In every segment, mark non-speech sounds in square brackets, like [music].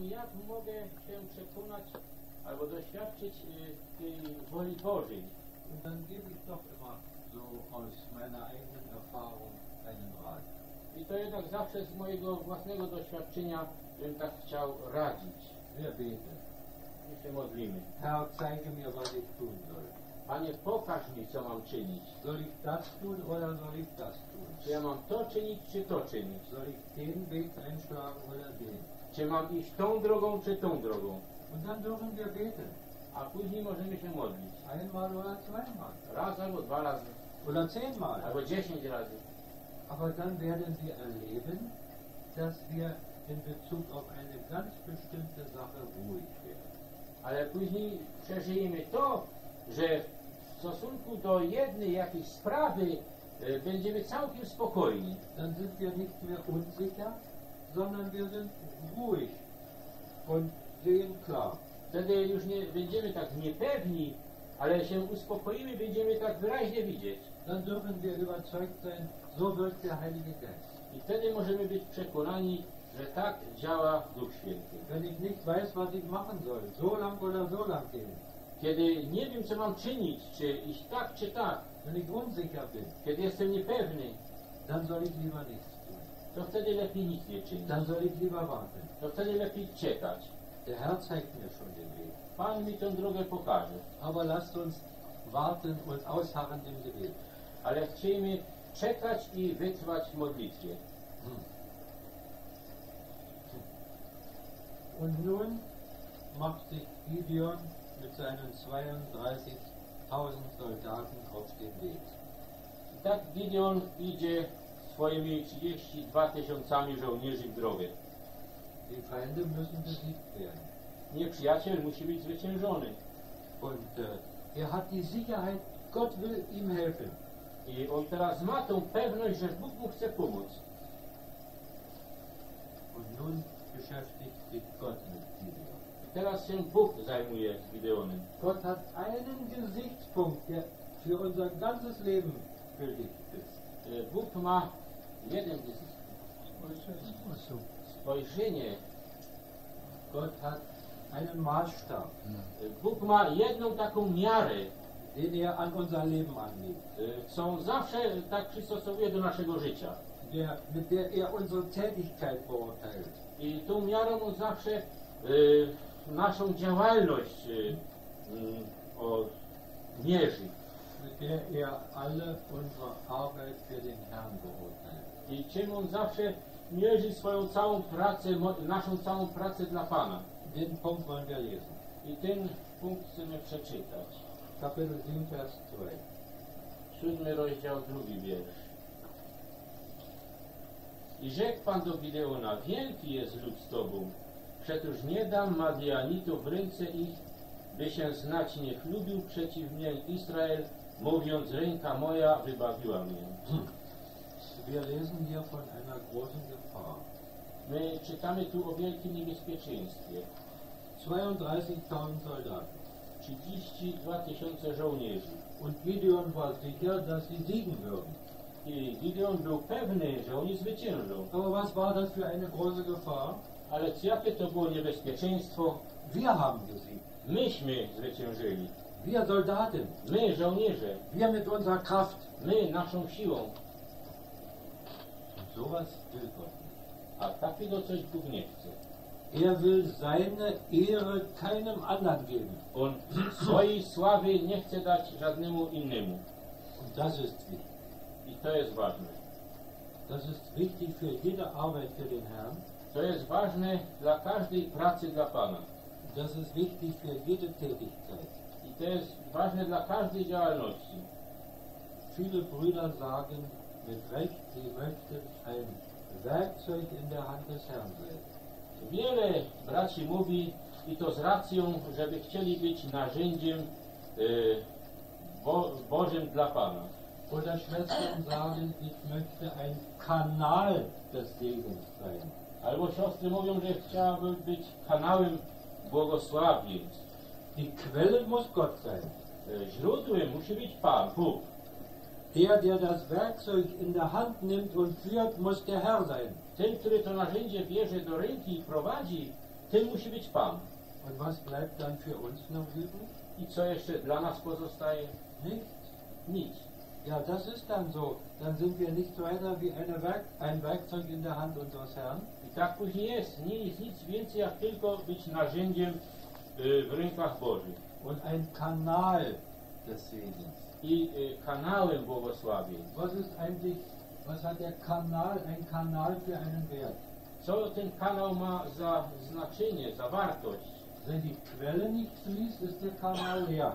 jak mogę się przekonać albo doświadczyć y, tej woli Bożej. I to jednak zawsze z mojego własnego doświadczenia bym tak chciał radzić. Wir beten. My się modlimy. Herr, zeige mir, was ich. Panie, pokaż mi, co mam czynić. Soll? Czy ja mam to czynić, czy to czynić? Soll ich den Weg einschlagen oder den? Czy mam iść tą drogą, czy tą drogą? Und dann dürfen wir beten. A później możemy się modlić. Einmal oder zweimal. Raz albo dwa razy, Oder zehnmal. albo dziesięć razy. Aber dann werden wir erleben, dass wir in Bezug auf eine ganz bestimmte Sache ruhig werden. Ale później przeżyjemy to, że w stosunku do jednej jakiejś sprawy e, będziemy całkiem spokojni. Dann sind wir nicht mehr unsicher, sondern wir sind ruhig und sehen klar. Wtedy już nie będziemy tak niepewni, ale się uspokoimy, będziemy tak wyraźnie widzieć. Dann dürfen wir überzeugt sein, so wirkt der Heilige Geist. I wtedy możemy być przekonani, że tak działa Duch Święty. Wenn ich nicht weiß, was ich machen soll, so lang oder so lang gehen, Kiedy nie wiem, co mam czynić, czy iść tak, czy tak, wenn ich unsicher bin, kiedy jestem niepewny, dann soll ich lieber nichts. To wtedy lepiej nic nie czynić. Dann soll ich lieber warten. To wtedy lepiej czekać. Der Herr zeigt mir schon den Weg. Pan mi tę drogę pokaże. Aber lasst uns warten und ausharren im Gebet. Ale chcielibyśmy czekać i wytrwać w modlitwie. Und nun macht sich Gideon mit seinen 32.000 Soldaten auf den Weg. Tak Gideon idzie swoimi 32 tysiącami żołnierzy w drogę. Die Feinde müssen besiegt werden. Nieprzyjaciel musi być zwyciężony. Und äh, er hat die Sicherheit, Gott will ihm helfen. I on teraz ma tą pewność, że Bóg mu chce pomóc. Und nun beschäftigt sich Gott mit Gideon. I teraz się Bóg zajmuje Gideonem. Gott hat einen Gesichtspunkt, der für unser ganzes Leben gültig ist. E, Bóg ma jeden spojrzenie. Gott hat einen Maßstab, E, Bóg ma jedną taką miarę, den er an unser Leben anlegt, e, co zawsze tak przystosowuje do naszego życia. der, mit der er unsere Tätigkeit beurteilt. I tą miarą on zawsze e, naszą działalność mm, o, mierzy. mit der er alle unsere Arbeit für den Herrn beurteilt. I czym on zawsze mierzy swoją całą pracę, naszą całą pracę dla Pana. Den Punkt wollen wir lesen. I ten punkt chcemy przeczytać. Kapitel 7, Vers 2. Siódmy rozdział, drugi wiersz. I rzekł Pan do Gideona, wielki jest lud z Tobą, przecież nie dam Madianitów w ręce ich, by się znać nie chlubił przeciw mnie Izrael, mówiąc, ręka moja wybawiła mnie. [laughs] My czytamy tu o wielkim niebezpieczeństwie. 32.000 Soldaten. 32 tysiące żołnierzy. Und Gideon war sicher, dass sie siegen würden. I Gideon był pewny, że oni zwyciężą. Aber was war das für eine große Gefahr? Ale jakie to było niebezpieczeństwo? Wir haben gesiegt. Myśmy zwyciężyli. Wir Soldaten. My, żołnierze. Wir mit unserer Kraft. My, naszą siłą. Will Gott nicht. A takiego coś Bóg nie chce. Er will seine Ehre keinem anderen geben. On swojej sławy nie chce dać żadnemu innemu. Und das ist wichtig. I to jest ważne. Das ist wichtig für jede Arbeit für den Herrn. To jest ważne dla każdej pracy dla Pana. Das ist wichtig für jede Tätigkeit. I to jest ważne dla każdej działalności. Viele Brüder sagen mit Recht, sie möchten ein Werkzeug in der Hand des Herrn sein. Wiele braci mówi, i to z racją, żeby chcieli być narzędziem y, Bo, Bożym dla Pana. Oder Schwestern sagen, ich möchte ein Kanal des Segens sein. Albo siostry mówią, że chciałaby być kanałem błogosławieństw. Die Quelle muss Gott sein. Y, Źródłem musi być Pan, Bóg. Der, der das Werkzeug in der Hand nimmt und führt, muss der Herr sein. Ten, który to narzędzie bierze do ręki i prowadzi, tym musi być Pan. Und was bleibt dann für uns noch übrig? I co jeszcze dla nas pozostaje? Nichts. Nic. Ja, das ist dann so. Dann sind wir nichts weiter wie eine Werk ein Werkzeug in der Hand unseres Herrn. I tak później jest. Nie jest nic więcej, jak tylko być narzędziem y, w rękach Bożych. und ein Kanal des Segens. I y, kanałem błogosławień. Was ist eigentlich, was hat der Kanal, ein Kanal für einen Wert? Co ten kanał ma za znaczenie, za wartość? Wenn die Quelle nicht fließt, ist der Kanal leer.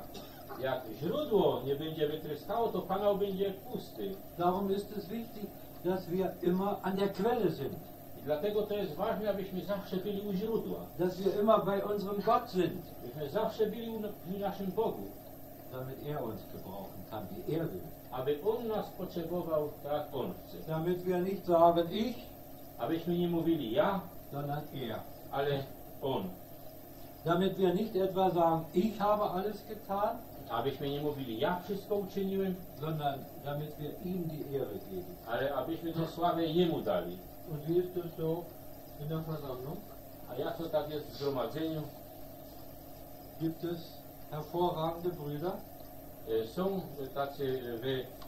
Jak źródło nie będzie wytryskało, to kanał będzie pusty. Darum ist es wichtig, dass wir immer an der Quelle sind, I dlatego to jest ważne, abyśmy zawsze byli u źródła. dass wir immer bei unserem Gott sind, Byśmy zawsze byli u, u naszym Bogu. damit er uns gebrauchen kann, wie er will. Aby On nas potrzebował tak, jak On chce. Damit wir nicht sagen ich, Abyśmy nie mówili ja, sondern er. ale On. Damit wir nicht etwa sagen, ich habe alles getan, Abyśmy nie mówili ja wszystko uczyniłem, sondern damit wir ihm die Ehre geben. ale abyśmy tę sławę Jemu dali. Und wie ist das so in der Versammlung? A jak to tak jest w zgromadzeniu? Gibt es hervorragende Brüder? E, Są tacy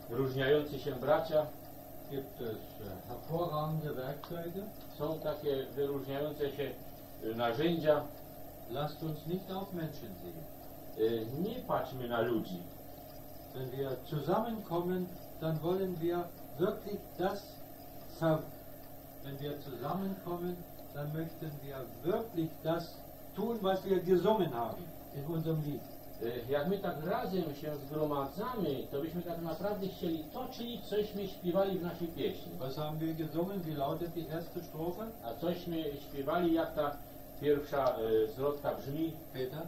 wyróżniający się bracia, Gibt es hervorragende Werkzeuge? są takie wyróżniające się e, narzędzia. Lasst uns nicht auf Menschen sehen. Nie patrzmy na ludzi. Wenn wir zusammenkommen, dann wollen wir wirklich das wenn wir zusammenkommen, dann möchten wir wirklich das tun, was wir gesungen haben in unserem Lied. E, Jak my tak razem się zgromadzamy, to byśmy tak naprawdę chcieli to, czyli cośmy śpiewali w naszej pieśni. Was haben wir gesungen? Wie lautet die erste Strophe? A cośmy śpiewali, jak ta pierwsza e, zwrotka brzmi. Peter?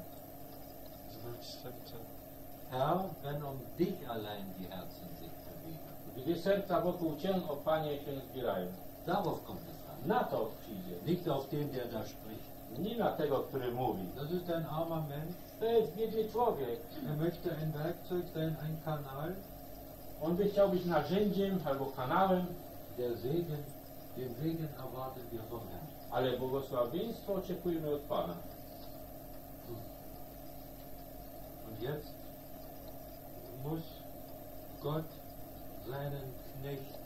Herr, wenn um dich allein die Herzen sich bewegen. Gdy serca wokół Cię, o Panie, się zbierają. Darauf kommt es an. Na to przyjdzie. Nicht auf den, der da spricht. Nie na tego, który mówi. Das ist ein armer Mensch. To jest biedny człowiek. Er möchte ein Werkzeug sein, ein Kanal. On by chciał być narzędziem albo kanałem, Der Segen, den Segen erwarten wir vom Herrn. ale błogosławieństwo oczekujemy od Pana. Und jetzt muss Gott seinen Knecht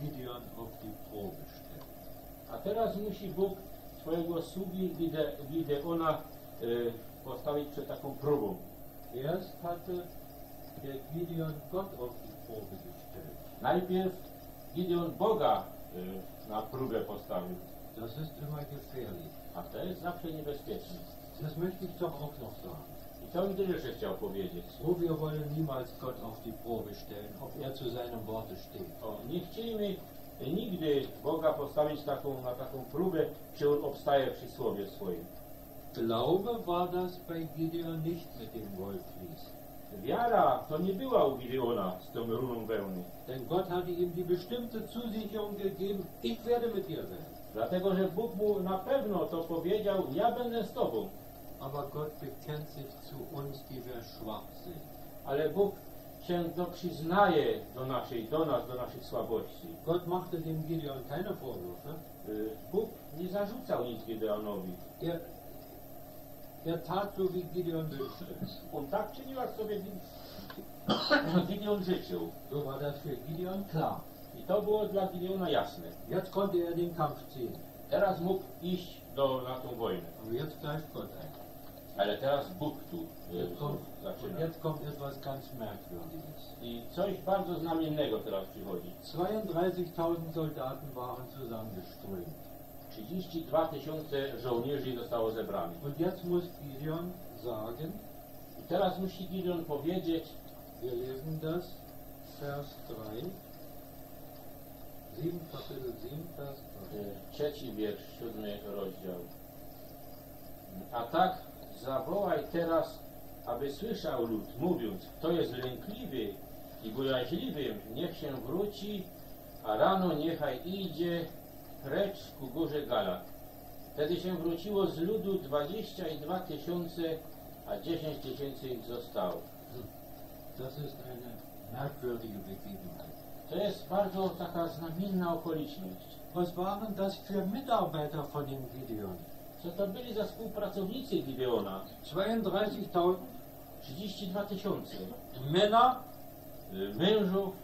Gideon auf die Probe stellen. A teraz musi Bóg swojego sługi Gide- Gideona y, postawić przed taką próbą. Erst hatte der Gideon Gott auf die Probe gestellt. Najpierw Gideon Boga y, na próbę postawił, Das ist immer gefährlich. a to jest zawsze niebezpieczne. Das möchte ich doch auch noch sagen. I to bym też jeszcze chciał powiedzieć. Oh, wir wollen niemals Gott auf die Probe stellen, ob er zu seinem Worte steht. O, nie chcielibyśmy nigdy Boga postawić taką, na taką próbę, czy On obstaje przy słowie swoim. Glaube war das bei Gideon nicht mit dem Wollflies. Wiara to nie była u Gideona z tą runą wełny. Denn Gott hatte ihm die bestimmte Zusicherung gegeben, ich werde mit dir sein. Dlatego, że Bóg mu na pewno to powiedział, ja będę z Tobą. Aber Gott bekennt sich zu uns, die wir schwach sind. Ale Bóg się to przyznaje do naszej, do nas, do naszych słabości. Gott machte dem Gideon keine Vorwürfe. Y, Bóg nie zarzucał nic Gideonowi. Er, er tat so, wie Gideon wünschte. On tak czynił, jak sobie Gideon [coughs] życzył. So war das für Gideon klar. I to było dla Gideona jasne. Jetzt konnte er den Kampf ziehen. Teraz mógł iść do, na tą wojnę. Aber jetzt greift Gott ein. Ale teraz Bóg tu y, Jetzt kommt, etwas ganz Merkwürdiges. I coś bardzo znamiennego teraz przychodzi. 32.000 Soldaten waren zusammengeströmt. 32 tysiące żołnierzy zostało zebranych. Und jetzt muss Gideon sagen, I teraz musi Gideon powiedzieć, wir lesen das, Vers 3, 7, Kapitel 7, Vers 3. y, trzeci wiersz, siódmy rozdział. A tak zawołaj teraz, aby słyszał lud, mówiąc, kto jest lękliwy i bojaźliwy, niech się wróci, a rano niechaj idzie precz ku górze Galat. Wtedy się wróciło z ludu 22 tysiące, a 10 tysięcy ich zostało. To jest bardzo taka znamienna okoliczność. Was waren das für Mitarbeiter von dem Gideon? Co to byli za współpracownicy Gideona? 32.000 32 tysiące Männer. y, mężów.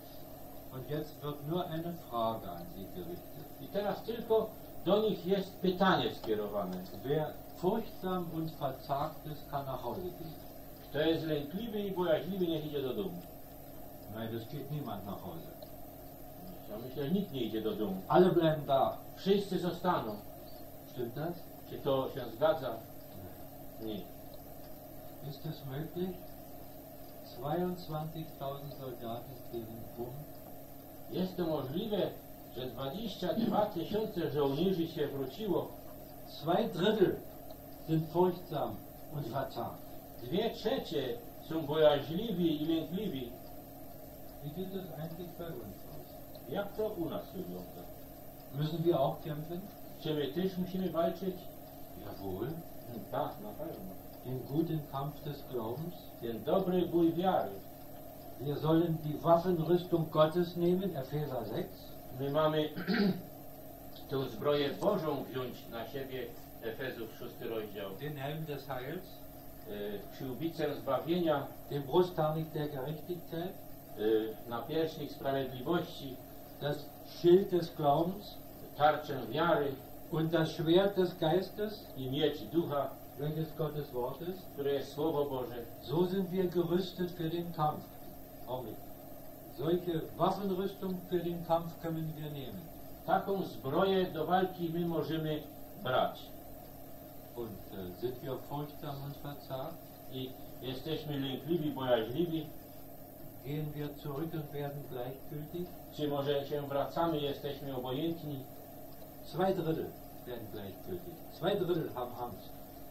Und jetzt wird nur eine Frage an Sie gerichtet. I teraz tylko do nich jest pytanie skierowane. Wer furchtsam und verzagt ist, kann nach Hause gehen. Kto jest lękliwy i bojaźliwy, niech idzie do domu. Nein, es geht niemand nach Hause. Ja myślę, że nikt nie idzie do domu. Alle bleiben da. Wszyscy zostaną. Stimmt das? Czy to się zgadza? Nie. Ist es möglich? 22.000 Soldaten gegen um. Jest to możliwe, że 22 tysiące żołnierzy się wróciło. Zwei Drittel sind furchtsam und verzagt. Dwie trzecie są bojaźliwi i lękliwi. Wie sieht es eigentlich bei uns aus? Jak to u nas wygląda? Müssen wir auch kämpfen? Czy my też musimy walczyć? Jawohl. Hmm, Tak, na pewno. Den guten Kampf des Glaubens. Ten dobry bój wiary. Wir sollen die Waffenrüstung Gottes nehmen, Epheser 6. My mamy [clears throat] tę zbroję Bożą wziąć na siebie, Efezów 6 rozdział. Den Helm des Heils, Y, Przyłbicę zbawienia, den Brustharnik der Gerechtigkeit, y, napierśnik sprawiedliwości, das Schild des Glaubens tarczę wiary und das Schwert des Geistes, i miecz ducha, welches Gottes Wort ist. które jest Słowo Boże. So sind wir gerüstet für den Kampf. Augenblick. Solche Waffenrüstung für den Kampf können wir nehmen. Taką zbroję do walki my możemy brać. Und äh, sind wir furchtsam und verzagt, I jesteśmy lękliwi, bojaźliwi, gehen wir zurück und werden gleichgültig. czy może się wracamy, jesteśmy obojętni. Zwei Drittel werden gleichgültig. Zwei Drittel haben Angst.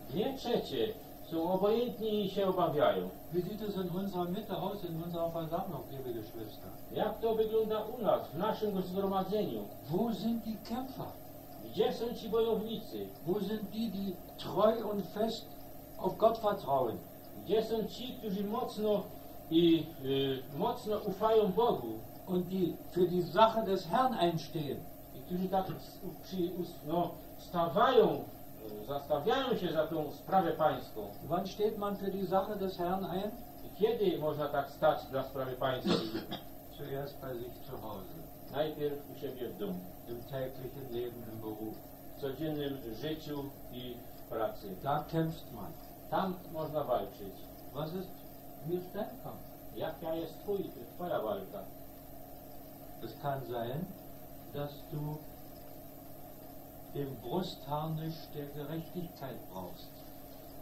Dwie trzecie są obojętni i się obawiają. Wie sieht es in unserer Mitte aus, in unserer Versammlung, liebe Geschwister? Jak to wygląda u nas, w naszym zgromadzeniu? Wo sind die Kämpfer? Gdzie są ci bojownicy? Wo sind die, die treu und fest auf Gott vertrauen? Gdzie są ci, którzy mocno i y, mocno ufają Bogu Und die für die Sache des Herrn einstehen? i którzy tak przy, no, stawają, zastawiają się za tą sprawę pańską? Wann steht man für die Sache des Herrn ein? Kiedy można tak stać dla sprawy pańskiej? [clears throat] Zuerst bei sich zu Hause, Najpierw u siebie w domu, im täglichen Leben, im Beruf. w codziennym życiu i w pracy. Da kämpft man. Tam można walczyć. Was ist deinem Kampf? Jaka jest twój, twoja walka? Es kann sein, dass du den Brustharnisch der Gerechtigkeit brauchst.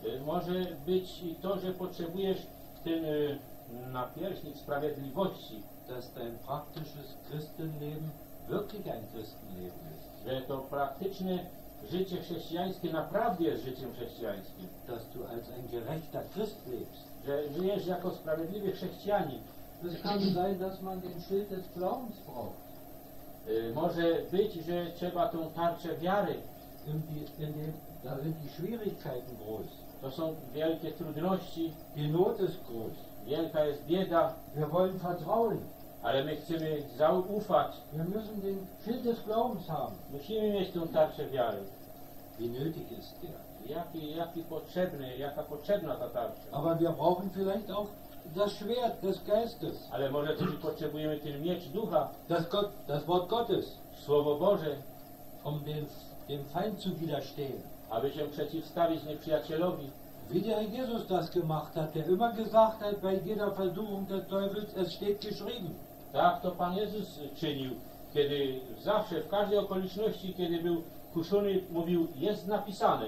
Y, Może być i to, że potrzebujesz ten y, napierśnik sprawiedliwości, Dass dein praktisches Christenleben wirklich ein Christenleben ist. że to praktyczne życie chrześcijańskie naprawdę jest życiem chrześcijańskim, Dass du als ein gerechter Christ lebst. że żyjesz jako sprawiedliwy chrześcijanin. Es kann sein, dass man den Schild des Glaubens braucht. Y, Może być, że trzeba tą tarczę wiary. Da sind die Schwierigkeiten groß. To są wielkie trudności, Die Not ist groß. wielka jest bieda, Wir wollen vertrauen. ale my chcemy zaufać. Wir müssen den Schild des Glaubens haben. Musimy mieć tą tarczę wiary. Wie nötig ist der? Jaki, jaki potrzebny, jaka potrzebna ta tarcza. Aber wir brauchen vielleicht auch das Schwert des Geistes, Ale może też potrzebujemy ten miecz ducha, das, Gott, das Wort Gottes, Słowo Boże, um den, dem Feind zu widerstehen. aby się przeciwstawić nieprzyjacielowi. Wie der Herr Jesus das gemacht hat, der immer gesagt hat, bei jeder Versuchung des Teufels, es steht geschrieben. Tak to Pan Jezus czynił, kiedy zawsze, w każdej okoliczności, kiedy był kuszony, mówił, jest napisane.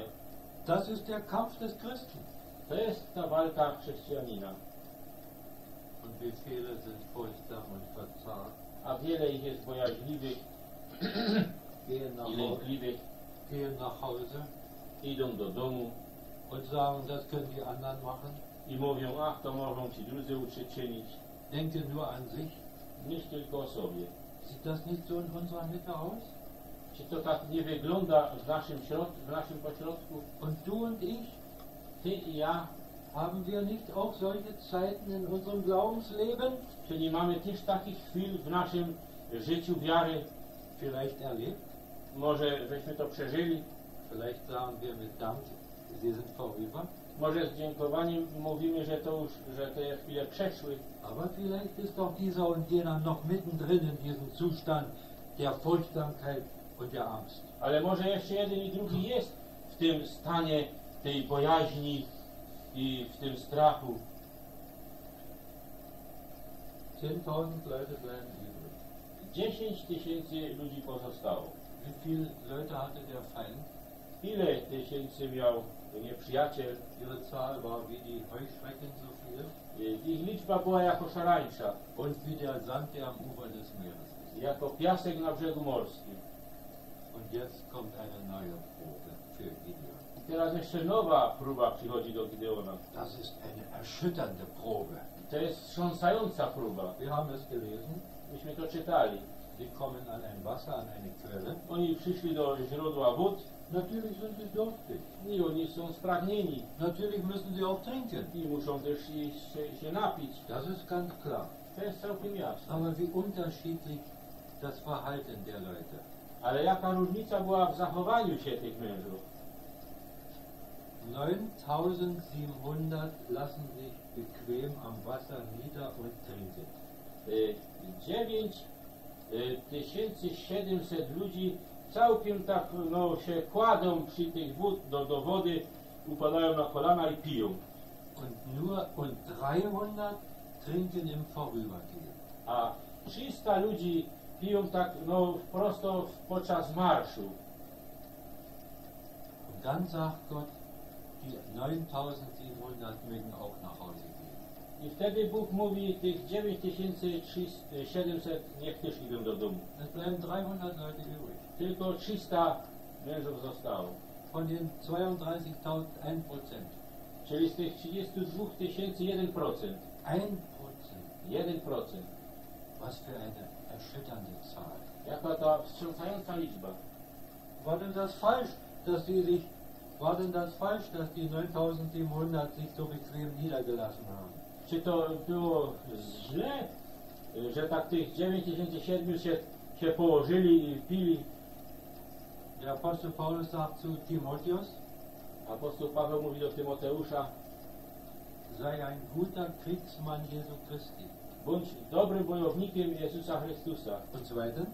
Das ist der Kampf des Christen. To jest ta walka chrześcijanina. Und wie viele sind furchtsam und verzagt, A wiele ich jest bojaźliwych [clears throat] i lękliwych, idą do domu und sagen, das können die anderen machen. i mówią, ach, to mogą ci drudzy uczynić. Denken nur an sich. Myśl tylko o sobie. Sieht das nicht so in unserer Mitte aus? Czy to tak nie wygląda w naszym środku, w naszym pośrodku? Und du und ich, Ty i ja, haben wir nicht auch solche Zeiten in unserem Glaubensleben czy nie mamy też takich chwil w naszym życiu wiary? vielleicht erlebt? Może żeśmy to przeżyli? Vielleicht sagen wir mit Dank, sie sind vorüber. Może z dziękowaniem mówimy, że to już, że te chwile przeszły, Aber vielleicht ist doch dieser und jener noch mittendrin in diesem Zustand der Furchtsamkeit und der Angst. ale może jeszcze jeden i drugi jest w tym stanie tej bojaźni i w tym strachu. 10.000 Leute bleiben übrig. 10 tysięcy ludzi pozostało. Wie viele Leute hatte der Feind? Ile tysięcy miał nieprzyjaciel? Ihre Zahl war wie die Heuschrecken so viel Ich liczba była jako szarańcza, und wie der Sand, der am Ufer des Meeres ist. jako piasek na brzegu morskim. Und jetzt kommt eine neue Probe für Gideon. Teraz jeszcze nowa próba przychodzi do Gideona. Das ist eine erschütternde Probe. To jest wstrząsająca próba. Wir haben es gelesen. Myśmy to czytali. Sie kommen an ein Wasser, an eine Quelle. Oni przyszli do źródła wód Natürlich sind sie durstig. i oni są spragnieni Natürlich müssen sie auch trinken. i muszą też się, się napić. Das ist ganz klar. To jest całkiem jasne. Aber wie unterschiedlich das Verhalten der Leute. Ale jaka różnica była w zachowaniu się tych mężów? 9700 lassen sich bequem am Wasser nieder und trinken. Y, 9700 ludzi całkiem tak no, się kładą przy tych wód do, do wody, upadają na kolana i piją. Und nur und 300 trinken im Vorübergehen. A 300 ludzi piją tak no, prosto podczas marszu. Und dann sagt Gott, 9700 mögen auch nach Hause gehen. I wtedy Bóg mówi, tych 9700 niech też idą do domu. Es bleiben 300 Leute übrig. Tylko 300 mężów zostało. Von den 32.000 1%. Czyli z tych 32 tysięcy 1%. 1%. 1%. Was für eine erschütternde Zahl. Jaka ta wstrząsająca liczba. War denn das falsch, dass sie sich, war denn das falsch, dass die 9700 sich so bequem niedergelassen haben? Czy to było źle, że tak tych 9700 się położyli i pili? Der Apostel Paulus sagt zu Timotheus, Apostoł Paweł mówi do Tymoteusza, sei ein guter Kriegsmann Jesu Christi. bądź dobrym wojownikiem Jezusa Chrystusa. Und zweitens,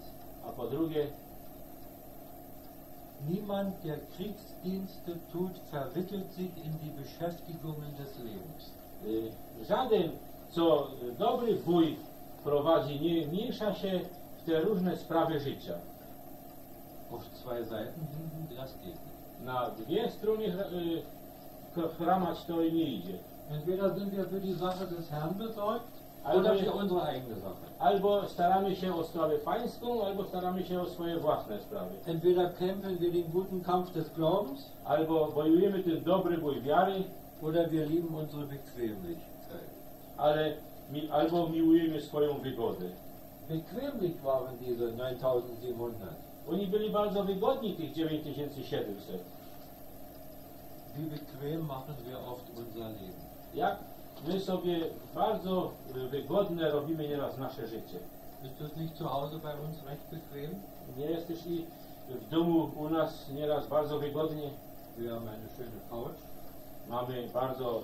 A po drugie, niemand, der Kriegsdienste tut, verwickelt sich in die Beschäftigungen des Lebens. y, żaden, co dobry wuj prowadzi, nie miesza się w te różne sprawy życia. Auf zwei Seiten hinten, das geht nicht. Na dwie strony chramać to nie idzie. Entweder sind wir für die Sache des Herrn besorgt Oder für unsere eigene Sache. Albo staramy się o sprawę pańską, albo staramy się o swoje własne sprawy. Entweder kämpfen wir den guten Kampf des Glaubens Albo wojujemy ten dobry bój wiary, oder wir lieben unsere Bequemlichkeit. ale mi, albo miłujemy swoją wygodę. Bequemlich waren diese 9700. Oni byli bardzo wygodni, tych 9700. Wie bequem machen wir oft unser Leben. Jak my sobie bardzo y, wygodne robimy nieraz nasze życie. Ist es nicht zu Hause bei uns recht bequem? Nie jest też i w domu u nas nieraz bardzo wygodnie. Wir haben eine schöne Couch, Mamy bardzo,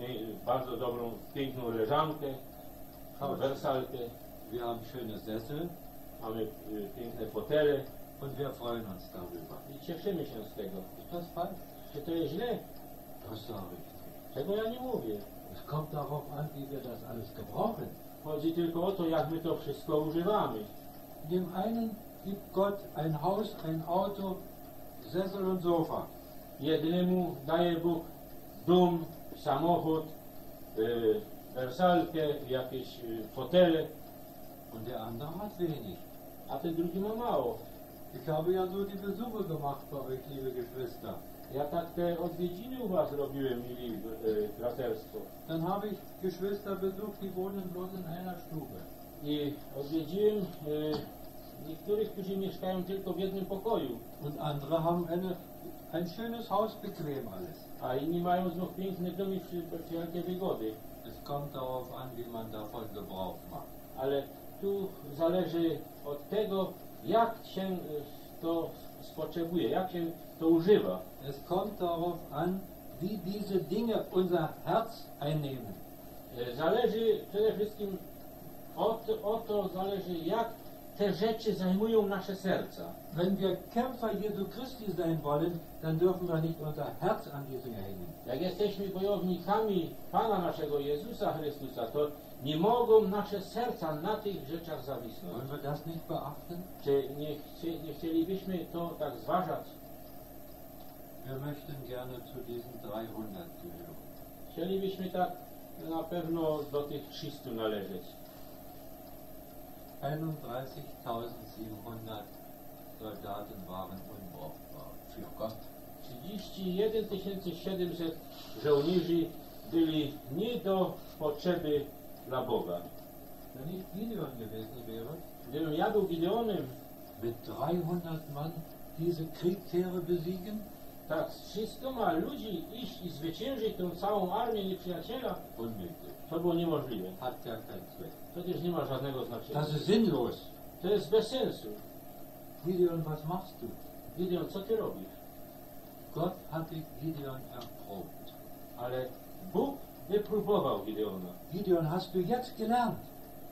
nie- bardzo dobrą, piękną leżankę, wersalkę, wir haben schöne Sessel mamy y, piękne fotele und wir freuen uns darüber. i cieszymy się z tego. Ist das falsch? Czy to jest źle? Das sage ich. Tego ja nie mówię. Es kommt darauf an, wie wir das alles gebrauchen. Chodzi tylko o to, jak my to wszystko używamy. Dem einen gibt Gott ein Haus, ein Auto, Sessel und Sofa. Jednemu daje Bóg dom, samochód, y, wersalkę, jakieś y, fotele, Und der andere hat wenig. a ten drugi ma mało. Ich habe ja so die Besuche gemacht bei euch, liebe Geschwister. Ja tak te odwiedziny u was robiłem, mili braterstwo. Dann habe ich Geschwister besucht, die wohnen bloß in einer Stube. I odwiedziłem y, niektórych, którzy mieszkają tylko w jednym pokoju, Und andere haben eine, ein schönes Haus, bequem alles. a inni mają znów piękne domy przy wszelkie wygody. Es kommt darauf an, wie man davon Gebrauch macht. Ale tu zależy od tego, jak się z to spotrzebuje, jak się to używa. Es kommt darauf an, wie diese Dinge unser Herz einnehmen. E, Zależy przede wszystkim od, o to zależy, jak te rzeczy zajmują nasze serca. Wenn wir Kämpfer Jesu Christi sein wollen, dann dürfen wir nicht unser Herz an die Dinge hängen. Jak jesteśmy bojownikami Pana naszego Jezusa Chrystusa, to nie mogą nasze serca na tych rzeczach zawisnąć. Czy nie, chcie, nie chcielibyśmy to tak zważać? Wir möchten gerne zu diesen 300 gehören. Chcielibyśmy tak na pewno do tych 300 należeć. 31.700 Soldaten waren unbrauchbar für Gott. 31 700 żołnierzy byli nie do potrzeby dla Boga. Wenn ich Gideon gewesen wäre, Gdybym ja był Gideonem, mit 300 Mann diese Kriegsheere besiegen, tak z 300 ludzi iść i zwyciężyć tą całą armię nieprzyjaciela, unmöglich. to było niemożliwe. Hat gar keinen Zweck. To też nie ma żadnego znaczenia. Das ist sinnlos. To jest bez sensu. Gideon, was machst du? Gideon, co ty robisz? Gott hatte Gideon erprobt. Ale Bóg wypróbował Gideona. Gideon, hast du jetzt gelernt?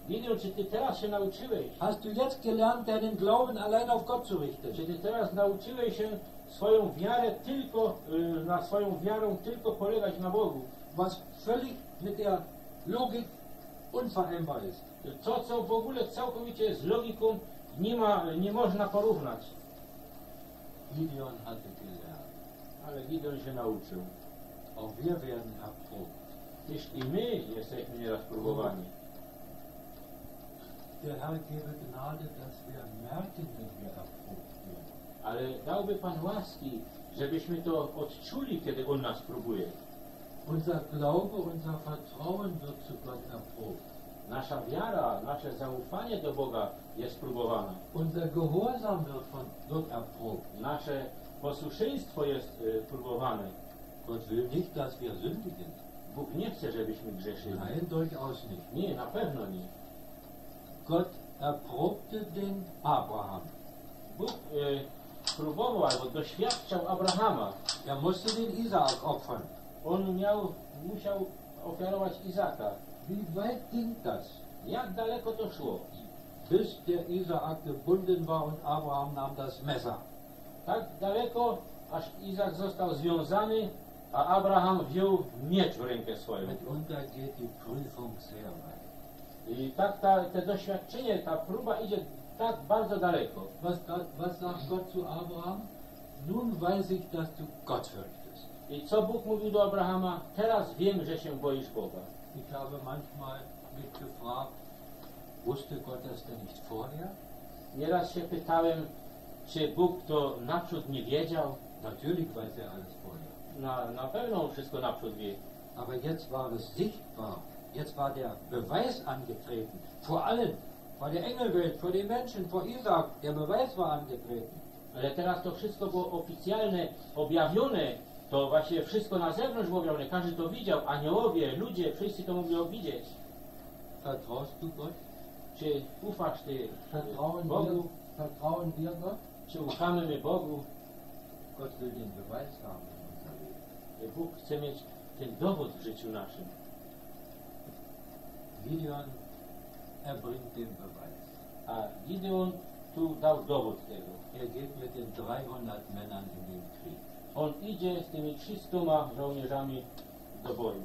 Gideon, czy ty teraz się nauczyłeś? Hast du jetzt gelernt, deinen Glauben allein auf Gott zu richten? Czy ty teraz nauczyłeś się swoją wiarę tylko, y, na swoją wiarą tylko polegać na Bogu? Was völlig mit der Logik unvereinbar ist. To, co w ogóle całkowicie z logiką nie, ma, nie można porównać. Gideon hatte gelernt. Ale Gideon się nauczył. Auch wir werden erprobt. Gdyż i my jesteśmy nieraz próbowani. Ale dałby Pan łaski, żebyśmy to odczuli, kiedy On nas próbuje. Unser Glaube, unser Vertrauen wird zu Gott erprobt. Nasza wiara, nasze zaufanie do Boga jest próbowane. Unser Gehorsam wird, von, wird erprobt. Nasze posłuszeństwo jest y, próbowane. Gott will nicht, dass wir sündigen. Bóg nie chce, żebyśmy grzeszyli. Nein, durchaus nicht. Nie, na pewno nie. Gott erprobte den Abraham. Bóg y, próbował albo doświadczał Abrahama. Er musste den Isaak opfern. On miał, musiał ofiarować Izaka. Wie weit ging das? Jak daleko to szło? Bis der Isaak gebunden war und Abraham nahm das Messer. Tak daleko, aż Izak został związany, a Abraham wziął miecz w rękę swoją. I tak ta, te doświadczenie, ta próba idzie tak bardzo daleko. Was, was sagt Gott zu Abraham? Nun weiß ich, dass du Gott fürchtest. I co Bóg mówił do Abrahama? Teraz wiem, że się boisz Boga. Ich habe manchmal mich gefragt, wusste Gott das denn nicht vorher? Nieraz się pytałem, czy Bóg to naprzód nie wiedział? Natürlich weiß er alles vorher. Na, na pewno wszystko naprzód wie. Aber jetzt war es sichtbar. Jetzt war der Beweis angetreten. Vor allen. Vor der Engelwelt, vor den Menschen, vor Isaak. Der Beweis war angetreten. Ale teraz to wszystko było oficjalne, objawione. To właśnie wszystko na zewnątrz było objawione. Każdy to widział. Aniołowie, ludzie, wszyscy to mogli widzieć. Vertraust du Gott? Czy ufasz Ty Vertrauen wir, Bogu? vertrauen wir Gott? Czy ufamy my Bogu? Gott will den Beweis haben. Bóg chce mieć ten dowód w życiu naszym. Gideon erbringt den Beweis. A Gideon tu dał dowód tego. Er geht mit den 300 Männern in den Krieg. On idzie z tymi 300 żołnierzami do boju.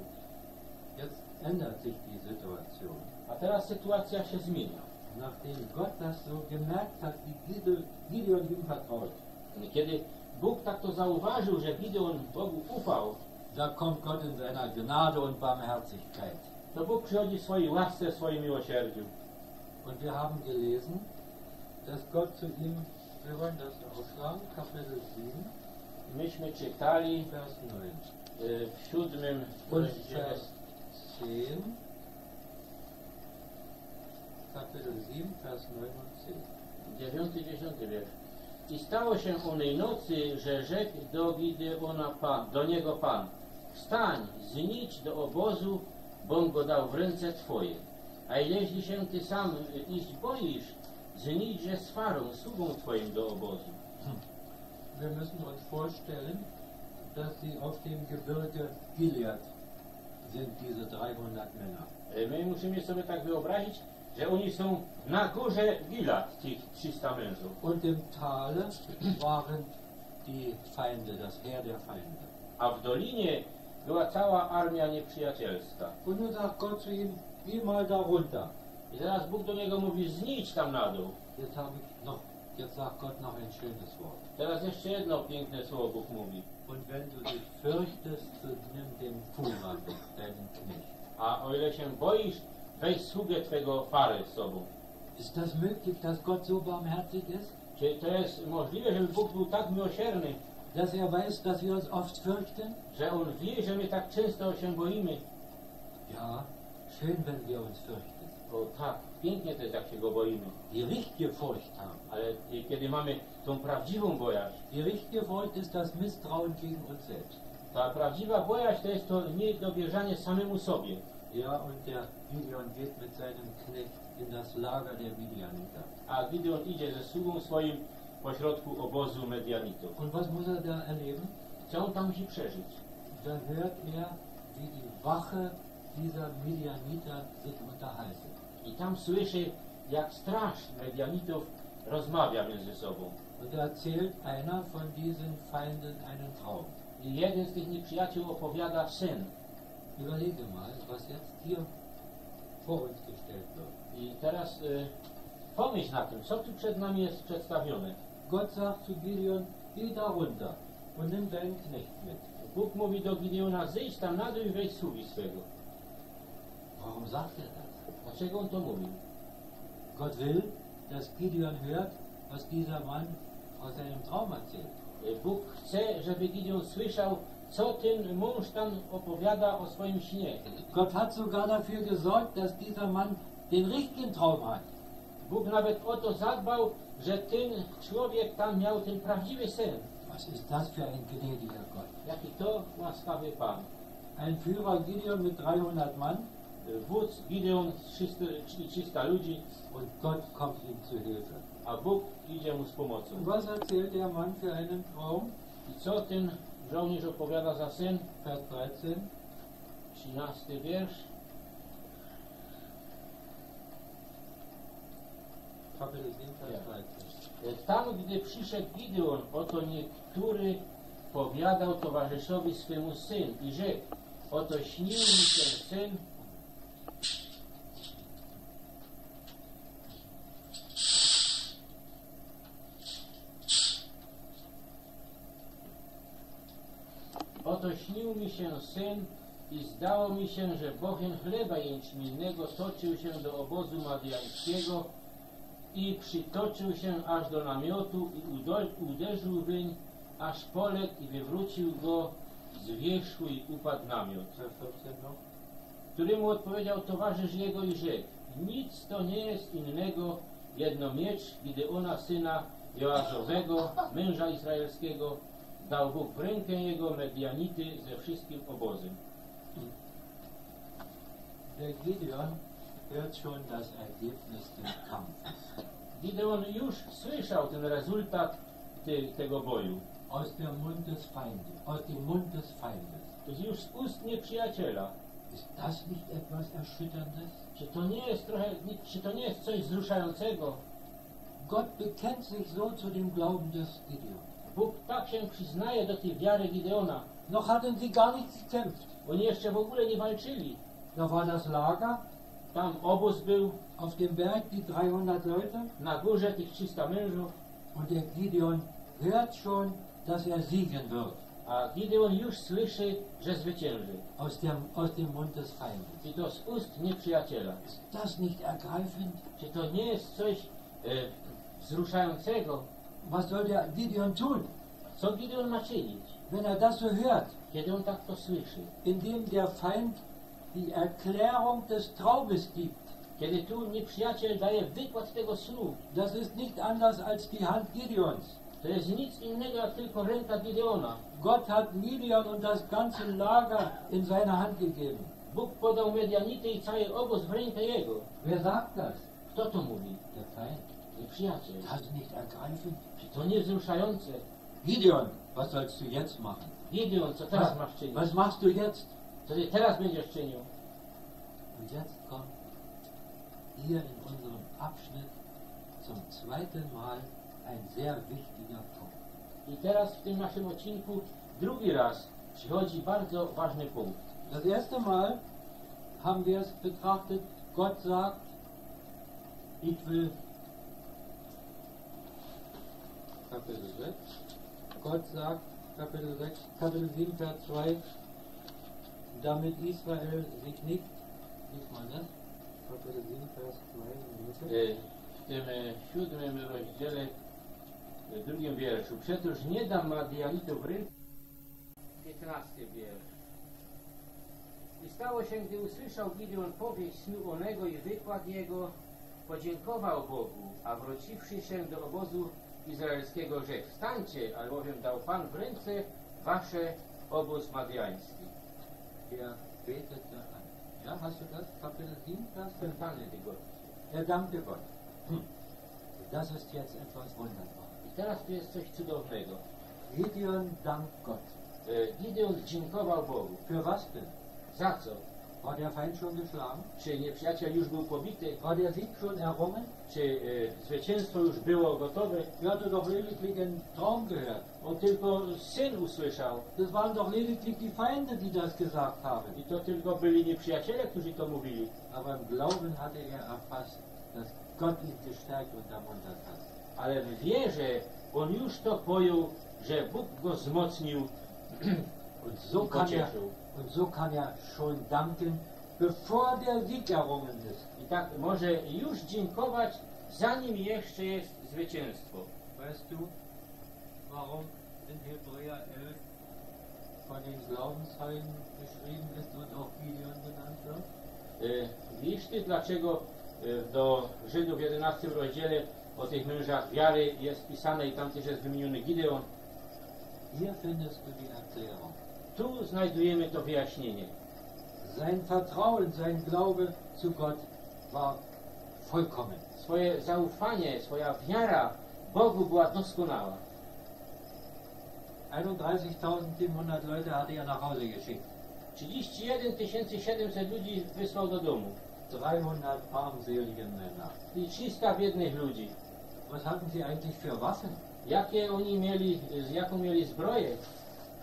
Jetzt ändert sich die Situation. A teraz sytuacja się zmienia. Nachdem Gott das so gemerkt hat, wie Gide- Gideon ihm vertraut, Kiedy Bóg tak to zauważył, że Gideon Bogu ufał, da kommt Gott in seiner Gnade und Barmherzigkeit. to Bóg przychodzi w swojej łasce, w swoim miłosierdziu. Und wir haben gelesen, dass Gott zu ihm, wir wollen das aufschlagen, Kapitel 7, Myśmy czytali Vers 9. y, w siódmym Vers 10, Kapitel 7, Vers 9 und 10. dziewiąty, dziesiąty wiersz. I stało się onej nocy, że rzekł Pan, do niego Pan, wstań, znicz do obozu, bom go dał w ręce Twoje. A jeśli się Ty sam iść boisz, zniczże z Farą, sługą Twoim do obozu. wir müssen uns vorstellen, dass sie auf dem Gebirge Gilead sind, diese 300 Männer. My musimy sobie tak wyobrazić, że oni są na górze Gilad, tych 300 mężów. Und im Tale waren die Feinde, das Heer der Feinde. A w dolinie była cała armia nieprzyjacielska. Und nun sagt Gott zu ihm, geh mal da runter. I teraz Bóg do niego mówi, znić tam na dół. Jetzt habe ich noch, jetzt sagt Gott noch ein schönes Wort. Teraz jeszcze jedno piękne słowo Bóg mówi. Und wenn du dich fürchtest, so nimm den Fuhrmann, deinen Knecht. A o ile się boisz, weź sługę Twego Farę z sobą. Ist das möglich, dass Gott so barmherzig ist? Czy to jest możliwe, żeby Bóg był tak miłosierny, Dass er weiß, dass wir uns oft fürchten? że On wie, że my tak często się boimy? Ja, schön, wenn wir uns fürchten. O tak, pięknie to jest, jak się Go boimy. Die richtige Furcht haben. Ale kiedy mamy tą prawdziwą bojaźń, Die richtige Furcht ist das Misstrauen gegen uns selbst. ta prawdziwa bojaźń to jest to niedowierzanie samemu sobie. Ja, und der Gideon geht mit seinem Knecht in das Lager der Midianiter. A Gideon idzie ze sługą swoim pośrodku obozu Medianitów. Und was muss er da erleben? Co on tam musi przeżyć? Da hört er, wie die Wache dieser Midianiter sich unterhalten. I tam słyszy, jak straż Medianitów rozmawia między sobą. Und da erzählt einer von diesen Feinden einen Traum. I jeden z tych nieprzyjaciół opowiada sen. Überlege mal, was jetzt hier uns gestellt wird. I teraz y, pomyśl na tym, co tu przed nami jest przedstawione. Gott sagt zu Gideon, geh da runter und nimm deinen Knecht mit. Bóg mówi do Gideona, zejdź tam na dół i weź sługi swego. Warum sagt er das? Dlaczego on to mówił? Gott will, dass Gideon hört, was dieser Mann aus seinem Traum erzählt. Bóg chce, żeby Gideon słyszał, co ten mąż tam opowiada o swoim śnie. Gott hat sogar dafür gesorgt, dass dieser Mann den richtigen Traum hat. Bóg nawet o to zadbał, że ten człowiek tam miał ten prawdziwy sen. Was ist das für ein gnädiger Gott? Jaki to łaskawy Pan. Ein Führer Gideon mit 300 Mann Y, Wódz Gideon z 300, czyli 300 ludzi, und Gott kommt ihm zu Hilfe. a Bóg idzie mu z pomocą. Und was erzählt der Mann für einen Traum? I co ten żołnierz opowiada za sen? Vers 13. 13 wiersz. Kapitel 7, Vers Ja. 13. Tam, gdy przyszedł Gideon, oto niektóry powiadał towarzyszowi swemu syn i rzekł, oto śnił mi się syn, Oto śnił mi się syn i zdało mi się, że bochem chleba jęczmiennego toczył się do obozu madiańskiego i przytoczył się aż do namiotu i uderzył wyń, aż poległ i wywrócił go z wierzchu i upadł namiot. Vers 14 noch. Któremu odpowiedział towarzysz jego i rzekł, nic to nie jest innego, jedno miecz Gideona syna Joazowego, męża izraelskiego, dał Bóg w rękę jego Medianity ze wszystkim obozem. Der Gideon hört schon das Ergebnis des Kampfes. Gideon już słyszał ten rezultat te, tego boju. Aus dem Mund des Feindes, aus dem Mund des Feindes. To jest już z ust nieprzyjaciela. Ist das nicht etwas Erschütterndes? Czy to nie jest trochę, czy to nie jest coś wzruszającego? Gott bekennt sich so zu dem Glauben des Gideon. Bóg tak się przyznaje do tej wiary Gideona. Noch hatten sie gar nicht gekämpft. Oni jeszcze w ogóle nie walczyli. Da war das Lager, Tam obóz był, auf dem Berg die 300 Leute na górze tych 300 mężów, und der Gideon hört schon, dass er siegen wird a Gideon już słyszy, że zwycięży. aus dem, aus dem Mund des Feindes. I to z ust nieprzyjaciela. Ist das nicht ergreifend? Czy to nie jest coś e, wzruszającego? Was soll der Gideon tun, Co Gideon ma czynić, wenn er das so hört? kiedy on tak to słyszy? Indem der Feind die Erklärung des Traumes gibt. Kiedy tu nieprzyjaciel daje wykład tego snu, Das ist nicht anders als die Hand Gideons. to jest nic innego jak tylko ręka Gideona. Gott hat Midian und das ganze Lager in seine Hand gegeben. Bóg podał Medianity i cały obóz w rękę jego. Wer sagt das? Kto to mówi? Der Feind. Nieprzyjaciel. Das nicht ergreifend. Czy to nie wzruszające? Gideon, was sollst du jetzt machen? Gideon, co teraz masz czynić? Was machst du jetzt? Co ty teraz będziesz czynił? Und jetzt kommt hier in unserem Abschnitt zum zweiten Mal ein sehr wichtiger Punkt. I teraz w tym naszym odcinku drugi raz przychodzi bardzo ważny punkt. Das erste Mal haben wir es betrachtet, Gott sagt, ich will, Kapitel 6, Gott sagt, Kapitel 6, Kapitel 7, Vers 2, damit Israel sich nicht, lies mal das, Kapitel 7, Vers 2, E, W tym e, siódmym rozdziale, e, drugim wierszu. Przecież nie dam Madianitów rynku. 15 wiersz. I stało się, gdy usłyszał Gideon powieść snu onego i wykład jego, podziękował Bogu, a wróciwszy się do obozu izraelskiego rzekł, wstańcie, albowiem dał Pan w ręce wasze obóz madiański. Er betete an. Ja, hast du das? Kapitel 7, Vers 5. Panie tego. Er dankte Gott. Hm. Das ist jetzt etwas Wunderbares. I teraz tu jest coś cudownego. Gideon dankt Gott. E, Gideon dziękował Bogu. Für was denn? Za co? War der Feind schon geschlagen? Czy nieprzyjaciel już był pobity? War der Sieg schon errungen? Czy e, zwycięstwo już było gotowe? Er hatte doch lediglich einen Traum gehört. On tylko syn usłyszał. Das waren doch lediglich die Feinde, die das gesagt haben. I to tylko byli nieprzyjaciele, którzy to mówili. Aber im Glauben hatte er erfasst, dass Gott ihn gestärkt und ermuntert hat. Ale w wierze on już to pojął, że Bóg go wzmocnił [clears throat] Und so i kann er. Und so kann er schon danken, bevor der Sieg errungen ist. I tak może już dziękować, zanim jeszcze jest zwycięstwo. Weißt du, warum in Hebräer 11 von den Glaubenshelden beschrieben ist und auch Gideon genannt wird? E, Wiesz ty, dlaczego e, do Żydów w 11 rozdziale o tych mężach wiary jest pisane i tam też jest wymieniony Gideon? Hier findest du die Erklärung. Tu znajdujemy to wyjaśnienie. Sein Vertrauen, sein Glaube zu Gott war vollkommen. Swoje zaufanie, swoja wiara Bogu była doskonała. 31.700 Leute hatte er nach Hause geschickt. 31 700 ludzi wysłał do domu 300 armselige Männer. i 300 biednych ludzi. Was hatten sie eigentlich für Waffen? Jakie oni mieli, jaką mieli zbroję?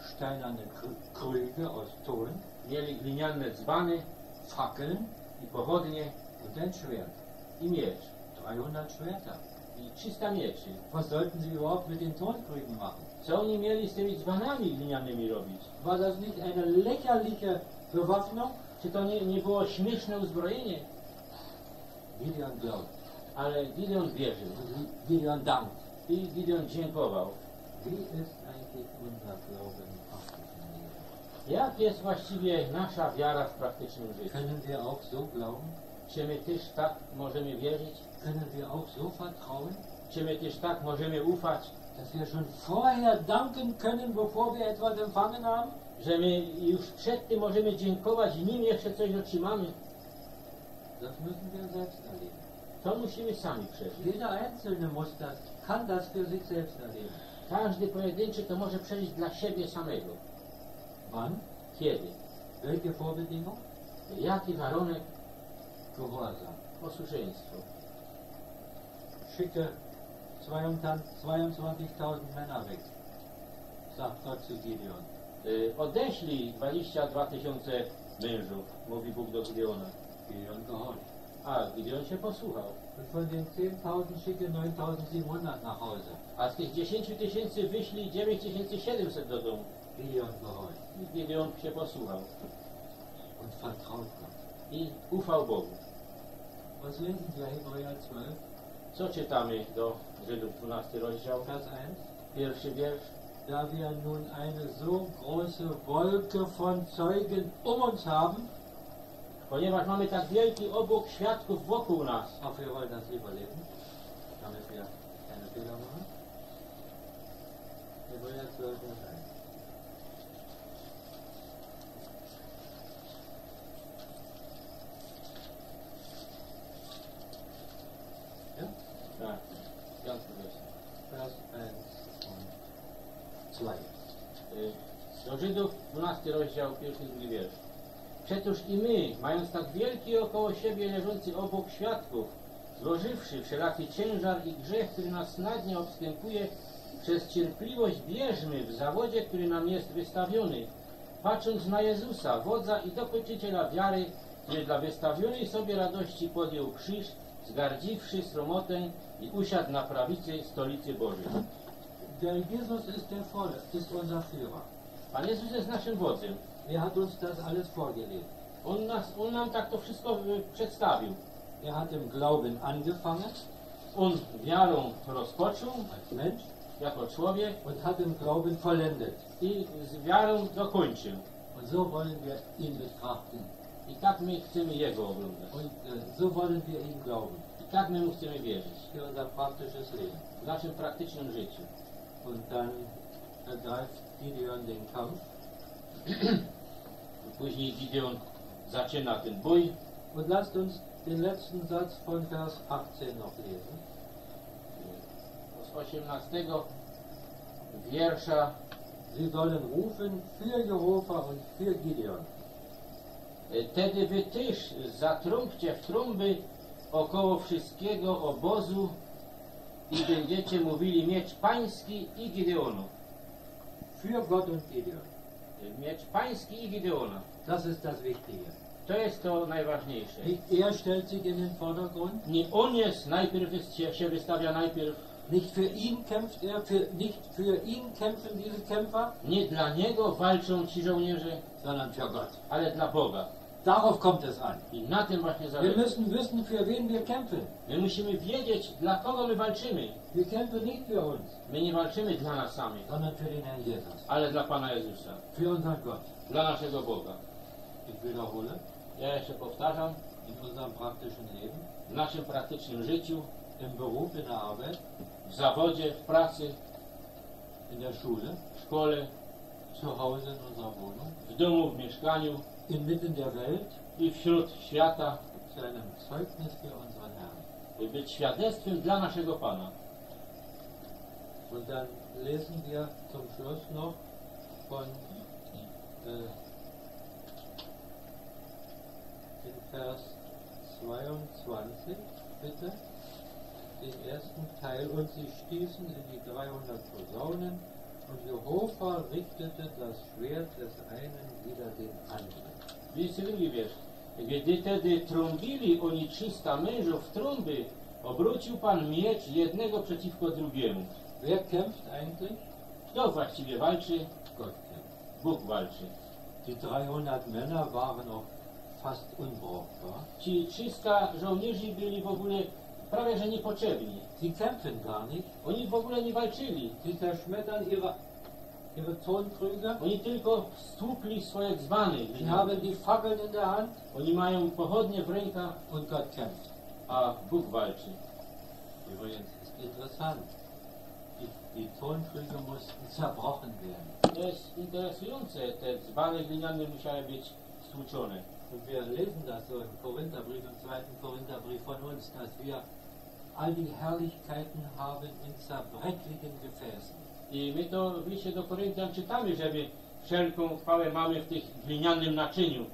Steinerne Krü- Krüge aus Ton, Mieli gliniane dzbany Fackeln i pochodnie ein Schwert. i miecz. 300 Schwerter. I 300 mieczy. Was sollten sie überhaupt mit den Tonkrügen machen? Co oni mieli z tymi dzbanami glinianymi robić? War das nicht eine lächerliche Bewaffnung? Czy to nie, nie było śmieszne uzbrojenie? Gideon glaubt. Ale Gideon wierzył Gideon dankt. i Gideon dziękował. Wie ist eigentlich unser Glaube? Jak jest właściwie nasza wiara w praktycznym życiu? Können wir auch so glauben? Czy my też tak możemy wierzyć? Können wir auch so vertrauen, Czy my też tak możemy ufać, dass wir schon vorher danken können, bevor wir etwas empfangen haben? że my już przed tym możemy dziękować, nim jeszcze coś otrzymamy? Das müssen wir selbst erleben. To musimy sami przeżyć. Jeder Einzelne muss das, kann das für sich selbst erleben. Każdy pojedynczy to może przeżyć dla siebie samego. Wann? Kiedy? Welche Vorbedingung? Jaki warunek? Gehorsam. Posłuszeństwo. Schicke 22.000 Männer weg, sagt Gott zu Gideon. Y, Odeślij 22 tysiące mężów, mówi Bóg do Gideona. Gideon gehorcht. A, Gideon się posłuchał. Von den 10.000 schicke 9.700 nach Hause. A z tych 10 tysięcy wyślij 9700 do domu. Gideon gehorcht I Gideon się posłuchał. und vertraut Gott. I ufał Bogu. Was lesen wir Hebräer 12, Co czytamy do Żydów 12 rozdział? Vers 1? Pierwszy wiersz. Da wir nun eine so große Wolke von Zeugen um uns haben, Ponieważ mamy tak wielki obłok świadków wokół nas, auch wir wollen das lieber lesen, damit wir keine Fehler machen. Hebräer 12, Vers Do Żydów 12 rozdział, pierwszy drugi wiersz. Przecież i my, mając tak wielki około siebie leżący obok świadków, złożywszy wszelaki ciężar i grzech, który nas nadnie obstępuje, przez cierpliwość bierzmy w zawodzie, który nam jest wystawiony, patrząc na Jezusa, wodza i dokończyciela wiary, który dla wystawionej sobie radości podjął krzyż, zgardziwszy sromotę i usiadł na prawicy stolicy Bożej. Der Jesus ist, der Voll, ist unser Führer. Pan Jezus jest naszym wodzem. Er hat uns das alles vorgelegt. On, nas, on nam tak to wszystko y, przedstawił. Er hat im Glauben angefangen On wiarą rozpoczął als Mensch jako człowiek und hat im Glauben vollendet. i z wiarą dokończył. Und so wollen wir ihn betrachten. I tak my chcemy Jego oglądać. Und äh, so wollen wir ihm glauben I tak my Mu chcemy wierzyć. für unser praktisches Leben. W naszym praktycznym życiu. Und dann ergreift Gideon den Kampf później Gideon zaczyna ten bój. Und lasst uns den letzten Satz von Vers 18 noch lesen. Z 18 wiersza Sie sollen rufen für Jehova und für Gideon. Tedy wy też zatrąbcie w trąby około wszystkiego obozu i będziecie mówili miecz pański i Gideonu. Für Gott und Gideon. Miecz pański i Gideona. Das ist das Wichtige. To jest to najważniejsze. Er stellt sich in den Vordergrund, Nie on jest najpierw jest, się, się wystawia najpierw, nicht für ihn kämpft er, für, nicht für ihn kämpfen diese Kämpfer, nie dla niego walczą ci żołnierze, sondern für Gott. ale dla Boga. Darauf kommt es an. I na tym właśnie Wir zależy. müssen wissen, für wen wir kämpfen. My musimy wiedzieć, dla kogo my walczymy. Wir kämpfen nicht für uns, My nie walczymy dla nas samych, sondern für den Herrn Jesus, ale dla Pana Jezusa, für unseren Gott. dla naszego Boga. Ich wiederhole, Ja jeszcze powtarzam, in unserem praktischen Leben, w naszym praktycznym życiu, im Beruf, in der Arbeit, w zawodzie, w pracy, in der Schule, w szkole, zu Hause in unserer Wohnung, w domu, w mieszkaniu inmitten der Welt, i wśród świata, zu einem Zeugnis für unseren Herrn. by być świadectwem dla naszego Pana. Und dann lesen wir zum Schluss noch von äh, in Vers 22, bitte, den ersten Teil. Und sie stießen in die 300 Posaunen und Jehova richtete das Schwert des einen wider den anderen. 22 wiersz. Gdy tedy trąbili oni 300 mężów w trąby, obrócił Pan miecz jednego przeciwko drugiemu. Wer kämpft eigentlich? Kto właściwie walczy? Gott kämpft. Bóg walczy. Die 300 Männer waren auch fast unbrauchbar. Ci 300 żołnierzy byli w ogóle prawie że niepotrzebni. Sie kämpfen gar nicht. Oni w ogóle nie walczyli. Sie zerschmettern ihre. Oni tylko stłukli swoje dzbany. Sie haben die Fackeln in der Hand Oni mają pochodnie w rękach, und Gott kämpft. a Bóg walczy. Übrigens ist interessant. Die, die Tonkrüge mussten zerbrochen werden. To jest interesujące. Te dzbany gliniane musiały być stłuczone. Und wir lesen das so im Korintherbrief, im zweiten Korintherbrief von uns, dass wir all die Herrlichkeiten haben in zerbrechlichen Gefäßen. I my to w liście do Koryntian czytamy, żeby wszelką chwałę mamy w tych glinianym naczyniu.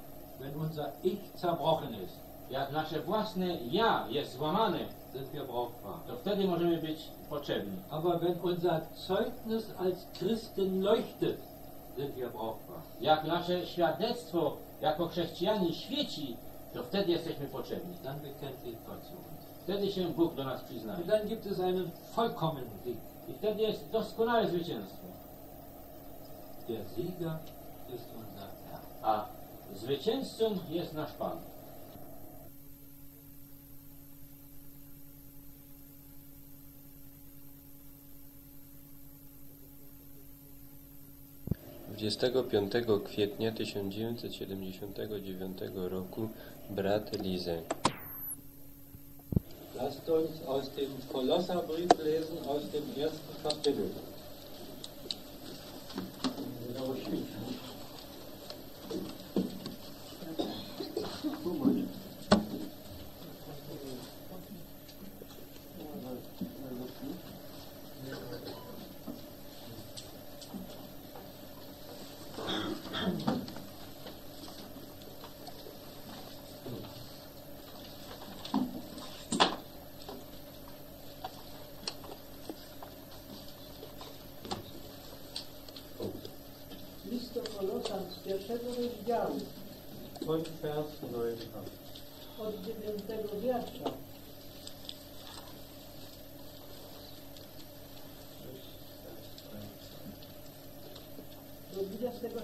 Wenn unser Ich zerbrochen ist, Jak nasze własne ja jest złamane, sind wir brauchbar. to wtedy możemy być potrzebni. Aber wenn unser Zeugnis als Christen leuchtet, sind wir brauchbar. Jak nasze świadectwo jako chrześcijanie świeci, to wtedy jesteśmy potrzebni. Dann bekennt. Wtedy się Bóg do nas przyznaje. Und dann gibt es einen vollkommenen Sieg. I wtedy jest doskonałe zwycięstwo. Der Sieger ist unser Herr. A zwycięzcą jest nasz Pan. Dwudziestego piątego kwietnia 1979 roku brat Lize. Lasst uns aus dem Kolosserbrief lesen, aus dem ersten Kapitel.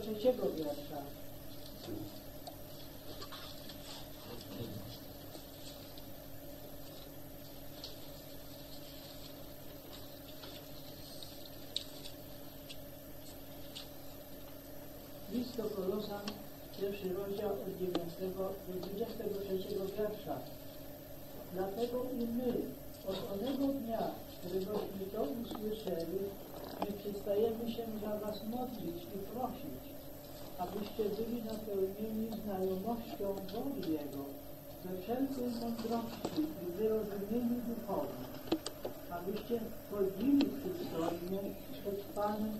23 wiersza. List do Kolosan, pierwszy rozdział od 9 do 23 wiersza. Dlatego i my od onego dnia, któregośmy to usłyszeli, nie przestajemy się za was modlić i prosić, abyście byli napełnieni znajomością Bogu Jego, we wszelkiej mądrości i wyrozumieniu duchowym, abyście chodzili przystojnie przed Panem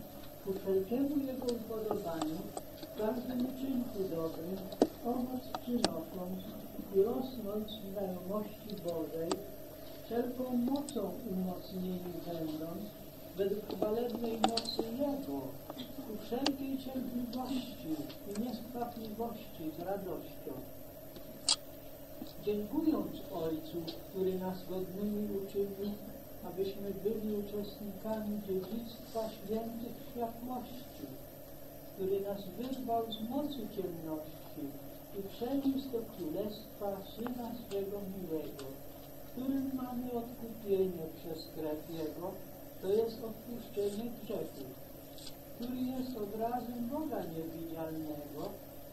ku wszelkiemu Jego upodobaniu, w każdym uczynku dobrym, owoc przynosząc i rosnąc w znajomości Bożej, wszelką mocą umocnieni będąc, według chwalebnej mocy Jego, wszelkiej cierpliwości i nieskwapliwości z radością. Dziękując Ojcu, który nas godnymi uczynił, abyśmy byli uczestnikami dziedzictwa świętych światłości, który nas wyrwał z mocy ciemności i przeniósł do królestwa Syna swego miłego, którym mamy odkupienie przez krew Jego, to jest odpuszczenie grzechów, który jest obrazem Boga niewidzialnego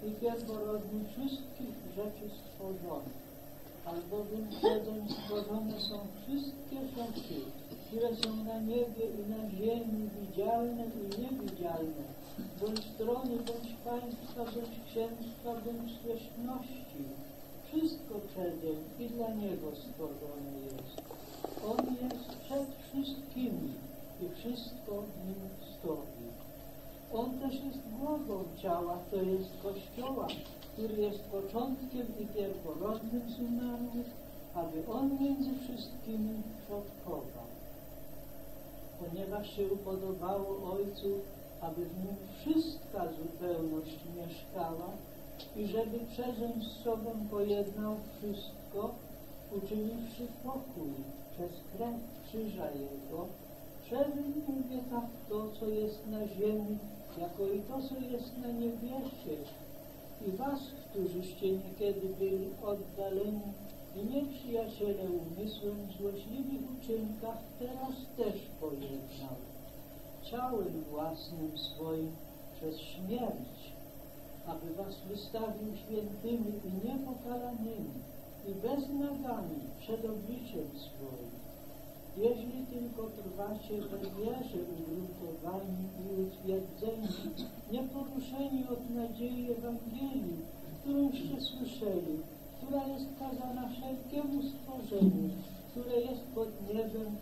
i pierworodny wszystkich rzeczy stworzonych albowiem przedzeń stworzone są wszystkie rzeczy, które są na niebie i na ziemi, widzialne i niewidzialne, bądź strony, bądź państwa, bądź księstwa, bądź zwierzchności. Wszystko przedzeń i dla Niego stworzone jest. On jest przed wszystkimi i wszystko Nim stoi. On też jest głową ciała, to jest Kościoła, który jest początkiem i pierworodnym umarłych, aby On między wszystkimi przodkował. Ponieważ się upodobało Ojcu, aby w Nim wszystka zupełność mieszkała i żeby przezeń z sobą pojednał wszystko, uczyniwszy pokój przez krew krzyża Jego, przezeń mówię tak to, co jest na ziemi, jako i to, co jest na niebiesie, i was, którzyście niekiedy byli oddaleni i nieprzyjaciele umysłem w złośliwych uczynkach, teraz też pojednał. Ciałem własnym swoim przez śmierć, aby was wystawił świętymi i niepokalanymi i bez nagami przed obliczem swoim. Jeśli tylko trwacie we wierze ugruntowani i utwierdzeni, nieporuszeni od nadziei Ewangelii, którąście słyszeli, która jest kazana wszelkiemu stworzeniu, które jest pod niebem,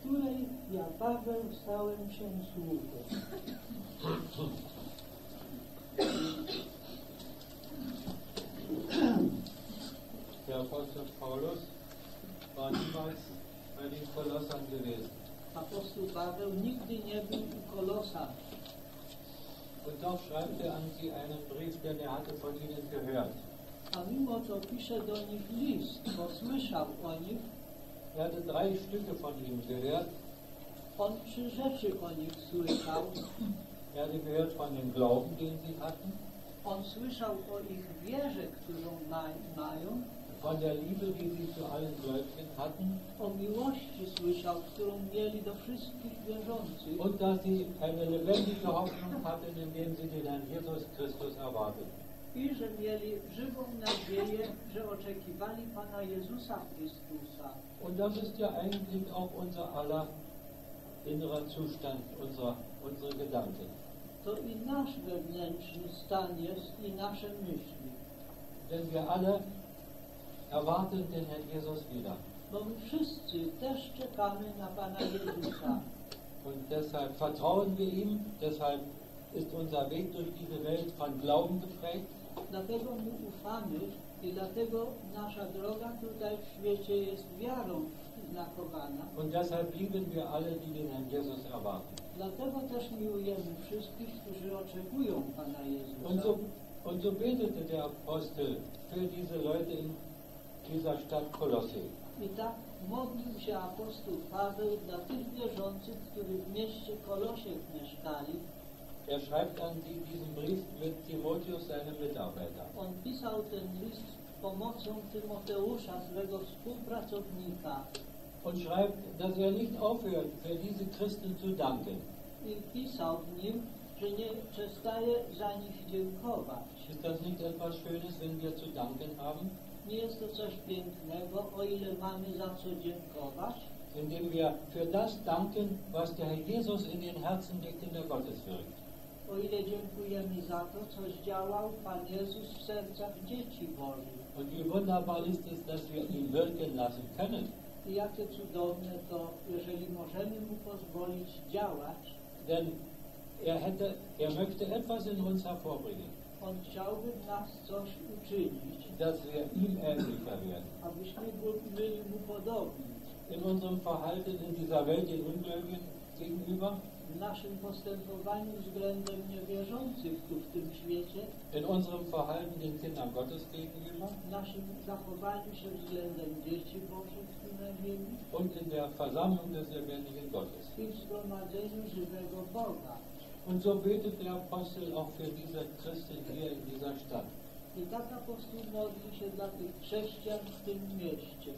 której ja, Paweł, stałem się sługą. Der Apostel Paulus bei den Kolossern gewesen. Apostoł Paweł nigdy nie był u Kolosa, Und doch schreibt er an sie einen Brief, denn er hatte von ihnen gehört. a mimo to pisze do nich list, bo słyszał o nich, Er hatte drei Stücke von ihnen gehört. on trzy rzeczy o nich słyszał. Er hatte gehört von dem Glauben, den sie hatten, On słyszał o ich wierze, którą ma, mają, von der Liebe, die sie zu allen Gläubigen hatten o miłości słyszał, którą mieli do wszystkich wierzących und dass sie eine lebendige Hoffnung hatten, indem sie den Herrn Jesus Christus erwarteten. i że mieli żywą nadzieję, że oczekiwali Pana Jezusa Chrystusa. Und das ist ja eigentlich auch unser aller innerer Zustand, unserer, unsere Gedanken. To i nasz wewnętrzny stan jest i nasze myśli. Denn wir alle erwarten den Herrn Jesus wieder. Bo my wszyscy też czekamy na Pana Jezusa. Und deshalb vertrauen wir ihm, deshalb ist unser Weg durch diese Welt von Glauben geprägt. Dlatego my ufamy i dlatego nasza droga tutaj w świecie jest wiarą znakowana. Und deshalb lieben wir alle, die den Herrn Jesus erwarten. Dlatego też miłujemy wszystkich, którzy oczekują Pana Und Jezusa. so Und so betete der Apostel für diese Leute in dieser Stadt Kolosse. I tak modlił się apostoł Paweł dla tych wierzących, którzy w mieście Kolosiek mieszkali. Er schreibt an die diesen Brief mit Timotheus, seinem Mitarbeiter. On pisał ten list z pomocą Tymoteusza, swego współpracownika. Und schreibt, dass er nicht aufhört, für diese Christen zu danken. I pisał w nim, że nie przestaje za nich dziękować. Ist das nicht etwas Schönes, wenn wir zu danken haben? Nie jest to coś pięknego, o ile mamy za co dziękować, Indem wir für das danken, was der Herr Jesus in den Herzen der Kinder Gottes wirkt. o ile dziękujemy za to, co zdziałał Pan Jezus w sercach dzieci Bożych. Und wie wunderbar ist es, dass wir ihn wirken lassen können. I jakie cudowne to, jeżeli możemy Mu pozwolić działać, Denn er, hätte, er möchte etwas in uns hervorbringen, On chciałby nas coś uczynić, dass wir ihm ähnlicher werden. In unserem Verhalten in dieser Welt den Ungläubigen gegenüber, W naszym postępowaniu względem niewierzących tu w tym świecie, in unserem Verhalten den Kindern Gottes gegenüber w naszym zachowaniu się względem dzieci Bożych tu na ziemi und in der Versammlung des lebendigen Gottes. i w zgromadzeniu żywego Boga. Und so betet der Apostel auch für diese Christen hier in dieser Stadt. I tak apostoł modli się dla tych chrześcijan w tym mieście.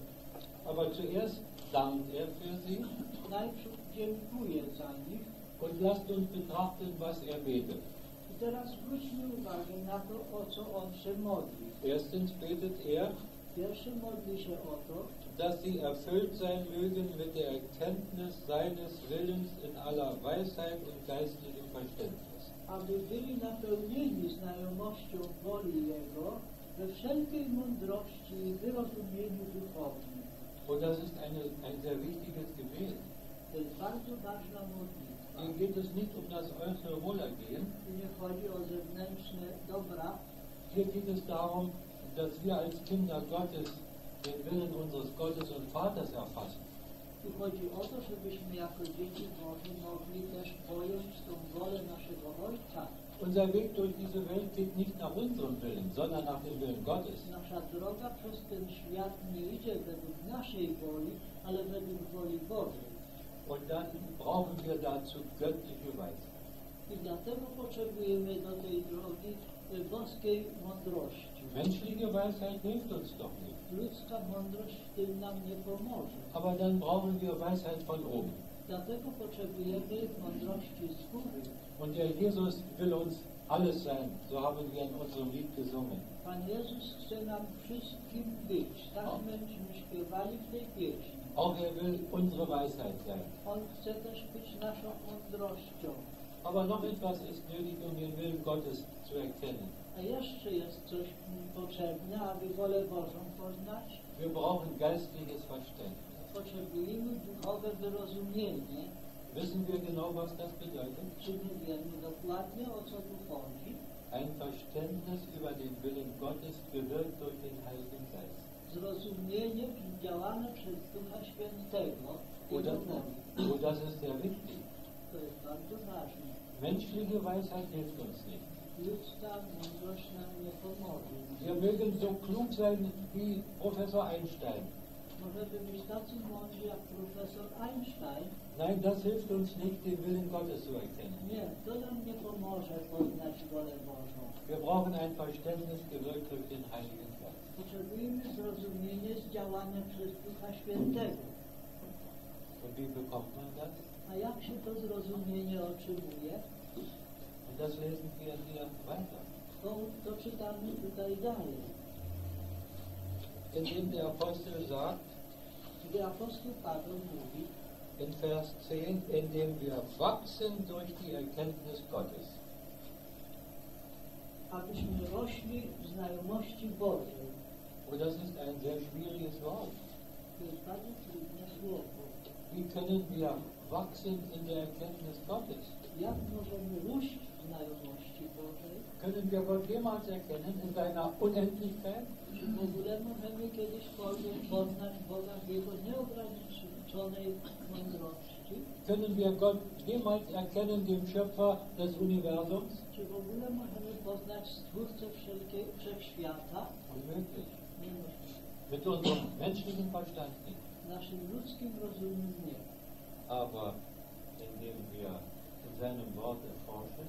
Aber zuerst dankt er für sie Najpierw dziękuję za nich und lasst uns betrachten, was er betet. i teraz zwróćmy uwagę na to, o co on się modli. Erstens betet er, Pierwszy modli się o to, dass sie erfüllt sein mögen mit der Erkenntnis seines Willens in aller Weisheit und geistlichem Verständnis. Aby byli napełnieni znajomością woli Jego we wszelkiej mądrości i wyrozumieniu duchownym. Und das ist eine, ein sehr wichtiges Gebet. To jest bardzo ważna modlitwa. Hier geht es nicht um das äußere Wohlergehen, Tu nie chodzi o zewnętrzne dobra, hier geht es darum, dass wir als Kinder Gottes den Willen unseres Gottes und Vaters erfassen. Tu chodzi o to, żebyśmy jako dzieci Boże mogli też pojąć tą wolę naszego Ojca. Unser Weg durch diese Welt geht nicht nach unserem Willen, sondern nach dem Willen Gottes. Nasza droga przez ten świat nie idzie według naszej woli, ale według woli Bożej. Und dann brauchen wir dazu göttliche Weisheit. I dlatego potrzebujemy do tej drogi y, boskiej mądrości. Menschliche Weisheit hilft uns doch nicht. Aber dann brauchen wir Weisheit von oben. Und der Jesus will uns alles sein. So haben wir in unserem Lied gesungen. Pan Jezus chce nam wszystkim być. Tak myśmy śpiewali w tej pieśni. Auch er will unsere Weisheit sein. On chce też być naszą mądrością. Aber noch etwas ist nötig, um den Willen Gottes zu erkennen. A jeszcze jest coś potrzebne, aby wolę Bożą poznać. Wir brauchen geistliches Verständnis. Potrzebujemy duchowe wyrozumienie. Wissen wir genau, was das bedeutet? Czy my wiemy dokładnie o co tu chodzi? Ein Verständnis über den Willen Gottes gewirkt durch den Heiligen Geist. Zrozumienie działane przez Ducha Świętego. Jego das, das ist sehr wichtig. To jest bardzo ważne. Menschliche Weisheit hilft uns nicht. Ludzka mądrość nam nie pomoże. Wir mögen so klug sein wie Professor Einstein. Możemy być tacy mądrzy jak profesor Einstein. Nein, das hilft uns nicht, den Willen Gottes zu erkennen. Nie, to nam nie pomoże poznać wolę Bożą. Wir brauchen ein Verständnis gewirkt durch den Heiligen Geist. Potrzebujemy zrozumienie z działania przez Ducha Świętego. Und wie bekommt man das? A jak się to zrozumienie otrzymuje? Das lesen wir hier weiter. To, to czytamy tutaj dalej. Indem der Apostel sagt, Paweł mówi, in Vers 10, indem wir wachsen durch die Erkenntnis Gottes. abyśmy rośli w znajomości Bożej. Und das ist ein sehr schwieriges Wort. Wie können wir wachsen in der Erkenntnis Gottes? Jak możemy róść w znajomości Bożej? Können wir Gott jemals erkennen in seiner Unendlichkeit? Czy w ogóle możemy kiedyś poznać Boga w Jego nieograniczonej mądrości? miłości? Können wir Gott jemals erkennen, den Schöpfer des Universums? Czy w ogóle możemy poznać Stwórcę wszelkie, wszechświata? Unmöglich. Mit unserem menschlichen Verstand nicht. Naszym ludzkim rozumem nie. Aber indem wir in seinem Wort erforschen,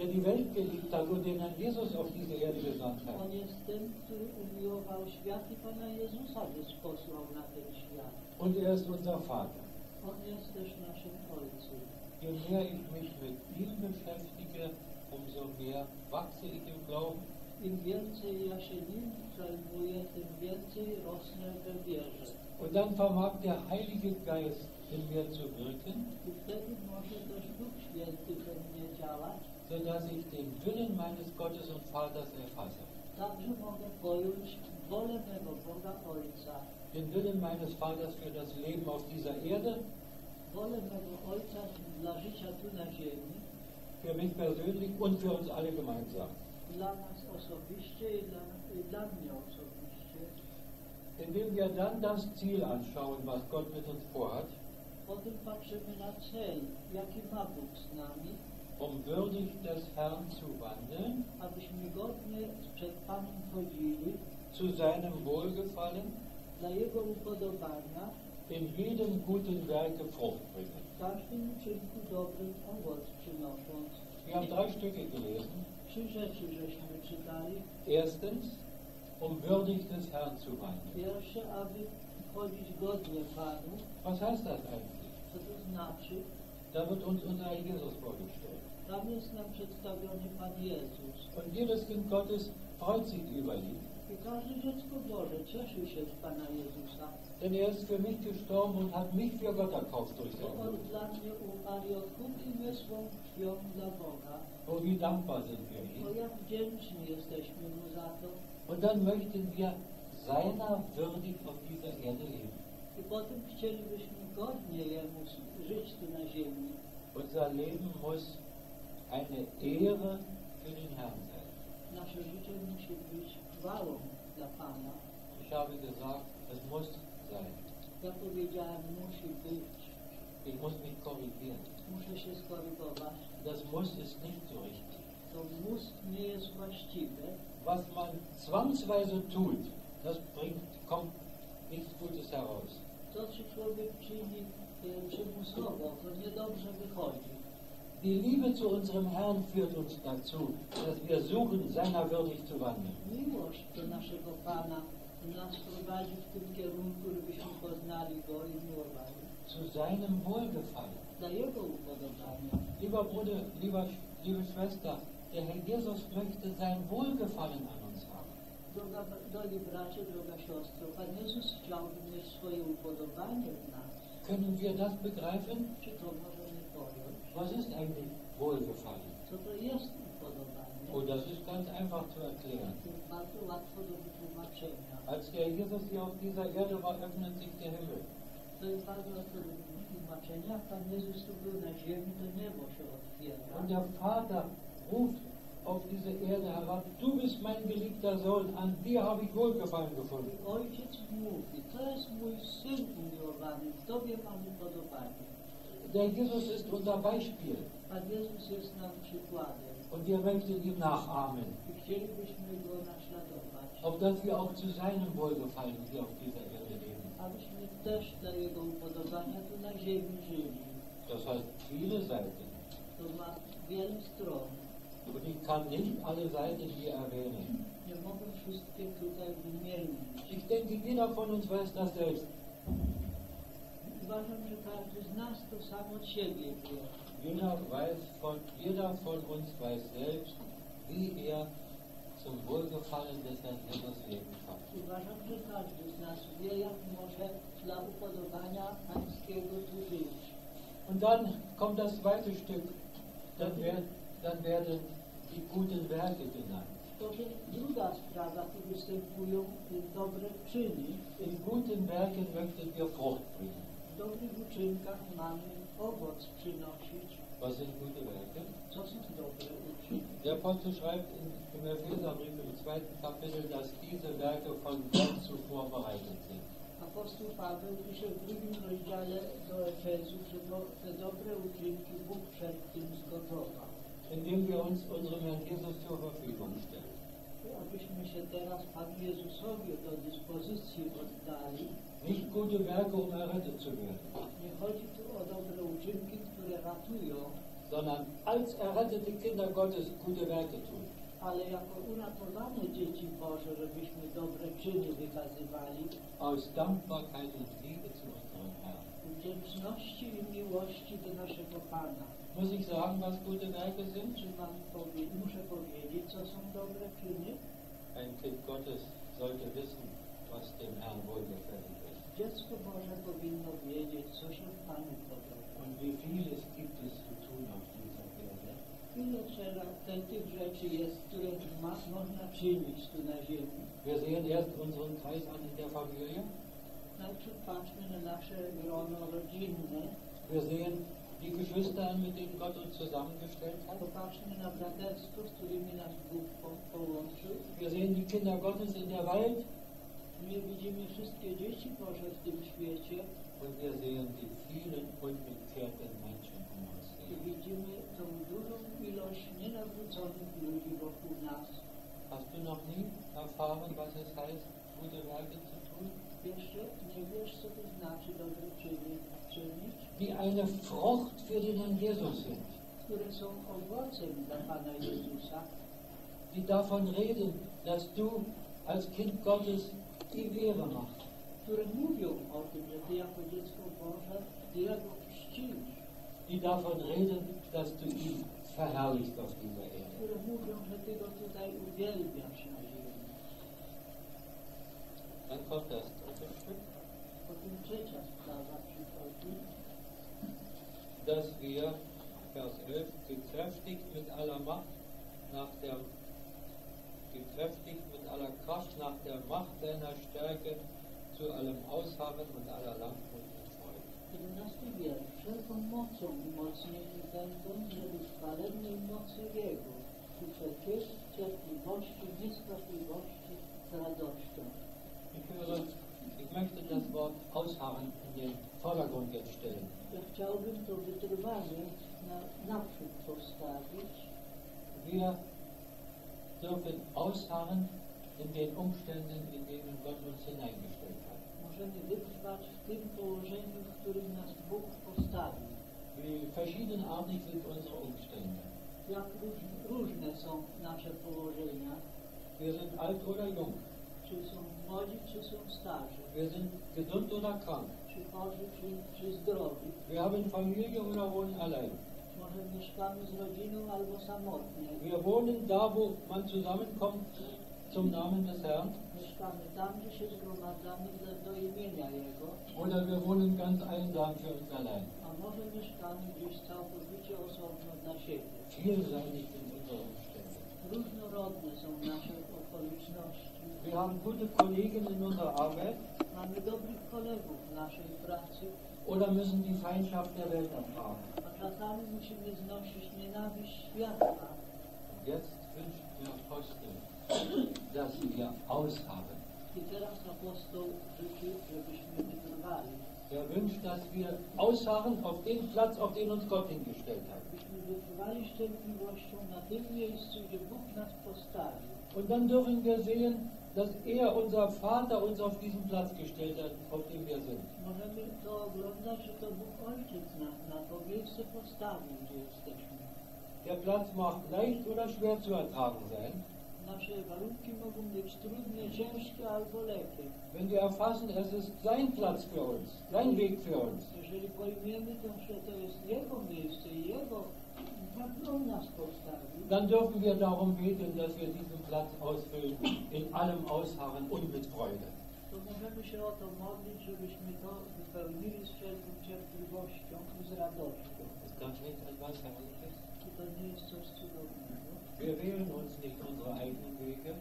der die Welt geliebt hat und den Herrn Jesus auf diese Erde gesandt hat. Und er ist unser Vater. Je mehr ich mich mit ihm beschäftige, umso mehr wachse ich im Glauben. Im więcej ja się nim zajmuję, tym więcej rosnę we wierze. Und dann vermag der Heilige Geist in mir zu wirken, I wtedy może też Duch Święty we mnie działać, sodass ich den Willen meines Gottes und Vaters erfasse. Den Willen meines Vaters für das Leben auf dieser Erde, für mich persönlich und für uns alle gemeinsam. Indem wir dann das Ziel anschauen, was Gott mit uns vorhat, Potem patrzymy na cel, jaki ma Bóg z nami, um würdig des Herrn zu wandeln, abyśmy godnie przed Panem chodzili, zu seinem Wohlgefallen, dla Jego upodobania, in jedem guten Werke Frucht bringen. w każdym uczynku dobrym owoc przynosząc. Wir haben drei Stücke gelesen. Trzy rzeczy żeśmy czytali. Erstens, um würdig des Herrn zu wandeln. Pierwsze, aby chodzić godnie Panu. Was heißt das eigentlich? Co to znaczy? Da wird uns unser Jesus vorgestellt. Tam jest nam przedstawiony Pan Jezus. Und jedes Kind Gottes freut sich über ihn, I każde dziecko Boże cieszy się z Pana Jezusa. denn er ist für mich gestorben und hat mich für Gott erkauft durch sein On Blut. dla mnie umarł i odkupił mnie swą krwią dla Boga. Oh, wie dankbar sind wir ihm. jak wdzięczni jesteśmy Mu za to. Und dann möchten wir seiner würdig auf dieser Erde leben. I potem chcielibyśmy godnie Jemu żyć tu na ziemi. Unser Leben muss eine Ehre für den Herrn sein. Nasze życie musi być chwałą dla Pana. Ich habe gesagt, es muss sein. Ja powiedziałem, musi być. Ich muss mich korrigieren. Muszę się skorygować. Das muss ist nicht so richtig. To mus nie jest właściwe. Was man zwangsweise tut, das bringt, kommt nichts Gutes heraus. To, czy człowiek czyni e, przymusowo, to niedobrze wychodzi. Die Liebe zu unserem Herrn führt uns dazu, dass wir suchen, seiner würdig zu wandeln. Miłość do naszego Pana nas prowadzi w tym kierunku, żebyśmy poznali Go i miłowali. Zu seinem Wohlgefallen. Dla Jego upodobania. Lieber Bruder, lieber, liebe Schwester, der Herr Jesus möchte sein Wohlgefallen an uns haben. Droga, drogi bracie, droga siostro, Pan Jezus chciałby mieć swoje upodobanie w nas. Können wir das begreifen? Czy to pojąć? Was ist eigentlich Wohlgefallen? Jest upodobanie? Oh, das ist ganz einfach zu erklären. Als der Jesus hier auf dieser Erde war, öffnet sich der Himmel. Und der Vater ruft auf diese Erde herab, du bist mein geliebter Sohn, an dir habe ich Wohlgefallen gefunden. Ojciec mówi, to jest mój Syn umiłowany, w Tobie mam upodobanie. Der Jesus ist unser Beispiel und wir möchten ihm nachahmen, auf dass wir auch zu seinem Wohlgefallen hier auf dieser Erde leben. Das hat viele Seiten. Und ich kann nicht alle Seiten hier erwähnen. Ich denke, jeder von uns weiß das selbst. Uważam, że każdy z nas to samo od siebie wie. Jeder, weiß von, jeder von uns weiß selbst, wie er zum Wohlgefallen des Herrn Jesus leben kann. Uważam, że każdy z nas wie, jak może dla upodobania pańskiego tu żyć. Und dann kommt das zweite Stück. dann, werden, dann werden die guten Werke genannt. To się druga sprawa, tu występują y, dobre czyny. In guten Werken möchten wir Frucht bringen. Dobrych uczynkach mamy owoc przynosić. Was sind gute Werke? Co dobre uczynki? Der Apostel schreibt in, im Epheserbrief im zweiten Kapitel, dass diese Werke von Gott zuvor bereitet sind. Apostoł Paweł pisze w drugim rozdziale do Efezów, że do, te dobre uczynki Bóg przed tym zgotował. indem wir uns unserem Herrn Jesus zur Verfügung stellen. Abyśmy się teraz Panu Jezusowi do dyspozycji oddali. Nicht gute Werke, um errettet zu werden, sondern als errettete Kinder Gottes gute Werke tun. ale jako uratowane dzieci Boże, żebyśmy dobre czyny wykazywali, Aus Dankbarkeit und Liebe zu unserem Herrn. wdzięczności i miłości do naszego Pana. Muss ich sagen, was gute Werke sind? Czy mam powie, muszę powiedzieć, co są dobre czyny? Ein Kind Gottes sollte wissen, was dem Herrn wohlgefällig ist. Dziecko Boże powinno wiedzieć, co się Panu podoba. Und wie viel es gibt es zu tun auf dieser Erde. Ile trzeba te, tych rzeczy jest, które ma, można czynić tu na ziemi. Wir sehen erst unseren Kreis an in der Familie. Najpierw patrzmy na nasze grono rodzinne, Wir sehen die Geschwister mit denen Gott uns zusammengestellt hat. połączył. Wir sehen die Kinder Gottes in der Welt. My widzimy wszystkie dzieci Boże w tym świecie Und wir sehen die vielen unbekehrten Menschen um uns i widzimy tą dużą ilość nienawróconych ludzi wokół nas. Hast du noch nie erfahren, was es heißt, gute Werke zu tun? Jeszcze nie wiesz, co to znaczy dobre czyny czynić, Die eine Frucht für den Herrn Jesus sind. które są owocem dla Pana Jezusa, Die davon reden, dass du als Kind Gottes die Ehre machst. które mówią o tym, że Ty jako dziecko Boże Jego czcisz, Die davon reden, dass du ihn verherrlichst auf dieser Erde. które mówią, że Ty Go tutaj uwielbiasz na ziemi. Dann kommt das dritte Stück, Potem trzecia sprawa przychodzi, dass wir, Vers 11, gekräftigt mit aller Macht nach der gekräftigt mit aller Kraft nach der Macht seiner Stärke zu allem Ausharren und aller Langmut und Freude. 17 wiersz. Wszelką mocą umocnieni będą, żeby w chwalebnej mocy Jego ku przecież cierpliwości, nieskopliwości z radością. Ich höre, ich möchte das Wort Ausharren in den Vordergrund jetzt stellen. Ja chciałbym to wytrwanie na, naprzód postawić. Wir dürfen ausharren in den Umständen, in denen Gott uns hineingestellt hat. Możemy wytrwać w tym położeniu, w którym nas Bóg postawił. Wie verschiedenartig sind unsere Umstände. Jak róż, różne są nasze położenia, Wir sind alt oder jung. czy są młodzi, czy są starzy, Wir sind gesund oder krank. czy chorzy, czy, czy zdrowi. Wir haben Familie oder wohnen allein. Może mieszkamy z rodziną albo samotnie. Wir wohnen da, wo man zusammenkommt zum Namen des Herrn. Oder wir wohnen ganz einsam für uns allein. Vielseitig sind unsere Umstände. Wir haben gute Kollegen in unserer Arbeit oder müssen die Feindschaft der Welt ertragen. Jetzt wünscht der Apostel, dass wir ausharren. I teraz apostoł życzy, żebyśmy wytrwali. Er wünscht, dass wir ausharren auf den Platz, auf den uns Gott hingestellt hat. Byśmy wytrwali z cierpliwością na tym miejscu, gdzie Bóg nas postawił. Und dann dürfen wir sehen, dass er, unser Vater, uns auf diesen Platz gestellt hat, auf dem wir sind. Możemy to oglądać, że to Bóg Ojciec nas na to miejsce postawił, gdzie jesteśmy. Der Platz mag leicht oder schwer zu ertragen sein. Wenn wir erfassen, es ist sein Platz für uns, sein Weg für uns, dann dürfen wir darum beten, dass wir diesen Platz ausfüllen, in allem ausharren und mit Freude. to możemy się o to modlić, żebyśmy to wypełnili z wszelką cierpliwością i z radością. Ist das nicht etwas Herrliches? Czy to nie jest coś cudownego? Wir wählen uns nicht unsere eigenen Wege.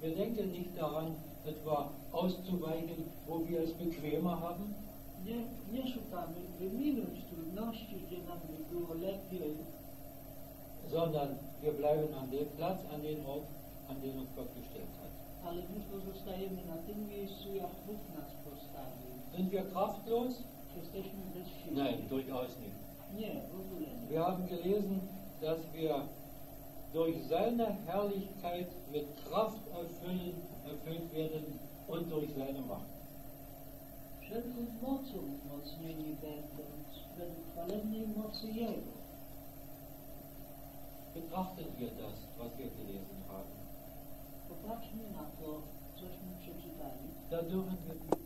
Wir denken nicht daran, etwa auszuweichen, wo wir es bequemer haben, Nie, nie szukamy wyminąć trudności, gdzie nam by było lepiej, sondern wir bleiben an dem Platz, an den Ort, an den uns Gott gestellt hat. ale my pozostajemy na tym miejscu, jak Bóg nas postawił. Sind wir kraftlos? Nein, durchaus nicht. Wir haben gelesen, dass wir durch seine Herrlichkeit mit Kraft erfüllen, erfüllt werden und durch seine Macht. Wszelką mocą umocnieni będąc, według chwalebnej mocy Jego. Betrachten wir das, was wir gelesen haben. Popatrzmy na to, cośmy przeczytali. Da dürfen wir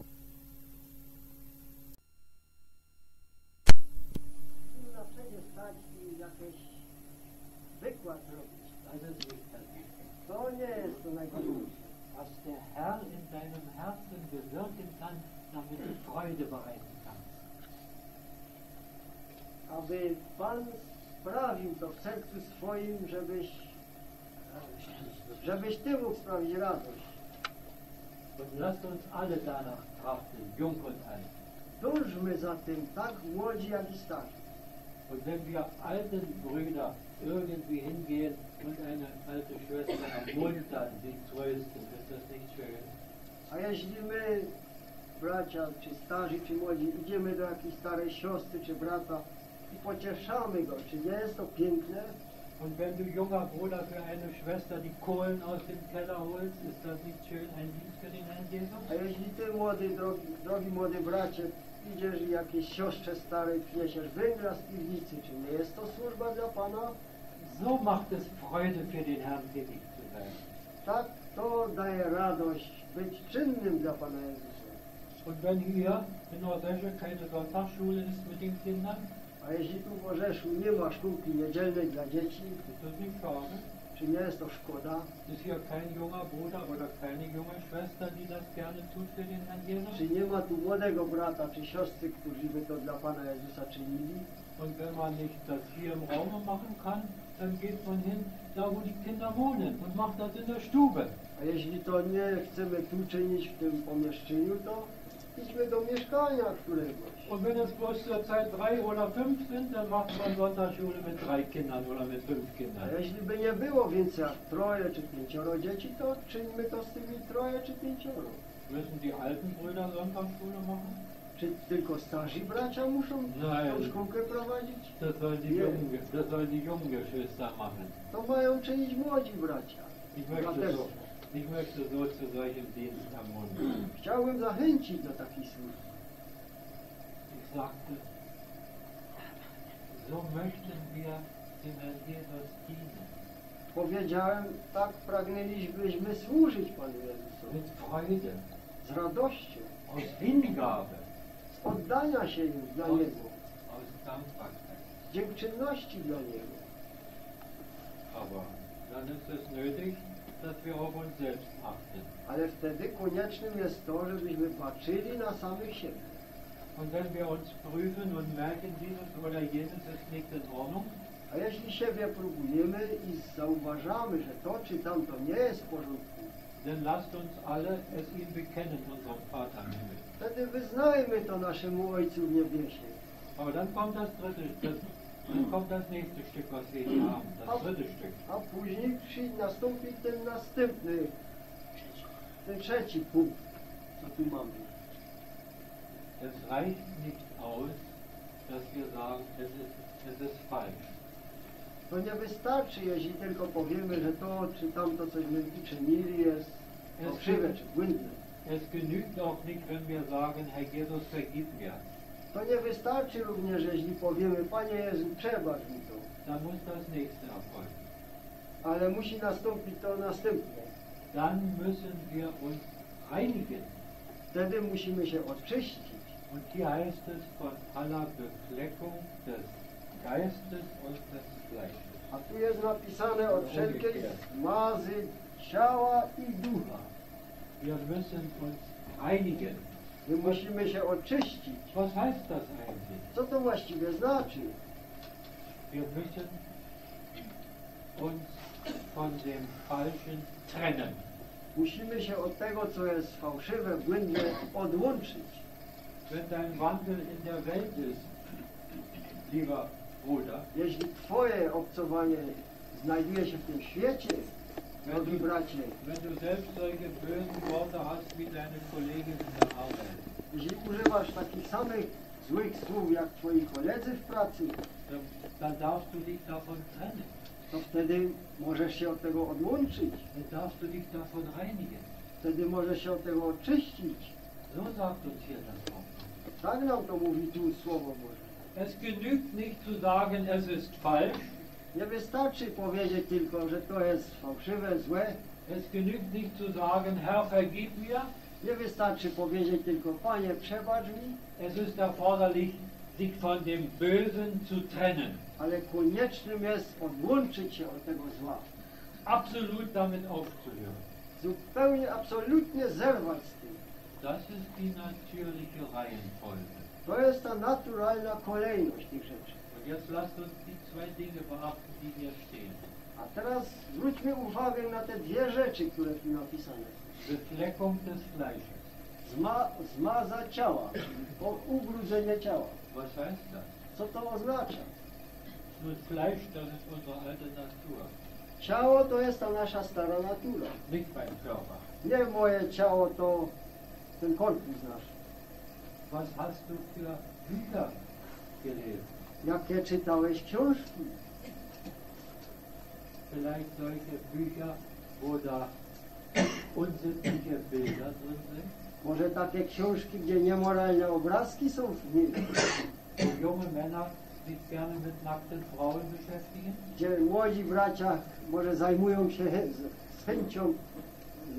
na przecież stać i jakieś wykład robić. Ist nicht das Wichtigste. To nie jest to najważniejsze. Was der Herr in deinem Herzen bewirken kann, damit du Freude bereiten kannst. Aby Pan sprawił to w sercu swoim, żebyś, żebyś Ty mógł sprawić radość. Und lasst uns alle danach trachten, jung und alt. Dążmy za tym, tak młodzi jak i starzy. Und wenn wir alten Brüder irgendwie hingehen und eine alte Schwester ermuntern, sie trösten, ist das nicht schön? A jeśli my, bracia, czy starzy, czy młodzi, idziemy do jakiejś starej siostry, czy brata i pocieszamy go, czy nie jest to piękne? Und wenn du junger Bruder für eine Schwester die Kohlen aus dem Keller holst, ist das nicht schön ein Dienst für den Herrn Jesus? A jeśli ty, młody, drogi, drogi młody bracie, idziesz i jakiejś siostrze starej przyniesiesz węgla z piwnicy, czy nie jest to służba dla Pana? So macht es Freude für den Herrn tätig zu sein. Tak, to daje radość być czynnym dla Pana Jezusa. Und wenn hier in keine Sonntagsschule ist mit den Kindern, A jeśli tu w Orzeszu nie ma szkółki niedzielnej dla dzieci, das nicht schade? Czy nie jest to szkoda? Ist hier kein junger Bruder oder keine junge Schwester, die das gerne tut für den Herrn Jesus? Czy nie ma tu młodego brata czy siostry, którzy by to dla Pana Jezusa czynili? Und wenn man nicht das hier im Raum machen kann, dann geht man hin, da wo die Kinder wohnen und macht das in der Stube. A jeśli to nie chcemy tu czynić w tym pomieszczeniu, to idźmy do mieszkania któregoś. Und wenn es bloß zurzeit drei oder fünf sind, dann macht man Sonntagsschule mit drei Kindern oder mit fünf A Kindern. jeśli by nie było więcej jak troje czy pięcioro dzieci, to czyńmy to z tymi troje czy pięcioro. Müssen die alten Brüder Sonntagsschule machen? Czy tylko starzy bracia muszą Nein. tą szkółkę prowadzić? Das sollen die jungen, das sollen die jungen Geschwister machen. To mają czynić młodzi bracia. Ich möchte so, ich möchte so zu solchem Dienst ermuntern. chciałbym zachęcić do takiej służby. Ich sagte, so möchten wir dem Herrn Jesus dienen. Powiedziałem, tak pragnęlibyśmy służyć Panu Jezusowi. Mit Freude, Z radością, aus Hingabe, z oddania się dla aus, Niego, aus Dankbarkeit. z dziękczynności dla Niego. Aber dann ist es nötig, Ale wtedy koniecznym jest to, żebyśmy patrzyli na samych siebie. Und wenn wir uns prüfen und merken, dieses oder jenes ist nicht in Ordnung, A jeśli siebie próbujemy i zauważamy, że to czy tamto nie jest w porządku, dann lasst uns alle es ihm bekennen, unserem Vater im Himmel. wtedy wyznajmy to naszemu Ojcu w niebiesie. Aber dann kommt das dritte, das, dann kommt das nächste Stück, was wir hier haben, das dritte Stück. A później przy, nastąpi ten następny, ten trzeci punkt, co tu mamy. Es reicht nicht aus, dass wir sagen, es ist, es ist falsch. To nie wystarczy, jeśli tylko powiemy, że to czy tamto coś my uczynili jest czy błędne. Es genügt auch nicht, wenn wir sagen, Herr Jesus, vergib mir. To nie wystarczy również, jeśli powiemy, Panie Jezu, przebacz mi to. Dann muss das nächste erfolgen. Ale musi nastąpić to następne. Dann müssen wir uns reinigen. Wtedy musimy się oczyścić. Und hier heißt es von aller Befleckung des Geistes und des Fleisches. A tu jest napisane od wszelkiej mazy ciała i ducha. Wir müssen uns reinigen. My musimy się oczyścić. Was heißt das eigentlich? Co to właściwie znaczy? Wir müssen uns von dem Falschen trennen. Musimy się od tego, co jest fałszywe, błędne, odłączyć. Wenn dein Wandel in der Welt ist, lieber Bruder, Jeśli Twoje obcowanie znajduje się w tym świecie, drogi bracie, wenn du selbst solche bösen Worte hast wie deine Kollegin in der Arbeit, jeśli używasz takich samych złych słów jak Twoi koledzy w pracy, dann, dann darfst du dich davon trennen. to wtedy możesz się od tego odłączyć. Dann darfst du dich davon reinigen. Wtedy możesz się od tego oczyścić. So sagt uns hier das Wort. Tak nam to mówi tu Słowo Boże. Es genügt nicht zu sagen, es ist falsch. Nie wystarczy powiedzieć tylko, że to jest fałszywe, złe. Es genügt nicht zu sagen, Herr, vergib mir. Nie wystarczy powiedzieć tylko, Panie, przebacz mi, Es ist erforderlich, sich von dem Bösen zu trennen. ale koniecznym jest odłączyć się od tego zła. Absolut damit aufzuhören. Zupełnie, absolutnie zerwać z tym. Das ist die natürliche Reihenfolge. To jest ta naturalna kolejność tych rzeczy. Und jetzt lasst uns zwei Dinge beachten, die hier stehen. A teraz zwróćmy uwagę na te dwie rzeczy, które tu napisane są. Befleckung des Fleisches. Zma, zmaza ciała, po- ubrudzenie ciała. Was heißt das? Co to oznacza? Nun, Fleisch, das ist unsere alte Natur. Ciało to jest ta nasza stara natura. Nicht mein Körper. Nie moje ciało to ten korpus nasz. Was hast du für gelesen? Jakie czytałeś książki? Vielleicht solche Bücher, wo da unsittliche Bilder drin sind, Może takie książki, gdzie niemoralne obrazki są w nich, wo junge Männer sich gerne mit nackten Frauen beschäftigen? gdzie młodzi bracia może zajmują się z, z chęcią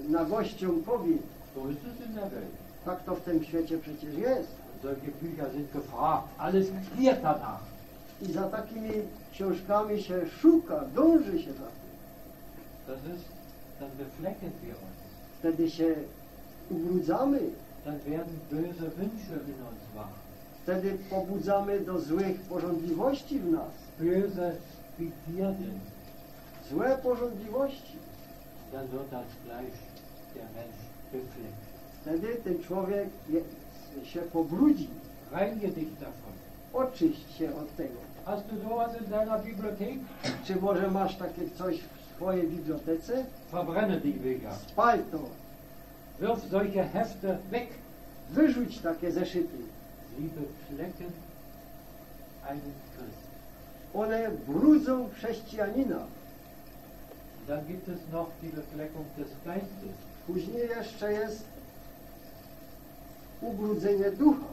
nagością kobiet. So ist es in der Welt. Tak to w tym świecie przecież jest. Solche Bücher sind gefragt. Alles giert danach. I za takimi książkami się szuka, dąży się za tym. Das ist, dann beflecken wir uns. Wtedy się ubrudzamy, Dann werden böse Wünsche in uns wach. wtedy pobudzamy do złych porządliwości w nas. Böse Begierden. Złe porządliwości. Dann wird das Fleisch der Mensch befleckt. Wtedy ten człowiek się pobrudzi. Reinige dich davon. Oczyść się od tego. Hast du sowas in deiner Bibliothek? Czy może masz takie coś w swojej bibliotece? Verbrenne die Bücher. Spal to. Wirf solche Hefte weg. Wyrzuć takie zeszyty. Sie beflecken einen Christ. One brudzą chrześcijanina. Dann gibt es noch die Befleckung des Geistes. Później jeszcze jest ubrudzenie ducha.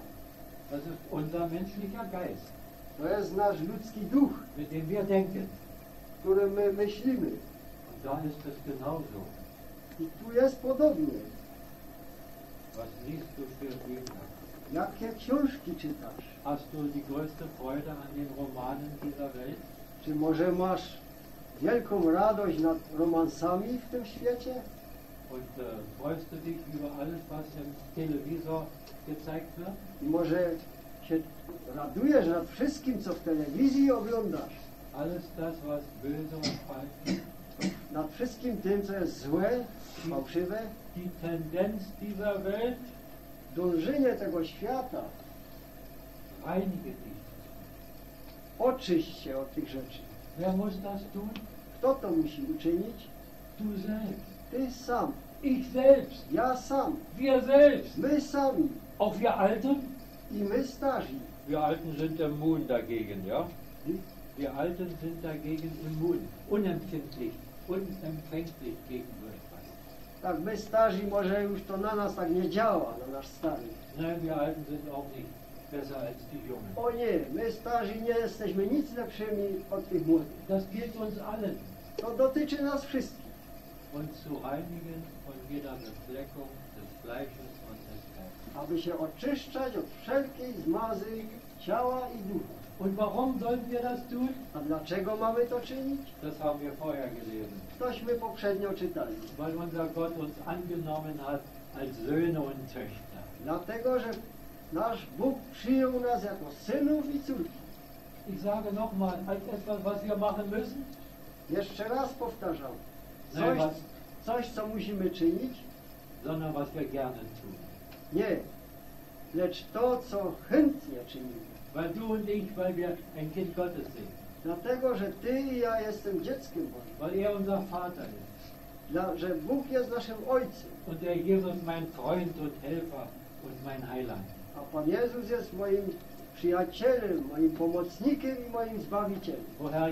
Das ist unser menschlicher Geist, To jest nasz ludzki duch, mit dem wir denken. którym my myślimy. Und da ist es genauso. I tu jest podobnie. Was liest du für Bücher? Jakie książki czytasz? Hast du die größte Freude an den Romanen dieser Welt? Czy może masz wielką radość nad romansami w tym świecie? Und äh, freust du dich über alles, was im gezeigt wird? I może się radujesz nad wszystkim, co w telewizji oglądasz? Alles das, was böse und falsch? Nad wszystkim tym, co jest złe, fałszywe? Die Tendenz dieser Welt Dążenie tego świata, reinige dich. oczyść się od tych rzeczy. Wer muss das tun? Kto to musi uczynić? Du selbst. Ty sam. Ich selbst. Ja sam. Wir selbst. My sami. Auch wir Alten? I my starzy. Wir Alten sind immun dagegen, ja? Wir Alten sind dagegen immun, unempfindlich, unempfänglich gegen etwas. Tak, my starzy może już to na nas tak nie działa, na nasz stary. Nein, wir Alten sind auch nicht besser als die Jungen. O nie, my starzy nie jesteśmy nic lepszymi od tych młodych. Das gilt uns allen, To dotyczy nas wszystkich. uns zu reinigen Aby się oczyszczać od wszelkiej zmazy ciała i ducha. Und warum sollten wir das tun? A dlaczego mamy to czynić? Das haben wir vorher gelesen. Tośmy poprzednio czytali. Weil unser Gott uns angenommen hat als Söhne und Töchter. Dlatego, że nasz Bóg przyjął nas jako synów i córki. Ich sage nochmal, als etwas, was wir machen müssen, Jeszcze raz powtarzam. nein, Coś, was, coś co musimy czynić, nie. Lecz to, co chętnie czynimy. Weil du und ich, weil wir ein Kind Gottes sind. Dlatego, że Ty i ja jestem dzieckiem Bożym. Weil er unser Vater ist. Dla, że Bóg jest naszym Ojcem, Und der Jesus mein Freund und Helfer und mein Heiland. a Pan Jezus jest moim przyjacielem, moim pomocnikiem i moim Zbawicielem.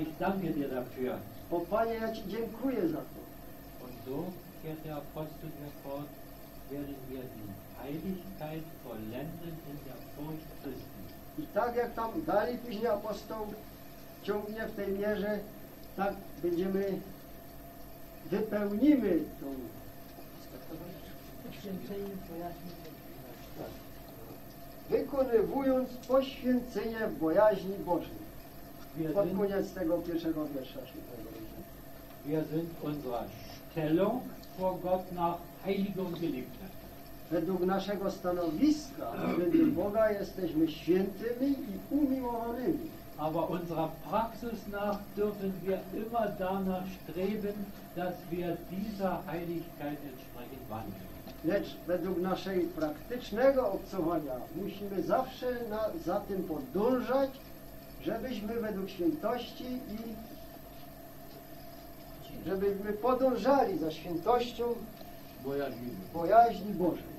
Ich danke dir dafür. O Panie, ja Ci dziękuję za to. So, der Apostel werden wir Heiligkeit in der Furcht Christi. I tak jak tam dalej później apostoł ciągnie w tej mierze, tak będziemy, wypełnimy tą Poświęcenie bojaźni Bożej. wykonywując poświęcenie w bojaźni Bożej. Pod koniec tego pierwszego wiersza wir sind unserer Stellung vor Gott nach heilig und geliebter. Według naszego stanowiska względem Boga jesteśmy świętymi i umiłowanymi. Aber unserer Praxis nach dürfen wir immer danach streben, dass wir dieser Heiligkeit entsprechend wandeln. Lecz według naszej praktycznego obcowania musimy zawsze na, za tym podążać, żebyśmy według świętości i żebyśmy podążali za świętością Bojaźnimy. bojaźni Bożej.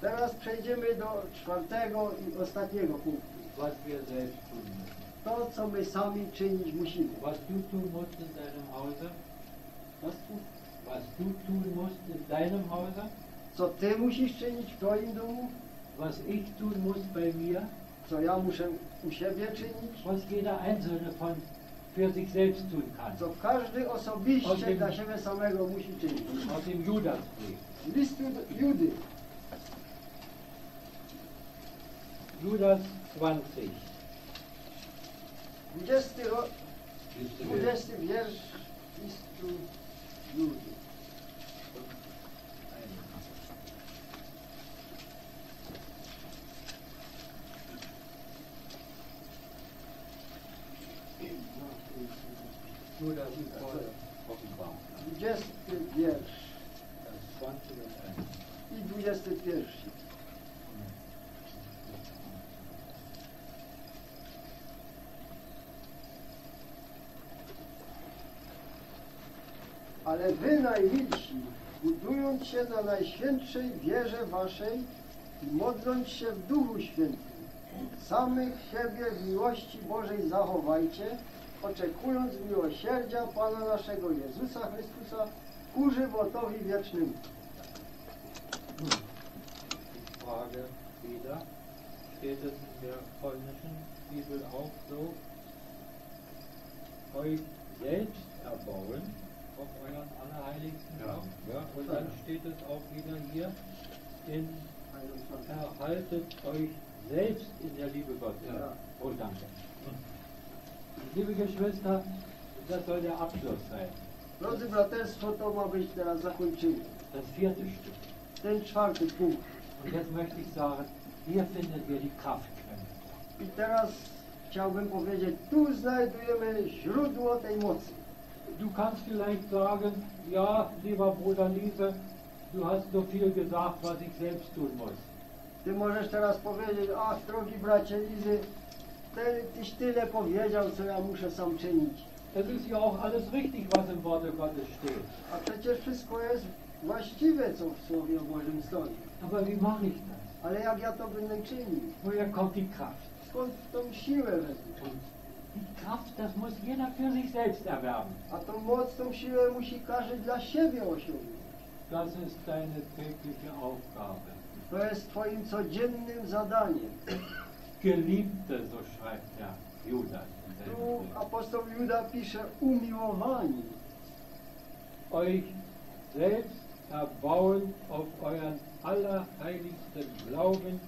Teraz przejdziemy do czwartego i ostatniego punktu. To, co my sami czynić musimy. Was du tun musst in deinem Hause, Was, was du tun musst in deinem Hause, co Ty musisz czynić w Twoim domu, was ich tun muss bei mir, co ja muszę u siebie czynić, was jeder Einzelne von für sich selbst tun kann. co każdy osobiście dla siebie samego musi czynić. Aus dem Judasbrief. Listu do Judy, Judas 20. 20, ro, Siehst du, wer- 20 wiersz listu Judy. Offenbar. 20 wiersz Das 20 und 1. i 21. Ale wy najmilsi, budując się na najświętszej wierze waszej i modląc się w Duchu Świętym, samych siebie w miłości Bożej zachowajcie, oczekując miłosierdzia Pana naszego Jezusa Chrystusa ku żywotowi wiecznemu. Ich frage wieder, steht es in der polnischen Bibel auch so, euch selbst erbauen auf euren allerheiligsten Ja. Tag? Ja. Und dann steht es auch wieder hier, in, erhaltet euch selbst in der Liebe Gottes. Ja. Oh, danke. Liebe Geschwister, das soll der Abschluss sein. Drodzy braterstwo, to ma być teraz zakończenie. Das vierte Stück. Ten czwarty punkt. Und jetzt möchte ich sagen, hier finden wir die Kraftquelle. I teraz chciałbym powiedzieć, tu znajdujemy źródło tej mocy. Du kannst vielleicht sagen, ja, lieber Bruder Liese, du hast so viel gesagt, was ich selbst tun muss. Ty możesz teraz powiedzieć, ach, drogi bracie Lizy, ty, tyś tyle powiedział, co ja muszę sam czynić. Es ist ja auch alles richtig, was im Worte Gottes steht. A przecież wszystko jest właściwe, co w Słowie Bożym stoi. Aber wie mache ich das? Ale jak ja to będę czynił? Woher kommt die Kraft? Skąd tą siłę wezmę? Die Kraft, das muss jeder für sich selbst erwerben. A tą moc, tą siłę musi każdy dla siebie osiągnąć. Das ist deine tägliche Aufgabe. To jest twoim codziennym zadaniem. Geliebte, so schreibt der Judas. Tu apostoł Juda pisze umiłowani. euch selbst erbauen auf euren allerheiligsten Glauben,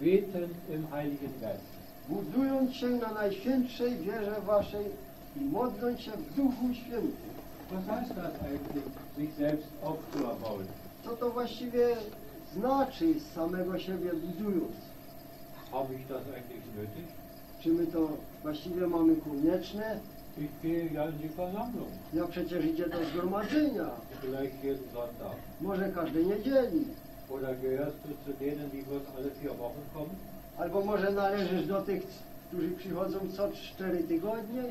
beten im Heiligen Geist. budując się na najświętszej wierze waszej i modląc się w Duchu Świętym. Was heißt das eigentlich, sich selbst aufzuerbauen? Co to właściwie znaczy z samego siebie budując? Habe ich das eigentlich nötig? Czy my to właściwie mamy konieczne? Ich gehe ja in die Versammlung, Ja przecież idzie do zgromadzenia, vielleicht jeden Sonntag. może każdej niedzieli. Oder gehörst du zu denen, die bloß alle vier Wochen kommen? Albo może należysz do tych, którzy przychodzą co cztery tygodnie?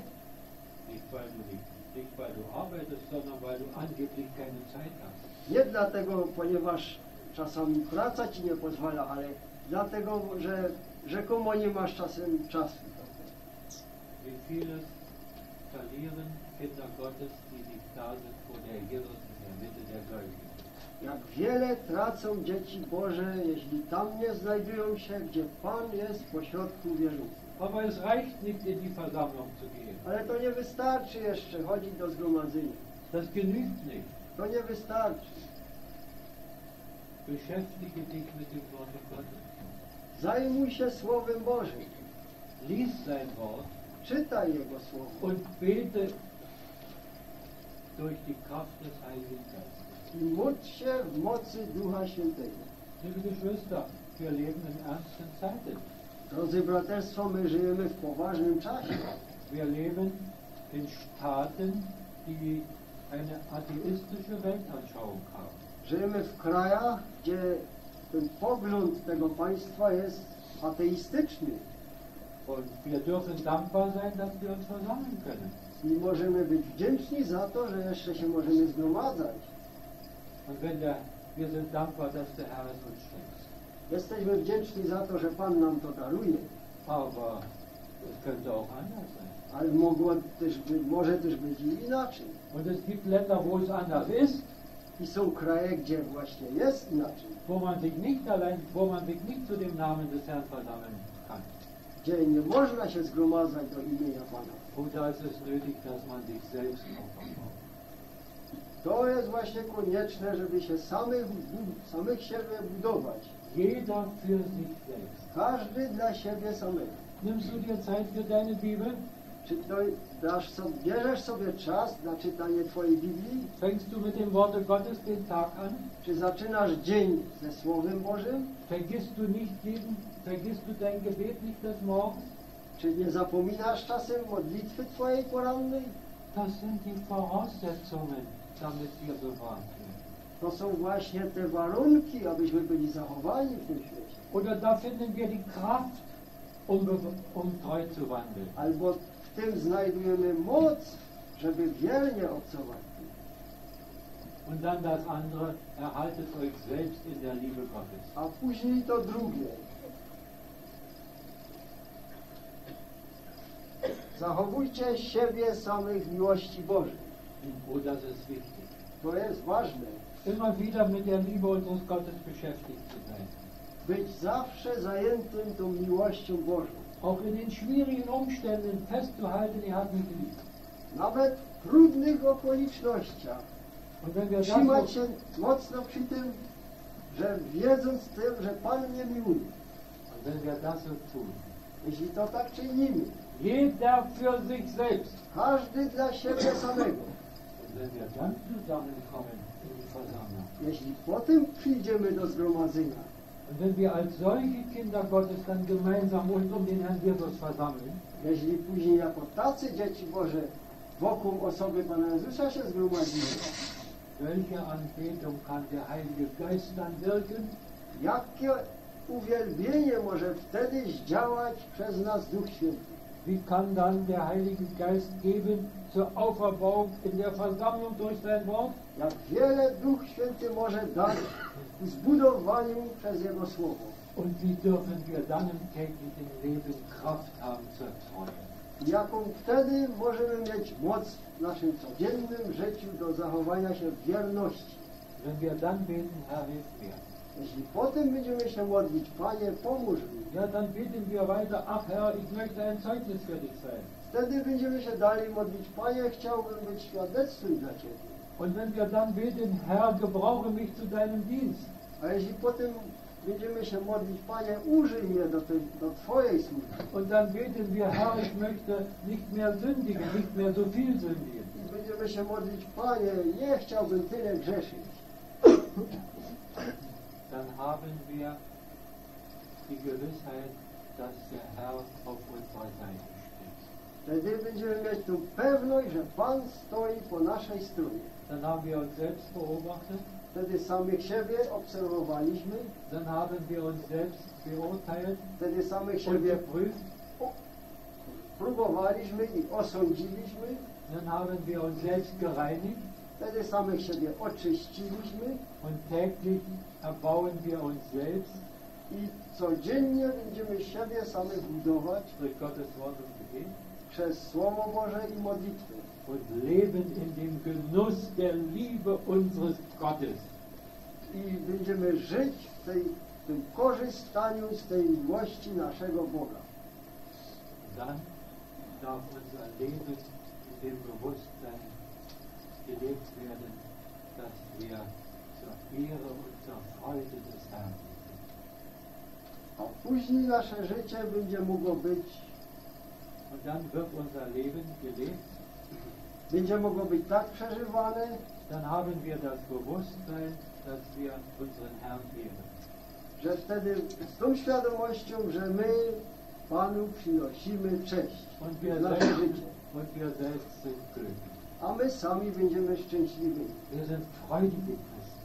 Nicht weil du nicht, nicht weil du arbeitest, sondern weil du angeblich keine Zeit hast. Nie dlatego, ponieważ czasami praca ci nie pozwala, ale dlatego, że rzekomo nie masz czasem czasu. Wie vieles verlieren Kinder Gottes, die da sind, wo der Jesus in der Mitte der Gläubigen. Jak wiele tracą dzieci Boże, jeśli tam nie znajdują się, gdzie Pan jest pośrodku wierzących. Aber es reicht nicht, in die Versammlung zu gehen. Ale to nie wystarczy jeszcze chodzić do zgromadzenia. Das genügt nicht. To nie wystarczy. Beschäftige dich mit dem Worte Gottes. Zajmuj się Słowem Bożym. Lies sein Wort Czytaj Jego Słowo. und bete durch die Kraft des Heiligen Geistes. I módl się w mocy Ducha Świętego. Liebe Geschwister, wir leben in ernsten Zeiten. Drodzy braterstwo, my żyjemy w poważnym czasie. Wir leben in Staaten, die eine atheistische Weltanschauung haben. Żyjemy w krajach, gdzie ten pogląd tego państwa jest ateistyczny. Und wir dürfen dankbar sein, dass wir uns versammeln können. I możemy być wdzięczni za to, że jeszcze się możemy zgromadzać. Und wenn der, wir sind dankbar, dass der Herr es uns schenkt. Jesteśmy wdzięczni za to, że Pan nam to daruje. Aber es könnte auch anders sein. Ale mogło też być, może też być i inaczej. Und es gibt Länder, wo es anders ist, I są kraje, gdzie właśnie jest inaczej. Wo man sich nicht allein, wo man sich nicht zu dem Namen des Herrn versammeln kann. Gdzie nie można się zgromadzać do imienia Pana. Und da ist es nötig, dass man sich selbst. To jest właśnie konieczne, żeby się samych, samych siebie budować. Jeder für sich selbst. Każdy dla siebie samego. Nimmst du dir Zeit für deine Bibel? Czy to dasz sobie, bierzesz sobie czas na czytanie Twojej Biblii? Fängst du mit dem Worte Gottes den Tag an? Czy zaczynasz dzień ze Słowem Bożym? Vergisst du nicht jeden, vergisst du dein Gebet nicht des Morgens? Czy nie zapominasz czasem modlitwy Twojej porannej? Das sind die Voraussetzungen, damit wir bewahrt werden. To są właśnie te warunki, abyśmy byli zachowani w tym świecie. Oder da finden wir die Kraft, um, um treu zu wandeln. Albo w tym znajdujemy moc, żeby wiernie obcować. Und dann das andere, erhaltet euch selbst in der Liebe Gottes. A później to drugie. Zachowujcie siebie samych w miłości Bożej. Oh, das ist wichtig. To jest ważne. Immer wieder mit der Liebe unseres Gottes beschäftigt zu sein. Być zawsze zajętym tą miłością Bożą. Auch in den schwierigen Umständen festzuhalten, er hat mich lieb. Nawet w trudnych okolicznościach. Und wenn wir das Trzymać się mocno przy tym, że wiedząc tym, że Pan mnie miłuje. Jeśli to tak czynimy, jeder für sich selbst, każdy dla siebie [coughs] samego. Jeśli potem przyjdziemy do zgromadzenia, wenn wir als solche Kinder Gottes dann gemeinsam uns um den Herrn Jesus versammeln, jeśli później jako tacy dzieci Boże wokół osoby Pana Jezusa się zgromadzimy, welche Anbetung kann der Heilige Geist dann wirken? jakie uwielbienie może wtedy zdziałać przez nas Duch Święty? Wie kann dann der Heilige Geist geben zur Auferbauung in der Versammlung durch sein Wort? Jak wiele Duch Święty może dać zbudowaniu przez Jego Słowo. Und wie dürfen wir dann im täglichen Leben Kraft haben zur Treue? Jaką wtedy możemy mieć moc w naszym codziennym życiu do zachowania się wierności. Wenn wir dann beten, Herr, hilf mir. Jeśli potem będziemy się modlić, Panie, pomóż mi, Ja, dann beten wir weiter, ach Herr, ich möchte ein Zeugnis für dich sein. wtedy będziemy się dalej modlić, Panie, chciałbym być świadectwem dla Ciebie. Und wenn wir dann beten, Herr, gebrauche mich zu deinem Dienst. A jeśli potem będziemy się modlić, Panie, użyj mnie do, tej, do Twojej służby. Und dann beten wir, Herr, ich möchte nicht mehr sündigen, nicht mehr so viel sündigen. I będziemy się modlić, Panie, nie chciałbym tyle grzeszyć. dann haben wir die Gewissheit, dass der Herr auf unserer Seite steht. Wtedy będziemy mieć tą pewność, że Pan stoi po naszej stronie. Dann haben wir uns selbst beobachtet, Wtedy samych siebie obserwowaliśmy, dann haben wir uns selbst beurteilt. Wtedy samych siebie geprüft, próbowaliśmy i osądziliśmy, dann haben wir uns selbst gereinigt. Wtedy samych siebie oczyściliśmy. Und täglich erbauen wir uns selbst. I codziennie będziemy siebie samych budować durch Gottes Wort und Gebet. przez Słowo Boże i modlitwy. Und leben in dem Genuss der Liebe unseres Gottes. I będziemy żyć w tej, tym korzystaniu z tej miłości naszego Boga. Dann darf unser Leben in dem Bewusstsein gelebt werden, dass wir zur Ehre und zur Freude des Herrn sind. A później nasze życie będzie mogło być, Und dann wird unser Leben gelebt, będzie mogło być tak przeżywane, dann haben wir das Bewusstsein, dass wir unseren Herrn ehren. że wtedy z tą świadomością, że my Panu przynosimy cześć Und wir nasze życie, und wir selbst sind glücklich. a my sami będziemy szczęśliwi. Wir sind freudige Christen.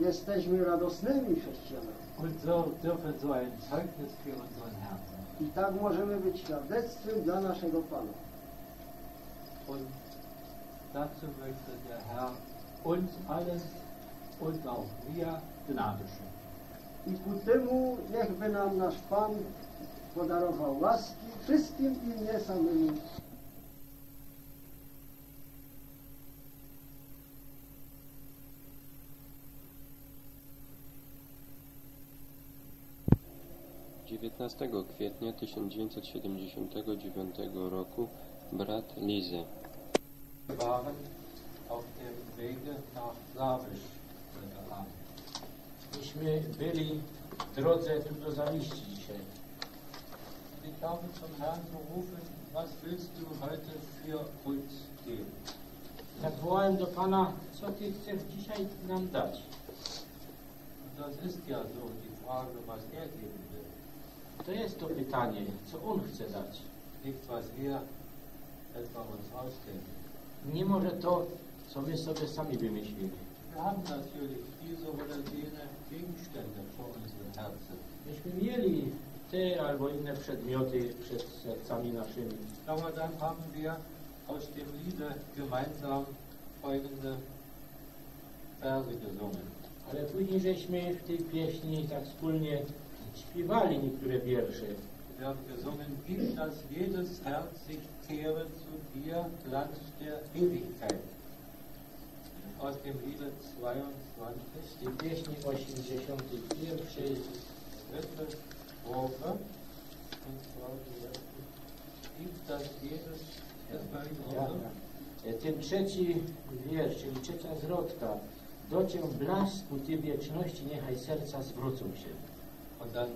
Jesteśmy radosnymi chrześcijanami. Und so dürfen so ein Zeugnis für unseren Herrn sein. I tak możemy być świadectwem dla naszego Pana. Und dazu möchte der Herr uns allen und auch mir Gnade schenken. I ku temu niechby nam nasz Pan podarował łaski wszystkim i mnie samemu. Dziewiętnastego 19 kwietnia 1979 roku brat Lizy. Waren auf dem Wege nach Slawisch Abend. Myśmy byli w drodze tu do Zaliści dzisiaj. Ich habe zum Herrn gerufen, was willst du heute für uns geben? Zawołałem do Pana, co Ty chcesz dzisiaj nam dać? Das ist ja so die Frage, was er geben will. To jest to pytanie, co On chce dać. Nicht, was wir etwa uns ausdenken. Nie może to, co my sobie sami Herzen. Myśmy mieli te albo inne przedmioty przed sercami naszymi. Aber dann haben wir aus dem Liede gemeinsam folgende Verse gesungen. Ale później żeśmy w tej pieśni tak wspólnie śpiewali niektóre wiersze. Wir haben gesungen, gib, dass jedes Herz sich zu dir, Land der Ewigkeit. Aus dem Liede 22, Z tej pieśni 81 dritte. Und zwar die erste. Gib, dass jedes, das war auch. ten trzeci wiersz, czyli trzecia zwrotka. Do Cię blasku Ty wieczności, niechaj serca zwrócą się. Und dann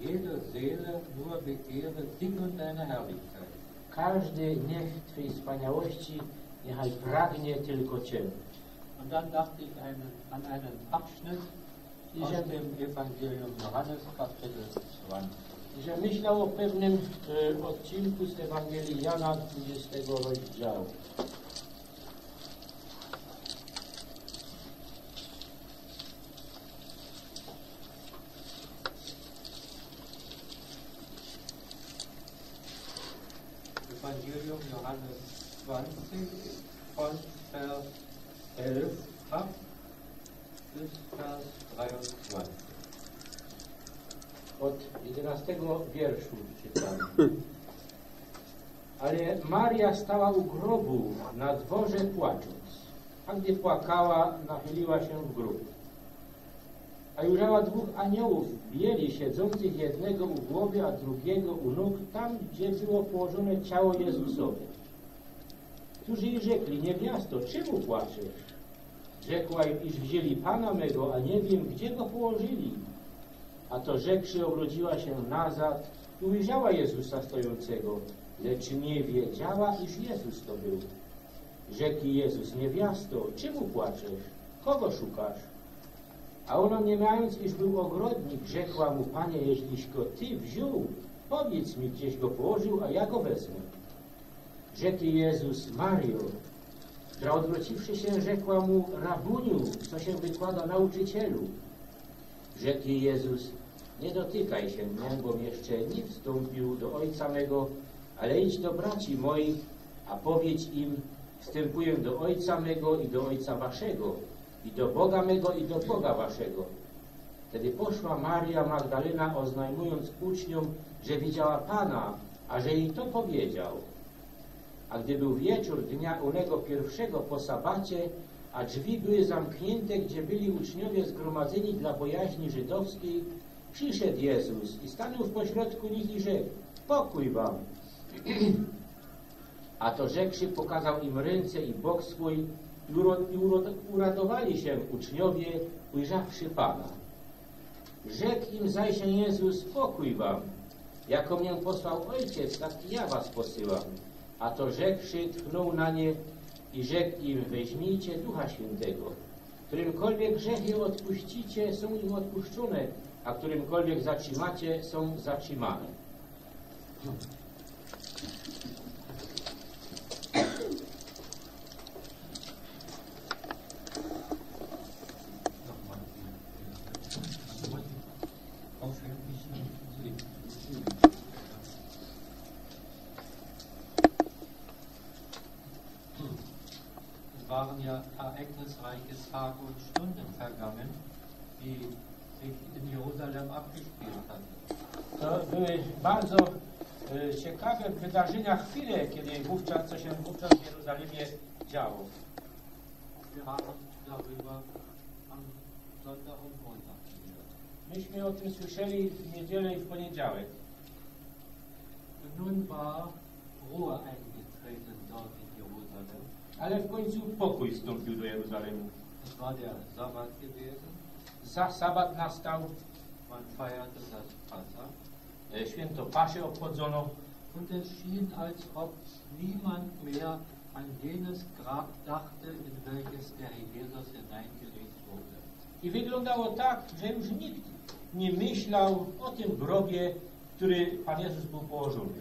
jede Seele nur begehre dich und deine Herrlichkeit. Każdy niech Twej wspaniałości, niechaj pragnie tylko Cię. Und dann dachte ich einen, an einen Abschnitt I aus że, dem Evangelium Johannes, Kapitel 20. i że myślał o pewnym e, odcinku z Ewangelii Jana 20 rozdziału. Evangelium Johannes 20 von Vers 11 ab bis Vers 23. Od 11 wierszu czytamy. Ale Maria stała u grobu na dworze płacząc, a gdy płakała, nachyliła się w grób. A ujrzała dwóch aniołów bieli siedzących jednego u głowy, a drugiego u nóg, tam gdzie było położone ciało Jezusowe. Którzy jej rzekli, niewiasto, czemu płaczesz? Rzekła im, iż wzięli Pana mego, a nie wiem, gdzie go położyli. A to rzekszy obróciła się nazad i ujrzała Jezusa stojącego, lecz nie wiedziała, iż Jezus to był. Rzekł Jezus, niewiasto, czemu płaczesz? Kogo szukasz? A ona, nie mając, iż był ogrodnik, rzekła mu, Panie, jeśliś go Ty wziął, powiedz mi, gdzieś go położył, a ja go wezmę. Rzekł Jezus, Mario, która odwróciwszy się, rzekła mu, Rabuniu, co się wykłada nauczycielu. Rzekł Jezus, nie dotykaj się mnie, bom jeszcze nie wstąpił do Ojca mego, ale idź do braci moich, a powiedz im, wstępuję do Ojca mego i do Ojca waszego, i do Boga mego i do Boga waszego. Wtedy poszła Maria Magdalena, oznajmując uczniom, że widziała Pana, a że jej to powiedział. A gdy był wieczór dnia unego pierwszego po sabacie, a drzwi były zamknięte, gdzie byli uczniowie zgromadzeni dla bojaźni żydowskiej, przyszedł Jezus i stanął w pośrodku nich i rzekł, pokój wam. [clears throat] A to rzekszy pokazał im ręce i bok swój i, uradowali się uczniowie, ujrzawszy Pana. Rzekł im zaś się Jezus, pokój wam. Jako mnie posłał Ojciec, tak i ja was posyłam. A to rzekszy, tchnął na nie i rzekł im, weźmijcie Ducha Świętego. Którymkolwiek grzechy odpuścicie, są im odpuszczone, a którymkolwiek zatrzymacie, są zatrzymane. Nochmal. Aufhören, ich Es waren ja ereignisreiche Tage und Stunden vergangen, die sich in Jerusalem abgespielt hatten. To były bardzo e, ciekawe wydarzenia, chwile, kiedy wówczas, co się wówczas w Jerozolimie działo. Myśmy o tym słyszeli w niedzielę i w poniedziałek. Nun war Ruhe eingetreten dort in Jerusalem. Ale w końcu pokój wstąpił do Jeruzalemu. War der Sabbat gewesen. Za sabat nastał, Man feierte das Passa. święto Paszy obchodzono Und es schien, als ob niemand mehr an jenes Grab dachte, in welches der Herr Jesus hineingelegt wurde. i wyglądało tak, że już nikt nie myślał o tym grobie, który Pan Jezus był położony.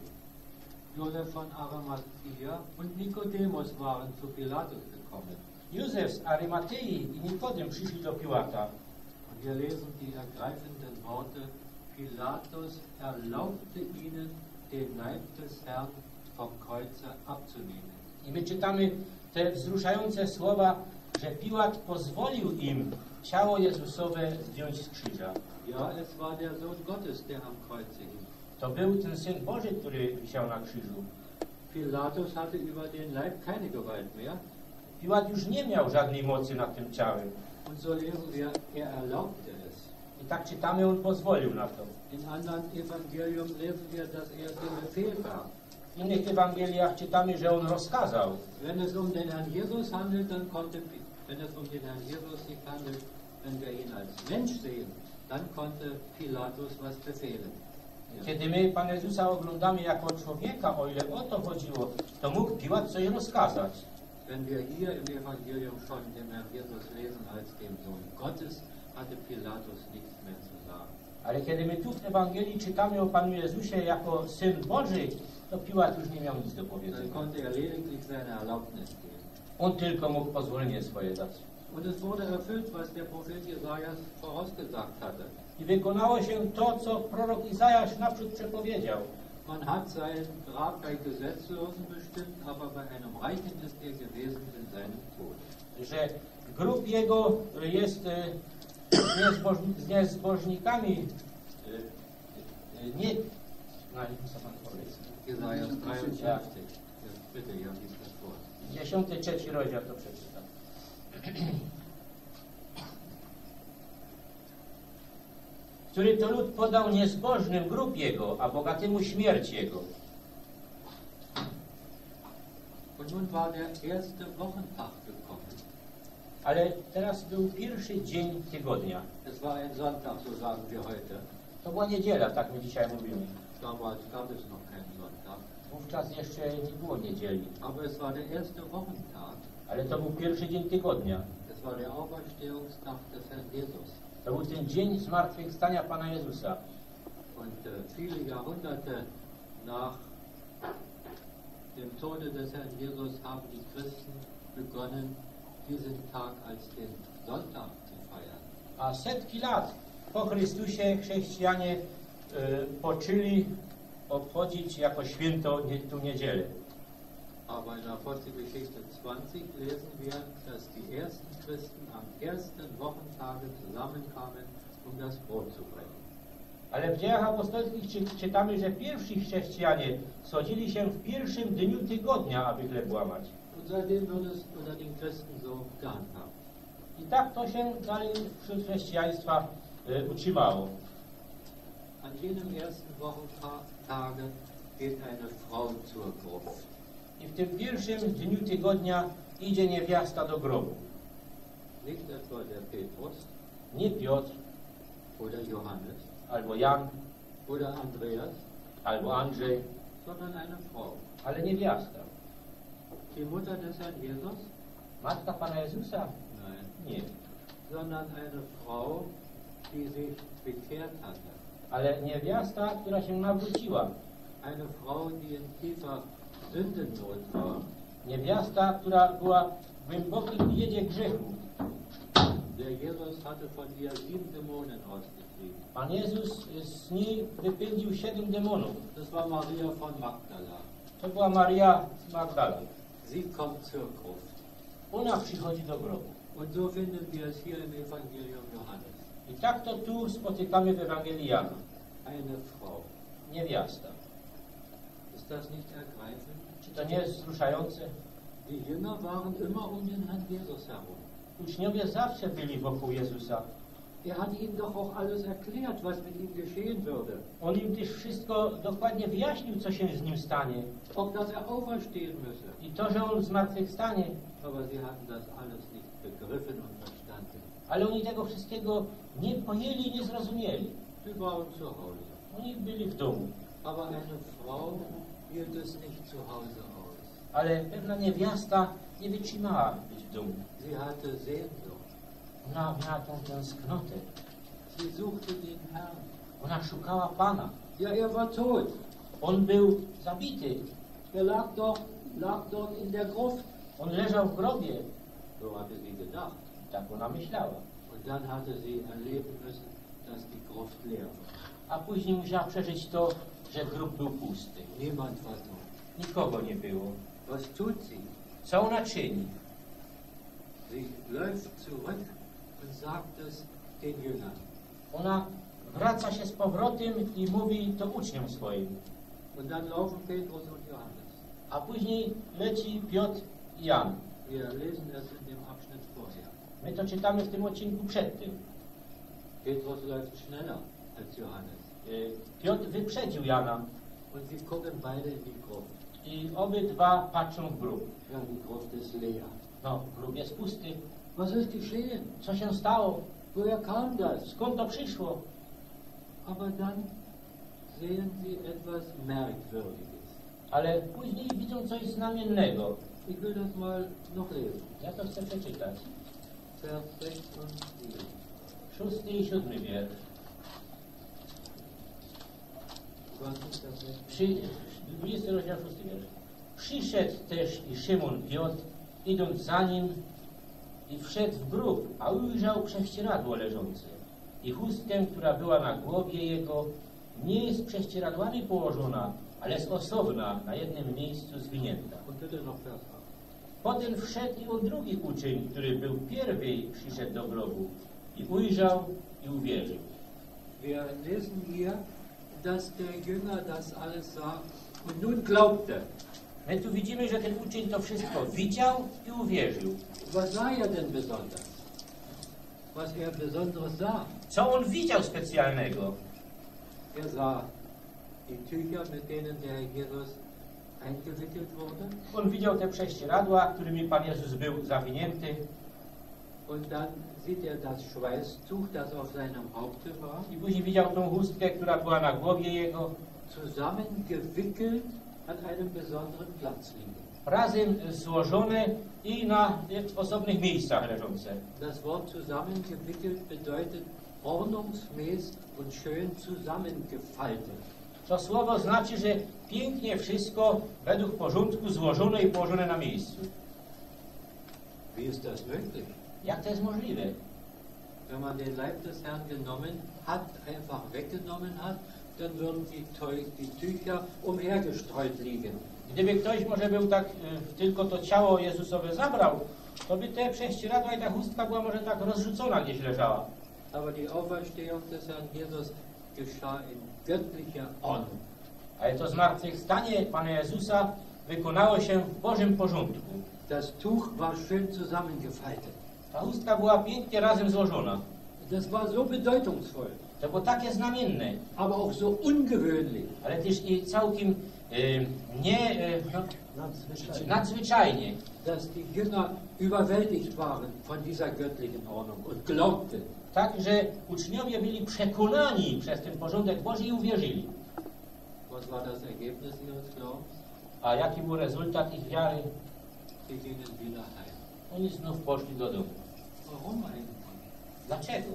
Josef von Arimathea und Nikodemus waren zu Pilatus gekommen. Józef z Arymatei i Nikodem przyszli do Piłata. Und wir lesen die ergreifenden Worte, Pilatus erlaubte ihnen, den Leib des Herrn vom Kreuze abzunehmen. I my czytamy te wzruszające słowa, że Piłat pozwolił im ciało Jezusowe zdjąć z krzyża. Ja, es war der Sohn Gottes, der am Kreuze hing. To był ten Syn Boży, który wisiał na krzyżu. Pilatus hatte über den Leib keine Gewalt mehr. Piłat już nie miał żadnej mocy nad tym ciałem. Und so lesen wir, er erlaubte es. I tak czytamy, on pozwolił na to. In anderen Evangelium lesen wir, dass er den Befehl gab. W innych Ewangeliach czytamy, że on rozkazał. Wenn es um den Herrn Jesus handelt, dann konnte, wenn es um den Herrn Jesus sich handelt, wenn wir ihn als Mensch sehen, dann konnte Pilatus was befehlen. Ja. Kiedy my Pana Jezusa oglądamy jako człowieka, o ile o to chodziło, to mógł Piłat coś rozkazać. Wenn wir hier im Evangelium schon den Herrn Jesus lesen als den Sohn Gottes, hatte Pilatus nichts mehr zu sagen. Ale kiedy my tu w Ewangelii czytamy o Panu Jezusie jako Syn Boży, to Piłat już nie miał nic do powiedzenia. er. On tylko mógł pozwolenie swoje dać. Und es wurde erfüllt, was der Prophet Jesajas vorausgesagt hatte. I wykonało się to, co prorok Izajasz naprzód przepowiedział. Man hat sein Grab bei Gesetzlosen bestimmt, aber bei einem Reichen ist er gewesen in seinem Tod. że grób jego jest e, niezbożnikami e, e, nie... No, co pan powiedz? Jesaja 53. Ja, bitte, ja, lies das vor. Dziesiąty, trzeci rozdział to przeczytam. Który to lud podał niezbożnym grób jego, a bogatemu śmierć jego. Und nun war der erste Wochentag gekommen. Ale teraz był pierwszy dzień tygodnia. Es war ein Sonntag, so sagen wir heute. To była niedziela, tak my dzisiaj mówimy. Damals gab es noch keinen Sonntag. Wówczas jeszcze nie było niedzieli, Aber es war der erste Wochentag. ale to był pierwszy dzień tygodnia. Es war der Auferstehungstag des Herrn Jesus. To był ten dzień zmartwychwstania Pana Jezusa. Und äh, viele Jahrhunderte nach dem Tode des Herrn Jesus haben die Christen begonnen, diesen Tag als den Sonntag zu feiern. A setki lat po Chrystusie chrześcijanie e, poczęli obchodzić jako święto nie, tu niedzielę. Aber in Apostelgeschichte 20 lesen wir, dass die ersten Christen am ersten Wochentage zusammenkamen, um das Brot zu brechen. Ale w dziejach apostolskich czy, czytamy, że pierwsi chrześcijanie schodzili się w pierwszym dniu tygodnia, aby chleb łamać. Und seitdem wird es unter den Christen so gehandhabt. I tak to się dalej wśród chrześcijaństwa e, utrzymało. An jenem ersten Wochentage geht eine Frau zur Gruft. I w tym pierwszym dniu tygodnia idzie niewiasta do grobu. Nicht etwa der Petrus Nie Piotr, oder Johannes albo Jan, oder Andreas, albo Andrzej, sondern eine Frau. ale niewiasta. Die Mutter des Herrn Jesus? Matka Pana Jezusa? Nein. Nie. Sondern eine Frau, die sich bekehrt hatte. Ale niewiasta, która się nawróciła. Eine Frau, die in tiefer. Niewiasta, która była w głębokim biedzie grzechu. Der Jesus hatte von ihr sieben Dämonen ausgetrieben. Pan Jezus z niej wypędził siedem demonów. Das war Maria von Magdala. To była Maria z Magdala. Sie kommt zur Gruft. Ona przychodzi do grobu. Und so finden wir es hier im Evangelium Johannes. I tak to tu spotykamy w Ewangelii Jana. Eine Frau. Niewiasta. Ist das nicht ergreifend? Czy to nie jest wzruszające? Die Jünger waren immer um den Herrn Jesus herum. Uczniowie zawsze byli wokół Jezusa. Er hat ihnen doch auch alles erklärt, was mit ihm geschehen würde. On im też wszystko dokładnie wyjaśnił, co się z nim stanie. Auch, dass er auferstehen müsse. I to, że on zmartwychwstanie. Aber sie hatten das alles nicht begriffen und verstanden. Ale oni tego wszystkiego nie pojęli, nie zrozumieli. Sie waren zu Hause. Oni byli w domu. Aber eine Frau Ale pewna niewiasta nie wytrzymała być w domu. Sie hatte Sehnsucht. Ona miała tą tęsknotę. Sie suchte den Herrn. Ona szukała Pana. Ja, er war tot. On był zabity. Er lag dort, lag dort in der Gruft. On leżał w grobie. So hatte sie gedacht. Tak ona myślała. Und dann hatte sie erleben müssen, dass die Gruft leer war. A później musiała przeżyć to, że grób był pusty. Niemand war tot. Nikogo nie było. Was tut sie? Co ona czyni? Sie läuft zurück und sagt es den Jüngern. Ona wraca się z powrotem i mówi to uczniom swoim. Und dann laufen Petrus und Johannes. A później leci Piotr i Jan. Wir lesen es in dem Abschnitt vorher. My to czytamy w tym odcinku przed tym. Petrus läuft schneller als Johannes. Y, Piotr wyprzedził Jana Und sie gucken beide in die Gruft. i obydwa patrzą w grób. Ja, die Gruft ist leer. No, grób jest pusty. Was ist geschehen? Co się stało? Woher kam das? Skąd to przyszło? Aber dann sehen sie etwas Merkwürdiges. Ale później widzą coś znamiennego. Ich will das mal noch lesen. Ja to chcę przeczytać. Vers 6 und 7. Szósty i siódmy wiersz. Was ist das jetzt? Przy, 20 rozdział 6 wiersz. Przyszedł też i Szymon Piotr, idąc za nim i wszedł w grób, a ujrzał prześcieradło leżące i chustkę, która była na głowie jego, nie jest prześcieradłami położona, ale jest osobna, na jednym miejscu zwinięta. Und bitte noch Vers 8. Potem wszedł i on drugi uczeń, który był pierwej, przyszedł do grobu i ujrzał i uwierzył. Wir lesen hier, dass der Jünger das alles sah und nun glaubte. My tu widzimy, że ten uczeń to wszystko widział i uwierzył. Was sah er denn besonders? Was er besonderes sah? Co on widział specjalnego? Er sah die Tücher, mit denen der Jesus eingewickelt wurde. On widział te prześcieradła, którymi Pan Jezus był zawinięty Und dann sieht er das Schweißtuch, das auf seinem Haupte war. i później widział tą chustkę, która była na głowie jego. zusammengewickelt an einem besonderen Platz liegen. razem złożone i na w osobnych miejscach leżące. Das Wort zusammengewickelt bedeutet ordnungsmäßig und schön zusammengefaltet. To słowo znaczy, że pięknie wszystko według porządku złożone i położone na miejscu. Wie ist das möglich? Jak to jest możliwe? Wenn man den Leib des Herrn genommen hat, einfach weggenommen hat, dann würden die, die Tücher umhergestreut liegen. Gdyby ktoś może był tak e, tylko to ciało Jezusowe zabrał, to by te prześcieradła i ta chustka była może tak rozrzucona gdzieś leżała. Aber die Auferstehung des Herrn Jesus geschah in göttlicher Ordnung. Ale to zmartwychwstanie Pana Jezusa wykonało się w Bożym porządku. Das Tuch war schön zusammengefaltet. Ta chustka była pięknie razem złożona. Das war so bedeutungsvoll, To było takie znamienne, aber auch so ungewöhnlich. ale też i całkiem e, nie e, no, nadzwyczajnie, dass die Jünger überwältigt waren von dieser göttlichen Ordnung und glaubten. tak, że uczniowie byli przekonani przez ten porządek Boży i uwierzyli. Was war das Ergebnis ihres Glaubens? A jaki był rezultat ich wiary? Sie gingen wieder heim. Oni znów poszli do domu. Warum eigentlich? Dlaczego?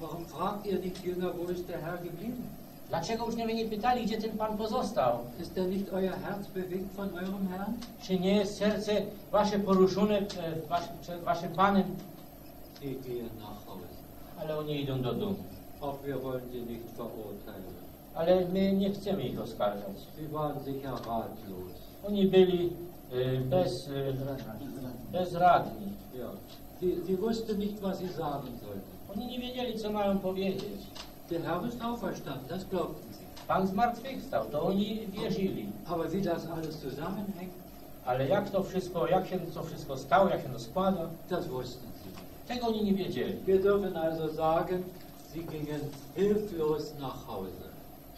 Warum fragt ihr nicht Jünger, wo ist der Herr geblieben? Dlaczego uczniowie nie pytali, gdzie ten Pan pozostał? Ist denn nicht euer Herz bewegt von eurem Herrn? Czy nie jest serce wasze poruszone e, wasz, przed waszym Panem? Sie gehen nach Hause. Ale oni idą do domu. Auch wir wollen sie nicht verurteilen. Ale my nie chcemy ich oskarżać. Sie waren sicher ratlos. Oni byli e, bez, e, bezradni. Ja. Sie, sie wussten nicht, was sie sagen sollten. Oni nie wiedzieli, co mają powiedzieć. Der Herr ist auferstanden, das glaubten sie. Pan zmartwychwstał, to oni wierzyli. Aber wie das alles zusammenhängt, Ale jak to wszystko, jak się to wszystko stało, jak się to składa, das wussten sie tego oni nie wiedzieli. Wir dürfen also sagen, sie gingen hilflos nach Hause.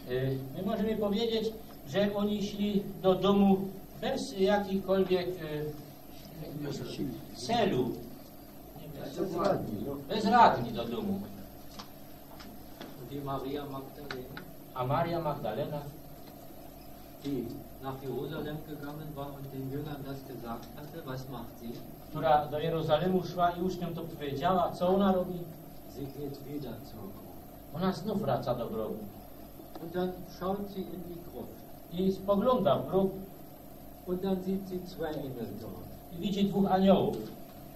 Y, My możemy powiedzieć, że oni szli do domu bez jakichkolwiek y, celu, Bezradni, no. bezradni do domu. Die Maria Magdalena, A Maria Magdalena, die nach Jerusalem gegangen war und den Jüngern das gesagt hatte, was macht sie? która do Jerozolimu szła i uczniom to powiedziała, co ona robi? Sie geht wieder zur Gruft. Ona znów wraca do grobu Und dann schaut sie in die Gruft. i spogląda w grób Und dann sieht sie zwei Engel dort. i widzi dwóch aniołów.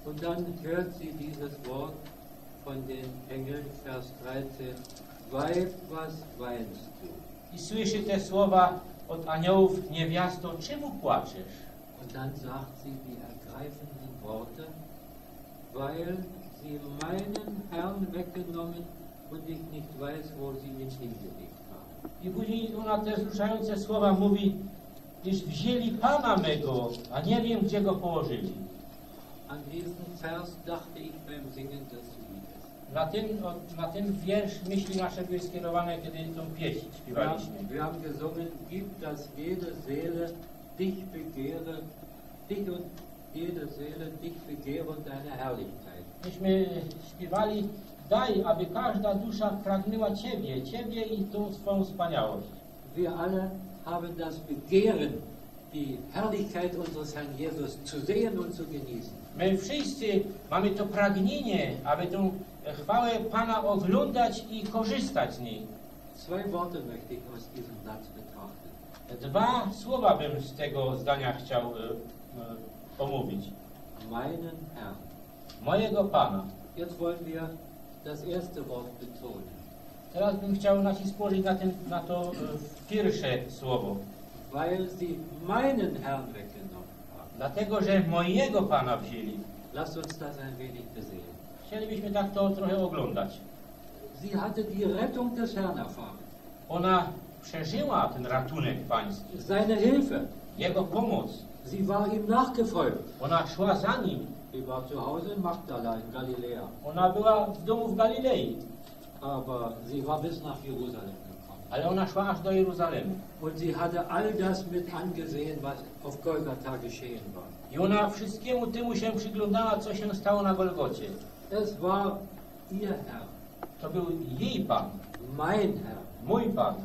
Und dann hört sie dieses Wort von den Engeln, Vers 13. Weib, was weinst du? I słyszy te słowa od aniołów, niewiasto, czemu płaczesz? Und dann sagt sie die ergreifenden Worte, weil sie meinen Herrn weggenommen und ich nicht weiß, wo sie hingelegt haben. I później ona te wzruszające słowa mówi, iż wzięli Pana mego, a nie wiem, gdzie go położyli. An diesen Vers dachte ich beim Singen des Liedes. Na ten, na ten wiersz myśli nasze były skierowane, kiedy tą pieśń Wir śpiewaliśmy. haben, wir haben gesungen, gib, dass jede Seele dich begehre, dich und jede Seele dich begehre und deine Herrlichkeit. Myśmy śpiewali, daj, aby każda dusza pragnęła Ciebie, Ciebie i tą swoją wspaniałość. Wir alle haben das Begehren, die Herrlichkeit unseres Herrn Jesus zu sehen und zu genießen. My wszyscy mamy to pragnienie, aby tą chwałę Pana oglądać i korzystać z niej. Dwa słowa bym z tego zdania chciał e, e, omówić. Meinen Herrn. Mojego Pana. Jetzt wollen wir das erste Wort betonen. Teraz bym chciał położyć na, ten, na to e, pierwsze słowo. Weil sie meinen Herrn. Dlatego, że mojego Pana wzięli. Lasst uns das ein wenig besehen. Chcielibyśmy tak to trochę oglądać. Sie hatte die Rettung des Herrn erfahren. Ona przeżyła ten ratunek pański, Seine Hilfe. jego pomoc. Sie war ihm nachgefolgt. Ona szła za nim. Sie war zu Hause in Magdala in Galiläa. Ona była w domu w Galilei, Aber sie war bis nach Jerusalem. Ale ona szła aż do Jeruzalemu. Und sie hatte all das mit angesehen, was auf Golgatha geschehen war. I ona wszystkiemu temu się przyglądała, co się stało na Golgocie. Es war ihr Herr, To był jej Pan, mein Herr. mój Pan.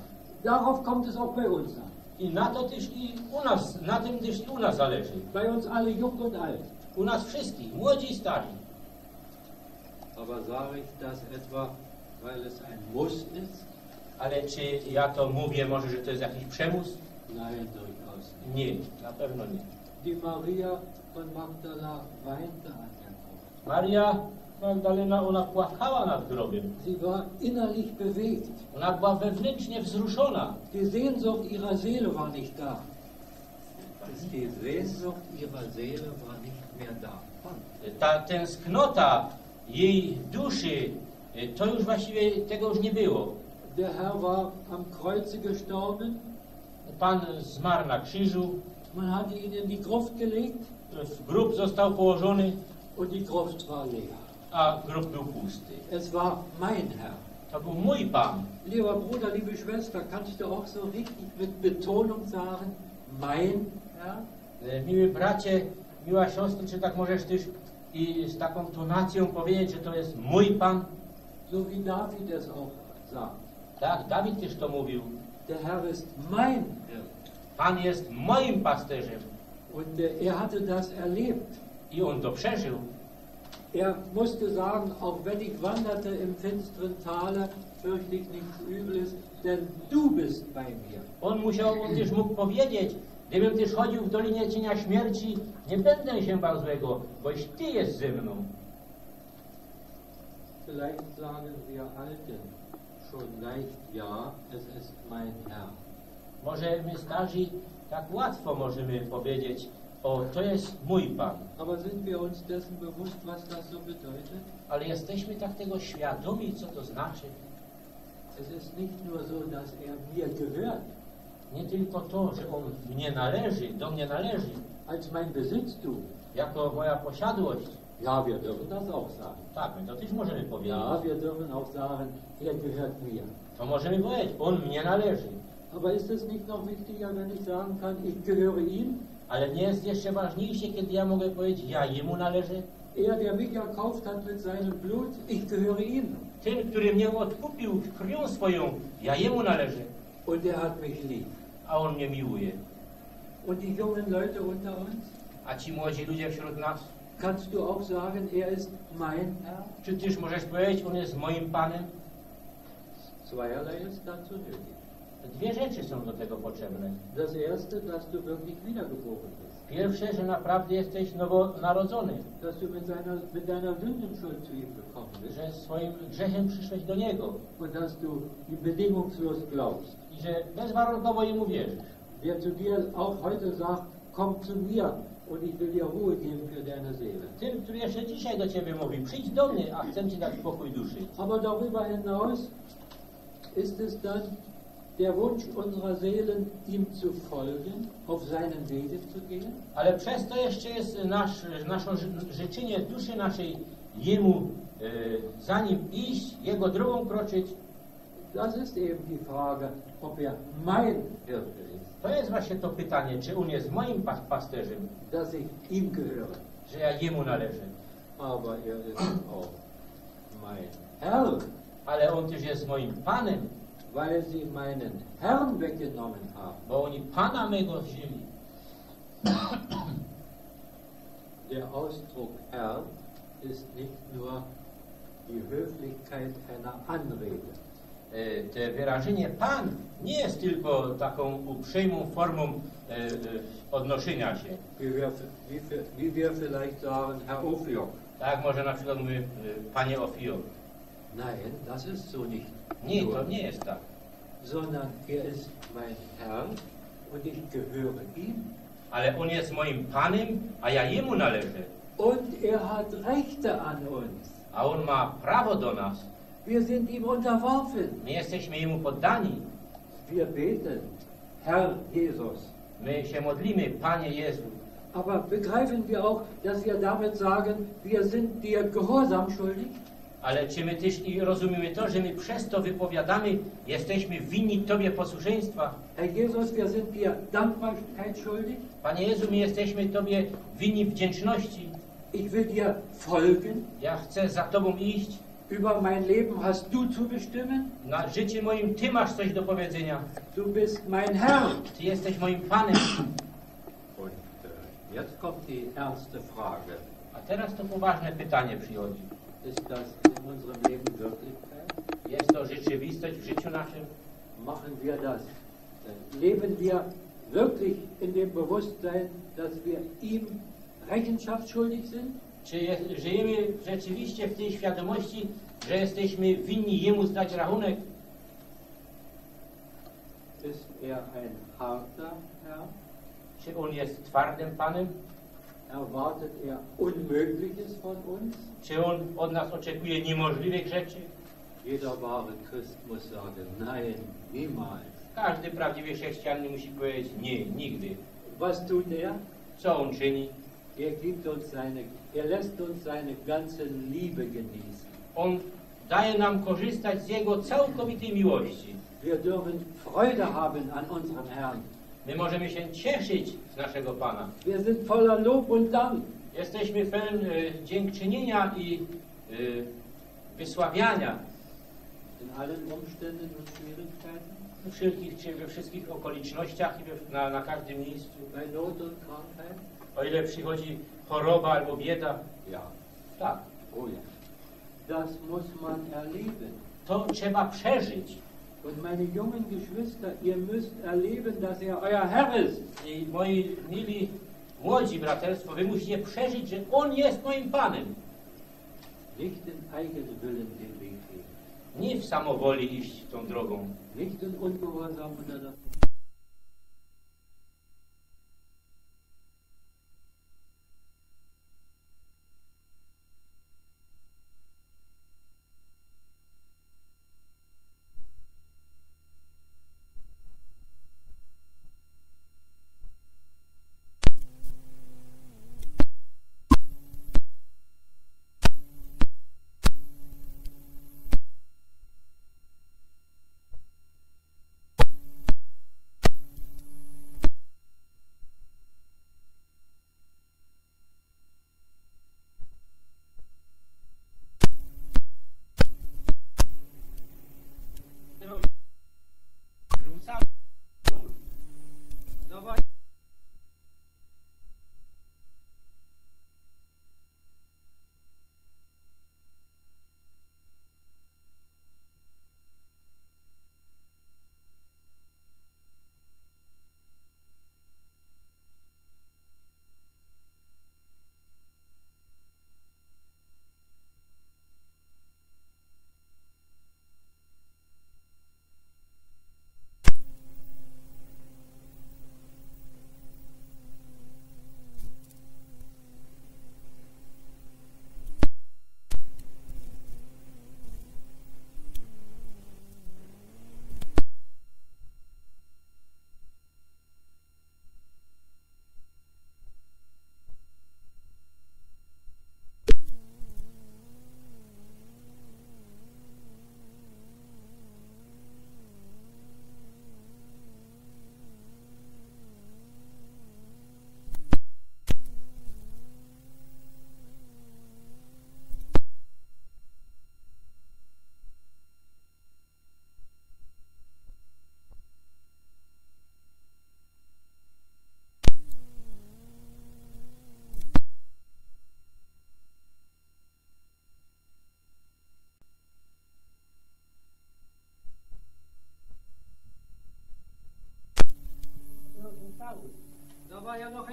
Darauf kommt es auch bei uns an. I na to też i u nas, na tym też i u nas zależy. Bei uns alle jung und alt. U nas wszystkich, młodzi i stari. Aber sage ich das etwa, weil es ein Muss ist? Ale czy ja to mówię może, że to jest jakiś przemus? Nie, na pewno nie. Die Maria von Magdala weinte an der Kreuz. Maria Magdalena, ona płakała nad grobem. Sie war innerlich bewegt. Ona była wewnętrznie wzruszona. Die Sehnsucht ihrer Seele war nicht da. Die Sehnsucht ihrer Seele war nicht mehr da. Ta tęsknota jej duszy, to już właściwie tego już nie było. Der Herr war am Kreuze gestorben. Pan zmarł na krzyżu, Man hatte ihn in die Gruft gelegt grób został położony, und die Gruft war leer. a grób był pusty. Es war mein Herr. To był mój Pan. Lieber Bruder, liebe Schwester, kannst du auch so richtig mit Betonung sagen, mein Herr? E, Miły bracie, miła siostro, czy tak możesz też i z taką tonacją powiedzieć, że to jest mój Pan? So wie David es auch sagt. Tak, Dawid też to mówił. Der Herr ist mein Herr. Pan jest moim pasterzem. Und äh, er hatte das erlebt. I on to przeżył. Er musste sagen, auch wenn ich wanderte im finsteren Tale, fürchte ich nichts Übles, denn du bist bei mir. On musiał, on też mógł powiedzieć, gdybym też chodził w Dolinie Cienia Śmierci, nie będę się bał złego, boś Ty jest ze mną. Vielleicht sagen wir Alten schon leicht, ja, es ist mein Herr. Może my starzy tak łatwo możemy powiedzieć, o, to jest mój Pan. Aber sind wir uns dessen bewusst, was das so bedeutet? Ale jesteśmy tak tego świadomi, co to znaczy. Es ist nicht nur so, dass er mir gehört, Nie tylko to, że On mnie należy, do mnie należy, als mein Besitztum. jako moja posiadłość. Ja, wir dürfen das auch sagen. Tak, my to też możemy powiedzieć. Ja, wir dürfen auch sagen, er gehört mir. To możemy powiedzieć, On mnie należy. Aber ist es nicht noch wichtiger, wenn ich sagen kann, ich gehöre ihm? Ale nie jest jeszcze ważniejsze, kiedy ja mogę powiedzieć, ja Jemu należę. Er, der mich erkauft hat mit seinem Blut, ich gehöre ihm. Ten, który mnie odkupił krwią swoją, ja Jemu należę, Und er hat mich lieb. a On mnie miłuje. Und die jungen Leute unter uns? A ci młodzi ludzie wśród nas, Kannst du auch sagen, er ist mein Herr? czy Tyż możesz powiedzieć, On jest moim Panem? Zweierlei ist dazu nötig. Dwie rzeczy są do tego potrzebne. Das erste, dass du wirklich wiedergeboren bist. Pierwsze, że naprawdę jesteś nowonarodzony, Dass du mit, seiner, mit deiner Sündenschuld zu ihm gekommen bist. że swoim grzechem przyszłeś do Niego Und dass du bedingungslos glaubst. i że bezwarunkowo Jemu wierzysz. Wer zu dir auch heute sagt, komm zu mir will dir Ruhe geben für deine Seele. Tym, który jeszcze dzisiaj do Ciebie mówi, przyjdź do mnie, a chcę Ci dać pokój duszy. Aber darüber hinaus ist es dann der Wunsch unserer Seelen, ihm zu folgen, auf seinen Wege zu gehen. Ale przez to jeszcze jest nasz, nasze ży- życzenie duszy naszej Jemu, e, za Nim iść, Jego drogą kroczyć. Das ist eben die Frage, ob er mein Hirte To jest właśnie to pytanie, czy On jest moim pas pasterzem, dass ich ihm gehöre. że ja Jemu należę. Aber er ist auch mein Herr, Ale On też jest moim Panem, weil sie meinen Herrn weggenommen haben. bo oni Pana mego wzięli. Der Ausdruck Herr ist nicht nur die Höflichkeit einer Anrede. E, Te wyrażenie Pan nie jest tylko taką uprzejmą formą e, e, odnoszenia się. Wie wir, vielleicht sagen, Herr. Tak może na przykład mówię, Panie Ofio. Nein, das ist so nicht. Nie, to nie jest tak. Sondern er ist mein Herr und ich gehöre ihm. Ale On jest moim Panem, a ja Jemu należę. Und er hat Rechte an uns. A On ma prawo do nas. Wir sind ihm unterworfen. My jesteśmy Jemu poddani. Wir beten, Herr Jesus. My się modlimy, Panie Jezu. Aber begreifen wir auch, dass wir damit sagen, wir sind dir Gehorsam schuldig? Ale czy my też i rozumiemy to, że my przez to wypowiadamy, jesteśmy winni Tobie posłuszeństwa? Herr Jesus, wir sind dir Dankbarkeit schuldig? Panie Jezu, my jesteśmy Tobie winni wdzięczności. Ich will dir folgen. Ja chcę za Tobą iść. Über mein Leben hast du zu bestimmen. Na życie moim Ty masz coś do powiedzenia. Du bist mein Herr. Ty jesteś moim Panem. Und äh, jetzt kommt die ernste Frage. A teraz to poważne pytanie przychodzi. Ist das in unserem Leben Wirklichkeit? Jest to rzeczywistość w życiu naszym? Machen wir das? Leben wir wirklich in dem Bewusstsein, dass wir ihm Rechenschaft schuldig sind? Czy jest, żyjemy rzeczywiście w tej świadomości, że jesteśmy winni Jemu zdać rachunek? Ist er ein harter Herr? Czy On jest twardym Panem? Erwartet er Unmögliches von uns? Czy On od nas oczekuje niemożliwych rzeczy? Jeder wahre Christ muss sagen, nein, niemals. Każdy prawdziwy chrześcijanin musi powiedzieć nie, nigdy. Was tut er? Co On czyni? Er gibt uns seine, er lässt uns seine ganze Liebe genießen. On daje nam korzystać z Jego całkowitej miłości. Wir dürfen Freude haben an unserem Herrn. My możemy się cieszyć z naszego Pana. Wir sind voller Lob und Dank. Jesteśmy pełni e, dziękczynienia i e, wysławiania In allen Umständen und Schwierigkeiten, we wszelkich, czy we wszystkich okolicznościach i na, na każdym miejscu. bei Not und Krankheit? O ile przychodzi choroba albo bieda, Ja, tak, oh ja. Das muss man erleben. to trzeba przeżyć. Und meine jungen Geschwister, ihr müsst erleben, dass er euer Herr ist. I moi mili młodzi braterstwo, wy musicie przeżyć, że On jest moim Panem. Nicht in eigenen Willen den Weg gehen. Nie w samowoli iść tą drogą. Nicht in Ungehorsam unter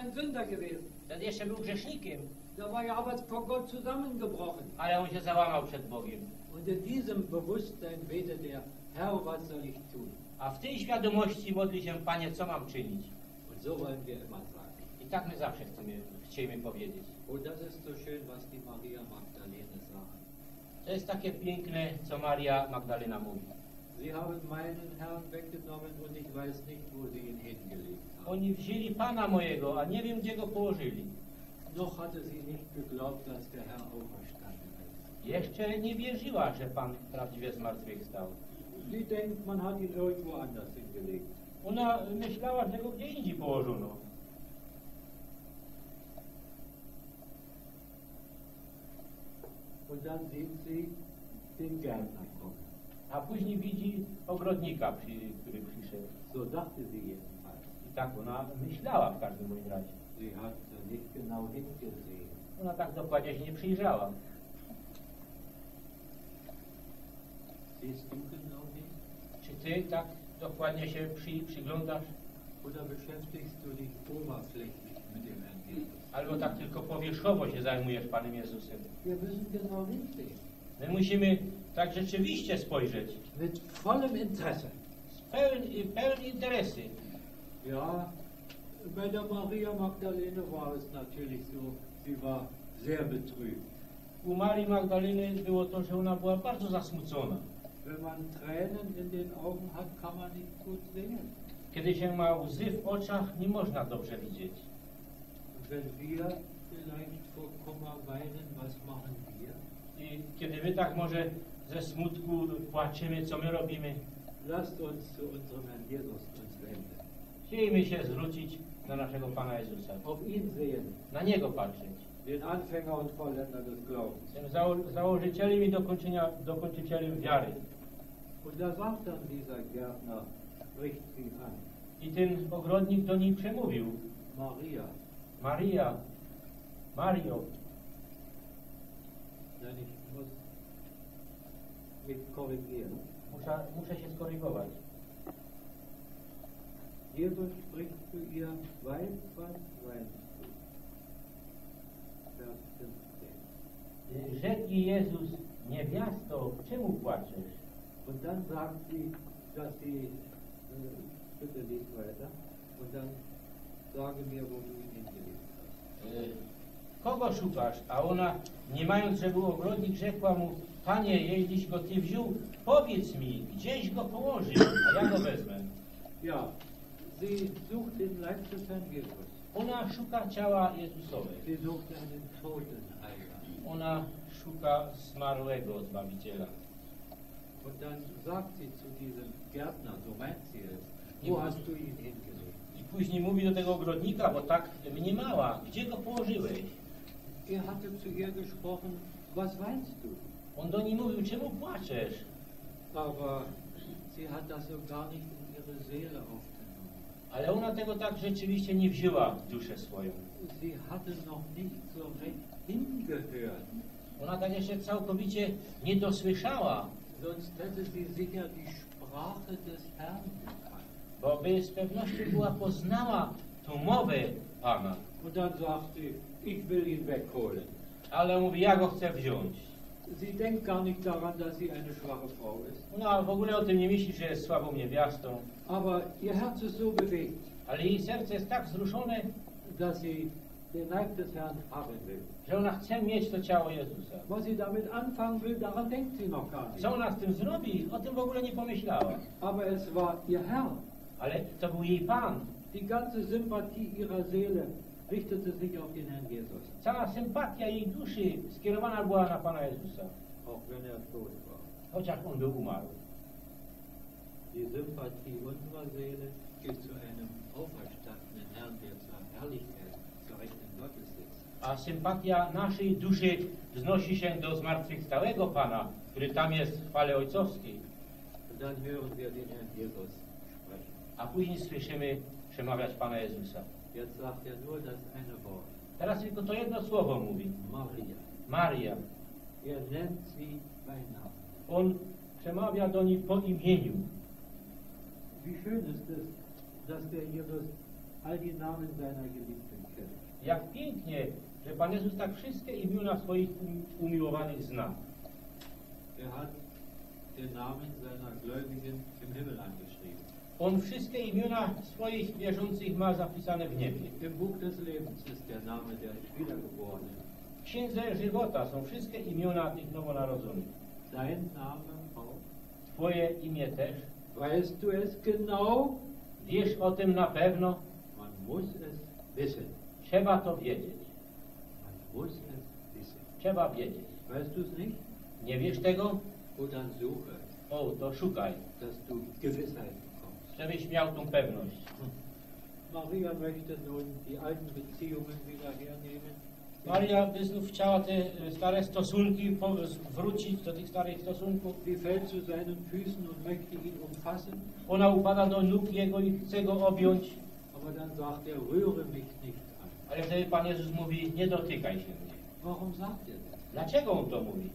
ein Sünder gewesen. Wtedy jeszcze był grzesznikiem, Da war er aber vor Gott zusammengebrochen. ale on się załamał przed Bogiem. Und in diesem Bewusstsein betet er, Herr, was soll ich tun? A w tej świadomości modli się, Panie, co mam czynić? Und so wollen wir immer sagen. I tak my zawsze chcemy, chcemy powiedzieć. Und das ist so schön, was die Maria Magdalene sagt. To jest takie piękne, co Maria Magdalena mówi. Sie haben meinen Herrn weggenommen und ich weiß nicht, wo sie ihn hingelegt haben. Oni wzięli Pana mojego, a nie wiem, gdzie go położyli. Noch hatte sie nicht geglaubt, dass der Herr auferstanden ist. Jeszcze nie wierzyła, że Pan prawdziwie zmartwychwstał. Sie denkt, man hat ihn irgendwo anders hingelegt. Ona myślała, że go gdzie indziej położono. Und dann sieht sie, den Gärtner kommen. A później widzi ogrodnika, przy, który przyszedł. So dachte sie jedenfalls. Tak ona myślała w każdym bądź razie. Sie hat nicht genau hingesehen. Ona tak dokładnie się nie przyjrzała. Siehst du genau hin? Czy ty tak dokładnie się przy, przyglądasz? Oder beschäftigst du dich oberflächlich mit dem Herrn Jesus? Albo tak tylko powierzchowo się zajmujesz Panem Jezusem? Wir müssen genau hinsehen. My musimy tak rzeczywiście spojrzeć. Mit vollem Interesse. Z pełen, pełen interesy. Ja, bei der Maria Magdalene war es natürlich so, sie war sehr betrübt. U Marii Magdaleny było to, że ona była bardzo zasmucona. Wenn man Tränen in den Augen hat, kann man nicht gut sehen. Kiedy się ma łzy w oczach, nie można dobrze widzieć. Wenn wir vielleicht vor Kummer weinen, was machen wir? I kiedy my tak może ze smutku płaczymy, co my robimy? Lasst uns zu unserem Herrn Jesus wenden. Chcielibyśmy się zwrócić na naszego Pana Jezusa. Auf ihn sehen, Na Niego patrzeć. den Anfänger und Vollender des Glaubens. Tym zało założycielem i dokończycielem wiary. Und da sagt dann dieser Gärtner, spricht sie an, I ten ogrodnik do niej przemówił. Maria. Maria, Mario, Nein, ich muss mich korrigieren. muszę, muszę się skorygować. Jesus spricht zu ihr, weinst du? Vers 15. Rzekł Jezus, niewiasto, czemu płaczesz? Und dann sagt sie, dass sie, äh, bitte lies weiter, und dann sage mir, wo du ihn hingelegt hast. Kogo szukasz? A ona, nie mając, że był ogrodnik, rzekła mu, Panie, jeśliś go Ty wziął, powiedz mi, gdzieś go położył, a ja go wezmę. Ja, sie sucht den Leib des Herrn Jesus. Ona szuka ciała Jezusowe. Sie sucht einen Totenheiler. Ona szuka zmarłego Zbawiciela. Und dann sagt sie zu diesem Gärtner, so meint sie es, wo hast du ihn hingelegt? I później mówi do tego ogrodnika, bo tak mniemała, gdzie go położyłeś? Er hatte zu ihr gesprochen, was weinst du? On do niej mówił, czemu płaczesz? Aber sie hat das so gar nicht in ihre Seele aufgenommen. Ale ona tego tak rzeczywiście nie wzięła w duszę swoją. Sie hatte noch nicht so recht hingehört. Ona tak jeszcze całkowicie nie dosłyszała, Sonst hätte sie sicher die Sprache des Herrn gekannt. bo by z pewnością była poznała tą mowę Pana. Und dann sagt sie, ich will ihn wegholen. Ale mówi, ja go chcę wziąć. Sie denkt gar nicht daran, dass sie eine schwache Frau ist. Ona w ogóle o tym nie myśli, że jest słabą niewiastą, Aber ihr Herz ist so bewegt, ale jej serce jest tak wzruszone, dass sie den Leib des Herrn haben will. że ona chce mieć to ciało Jezusa. Was sie damit anfangen will, daran denkt sie noch gar nicht. Co ona z tym zrobi? O tym w ogóle nie pomyślała. Aber es war ihr Herr. Ale to był jej Pan. Die ganze Sympathie ihrer Seele richtete sich auf den Herrn Jesus, Cała sympatia jej duszy skierowana była na Pana Jezusa, auch wenn er tot war. chociaż on był. Die Sympathie unserer Seele geht zu einem auferstandenen Herrn, der zur Herrlichkeit, zur Rechten Gottes sitzt. A sympatia naszej duszy wznosi się do zmartwychwstałego Pana, który tam jest w chwale ojcowskiej. Und dann hören wir den Herrn Jesus sprechen. A później słyszymy przemawiać Pana Jezusa. Jetzt sagt er nur das eine Wort. Teraz tylko to jedno słowo mówi. Maria. Maria. Er nennt sie bei Namen. On przemawia do niej po imieniu. Wie schön ist es, dass der Jesus all die Namen seiner Geliebten kennt. Jak pięknie, że Pan Jezus tak wszystkie imiona swoich um- umiłowanych zna. Er hat den Namen seiner Gläubigen im Himmel angeschrieben. On wszystkie imiona swoich wierzących ma zapisane w niebie. Im Buch des Lebens ist der Name der Wiedergeborenen. W Księdze żywota są wszystkie imiona tych nowonarodzonych. Dein Name auch. Twoje imię też. Weißt du es genau? Wiesz o tym na pewno. Man muss es wissen. Trzeba to wiedzieć. Man muss es wissen. Trzeba wiedzieć. Weißt du es nicht? Nie wiesz tego? Dann suche, O, to szukaj, dass du Gewissheit. Żebyś miał tą pewność. Maria möchte nun die alten Beziehungen wieder hernehmen. Maria by znów chciała te e, stare stosunki wrócić do tych starych stosunków. Sie fällt zu seinen Füßen und möchte ihn umfassen, Ona upada do nóg Jego i chce Go objąć, aber dann sagt er, rühre mich nicht an. ale wtedy Pan Jezus mówi, nie dotykaj się mnie. Warum sagt er das? Dlaczego On to mówi?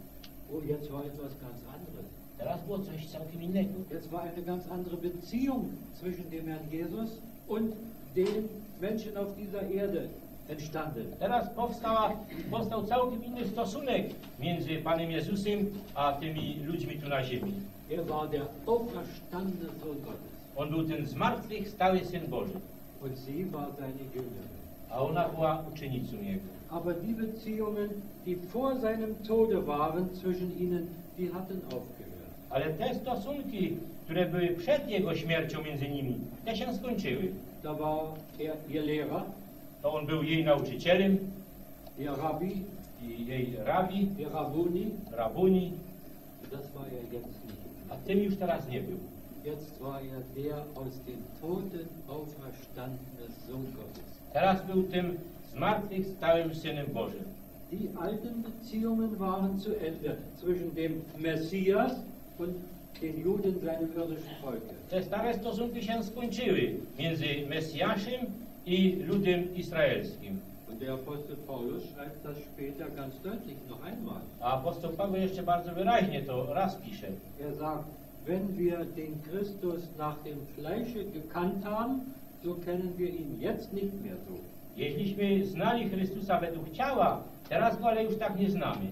Oh, jetzt war etwas ganz anderes. Teraz było coś całkiem innego. Jetzt war eine ganz andere Beziehung zwischen dem Herrn Jesus und den Menschen auf dieser Erde entstanden. Teraz powstała, powstał całkiem inny stosunek między Panem Jezusem a tymi ludźmi tu na ziemi. Er war der auferstandene Sohn Gottes On był ten zmartwychwstały Syn Boży, und sie war seine Jüngerin. a ona była uczennicą Jego. Aber die Beziehungen, die vor seinem Tode waren zwischen ihnen, die hatten aufgehört. Ale te stosunki, które były przed Jego śmiercią między nimi, te się skończyły. War er ihr Lehrer, To On był jej nauczycielem ihr Rabbi, i jej rabi, ihr Rabuni. rabuni, Das war er jetzt nicht. a tym już teraz nie był. Jetzt war er der aus den Toten auferstandene Sohn Gottes. Teraz był tym zmartwychwstałym Synem Bożym. Die alten Beziehungen waren zu Ende zwischen dem Messias und den Juden, seinem irdischen Volke. Te stare stosunki się skończyły między Mesjaszem i ludem izraelskim. Und der Apostel Paulus schreibt das später ganz deutlich noch einmal. A apostoł Paweł jeszcze bardzo wyraźnie to raz pisze. Er sagt, wenn wir den Christus nach dem Fleische gekannt haben, so kennen wir ihn jetzt nicht mehr so. Jeśliśmy znali Chrystusa według ciała, teraz go ale już tak nie znamy.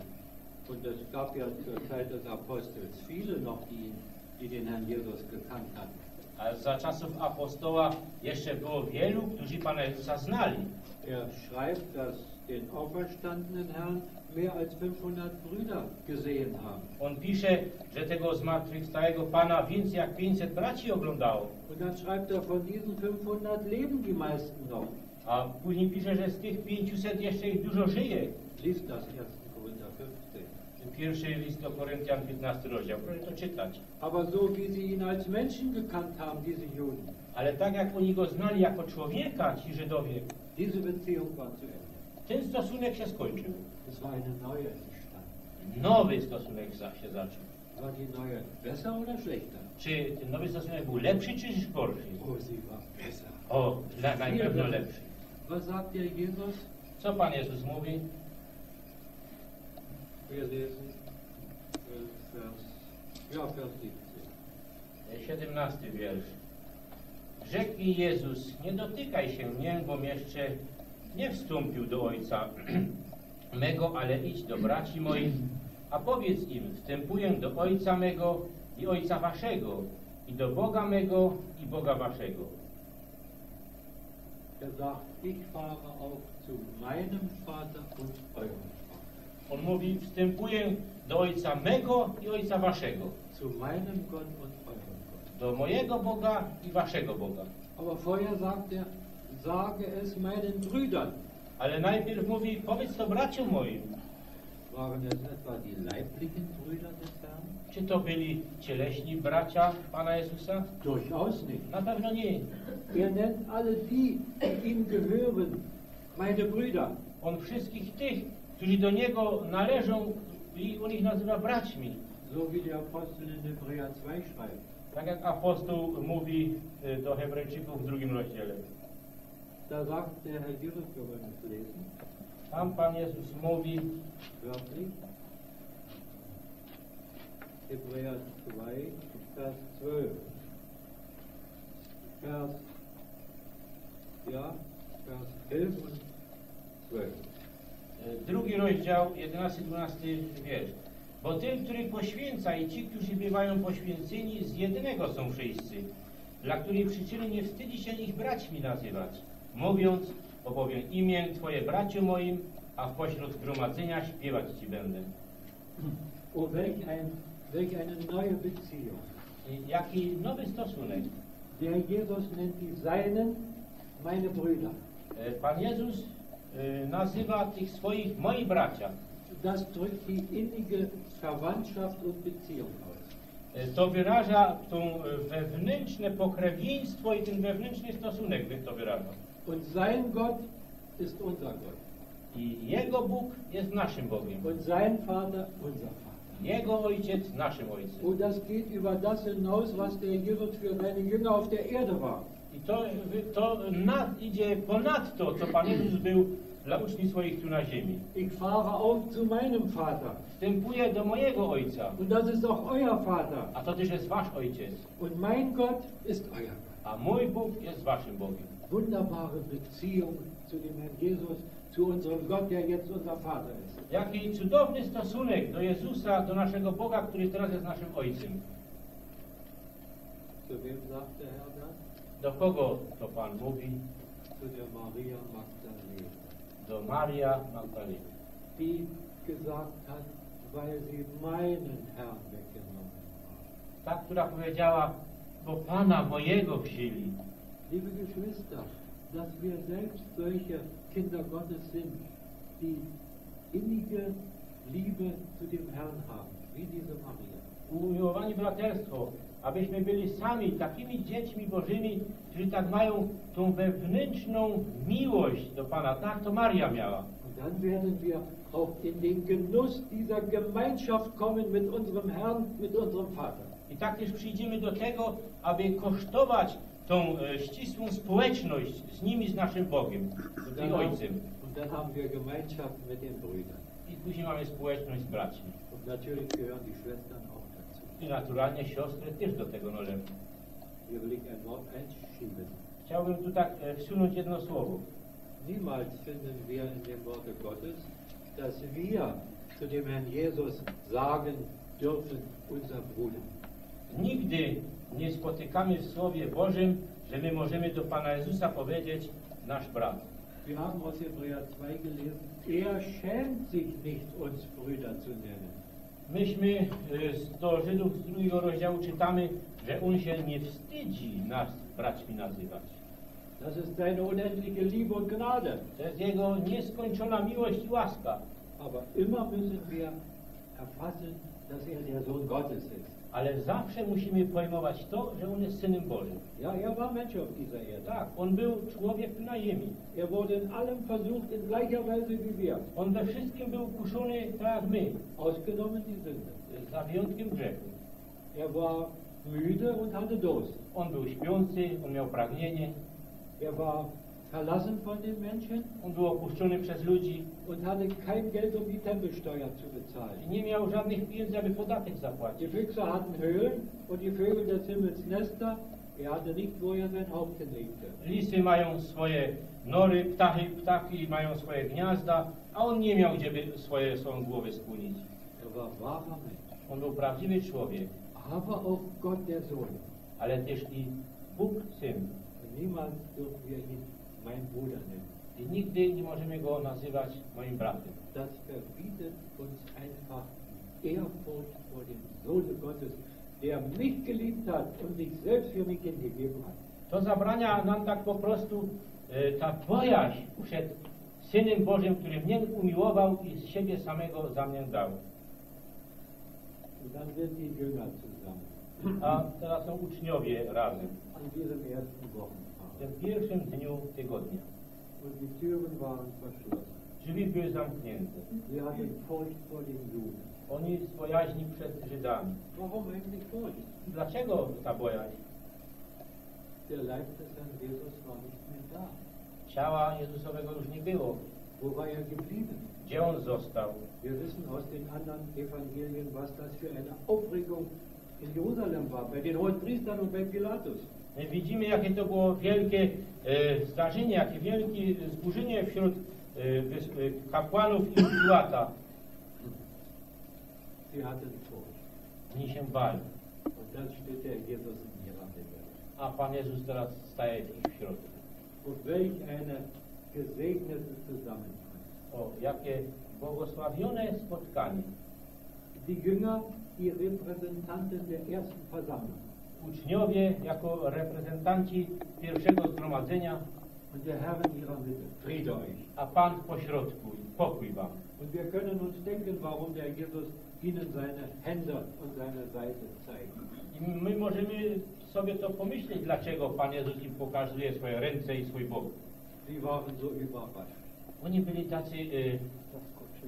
Und es gab ja zur Zeit des Apostels viele noch, die, die den Herrn Jesus gekannt hatten. A za czasów apostoła jeszcze było wielu, którzy Pana Jezusa znali. Er schreibt, dass den auferstandenen Herrn mehr als 500 Brüder gesehen haben. On pisze, że tego zmartwychwstałego Pana więcej jak 500 braci oglądało. Und dann schreibt er, von diesen 500 leben die meisten noch. A później pisze, że z tych 500 jeszcze ich dużo żyje. Liest das 1. Korinther 15. Pierwszy list do Koryntian, 15 rozdział. Proszę to czytać. Aber so wie sie ihn als Menschen gekannt haben, diese Juden, Ale tak jak oni go znali jako człowieka, ci Żydowie, diese Beziehung war zu Ende. ten stosunek się skończył. Es war eine neue entstanden. Nowy stosunek się zaczął. War die neue besser oder schlechter? Czy ten nowy stosunek był lepszy czy gorszy? Oh, sie war besser. O, na, na pewno lepszy. Was sagt der Jesus? Co Pan Jezus mówi? Wir lesen äh, Vers, ja, Vers 17. 17 wiersz. Rzekł mi Jezus, nie dotykaj się mnie, bom jeszcze nie wstąpił do Ojca [clears throat] mego, ale idź do braci moich, a powiedz im, wstępuję do Ojca mego i Ojca waszego, i do Boga mego i Boga waszego. Er sagt, ich fahre auch zu meinem Vater und eurem. On mówi, wstępuję do Ojca mego i Ojca waszego, Zu meinem Gott und eurem Gott. do mojego Boga i waszego Boga. Aber vorher sagt er, sage es meinen Brüdern. Ale najpierw mówi, powiedz to braciom moim. Waren es etwa die leiblichen Brüder des Herrn? Czy to byli cieleśni bracia Pana Jezusa? Durchaus nicht. Na pewno nie. Er nennt alle die, die ihm gehören, meine Brüder. On wszystkich tych, którzy do Niego należą, i on ich nazywa braćmi. So wie der Apostel in Hebräer 2 schreibt. Tak jak apostoł mówi y, do Hebrajczyków w drugim rozdziale. Da sagt der Herr Jesus, wir wollen es lesen, Tam Pan Jezus mówi, wörtlich, Hebräer 2, Vers 12. Vers, ja, Vers 11 und 12. y, drugi rozdział, 11-12 wiersz. Bo tym, który poświęca i ci, którzy bywają poświęceni, z jednego są wszyscy, dla której przyczyny nie wstydzi się ich braćmi nazywać, mówiąc, opowiem imię Twoje braciu moim, a w pośród zgromadzenia śpiewać Ci będę. Oh, welch, ein, welch eine neue Beziehung. Jaki nowy stosunek. Der Jesus nennt die Seinen meine Brüder. E, Pan Jezus e, nazywa tych swoich moi bracia. Das drückt die innige Verwandtschaft und Beziehung aus. E, To wyraża tą e, wewnętrzne pokrewieństwo i ten wewnętrzny stosunek to wyraża. Und sein Gott ist unser Gott. I Jego Bóg jest naszym Bogiem. und sein Vater unser Vater. Jego Ojciec naszym Ojcem. Und das geht über das hinaus, was der Jesus für seine Jünger auf der Erde war. I to, to nad, idzie ponad to, co Pan Jezus był dla uczniów swoich tu na ziemi. Ich fahre auch zu meinem Vater. Wstępuję do mojego Ojca, Und das ist auch euer Vater. a to też jest Wasz Ojciec. Und mein Gott ist euer Gott. A mój Bóg jest Waszym Bogiem. Wunderbare Beziehung zu dem Herrn Jesus, zu unserem Gott, der jetzt unser Vater ist. Jaki cudowny stosunek do Jezusa, do naszego Boga, który teraz jest naszym Ojcem. Zu wem sagt der Herr? Do kogo to Pan mówi? Der Maria Magdalena, Do Maria Magdaleny. die gesagt hat, weil sie meinen Herrn weggenommen haben. Ta, która powiedziała, bo Pana mojego wzięli. Liebe Geschwister, dass wir selbst solche Kinder Gottes sind, die innige Liebe zu dem Herrn haben, wie diese Maria. Umiłowani braterstwo, abyśmy byli sami takimi dziećmi Bożymi, którzy tak mają tą wewnętrzną miłość do Pana, tak to Maria miała. Und dann werden wir auch in den Genuss dieser Gemeinschaft kommen mit unserem Herrn, mit unserem Vater. I tak też przyjdziemy do tego, aby kosztować tą e, ścisłą społeczność z nimi, z naszym Bogiem Und i Ojcem. und dann haben wir Gemeinschaft mit den Brüdern. I później mamy społeczność z braćmi. Und natürlich gehören die Schwestern. I naturalnie siostry też do tego należą. Chciałbym tu tak e, wsunąć jedno słowo. Niemals finden wir in dem Worte Gottes, dass wir zu dem Herrn Jesus sagen dürfen, unser Bruder. Nigdy nie spotykamy w Słowie Bożym, że my możemy do Pana Jezusa powiedzieć nasz brat. Wir haben aus Hebräer 2 gelesen, er schämt sich nicht, uns Brüder zu nennen. Myśmy z- do Żydów z drugiego rozdziału czytamy, że On się nie wstydzi nas braćmi nazywać. Das ist seine unendliche Liebe und Gnade. To jest Jego nieskończona miłość i łaska. Aber immer müssen wir erfassen, dass er der Sohn Gottes ist. Ale zawsze musimy pojmować to, że On jest Synem Bożym. Ja, er war Mensch auf dieser Erde. Tak, On był człowiek na ziemi. Er wurde in allem versucht, in gleicher Weise wie wir. On we wszystkim był kuszony tak jak my, Ausgenommen die Sünde. za wyjątkiem grzechu. Er war müde und hatte Durst. On był śpiący, on miał pragnienie, Er war verlassen von den Menschen on był opuszczony przez ludzi und hatte kein Geld, um die Tempelsteuer zu i bezahlen. nie miał żadnych pieniędzy, aby podatek Die zapłacić. Füchse hatten Höhlen und die Vögel des Himmels Nester. Er hatte nicht, wo er sein Häuptchen legte. Lisy mają swoje nory, ptachy, ptaki mają swoje gniazda, a on nie miał gdzie by swoje swoją głowę skłonić. Er war wahrer Mensch, On był prawdziwy człowiek, aber auch Gott der Sohn. ale też i Bóg Syn. Und niemals dürfen wir ihn mein Bruder nennen. I nigdy nie możemy go nazywać moim bratem. Das verbietet uns einfach Ehrfurcht vor dem Sohne Gottes, der mich geliebt hat und sich selbst für mich hingegeben hat. To zabrania nam tak po prostu e, ta bojaźń przed Synem Bożym, który mnie umiłował i z siebie samego za mnie dał. Und dann sind die Jünger zusammen A teraz są uczniowie razem an diesem ersten w Wochentag. Tym pierwszym dniu tygodnia. Drzwi były zamknięte. Oni z bojaźni przed Żydami. Dlaczego ta bojaźń? Ciała Jezusowego już nie było. Wo war er geblieben? Gdzie on został? Wir wissen aus den anderen Evangelien, was das für eine Aufregung in Jerusalem war, bei den Hohenpriestern und bei Pilatus. My widzimy, jakie to było wielkie e, zdarzenie, jakie wielkie zburzenie wśród e, e, kapłanów i Piłata. Oni się bali. A Pan Jezus teraz staje w ich środku. O, jakie błogosławione spotkanie. Die Jünger, die Repräsentanten der ersten Versammlung. Uczniowie jako reprezentanci pierwszego zgromadzenia, Und der Herr in ihrer Mitte. Friede euch. a Pan pośrodku. Pokój wam. Und wir können uns denken, warum der Jesus ihnen seine Hände und seine Seite zeigt. I my możemy sobie to pomyśleć, dlaczego Pan Jezus im pokazuje swoje ręce i swój bok. Sie waren so überrascht. Oni byli tacy y,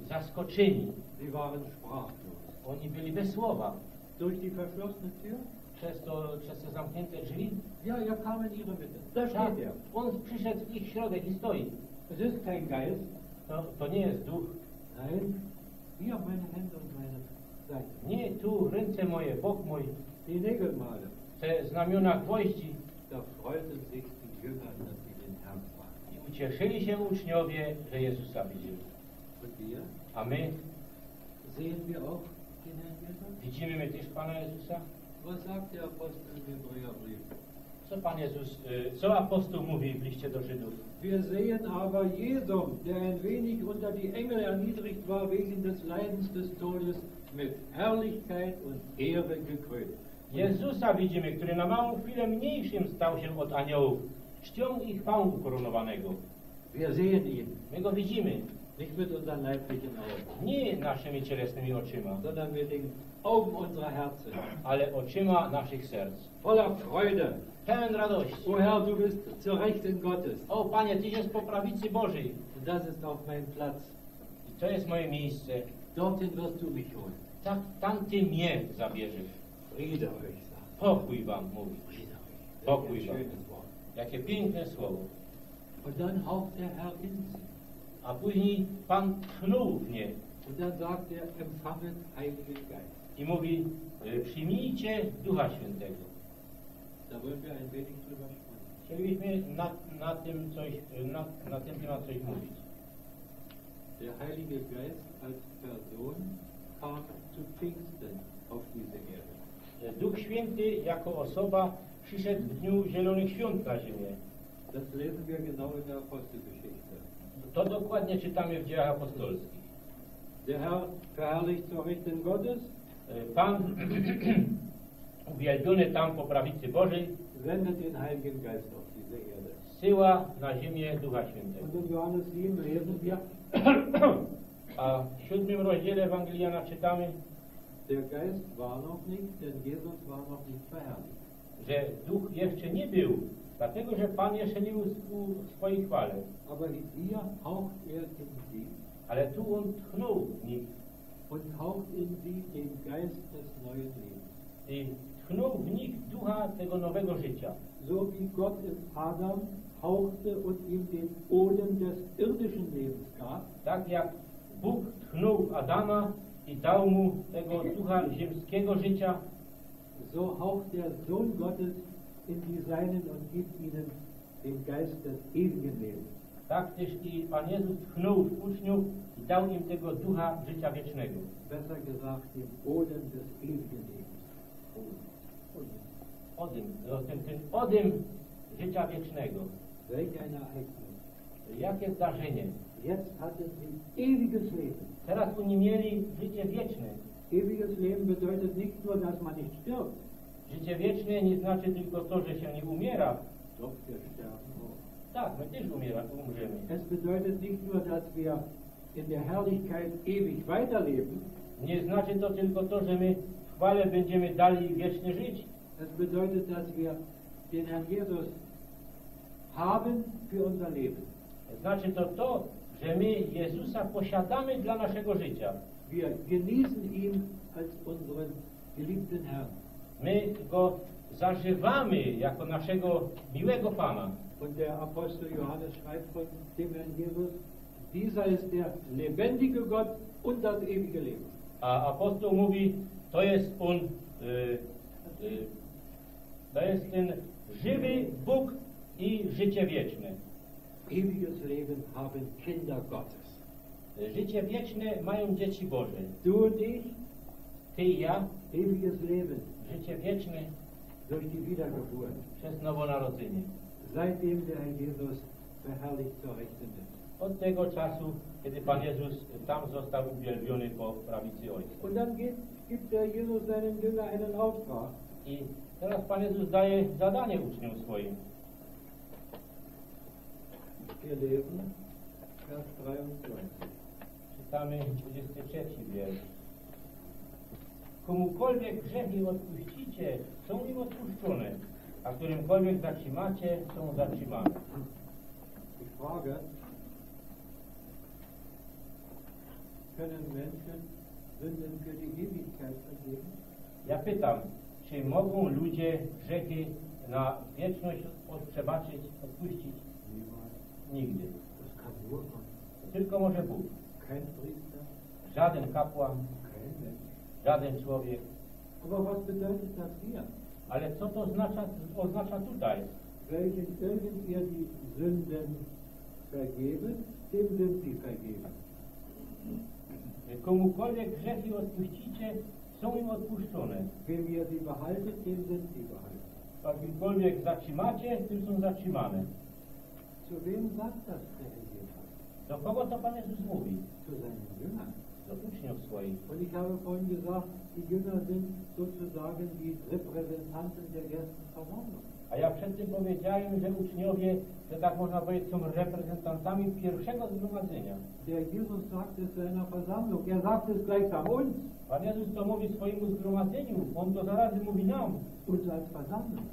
zaskoczeni. Sie waren sprachlos. Oni byli bez słowa. Durch die verschlossene Tür? Przez, to, przez te zamknięte drzwi. Ja, er kam in ihre Mitte. Da Tak, er. on przyszedł w ich środek i stoi. Es ist kein Geist. To, to nie jest duch. Nein, hier meine Hände und meine Seite. Nie tu ręce moje, bok mój, Die Nägelmale. te znamiona gwoździ. Da freuten sich die Jünger, dass sie den Herrn sahen. I ucieszyli się uczniowie, że Jezusa widzieli. A my Sehen wir auch den Herrn widzimy my też Pana Jezusa? Co Pan Jezus, y, co apostoł mówi w liście do Żydów? Wir sehen aber Jesum, der ein wenig unter die Engel erniedrigt war wegen des Leidens des Todes, mit Herrlichkeit und Ehre gekrönt. Jezusa widzimy, który na małą chwilę mniejszym stał się od aniołów, czcią i chwałą ukoronowanego. Wir sehen ihn, My go widzimy, nicht mit unseren leiblichen Augen, nie naszymi cielesnymi oczyma, sondern mit den Augen unserer Herzen, ale oczyma naszych serc. voller Freude. Pełen radości. O Herr, du bist zur Rechten Gottes. O Panie, Tyś jest po prawicy Bożej. Und das ist auch mein Platz. I to jest moje miejsce. Dorthin wirst du mich holen. Tak, tam Ty mnie zabierzesz. Friede euch, Pokój Wam mówi. Pokój Wam. Jakie piękne słowo. Und dann haucht der Herr in sie. A później Pan tchnął w nie Und dann sagt er, empfanget Heiligen Geist. i mówi, y, przyjmijcie Ducha Świętego. Da wollen wir ein wenig drüber sprechen. Chcielibyśmy na, na tym coś, na, na ten temat coś mówić. Der Heilige Geist als Person kam zu Pfingsten auf diese Erde. Y, Duch Święty jako osoba przyszedł w dniu Zielonych Świąt na ziemię. Das lesen wir genau in der Apostelgeschichte. To dokładnie czytamy w dziejach apostolskich. Der Herr verherrlicht zur Rechten Gottes, Pan [clears throat] uwielbiony tam po prawicy Bożej sendet den Heiligen Geist auf diese Erde. zsyła na ziemię Ducha Świętego. Und in Johannes 7 lesen wir, A w siódmym rozdziale Ewangeliana czytamy, der Geist war noch nicht, denn Jesus war noch nicht verherrlicht. że Duch jeszcze nie był, dlatego że Pan jeszcze nie w swojej chwale. Aber hier haucht er in sie Ale tu On tchnął w nich und haucht in sie den Geist des neuen Lebens. i tchnął w nich ducha tego nowego życia. So wie Gott in Adam hauchte und ihm den Odem des irdischen Lebens gab, Tak jak Bóg tchnął Adama i dał mu tego ducha ziemskiego życia, so haucht der Sohn Gottes in die Seinen und gibt ihnen den Geist des ewigen Lebens. tak też i Pan Jezus tchnął w uczniów i dał im tego ducha życia wiecznego. Besser gesagt, den Odem des ewigen Lebens. Odym, no, ten, ten odym życia wiecznego. Welch ein Ereignis. Jakie zdarzenie. Jetzt hatten sie ewiges Leben. Teraz oni mieli życie wieczne. Ewiges Leben bedeutet nicht nur, dass man nicht stirbt. Życie wieczne nie znaczy tylko to, że się nie umiera. Doch, wir sterben auch. Tak, my też umiera, umrzemy. Es bedeutet nicht nur, dass wir in der Herrlichkeit ewig weiterleben. Nie znaczy to tylko to, że my w chwale będziemy dalej wiecznie żyć. Es bedeutet, dass wir den Herrn Jesus haben für unser Leben. Znaczy to to, że my Jezusa posiadamy dla naszego życia. Wir genießen ihn als unseren geliebten Herrn. My Go zażywamy jako naszego miłego Pana. Und der Apostel Johannes schreibt von dem Herrn Jesus, dieser ist der lebendige Gott und das ewige Leben. A apostoł mówi, to jest On, y, y, to jest ten żywy Bóg i życie wieczne. Ewiges Leben haben Kinder Gottes. Życie wieczne mają dzieci Boże. Du und ich, Ty i ja, ewiges Leben życie wieczne durch die Wiedergeburt. przez nowonarodzenie. Seitdem der Jesus verherrlicht zur Rechten ist. Od tego czasu, kiedy Pan Jezus tam został uwielbiony po prawicy Ojca. Und dann gibt, gibt der Jesus seinen Jünger einen Auftrag. I teraz Pan Jezus daje zadanie uczniom swoim. Wir lesen Vers 23. Czytamy 23 wiersz. Komukolwiek grzechy odpuścicie, są im odpuszczone, a którymkolwiek zatrzymacie, są zatrzymane. Ich frage, können Menschen Sünden für die Ewigkeit vergeben? Ja pytam, czy mogą ludzie grzechy na wieczność przebaczyć, odpuścić? Nigdy. Tylko może Bóg. Żaden kapłan. Żaden człowiek. Hier? Ale co to oznacza, oznacza tutaj? Welchen irgend ihr die Sünden vergeben, dem sind sie vergeben. Komukolwiek grzechy odpuścicie, są im odpuszczone. Wem ihr sie behaltet, dem sind sie behalten. Zatrzymacie, tym są zatrzymane. Zu wem sagt das der Herr Jesus? Do kogo to Pan Jezus mówi? Zu seinen Jüngern. Do uczniów swoich. Und ich habe vorhin gesagt, die Jünger sind sozusagen die Repräsentanten der ersten Versammlung. A ja przed tym powiedziałem, że uczniowie, że tak można powiedzieć, są reprezentantami pierwszego zgromadzenia. Der Jesus sagt es seiner Versammlung, er sagt es gleichsam uns, Pan Jezus to mówi swojemu zgromadzeniu, On to zarazem mówi nam, uns als Versammlung.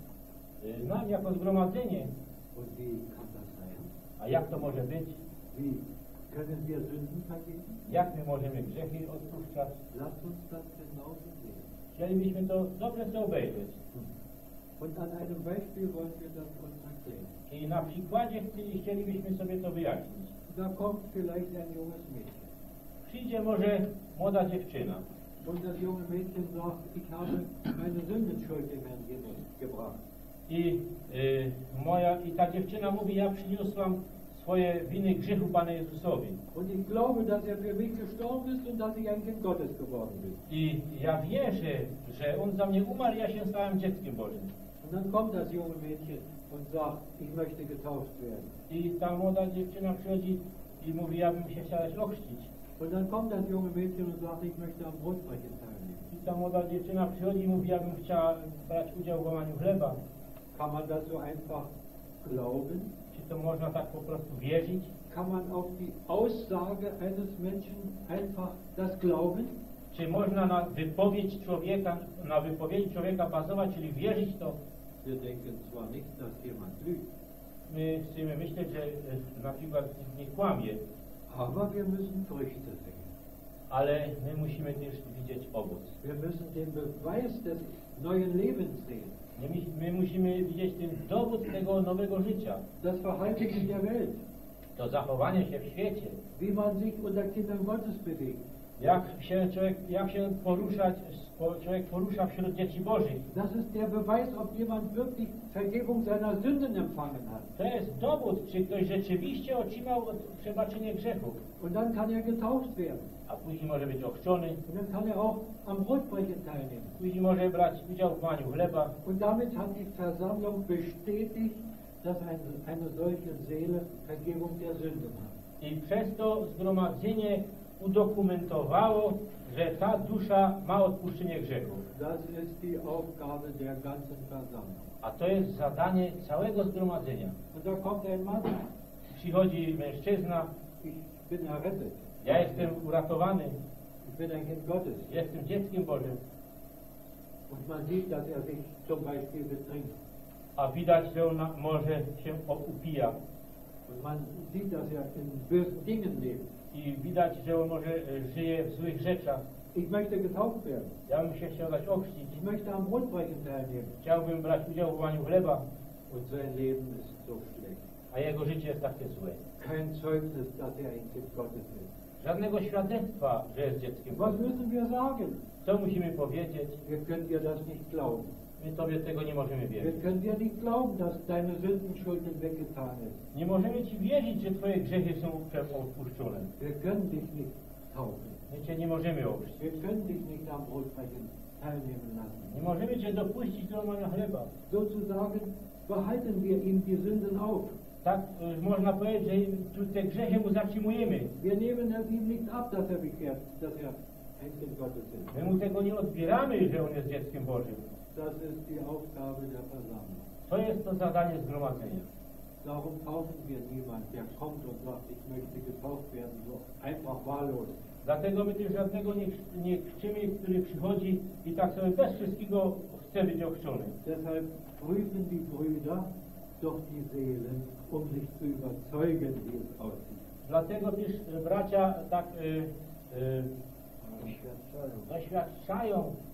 y, nam jako zgromadzenie. Und wie kann das sein? A jak to może być? Wie Jak my możemy grzechy odpuszczać? Chcielibyśmy to dobrze sobie obejrzeć. Und an einem Beispiel wollen wir das uns erklären. I na przykładzie chci- chcielibyśmy sobie to wyjaśnić. Da kommt vielleicht ein junges Mädchen. Przyjdzie może młoda dziewczyna Und das junge Mädchen sagt, ich habe meine Sündenschuld dem Herrn Jesus gebracht. i, y, moja, i ta dziewczyna mówi, ja przyniosłam swoje winy grzechu Panu Jezusowi. Und ich glaube, dass er für mich gestorben ist und dass ich ein Kind Gottes geworden bin. I ja wierzę, że On za mnie umarł, ja się stałem dzieckiem Bożym. Und dann kommt das junge Mädchen und sagt, ich möchte getauft werden. I ta młoda dziewczyna przychodzi i mówi, ja bym się chciała ochrzcić. Und dann kommt das junge Mädchen und sagt, ich möchte am Brotbrechen teilnehmen. I ta młoda dziewczyna przychodzi i mówi, ja bym chciała brać udział w łamaniu chleba. Kann man das so einfach glauben? Czy to można tak po prostu wierzyć? Kann man auf die Aussage eines Menschen einfach das glauben? Czy można na wypowiedź człowieka, na wypowiedzi człowieka bazować, czyli wierzyć to? Wir denken zwar nicht, dass jemand lügt, My chcemy myśleć, że e, na przykład nie kłamie, aber wir müssen Früchte sehen. ale my musimy też widzieć owoc. Wir müssen den Beweis des neuen Lebens sehen. My, my musimy widzieć ten dowód tego nowego życia, Das Verhalten in der Welt, to zachowanie się w świecie, wie man sich unter Kindern Gottes bewegt. Jak się człowiek, jak się poruszać, człowiek porusza wśród dzieci Bożych. Das ist der Beweis, ob jemand wirklich Vergebung seiner Sünden empfangen hat. To jest dowód, czy ktoś rzeczywiście otrzymał przebaczenie grzechów, Und dann kann er getauft werden. a później może być ochrzczony, Und dann kann er auch am Brotbrechen teilnehmen. później może brać udział w łamaniu chleba. Und damit hat die Versammlung bestätigt, dass eine, eine solche Seele Vergebung der Sünden hat. I przez to zgromadzenie udokumentowało, że ta dusza ma odpuszczenie grzechów. Das ist die Aufgabe der ganzen Versammlung. A to jest zadanie całego zgromadzenia. Przychodzi mężczyzna, ja jestem uratowany, jestem dzieckiem Bożym, Und man sieht, dass er sich zum Beispiel betrinkt. a widać, że on może się upija. Und man sieht, dass er in bösen Dingen lebt. I widać, że on może e, żyje w złych rzeczach. Ich möchte getauft werden. Ja bym się chciał dać ochrzcić. Ich möchte am Brotbrechen teilnehmen. Chciałbym brać udział w łamaniu chleba, Und sein Leben ist so schlecht. a jego życie jest takie złe. Kein Zeugnis, dass er ein Kind Gottes ist. Żadnego świadectwa, że jest dzieckiem Was müssen wir sagen? Co musimy powiedzieć? Wir können dir das nicht glauben. My Tobie tego nie możemy Wir wierzyć. können dir nicht glauben, dass deine Sündenschuld hinweggetan ist. Nie możemy Ci wierzyć, że Twoje grzechy są odpuszczone. Wir können dich nicht taufen. My Cię nie możemy ochrzcić. Wir können dich nicht am Brotbrechen teilnehmen lassen. Nie możemy Cię dopuścić do łamania chleba. Sozusagen behalten wir ihm die Sünden auf. Tak y, można powiedzieć, że tu te grzechy mu zatrzymujemy. Wir nehmen es ihm nicht ab, dass er bekehrt, dass er Gottes ist. My mu tego nie odbieramy, że on jest dzieckiem Bożym. Das ist die Aufgabe der Versammlung. To jest to zadanie zgromadzenia. Darum taufen wir niemand, der kommt und sagt, ich möchte getauft werden, so einfach wahllos. Dlatego my też żadnego nie, nie krzyczymy, który przychodzi i tak sobie bez wszystkiego chce być ochrzczony. Deshalb prüfen die Brüder doch die Seelen, um sich zu überzeugen, wie es aussieht. Dlatego też e, bracia tak y, doświadczają y,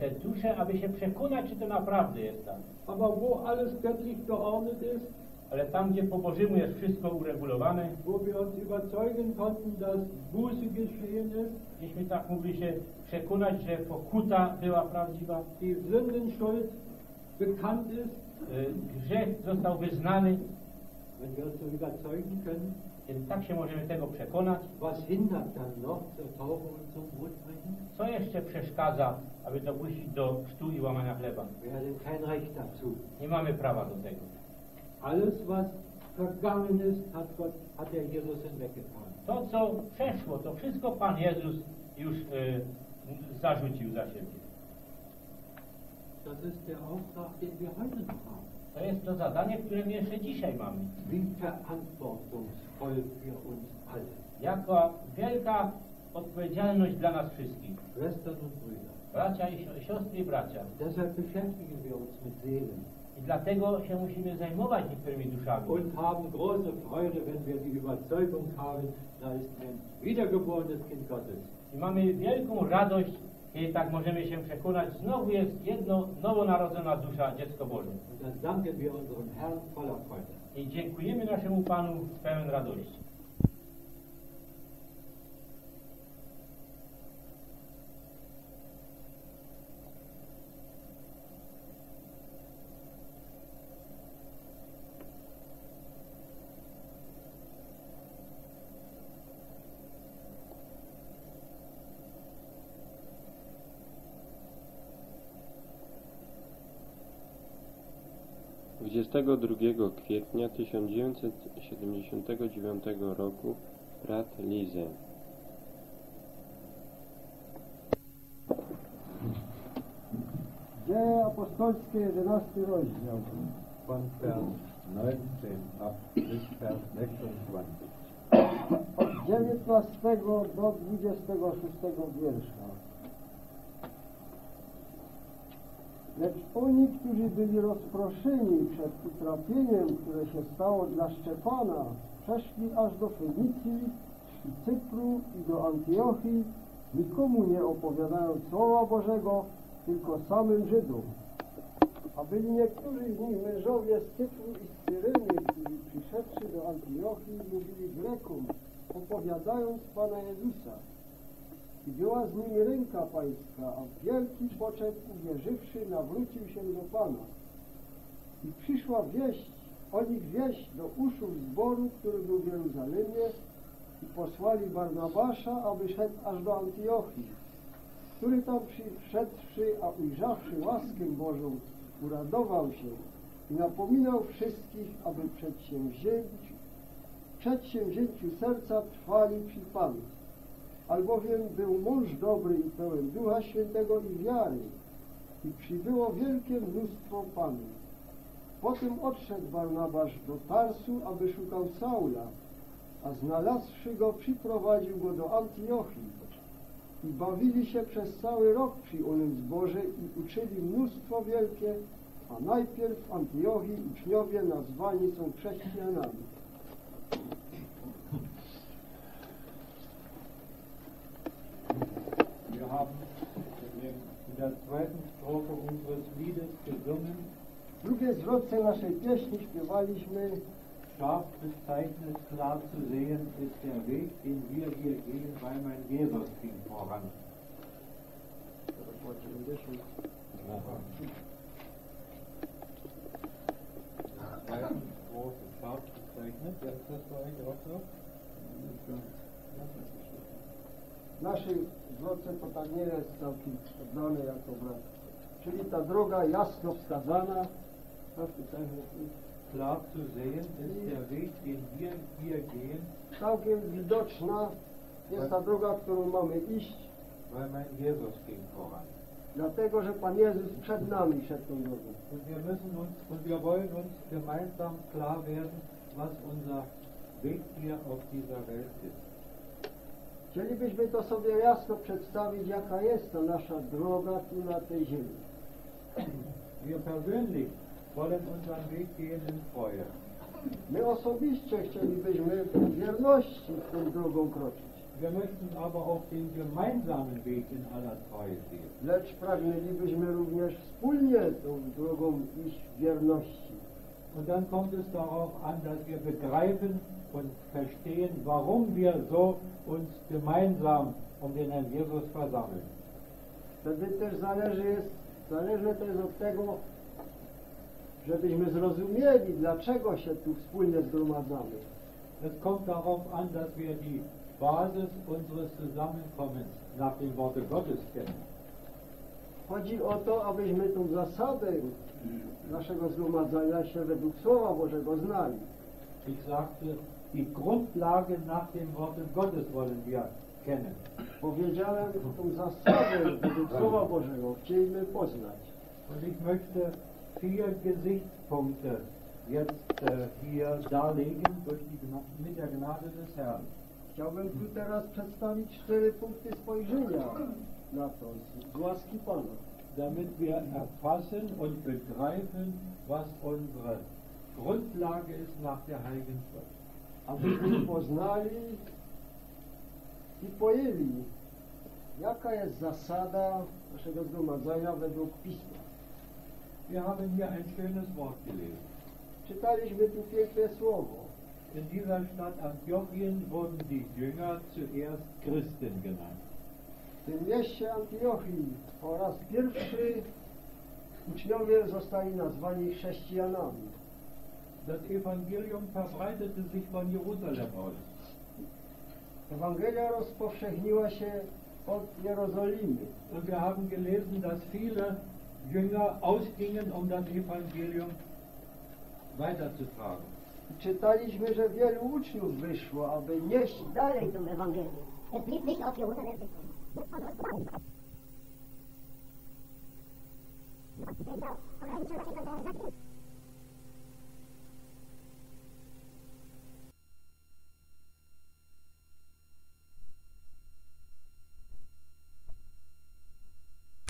te dusze, aby się przekonać, czy to naprawdę jest tak. Aber wo alles göttlich geordnet ist, Ale tam, gdzie po Bożemu jest wszystko uregulowane, wo wir uns überzeugen konnten, dass Buße geschehen ist, gdzieśmy tak mogli się przekonać, że pokuta była prawdziwa, die Sündenschuld bekannt ist, y, grzech został wyznany, Wenn wir uns überzeugen können, więc tak się możemy tego przekonać. was hindert dann noch zur Taufe und zum Brotbrechen? Co jeszcze przeszkadza, aby dopuścić do chrztu i łamania chleba? Wir haben kein Recht dazu. Nie mamy prawa do tego. Alles, was vergangen ist, hat Gott, hat der Jesus hinweggetan. To, co przeszło, to wszystko Pan Jezus już y, zarzucił za siebie. Das ist der Auftrag, den wir heute noch haben. To jest to zadanie, które my jeszcze dzisiaj mamy. Wie verantwortungsvoll. Jako wielka odpowiedzialność dla nas wszystkich. Bracia i sio- siostry i bracia. Deshalb beschäftigen wir uns mit Seelen I dlatego się musimy zajmować niektórymi duszami. und haben große Freude, wenn wir die Überzeugung haben, da ist ein wiedergeborenes Kind Gottes. I mamy wielką radość, kiedy tak możemy się przekonać, znowu jest jedno nowonarodzona dusza, dziecko Boże. Und dann danken wir unserem Herrn voller Freude. I dziękujemy naszemu Panu pełen radości. Dwudziestego drugiego kwietnia 1979 roku brat Lizę. Dzieje apostolskie, 11 rozdział. Von Vers 19 ab bis Vers 26. Od 19 do 26 wiersza. Lecz oni, którzy byli rozproszeni przed utrapieniem, które się stało dla Szczepana, przeszli aż do Fenicji Cypru i do Antiochii, nikomu nie opowiadając Słowa Bożego, tylko samym Żydom. A byli niektórzy z nich mężowie z Cypru i z Cyryny, którzy przyszedłszy do Antiochii, mówili Grekom, opowiadając Pana Jezusa. I była z nimi ręka pańska, a wielki poczet uwierzywszy nawrócił się do Pana. I przyszła wieść, o nich wieść do uszu zboru, który był w Jeruzalemie i posłali Barnabasza, aby szedł aż do Antiochii, który tam przyszedłszy, a ujrzawszy łaskę Bożą, uradował się i napominał wszystkich, aby przedsięwzięciu, przedsięwzięciu serca trwali przy Panu albowiem był mąż dobry i pełen Ducha Świętego i wiary i przybyło wielkie mnóstwo Panów. Potem odszedł Barnabasz do Tarsu, aby szukał Saula, a znalazłszy go, przyprowadził go do Antiochii i bawili się przez cały rok przy onym zborze i uczyli mnóstwo wielkie, a najpierw w Antiochii uczniowie nazwani są chrześcijanami. Haben in der zweiten Strophe unseres Liedes gesungen, W drugiej zwrotce naszej pieśni śpiewaliśmy scharf bezeichnet, klar zu sehen ist der Weg, den wir hier gehen, weil mein Jesus ging voran. Zweiten Strophe scharf bezeichnet, ja, ist das bei euch? Auch so? W naszej zwrotce to tak nie jest całkiem znane jako brak. Czyli ta droga jasno wskazana, Klar zu sehen ist der Weg, den wir hier gehen, całkiem widoczna jest ta droga, którą mamy iść, weil mein Jesus ging voran. dlatego że Pan Jezus przed nami szedł tą drogą. Und wir müssen uns und wir wollen uns gemeinsam klar werden, was unser Weg hier auf dieser Welt ist. Chcielibyśmy to sobie jasno przedstawić, jaka jest ta nasza droga tu na tej ziemi. [clears throat] Wir persönlich wollen unseren Weg gehen in Treue. My osobiście chcielibyśmy w wierności tą drogą kroczyć. Wir möchten aber auch den gemeinsamen Weg in aller Treue gehen. Lecz pragnęlibyśmy również wspólnie tą drogą iść w wierności. Und dann kommt es darauf an, dass wir begreifen und verstehen, warum wir so uns gemeinsam um den Herrn Jesus versammeln. Wtedy też zależy jest, zależne to jest od tego, żebyśmy zrozumieli, dlaczego się tu wspólnie zgromadzamy. Es kommt darauf an, dass wir die Basis unseres Zusammenkommens nach dem Worte Gottes kennen. Chodzi o to, abyśmy tą zasadę naszego zgromadzania się według Słowa Bożego znali. Ich sagte, die Grundlage nach dem Worte Gottes wollen wir kennen. Powiedziałem, tą zasadę według Słowa Bożego chcieliśmy poznać. Und ich möchte vier Gesichtspunkte jetzt äh, hier darlegen durch die, Gna- mit der Gnade des Herrn. Chciałbym tu teraz przedstawić cztery punkty spojrzenia na to z łaski Pana. damit wir erfassen und begreifen, was unsere Grundlage ist nach der Heiligen Schrift. Abyśmy poznali i pojęli, jaka jest zasada naszego zgromadzenia według Pisma. Wir haben hier ein schönes Wort gelesen. Czytaliśmy tu piękne słowo. In dieser Stadt Antiochien wurden die Jünger zuerst Christen genannt. W tym mieście Antiochii po raz pierwszy uczniowie zostali nazwani chrześcijanami. Das Evangelium verbreitete sich von Jerusalem aus. Ewangelia rozpowszechniła się od Jerozolimy. Und wir haben gelesen, dass viele Jünger ausgingen, um das Evangelium weiterzutragen. Czytaliśmy, że wielu uczniów wyszło, aby nieść dalej tą Ewangelię. Es blieb nicht auf Jerusalem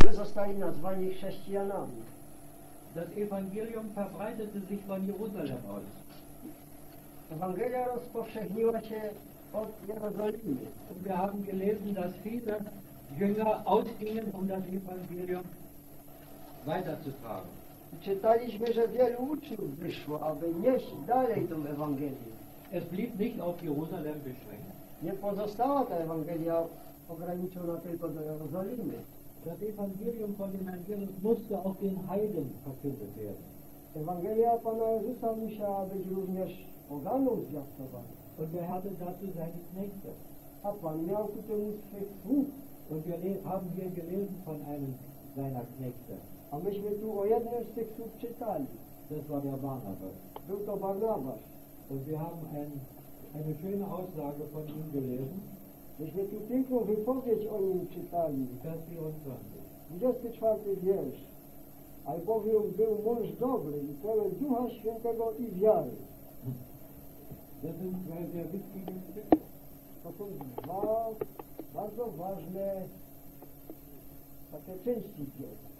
Wy zostali nazwani chrześcijanami. Das Evangelium verbreitete sich von Jerusalem aus. Ewangelia rozpowszechniła się od Jerozolimy. Und wir haben gelesen, dass viele Jünger ausgingen, um das Evangelium weiterzutragen. Czytaliśmy, że wielu uczniów wyszło, aby nieść dalej tą Ewangelię. Es blieb nicht auf Jerusalem beschränkt. Nie pozostała ta Ewangelia ograniczona tylko do Jerozolimy. Das Evangelium von Herrn Jesus musste auch den Heiden verkündet werden. Ewangelia Pana Jezusa musiała być również poganom zwiastowana. Und er hatte dazu seine Knechte. A Pan miał ku temu swych sług. Und wir haben hier gelesen von einem seiner Knechte. A myśmy tu o jednym z tych słów czytali. Das war der Barnabas. Był to Barnabasz. Und wir haben ein, eine schöne Aussage von ihm gelesen, Myśmy tu piękną wypowiedź o nim czytali. Vers 24. 24 wiersz. Albowiem był mąż dobry i pełen Ducha Świętego i wiary. To są dwa bardzo ważne takie części pieśni.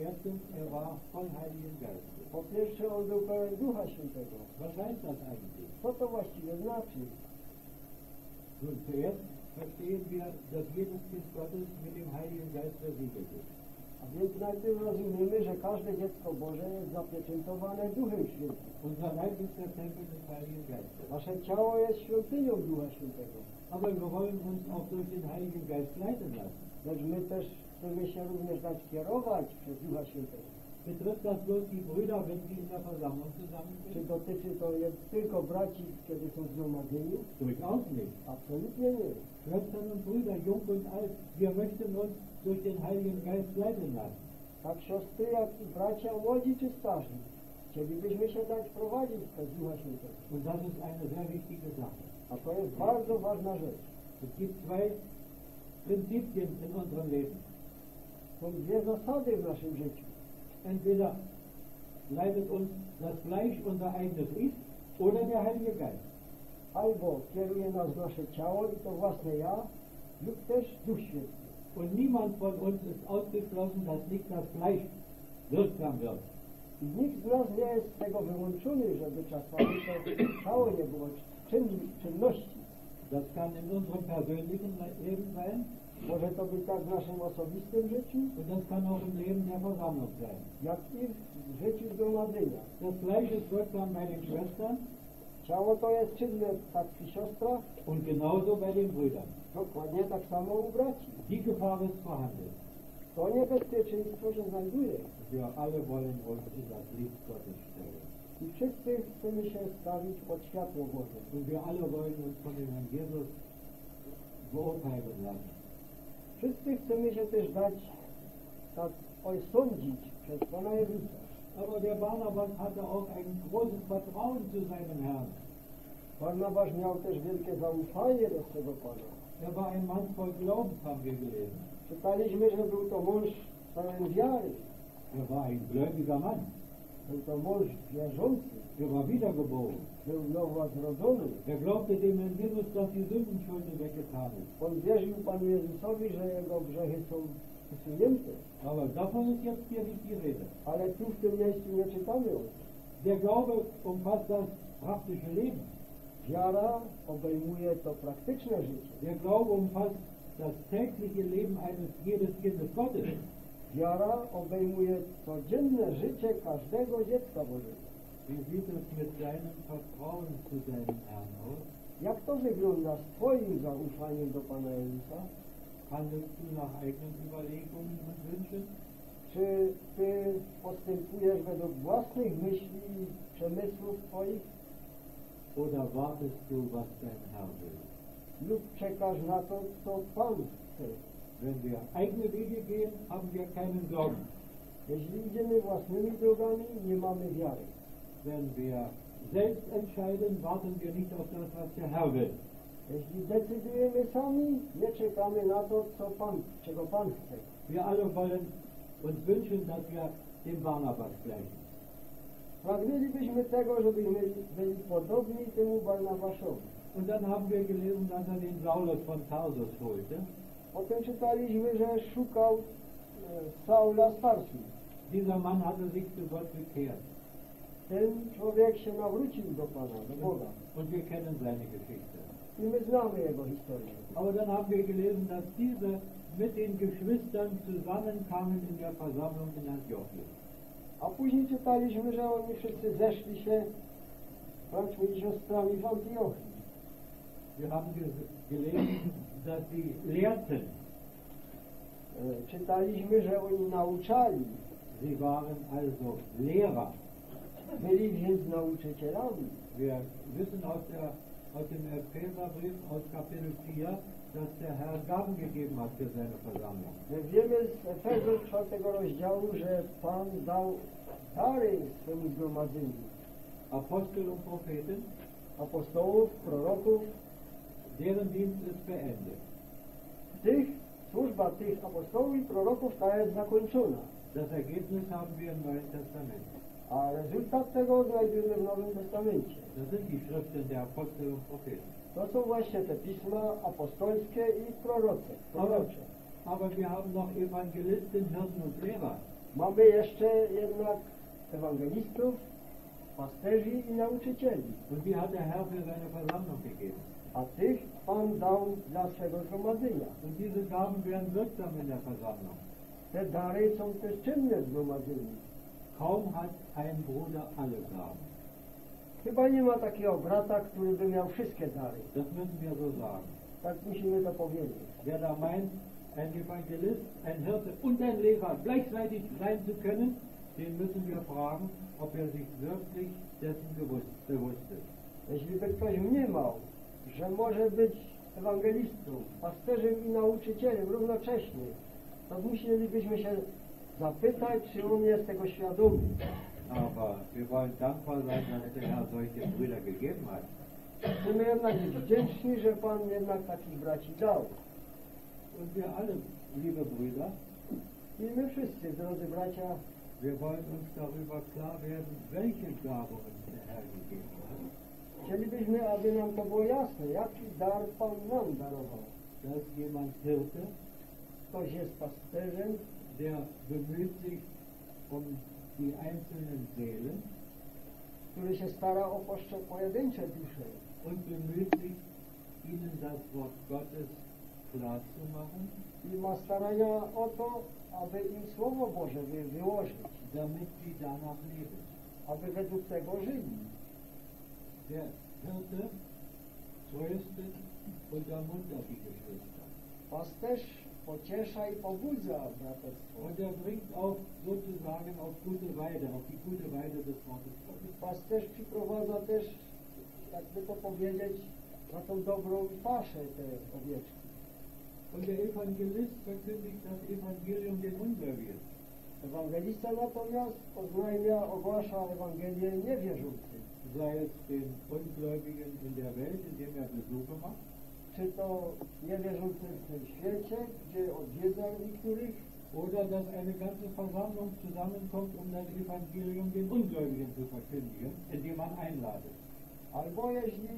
Erstens, er war voll Heiligen Geistes. Po pierwsze, on był pełen Ducha Świętego. Was heißt das eigentlich? Co to właściwie znaczy? Nun, zuerst verstehen wir, dass jedes Kind Gottes mit dem Heiligen Geist versiegelt ist. A więc najpierw rozumiemy, że każde dziecko Boże jest zapieczętowane Duchem Świętym. Unser Leib ist der Tempel des Heiligen Geistes. Nasze ciało jest świątynią Ducha Świętego. Aber wir wollen uns auch durch den Heiligen Geist leiten lassen. Lecz my też chcemy się również dać kierować przez Ducha Świętego. Betrifft das bloß die Brüder, wenn sie in der Versammlung zusammen Czy dotyczy to je- tylko braci, kiedy są zgromadzeni? Durchaus nicht. Absolutnie nie. Schwestern und Brüder, jung und alt, wir möchten uns durch den Heiligen Geist leiten lassen. Tak siostry, jak i bracia, młodzi czy starzy. Chcielibyśmy się dać prowadzić przez Ducha Świętego. Und das ist eine sehr wichtige Sache. A to jest bardzo ważna rzecz. Es gibt zwei Prinzipien in unserem Leben. Są dwie zasady w naszym życiu. Entweder leitet uns das Fleisch unser eigenes Ich oder der Heilige Geist. Albo kieruje nas nasze ciało i to własne ja, lub też Duch Święty. Und niemand von uns ist ausgeschlossen, dass nicht das Fleisch wirksam wird. I nikt z nas nie jest z tego wyłączony, żeby czasami to ciało nie było czyn, czynności. Das kann in unserem persönlichen Leben sein Może to być tak w naszym osobistym życiu, das kann auch im Leben der Versammlung sein. jak i w życiu zgromadzenia. Das gleiche ist wirksam bei den Schwestern Ciało to jest czynne tak przy siostrach, und genauso bei den Brüdern. dokładnie tak samo u braci. Die Gefahr ist vorhanden. To niebezpieczeństwo się znajduje. Wir alle wollen uns in das Licht Gottes stellen. I wszyscy chcemy się stawić pod światło Boże. Und wir alle wollen uns von dem Herrn Jesus beurteilen lassen. Wszyscy chcemy się też dać tak osądzić przez Pana Jezusa. Aber der Barnabas hatte auch ein großes Vertrauen zu seinem Herrn. Barnabasz miał też wielkie zaufanie do swego Pana. Er war ein Mann voll Glaubens, haben wir gelesen. Czytaliśmy, że był to mąż pełen wiary. Er war ein gläubiger Mann. Był to mąż wierzący. Er war wiedergeboren. Był nowo zrodzony. Er glaubte dem Herrn Jesus, dass die Sündenschulden weggetan ist. On wierzył Panu Jezusowi, że jego grzechy są usunięte. Aber davon ist jetzt hier nicht die Rede. Ale tu w tym miejscu nie czytamy o tym. Der Glaube umfasst das praktische Leben. Wiara obejmuje to praktyczne życie. Der Glaube umfasst das tägliche Leben eines jedes Kindes Gottes. Wiara obejmuje codzienne życie każdego dziecka Bożego. Wie sieht es mit seinem Vertrauen zu seinem Herrn aus? Jak to wygląda z Twoim zaufaniem do Pana Jezusa? Handelst du nach eigenen Überlegungen und Wünschen? Czy Ty postępujesz według własnych myśli i przemysłów Twoich Oder wartest du, was dein Herr will? lub czekasz na to, co Pan chce? Wenn wir eigene Wege gehen, haben wir keinen Glauben. Jeśli idziemy własnymi drogami, nie mamy wiary. Wenn wir selbst entscheiden, warten wir nicht auf das, was der Herr will. Jeśli decydujemy sami, nie czekamy na to, co Pan, czego Pan chce. Wir alle wollen uns wünschen, dass wir dem Barnabas gleichen. Pragnęlibyśmy tego, żebyśmy byli podobni temu Barnabaszowi. Und dann haben wir gelesen, dass er den Saulus von Tarsus holte. Potem czytaliśmy, że szukał e, Saula z Tarsu. Dieser Mann hatte sich zu Gott bekehrt. Ten człowiek się nawrócił do Pana, do Boga. Und wir kennen seine Geschichte. I my znamy jego historię. Aber dann haben wir gelesen, dass diese mit den Geschwistern zusammenkamen in der Versammlung in Antiochien. A później czytaliśmy, że oni wszyscy zeszli się braćmi i siostrami w Antiochii. Wir haben ge gelesen, dass sie lehrten. E, Czytaliśmy, że oni nauczali. Sie waren also Lehrer. Byli więc nauczycielami. Wir wissen aus, der, aus dem Epheserbrief, aus Kapitel 4, dass der Herr Gaben gegeben hat für seine Versammlung. My wiemy z Efezów czwartego rozdziału, że Pan dał dary swemu zgromadzeniu. Apostel und Propheten, Apostołów, proroków. deren Dienst ist beendet. Tych, służba tych apostołów i proroków ta jest zakończona. Das Ergebnis haben wir im Neuen Testament. A rezultat tego znajdujemy w Nowym Testamencie. To są właśnie te pisma apostolskie i prorocze. Prorocze. aber wir haben noch Evangelisten, Hirten und Lehrer. Mamy jeszcze jednak ewangelistów, pasterzy i nauczycieli. Und die hat der Herr für seine Versammlung gegeben. A tych Pan dał dla swego zgromadzenia. Und diese Gaben werden wirksam in der Versammlung. Te dary są też czynne w zgromadzeniu. Kaum hat ein Bruder alle Gaben. Chyba nie ma takiego brata, który by miał wszystkie dary. Das müssen wir so sagen. Tak musimy to powiedzieć. Wer da meint, ein Evangelist, ein Hirte und ein Lehrer gleichzeitig sein zu können, den müssen wir fragen, ob er sich wirklich dessen bewusst, bewusst ist. Jeśli by ktoś mniemał, że może być ewangelistą, pasterzem i nauczycielem równocześnie, to musielibyśmy się zapytać, czy on jest tego świadomy. Aber wir wollen dankbar sein, dass der Herr solche Brüder gegeben hat. Chcemy jednak być wdzięczni, że Pan jednak takich braci dał. Und wir alle, liebe Brüder, I my wszyscy, drodzy bracia, wir wollen uns darüber klar werden, welche Gabe uns der Herr gegeben hat. chcielibyśmy, aby nam to było jasne, jaki dar Pan nam darował. Da ist jemand Hirte, Ktoś jest pasterzem, der bemüht sich um die einzelnen Seelen który się stara o pojedyncze dusze und bemüht sich, ihnen das Wort Gottes klar zu machen, i ma starania o to, aby im Słowo Boże wy, wyłożyć, damit sie danach leben. aby według tego żyli. Der Hirte tröstet und ermuntert die Geschwister. Pasterz pociesza i pobudza braterstwo. Und er bringt auch sozusagen auf gute Weide, auf die gute Weide des Wortes Gottes. Pasterz przyprowadza też, jakby to powiedzieć, na tą dobrą paszę te owieczki. Und der Evangelist verkündigt das Evangelium den Ungläubigen. Ewangelista natomiast oznajmia, ogłasza Ewangelię niewierzącym. Sei es den Ungläubigen in der Welt, indem er Besuche macht, Czy to niewierzącym w tym świecie, gdzie odwiedza niektórych, oder dass eine ganze Versammlung zusammenkommt, um das Evangelium den Ungläubigen zu verkündigen, indem man einladet. albo jeśli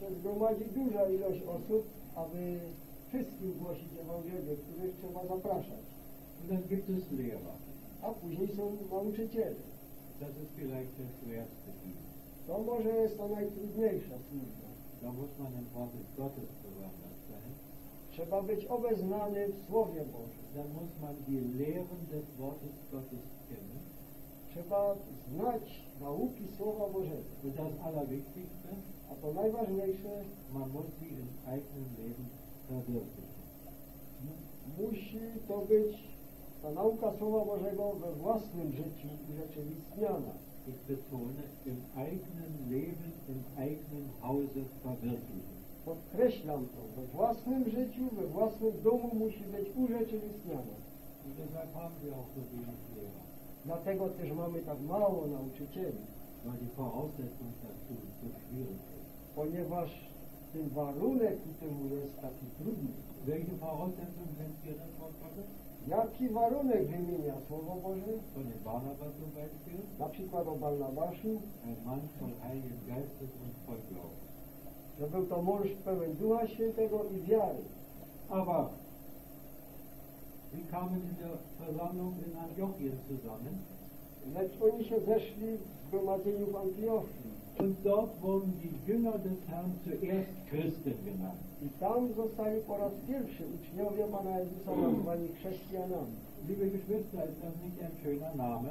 się zgromadzi duża ilość osób, aby wszystkim głosić Ewangelię, których trzeba zapraszać. Und dann gibt es Lehrer. A później są nauczyciele. Das ist vielleicht der schwerste Dienst. To może jest to najtrudniejsza służba. Sein. Trzeba być obeznany w Słowie Bożym. Man. Trzeba znać nauki Słowa Bożego. A to najważniejsze, man muss sie im eigenen Leben verwirklichen. musi to być ta nauka Słowa Bożego we własnym życiu urzeczywistniana. Ich betone, im eigenen Leben, im eigenen Hause verwirklichen. Podkreślam to, we własnym życiu, we własnym domu musi być wir Lehrer, Dlatego też mamy tak mało nauczycieli, ponieważ ten warunek ku temu jest taki trudny. Welche Voraussetzung nennt ihr das Wort Gottes? Jaki warunek wymienia Słowo Boże? Na przykład o Barnabaszu, Glauben. że był to mąż pełen Ducha Świętego i wiary. Aber sie kamen in der Versammlung in Antiochien zusammen Lecz oni się zeszli w zgromadzeniu w Antiochii und dort wurden die Jünger des Herrn zuerst Christen genannt. i tam zostali po raz pierwszy uczniowie Pana Jezusa nazwani [clears throat] chrześcijanami. Liebe Geschwister, ist das nicht ein schöner Name?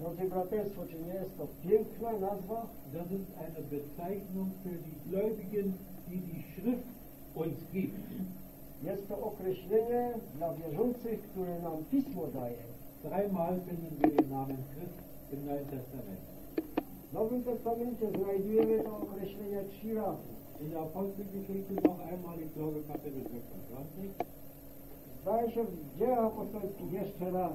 Drodzy braterstwo, czy nie jest to piękna nazwa? Das ist eine Bezeichnung für die Gläubigen, die die Schrift uns gibt. Jest to określenie dla wierzących, które nam Pismo daje. Dreimal finden wir den Namen Christ im Neuen Testament. W Nowym Testamencie znajdujemy to określenie trzy razy. In der Apostelgeschichte noch einmal, ich glaube Kapitel 26. Zdaje się w dziełach apostolskich jeszcze raz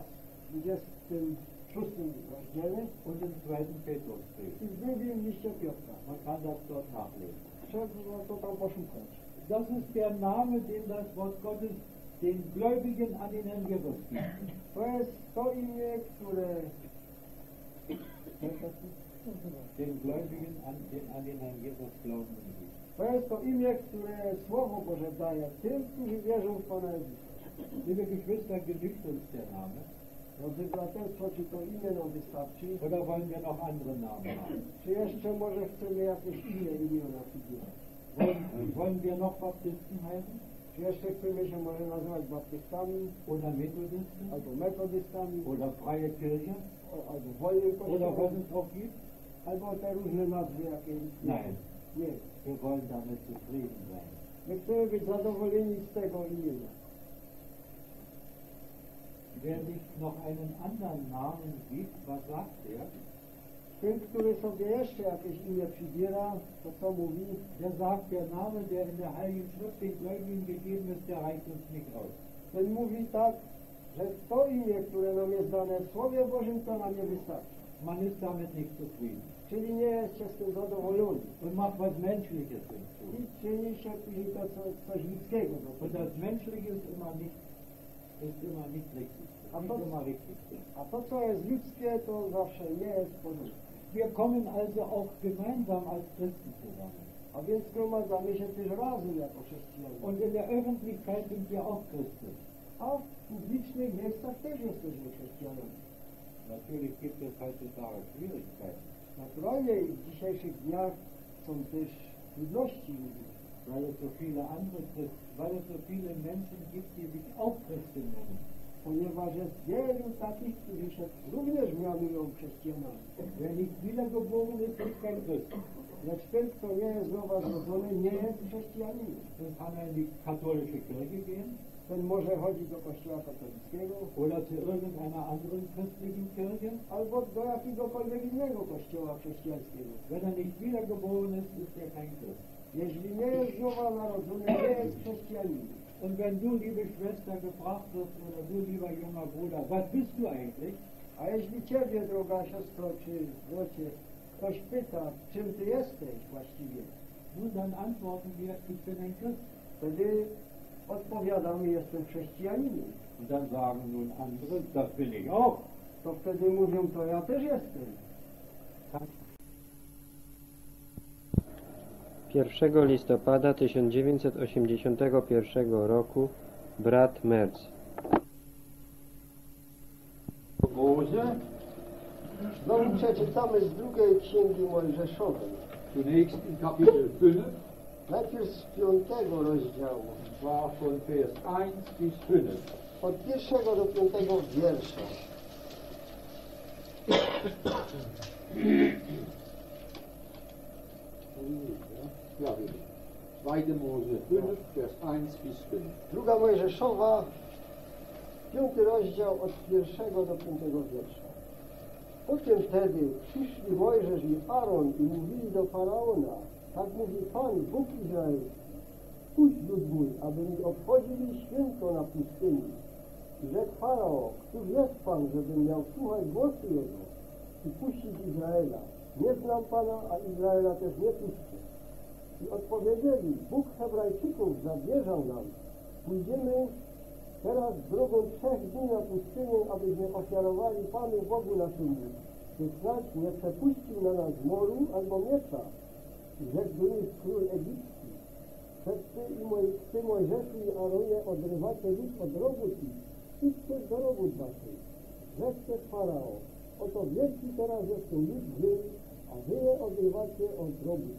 w 26 rozdziale und im zweiten Petrusbrief. i w drugim liście Piotra. Man kann das dort nachlesen. Trzeba to tam poszukać. Das ist der Name, den das Wort Gottes den Gläubigen an den Herrn Jesus gibt. To jest to imię, które Den Gläubigen an den, an den Herrn Jesus glauben gibt. to jest to imię, które Słowo Boże daje tym, którzy wierzą w Pana Jezusa. Liebe Geschwister, genügt uns der Name? Drodzy braterstwo, czy to imię nam wystarczy? Oder wollen wir noch andere Namen haben? Czy jeszcze może chcemy jakieś inne imiona figurować? Wollen, wollen wir noch Baptisten heißen? Czy jeszcze chcemy się może nazywać baptystami, Oder Methodisten? albo metodystami, Oder Freie Kirche? albo Oder was kościołem, es auch gibt? Albo te różne nazwy, jakie istnieją. Nein, Nie. wir wollen damit zufrieden sein. My chcemy być zadowoleni z tego imienia. Wer sich noch einen anderen Namen gibt, was sagt er? Ten, który sobie jeszcze jakieś imię przybiera, to co mówi? Der sagt, der Name, der in der Heiligen Schrift den Gläubigen gegeben ist, der reicht uns nicht aus. Ten mówi tak, że to imię, które nam jest dane w Słowie Bożym, to nam nie wystarczy. Man ist damit nicht zufrieden Czyli nie jest się z tym zadowolony. und macht was Menschliches I hinzu. czyni się później to co, coś ludzkiego. do Und das Menschliche ist immer nicht, ist immer nicht richtig. Immer. A to, co jest ludzkie, to zawsze nie jest w porządku. Wir kommen also auch gemeinsam als Christen zusammen. A więc zgromadzamy się też razem jako chrześcijanie. Und in der Öffentlichkeit sind wir auch Christen. A w publicznych miejscach też jesteśmy chrześcijanami. Natürlich gibt es heutzutage Schwierigkeiten. Naturalnie w dzisiejszych dniach są też trudności. weil es so viele andere Christen, weil es so viele Menschen gibt, die sich auch Christen nennen. ponieważ jest wielu takich, którzy się również mianują chrześcijanami. Wer nicht wiedergeboren ist, ist kein Christ. Lecz ten, kto nie jest nowa zrodzony, nie jest chrześcijaninem. Dann kann er in die katholische Kirche gehen Ten może chodzić do kościoła katolickiego oder zu irgendeiner anderen christlichen Kirche. albo do jakiegokolwiek innego kościoła chrześcijańskiego. Wenn er nicht wiedergeboren ist, ist er kein Christ. Jeśli nie jest nowa narodzony, nie jest chrześcijaninem. Und wenn du, liebe Schwester, gefragt wirst, oder du, lieber junger Bruder, was bist du eigentlich? A jeśli Ciebie, droga siostro czy bracie, ktoś pyta, czym Ty jesteś właściwie, Nun, dann antworten wir, ich bin ein Christ. wtedy odpowiadamy, jestem chrześcijaninem. Und dann sagen nun andere, das bin ich auch. To wtedy mówią, to ja też jestem. 1 listopada 1981 roku brat Merz. Mose, Znowu przeczytamy z drugiej księgi Mojżeszowej. zunächst in Kapitel 5, Najpierw z piątego rozdziału, zwar von Vers 1 bis 5. od pierwszego do piątego wiersza. Ja. 2. Mose 5, Vers 1 bis 5. Druga Mojżeszowa, piąty rozdział od pierwszego do piątego wiersza. Potem wtedy przyszli Mojżesz i Aaron i mówili do Faraona, tak mówi Pan, Bóg Izrael, puść lud mój, aby mi obchodzili święto na pustyni. Rzekł Farao, któż jest Pan, żebym miał słuchać głosu Jego i puścić Izraela? Nie znam Pana, a Izraela też nie puszczę. I odpowiedzieli, Bóg Hebrajczyków zabierzał nam. Pójdziemy teraz drogą trzech dni na pustynię, abyśmy ofiarowali Panu Bogu naszemu. Czy znać nie przepuścił na nas moru albo miecza. Rzekł do nich król egipski. Przed ty i moi, ty Mojżeszu i Aaronie odrywacie lud od robót ich. Idźcie do robót waszej. Rzeczcie Farao. Oto wielki teraz jest ten lud ziemi, a wy je odrywacie od robót.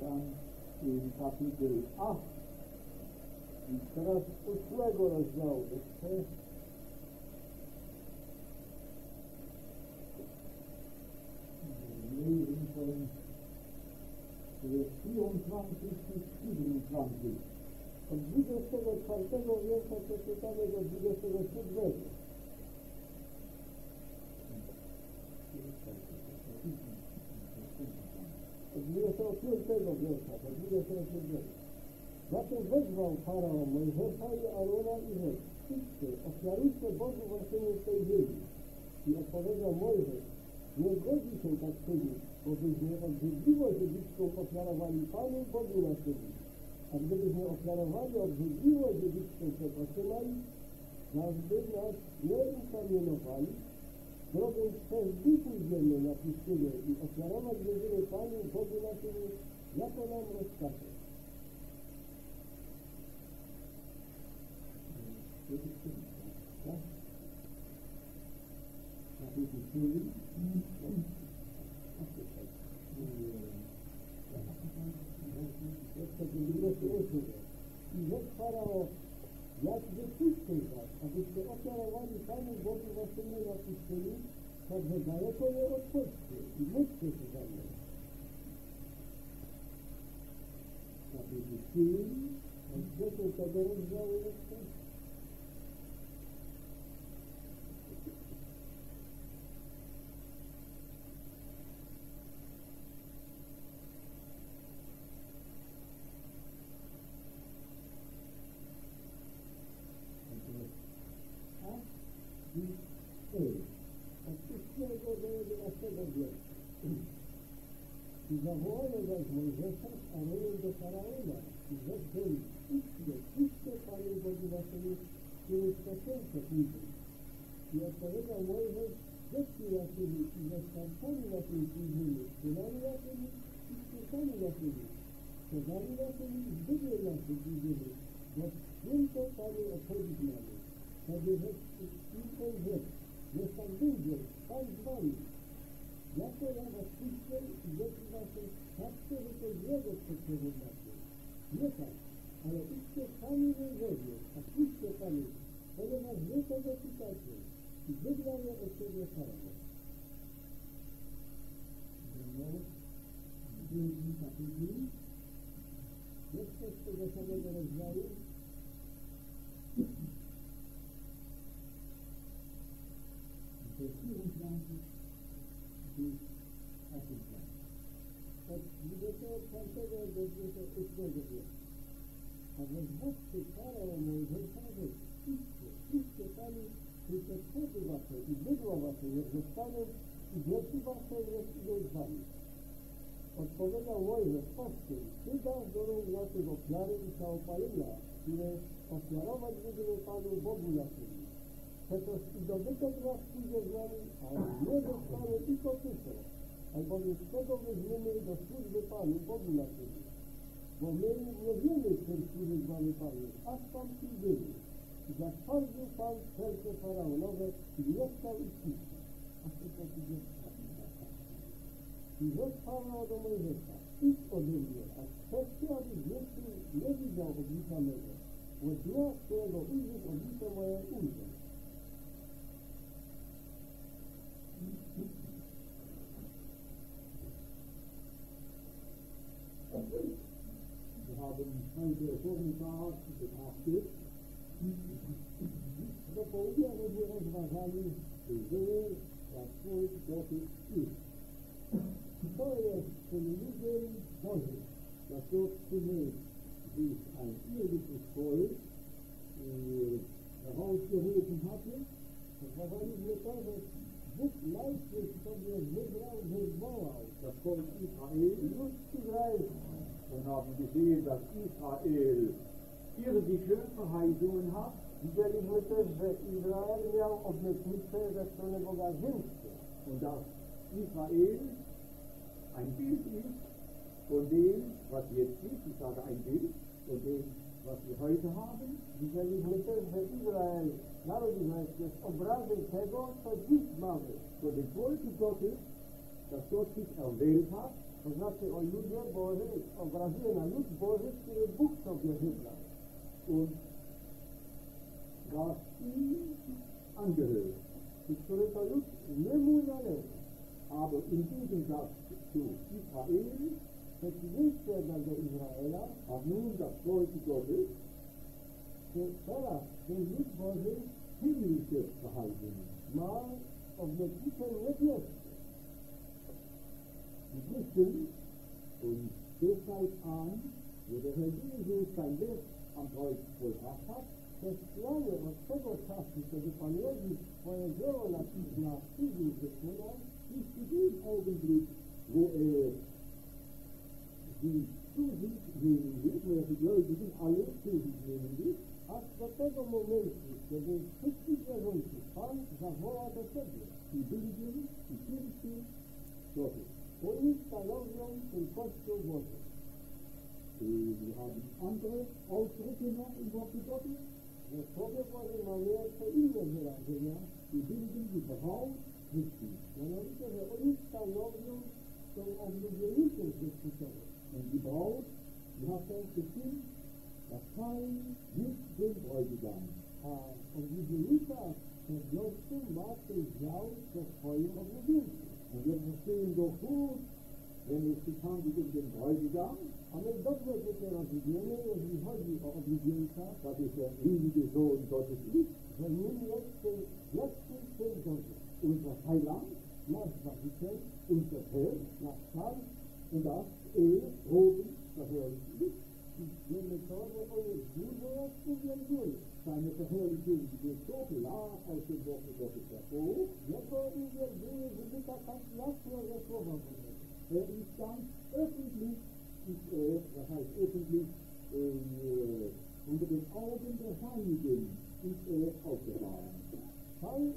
Dann in Kapitel 8, I teraz ósmego rozdziału lesen von Vers 24 bis 27. od 24 wiersza przeczytamy do 27. Od 25 wiersza do 27. Zatem wezwał Faraon Mojżesza i Arona i rzekł, idźcie, ofiarujcie Bogu waszemu w tej ziemi. I odpowiedział Mojżesz, nie godzi się tak czynić, bo byśmy obrzydliwość egipską ofiarowali Panu Bogu naszemu. A gdybyśmy ofiarowali obrzydliwość egipską przed oczami, nas by nas nie ukamienowali, drogą trzech dni pójdziemy na pustynię i ofiarować będziemy Panu Bogu naszemu, jako nam rozkaże. Tak? Kapitel 7. Jeszcze do 28. I rzekł Farao, jak wypuszczę was, abyście ofiarowali Panu Bogu waszemu na pustyni, także daleko nie odchodźcie i módlcie się za mną. Kapitel 7. Od dziesiątego rozdziału jeszcze. A? I y. Od ósmego do jedenastego wiersza. I zawołano zaś Mojżesza z Aaronem do Faraona i rzekł do nich, idźcie, idźcie Panu Bogu waszemu, który w stosunce pójdzie. I odpowiedział Mojżesz, rzeczki naszymi i ze starcami naszymi pójdziemy, synami naszymi i z córkami naszymi, synami naszymi i z bydłem naszym pójdziemy, bo święto Panu obchodzić mamy. Wtedy rzecz innej rzecz. Jako ja puszczę i dzieci wasze patrzcie, że to Jego przeprowadzcie. Nie tak, ale idźcie sami mężowie, a puśćcie Panu, ponieważ wy tego czytacie i wygranie od siebie karę. Drugi kapituł. Jeszcze z tego samego rozdziału. To jest 24 i 28. Od 24 do 28 wiersza. A wezwawszy Faraon Mojżesza, rzekł, idźcie, idźcie Panu, tylko wtedy wasze i bydło wasze niech zostaną i dzieci wasze niech idą z wami. Odpowiedział Mojżesz, owszem, ty dasz do rąk naszych ofiary i całopalenia, które ofiarować będziemy Panu Bogu naszemu. Przecież i dobytek nasz pójdzie z nami, a nie zostanie i kopyto, albowiem z tego weźmiemy do służby Panu Bogu naszemu. Bo my nie wiemy, czym służyć mamy Panu, aż tam przyjdziemy. Zatwardził Pan serce faraonowe i nie chciał ich puścić. A to taki jest i rzekł Pana do Mojżesza, idź ode mnie, a chcecie, aby więcej nie widział oblicza mego, bo dnia, którego ujrzysz oblicze moje, ujrzę. Wir haben heute Vormittag betrachtet, Do południa będzie rozważali, wer das Volk Gottes ist. kto jest tym ludem Bożym. dass Gott zunächst sich ein irdisches Volk äh, herausgerufen hatte, Rozważaliśmy to, że Das Volk Israel, lud izraelski. und haben gesehen, dass Israel irdische Verheißungen hat, Widzieliśmy też, że Izrael miał obietnicę ze strony Boga ziemskie. und dass Israel ein Bild ist von dem, was jetzt ist, ich sage ein Bild, von dem, was wir heute haben, Widzieliśmy też, że Izrael, naród izraelski jest obrazem tego, co dziś mamy. von dem Volke Gottes, das Gott sich erwählt hat, To znaczy o ludzie Boży, obrazuje na lud Boży, który Bóg sobie wybrał. und was ihm angehört. I który to lud nie mu należy. Aber im Gegensatz zu Israel W przeciwieństwie jednak do Izraela, hat nun das Volk Gottes to teraz ten lud Boży himmlische Verheißungen. ma obietnicę niebieską. Wir wissen und deshalb an, wo der Herr Jesus sein Werk am Kreuz vollbracht hat, Chrześcijanie od tego czasu, kiedy Pan Jezus swoje dzieło na, na krzyżu wykonał, bis zu dem Augenblick, wo er sie zu sich nehmen wird, wo er die Gläubigen alle zu sich nehmen wird, aż do tego momentu, kiedy wszystkich wierzących Pan zawoła do siebie. die billigen, die Kirche Gottes. Oni stanowią ten Kościół Boży. Äh, Wir haben andere Ausdrücke noch im Worte Gottes. W Słowie Bożym mamy jeszcze inne wyrażenia, Die billigen, die Braut Christi. mianowicie, że oni stanowią tą oblubienicę Chrystusową. Und die Braut, die hat auch bestimmt, das Heil mit dem Bräutigam. A oblubienica w związku ma ten dział ze swoim oblubieńcem. Und wir verstehen doch gut, wenn es sich handelt um den Bräutigam, A my dobrze tutaj rozumiemy, jeżeli chodzi o oblubieńca, dass es der ewige Sohn Gottes ist, że nim jest ten wieczny Syn Boży, unser Heiland, nasz Zbawiciel, unser Herr, nasz Pan, und dass er oben verherrlicht ist. i wiemy to, że On jest dużo jak uwielbiony. Seine Verherrlichung wird so klar aus dem Worte Gottes hervor, Jego uwielbienie wynika tak jasno ze Słowa Bożego. er ist ganz öffentlich, ist er, das heißt öffentlich, äh, unter den Augen der Heiligen ist er aufgefahren. Pan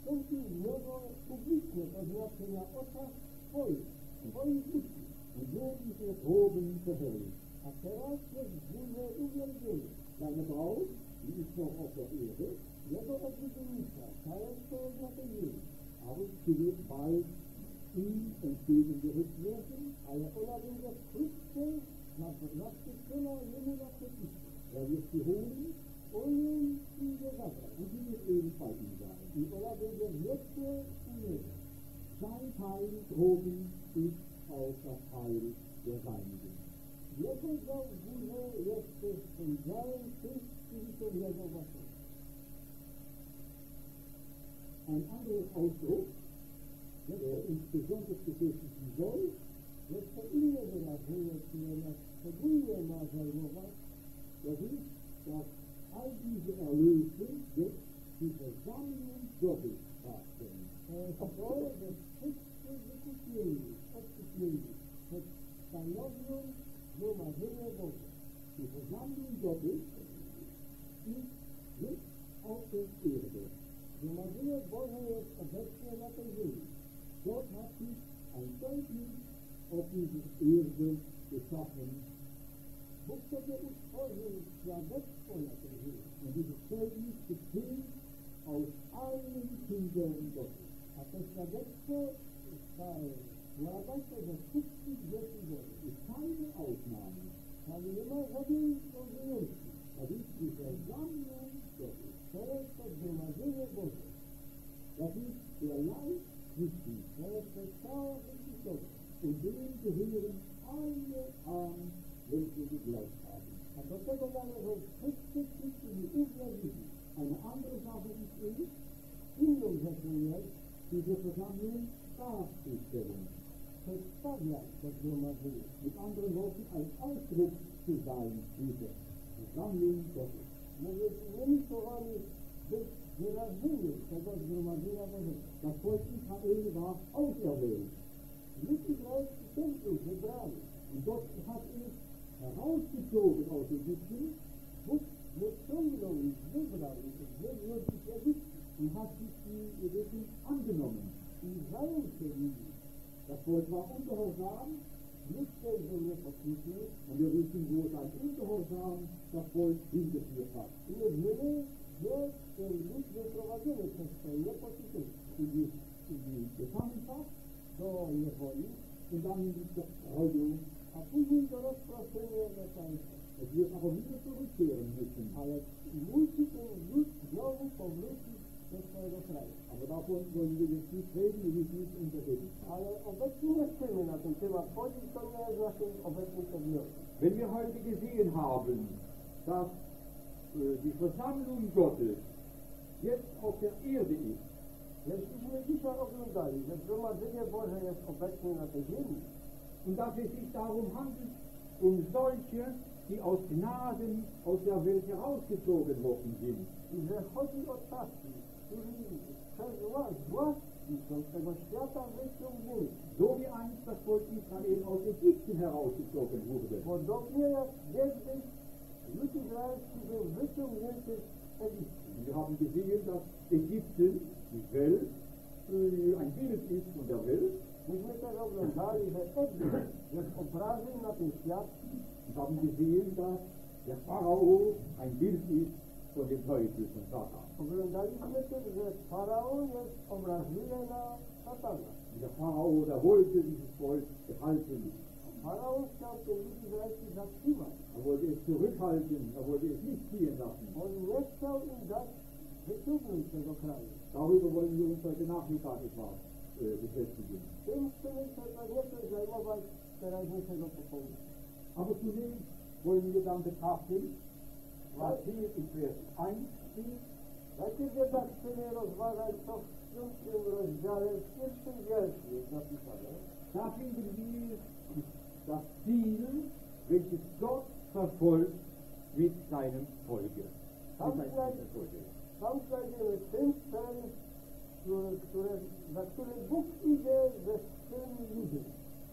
wstąpił w niebo publicznie, to znaczy na oczach swoich, swoich uczniów. Und nun ist er oben verherrlicht. A teraz jest duże uwielbienie. Seine Braut, die ist noch auf der Erde, jego Epigenika, Teilste Strategien, aber sie wird bald ihm entgegengerückt werden, eine unabhängige Früchte nach der Nachtgefüller, jene Nachtgefüller. Er wird sie holen und diese Sache, und die wird ebenfalls ihm sein. Die unabhängige Letzte und Lehre. Sein Teil droben ist Teil der. Jeden Tag wurde jetzt von seinem Christen zum Jehovah ein anderer Ausdruck, der insbesondere befestigen soll, wird von ihnen erzählt, nach Verbrühe nach Jehovah, das ist, dass all diese Erlöse jetzt die Versammlung Gottes darstellen. Obwohl das höchste Sekutieren, Obsessieren, das Stanovium Nomazenia Gottes, die Versammlung Gottes, ist jetzt auf der Erde. Nomazenia Boże jest obecnie na tej ziemi. Gott hat sich ein Zeugnis auf diese Erde geschaffen. Bóg sobie utworzył świadectwo na tej ziemi. Und dieses Zeugnis besteht aus allen Kindern Gottes. A to świadectwo składa się ze wszystkich dzieci Bożych. I keine Ausnahme. Tam nie ma żadnej wyjątki. Das ist die Versammlung Gottes. To jest to zgromadzenie Boże. Das ist der Leib Christi. To jest to ciało Chrystusowe. Und dem gehören alle an, welche geglaubt haben. A do tego należą wszyscy ci, którzy uwierzyli. Eine andere Sache ist es, inną rzeczą jest, diese Versammlung darzustellen. Przedstawiać das Zgromadzenie. Mit anderen Worten, ein Ausdruck zu sein dieser Versammlung Gottes. Mówię innymi słowami, być wyrażeniem tego Zgromadzenia Bożego. Das Volk Israel war auserwählt. Lud Israel bestimmt, gebracht. Und Gott hat es herausgezogen aus Ägypten, Bóg wyciągnął ich, wybrał ich, wywiódł ich z Ägypten und hat sich die Ägypten angenommen. I zajął się nimi. Das Volk war ungehorsam, nicht so nieposłuszny, und wir wissen, wo sein Ungehorsam das Volk hingeführt hat. I wiemy, że ten lud wyprowadzony przez to nieposłuszeństwo. In die, in die Gefangenschaft, do niewoli, und dann in die Zerstreuung, a później do rozproszenia na państwo. Es wird aber wieder zurückkehren müssen. Ale musi ten lud znowu powrócić do swojego kraju. Aber davon wollen wir jetzt nicht reden, wir müssen nicht unterreden. Ale obecnie nie chcemy na ten temat chodzić, to nie jest naszym obecnym przedmiotem. Wenn wir heute gesehen haben, dass äh, die Versammlung Gottes jetzt auf der Erde ist, Jeśliśmy dzisiaj oglądali, że Zgromadzenie Boże jest obecnie na tej ziemi und dass es sich darum handelt, um solche, die aus Gnaden aus der Welt herausgezogen worden sind. i że chodzi o takich, którzy przez łas, z łaski są z tego świata wyciągnięci. So wie einst das Volk Israel aus Ägypten herausgezogen wurde. Podobnie jak kiedyś lud izraelski był wyciągnięty z Egiptu. Wir haben gesehen, dass Ägypten, die Welt, äh, ein Bild ist von der Welt. Myśmy też oglądali, że Egipt jest obrazem na ten świat und haben gesehen, dass der Pharao ein Bild ist von dem Teufel, von Satan. Oglądaliśmy że faraon jest obraźliwy na szatana. Der Pharao, der wollte dieses Volk behalten. Faraon chciał ten lud izraelski zatrzymać. Er wollte es zurückhalten, er wollte es nicht ziehen lassen. On nie chciał im dać wyciągnąć tego kraju. Darüber wollen wir uns heute Nachmittag etwas äh, beschäftigen. Tym chcemy się najlepiej zajmować teraźniejszego popołudnia. Aber zunächst wollen wir dann betrachten, was hier in Vers 1 steht. Эти дедакции развалятся в стилке в разделе в кирпичной версии, написано. Так и другие, да стилы, welches Gott verfolgt mit seinem Folge. Там in den Fenstern, was für ein Buch ist er, das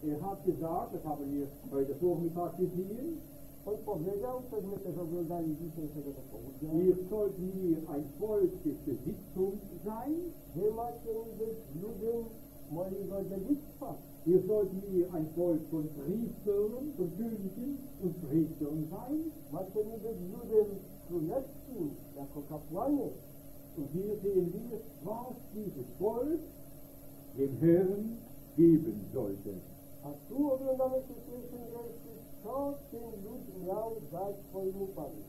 Er hat gesagt, das haben wir heute Vormittag gesehen, On powiedział, cośmy też oglądali dzisiejszego popołudnia, ihr sollt mir ein Volk des Besitztums sein, wy macie być ludem mojego dziedzictwa. ihr sollt mir ein Volk von Priestern, von Königen und Priestern sein, Macie być ludem królewskim, jako kapłanie. Und hier sehen wir, was dieses Volk dem Herrn geben sollte. A tu oglądamy pierwszym wierszu, co ten lud miał dać swojemu Panu.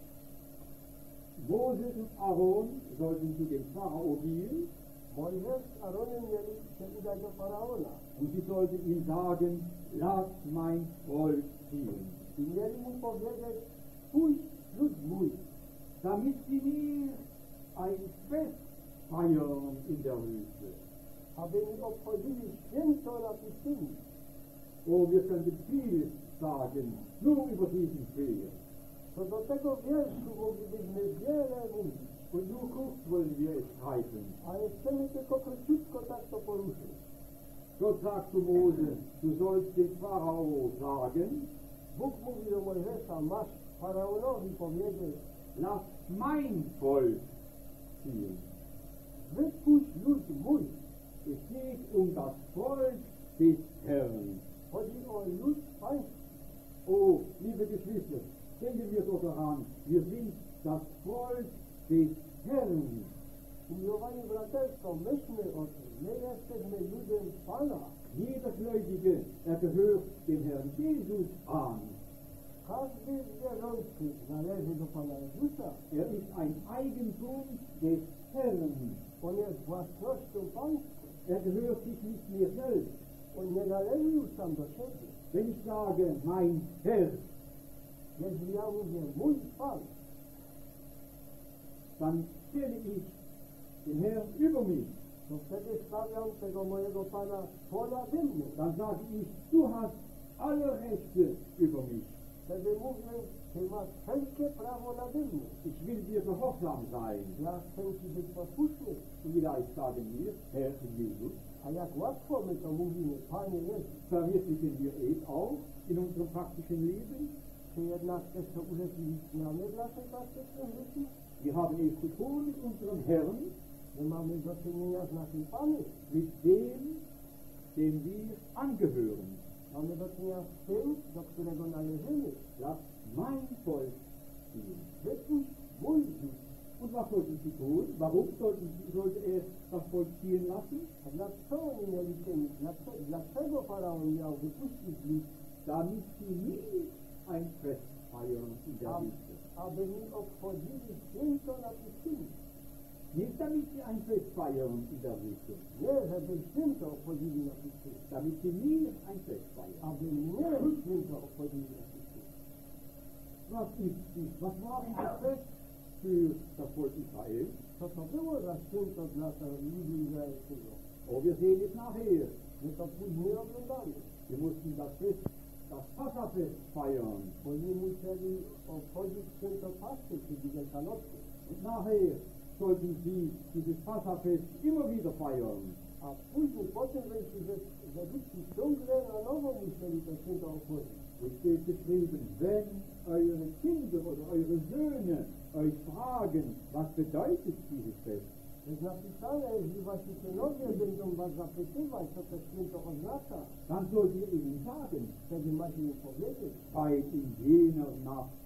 Moses und Aaron sollten zu dem Pharao gehen Mojżesz z Aaronem mieli udać do Faraona und sie sollten ihm sagen, lass mein Volk ziehen, i mieli mu powiedzieć, pójdź lud mój, damit sie mir ein Fest feiern in der Wüste. aby mi obchodzili święto na pustyni. Oh, wir könnten viel sagen, nur über diesen Vers. To do tego wierszu moglibyśmy wiele mówić, kurz wollen wir es streifen. ale chcemy tylko króciutko tak to poruszyć. Gott sagt zu Mose, du sollst dem Pharao sagen, Bóg mówi do Mojżesza, masz Faraonowi powiedzieć, lass mein Volk ziehen. wypuść lud mój. Es geht um das Volk des Herrn. Chodzi o lud państwa. Oh, liebe Geschwister, denken wir doch daran, wir sind das Volk des Herrn. Jeder Gläubige, er gehört dem Herrn Jesus an. Er ist ein Eigentum des Herrn. Er gehört sich nicht mehr selbst. On wenn ich sage, mein Herr, wenn Sie ja auch mir wohl fallen, dann stelle ich den Herrn über mich. So sage ich, sage ich auch, wenn man jetzt auf einer voller dann sage ich, du hast alle Rechte über mich. Denn wir müssen uns immer selke Bravo la Ich will dir gehorsam sein. Ja, selke sind verfuschen. Und wie ich sage mir, Herr Jesus, A jak łatwo my to mówimy, Panie Jezu, verwirklichen wir es auch in unserem praktischen Leben. czy jednak też to urzeczywistniamy w naszym praktycznym życiu? Wir haben es zu tun mit unserem Herrn, My mamy do czynienia z naszym Panem. mit dem, dem wir angehören. Mamy do czynienia z tym, do którego należymy. Lass mein Volk ziehen. Wypuść mój lud. Und was sollten sie tun? Warum sollten, sollte er das Volk ziehen lassen? Dlaczego Faraon miał wypuścić lud? Damit sie nie ein Fest feiern in der Wüste. aby mi obchodzili święto na pustyni. Nicht damit sie ein Fest feiern in der Wüste. Nie, żeby święto obchodzili na pustyni. Damit sie mir ein Fest feiern. Aby mnie święto obchodzili na pustyni. Was ist dies? Was war das Fest für das Volk Israel, das hat nur das Schuld, das nach der Liebe Israel zu Aber wir sehen es nachher, mit das. Wir mussten das Fest, das Passafest feiern. Und wir mussten auf heute Zentrum Passe für diese Kalotte. Und nachher sollten sie dieses Passafest immer wieder feiern. Auf unseren Gottesdienst ist es, sich dunkler an Ober muss, wenn ich das Zentrum aufhören. Und steht geschrieben, wenn eure Kinder oder eure Söhne euch fragen, was bedeutet dieses Fest, Jest napisane, jeśli wasi synowie będą was zapytywać, co to święto oznacza, dann sollt ihr ihnen sagen, wtedy macie im powiedzieć, weil in jener Nacht,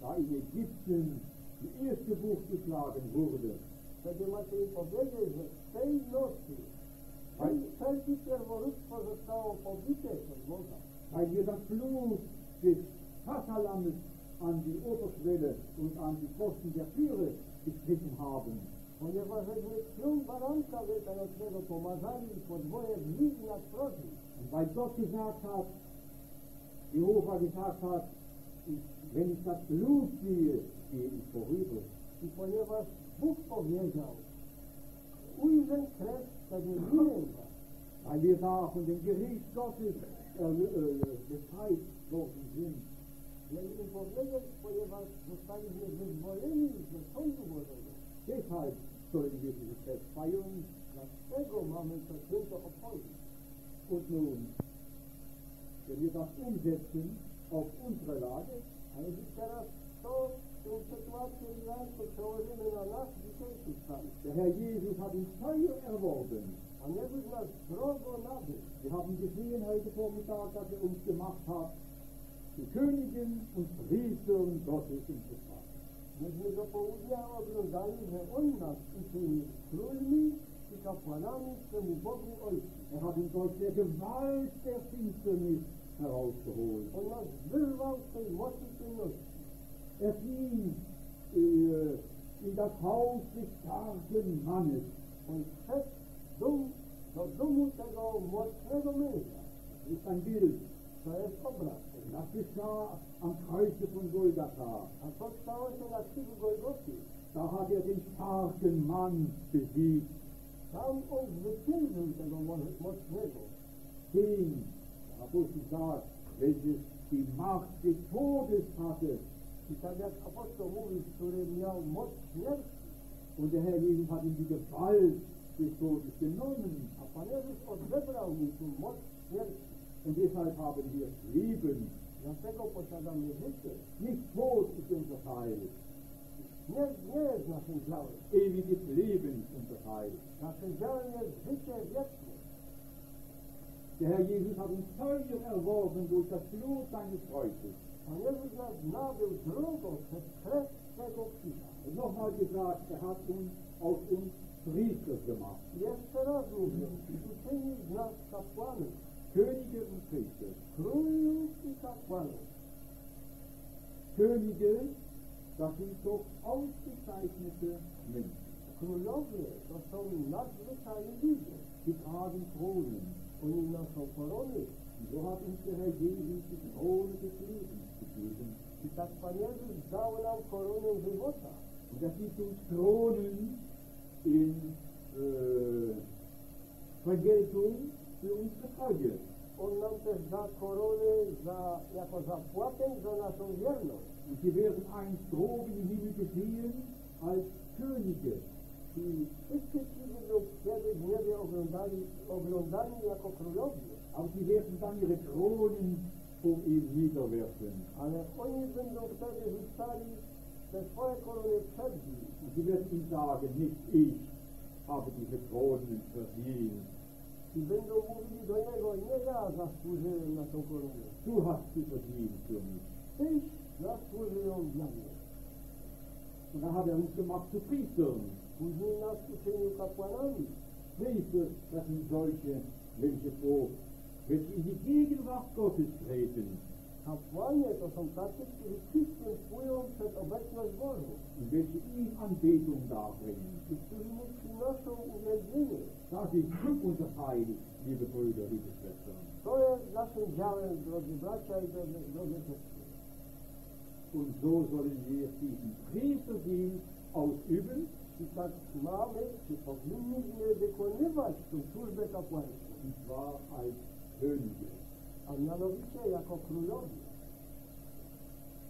da in Ägypten die erste Buch geschlagen wurde, wtedy macie im powiedzieć, że w tej nocy Aj. wszelkie pierworództwo zostało pobite przez Boga. weil wir das Blut des Passalammes an die Oberschwelle und an die Pfosten der Türe gestrichen haben. Ponieważ krwią baranka wielkanocnego pomazali i podwoje drzwi nad progi. Und weil Gott gesagt hat, Jehova gesagt hat, ich, wenn ich das Blut sehe, gehe ich vorüber. I ponieważ Bóg powiedział, ujrzę krew, wtedy minę was. Weil wir da von dem Gericht Gottes äh, äh, befreit worden sind. Mieli im powiedzieć, ponieważ zostaliśmy wyzwoleni ze sądu Bożego. Deshalb sollen wir dieses Fest feiern. Dlaczego mamy to święto obchodzić? Und nun, wenn wir das umsetzen auf unsere Lage, A jeśli teraz to, tę sytuację Izraelską przełożymy na nasz dzisiejszy stan, der Herr Jesus hat uns teuer erworben. a nie nas drogo nabył. Wir haben gesehen heute Vormittag, dass er uns gemacht hat zu Königen und Priestern Gottes Vertrag. Myśmy do południa oglądali, że On nas uczynił królmi i kapłanami swemu Bogu Ojcu. Er hat uns aus der Gewalt der Finsternis herausgeholt. On nas wyrwał z tej mocy ciemności. Er ging äh, in das Haus des starken Mannes. On wszedł dum, do domu tego mocnego męża. Ist ein Bild. To jest obraz. Das geschah am Kreuze von Golgatha. Da hat er den starken Mann besiegt. Den, der Apostel sagt, welches die Macht des Todes hatte. Und der Herr Jesus hat ihm die Gewalt des Todes genommen. Und deshalb haben wir Leben. Dlatego posiadamy życie. Nicht Tod ist unser Heil. Śmierć nie jest naszym działem. Ewiges Leben ist unser Heil. Naszym działem jest życie wieczne. Der Herr Jesus hat uns teuer erworben durch das Blut seines Kreuzes. Pan Jezus nas nabył drogą przez krew swego krzyża. Und nochmal gesagt, er hat uns aus uns Priester gemacht. Jeszcze raz mówię, uczynił z nas kapłanów, Könige und Priester. kapłanów. Könige, das sind doch ausgezeichnete Menschen. Królowie to są nadzwyczajni. Sie tragen Kronen. Oni noszą korony. Und so hat uns der Herr Jesus die Krone des Lebens gegeben. I tak Pan Jezus dał nam koronę żywota. Und er gibt uns Kronen in äh, Vergeltung. On nam też da korony za, jako zapłatę za naszą wierność. Und sie werden einst droben im Himmel gesehen als Könige. I wszyscy ci będą kiedyś w niebie oglądali, oglądani jako królowie. Aber sie werden dann ihre Kronen vor ihm niederwerfen. Ale oni będą wtedy rzucali te swoje korony przed nim. Und sie werden ihm sagen, nicht ich habe diese Kronen verdient. I będą mówili do niego, nie ja zasłużyłem na tą koronę. Sie verdient für mich. Tyś zasłużył dla mnie. Und dann hat er uns gemacht zu Priestern. Nas das sind solche, welche vor, welche in die Gegenwart Gottes treten Kapłanie to są tacy, którzy przystępują przed obecność Bożą und welche ihm Anbetung darbringen. i którzy mu przynoszą uwielbienie. Das ist unser Heil, liebe Brüder, liebe Schwestern. To jest naszym działem, drodzy bracia i drodzy, drodzy siostry. Und so sollen wir diesen Priesterdienst ausüben, I tak mamy, czy powinniśmy wykonywać tę służbę kapłańską, und zwar als Könige. A mianowicie jako królowie.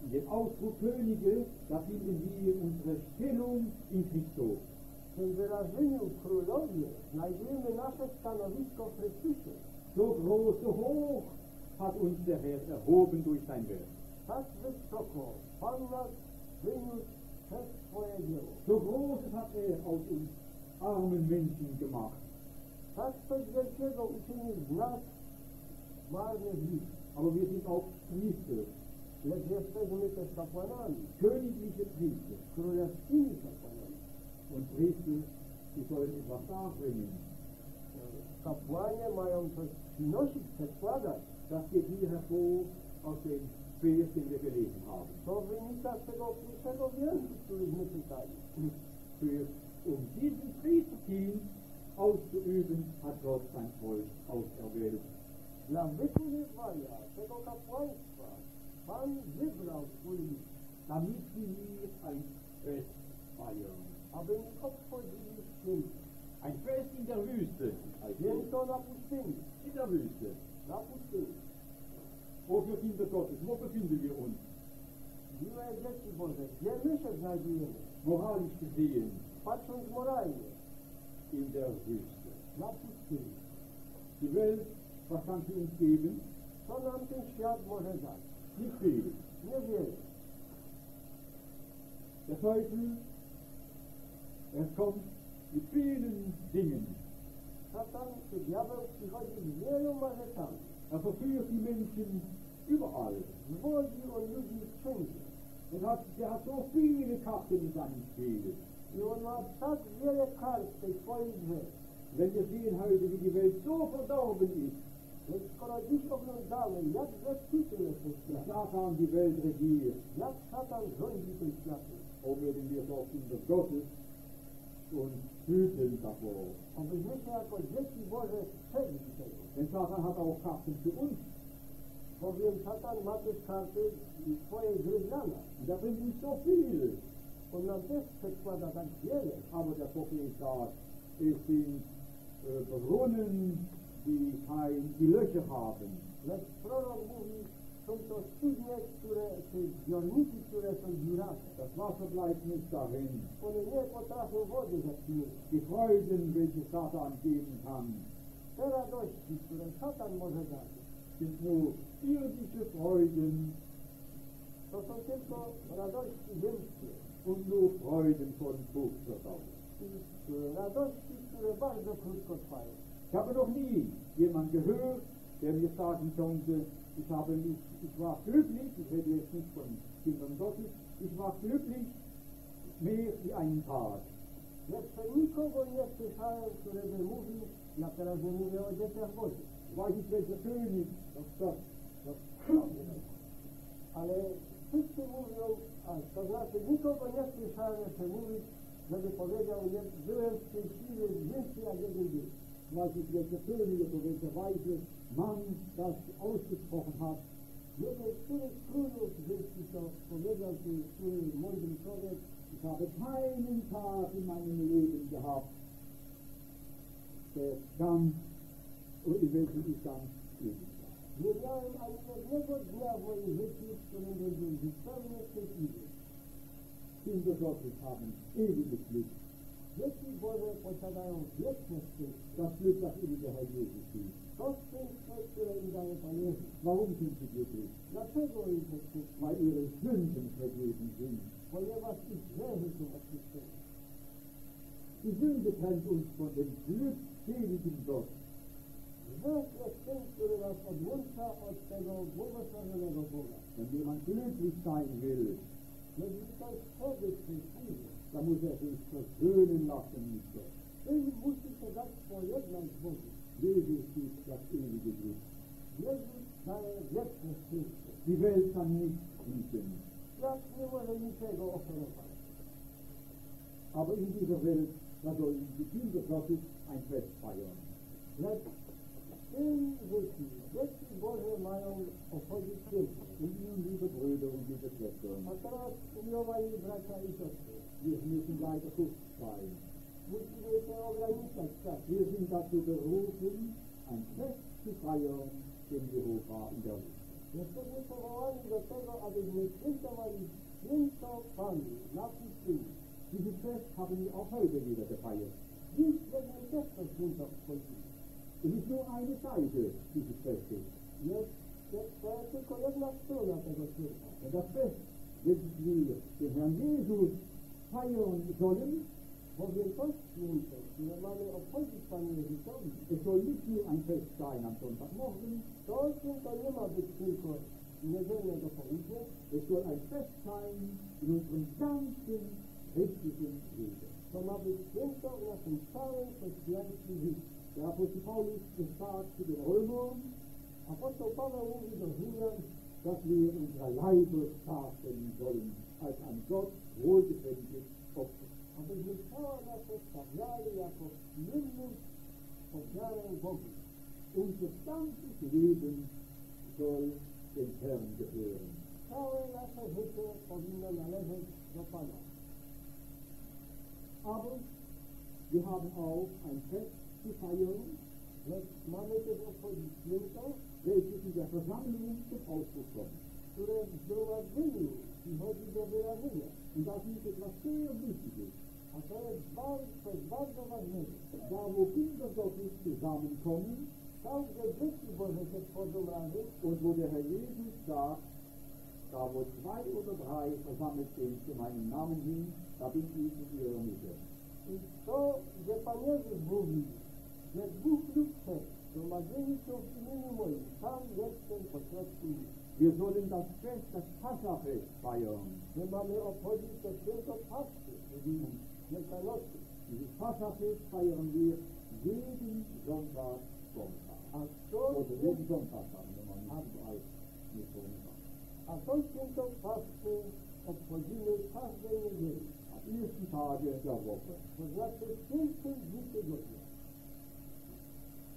Dem Ausdruck Könige, da finden wir unsere Stellung in Christus. W tym wyrażeniu królowie znajdujemy nasze stanowisko w Chrystusie. So groß, so hoch hat uns der Herr erhoben durch sein Werk. Tak wysoko Pan nas wyniósł przez swoje dzieło. So großes hat er aus uns armen Menschen gemacht. Tak coś wielkiego uczynił z nas marnych ludzi. Aber wir sind auch Priester, königliche Priester. królewskimi kapłanami. Und Priester, die sollen etwas darbringen. Kapłanie mają coś przynosić, przedkładać. Das geht hier hervor aus dem Vers, den wir gelesen haben. To wynika z tego pierwszego wierszu, któryśmy czytali. Für, um diesen Priesterdienst auszuüben, hat Gott sein Volk auserwählt. Dla wykonywania tego kapłaństwa Pan wybrał swój sie mir ein feiern. aby mi obchodzili święto. Ein Fest in der Wüste. Święto na pustyni, in der Wüste. na pustyni. Wofür Kinder Gottes? Wo befinden wir uns? Miłe dzieci Boże, gdzie my się znajdujemy? Moralisch gesehen Patrząc moralnie, in der Wüste. na pustyni. Die Welt, was kann sie uns geben? Co nam ten świat może dać? Nicht viel. Niewiele. Der Teufel, er kommt mit vielen Dingen. Szatan czy diabeł przychodzi z wieloma rzeczami. Er verführt die Menschen überall. Zwodzi on ludzi wszędzie. Er hat, der hat so viele Karten in seinem Spiel. I on ma tak wiele kart w tej swojej. Wenn wir sehen heute, wie die Welt so verdorben ist, Więc skoro dziś oglądamy, jak zepsuty jest ten świat, Satan die Welt regiert, jak szatan rządzi tym światem, werden wir doch Kinder Gottes und hüten davor. abyśmy się jako dzieci Boże strzegli tego. Denn Satan hat auch Karten für uns. Bowiem szatan ma też karty swoje gry dla nas. Er bringt uns so viel. On nam też przedkłada tak wiele. Aber der Prophet sagt, es sind äh, Brunnen, die, kein, Löcher haben. Lecz prorok mówi, są to studnie, które, czy zbiorniki, które są dziurawe. Das Wasser bleibt nicht darin. One nie potrafią wody zatrzymać. Die Freuden, welche Satan geben kann, Te radości, które szatan może dać, sind nur irdische Freuden to są tylko radości ziemskie. und nur Freuden von kurzer Dauer. Radości, które bardzo krótko trwają. Ich habe noch nie jemand gehört, der mir sagen konnte, ich, habe mich, ich war glücklich, ich rede jetzt nicht von Kindern Gottes, ich war glücklich mehr wie einen Tag. Jeszcze nikogo nie słyszałem, który by mówił, ja teraz nie mówię o dzieciach Bożych, ich welcher König, das das, das ale wszyscy mówią, a to znaczy nikogo nie słyszałem jeszcze mówić, żeby powiedział, byłem szczęśliwy więcej jak jeden dzień. Weiß ich welcher König oder welcher weise Mann das ausgesprochen hat. Nie wiem, który z królów rzymskich to powiedział, czy który mądry człowiek, Ich habe keinen Tag in meinem Leben gehabt, der ganz, in welchem ich ganz glücklich war. nie miałem ani jednego dnia w moim życiu, w którym bym był zupełnie szczęśliwy. Kinder Gottes haben ewiges Glück. Dzieci Boże posiadają ihnen der Herr Jesus gibt. To szczęście, które im daje Pan Jezus. Warum sind sie glücklich? Dlaczego im szczęście? Weil ihre Sünden vergeben sind. Ponieważ ich grzechy są odpuszczone. Die Sünde trennt uns von dem glückseligen Gott. Grzech jest tym, który nas odłącza od tego błogosławionego Boga. Wenn jemand glücklich sein will, Jeżeli ktoś chce być szczęśliwy, dann muss er sich versöhnen lassen mit Gott. ten musi się dać pojednać z Bogiem. Jesus gibt das ewige Glück. Jezus daje wieczne szczęście. Die Welt kann nichts bieten. Świat nie może niczego oferować. Aber in dieser Welt, da sollen die Kinder Gottes ein Fest feiern. Lecz w tym życiu dzieci Boże mają obchodzić nun, liebe Brüder und liebe Schwestern, A teraz umiłowani bracia i siostry, wir müssen leider kurz sein. musimy się ograniczać czas. Wir sind dazu berufen, ein Fest zu feiern, den Jehova in der Luft. Jesteśmy powołani do tego, abyśmy świętowali święto Panu na pustyni. Dieses Fest haben wir auch heute wieder gefeiert. Dziś będziemy też to święto obchodzili. Es ist nur eine Seite dieses Festes. Jest, jest to tylko jedna strona tego Fest, welches wir den Herrn Jesus feiern sollen, Bowiem to święto, które mamy obchodzić Panu Jezusowi, es soll nicht nur ein Fest sein am Sonntagmorgen, to święto nie ma być tylko niedzielnego południa, es soll ein Fest sein in unserem ganzen christlichen Leben. to ma być święto w naszym całym chrześcijańskim życiu. Der Apostel Paulus sagt zu den Römern, Apostoł Paweł mówi do Rzymian, dass wir unsere Leiber darstellen sollen als ein Gott wohlgefälliges Opfer. abyśmy ciała nasze stawiali jako przyjemną ofiarę Bogu. Unser ganzes Leben soll dem Herrn gehören. Całe nasze życie powinno należeć do Pana. Aber wir haben auch ein Fest zu feiern, Lecz mamy też der Versammlung zum Ausdruck kommt. które w zgromadzeniu przychodzi do wyrażenia. Und das ist etwas sehr Wichtiges. A to jest bardzo, coś bardzo ważnego. Da, wo Kinder Gottes zusammenkommen Tam, gdzie dzieci Boże się tworzą razem, und wo der Herr Jesus sagt, da wo zwei oder drei versammelt sind zu meinem Namen hin, da bin ich in ihrer Mitte. i to, gdzie Pan Jezus mówi, że dwóch lub trzech zgromadzeni są w imieniu moim, sam jestem pośrodku nich. Wir sollen das Fest, das Passafest feiern. My mamy obchodzić to święto Paschy, czyli Wielkanocy. Dieses Passafest feiern wir jeden Sonntag Sonntag. A to, Oder jeden Sonntag wenn man nicht so alt nicht so umfasst. a to święto Paschy obchodzimy każdej niedzieli. Am ersten Tage der Woche. To znaczy w pierwszym dniu tygodnia.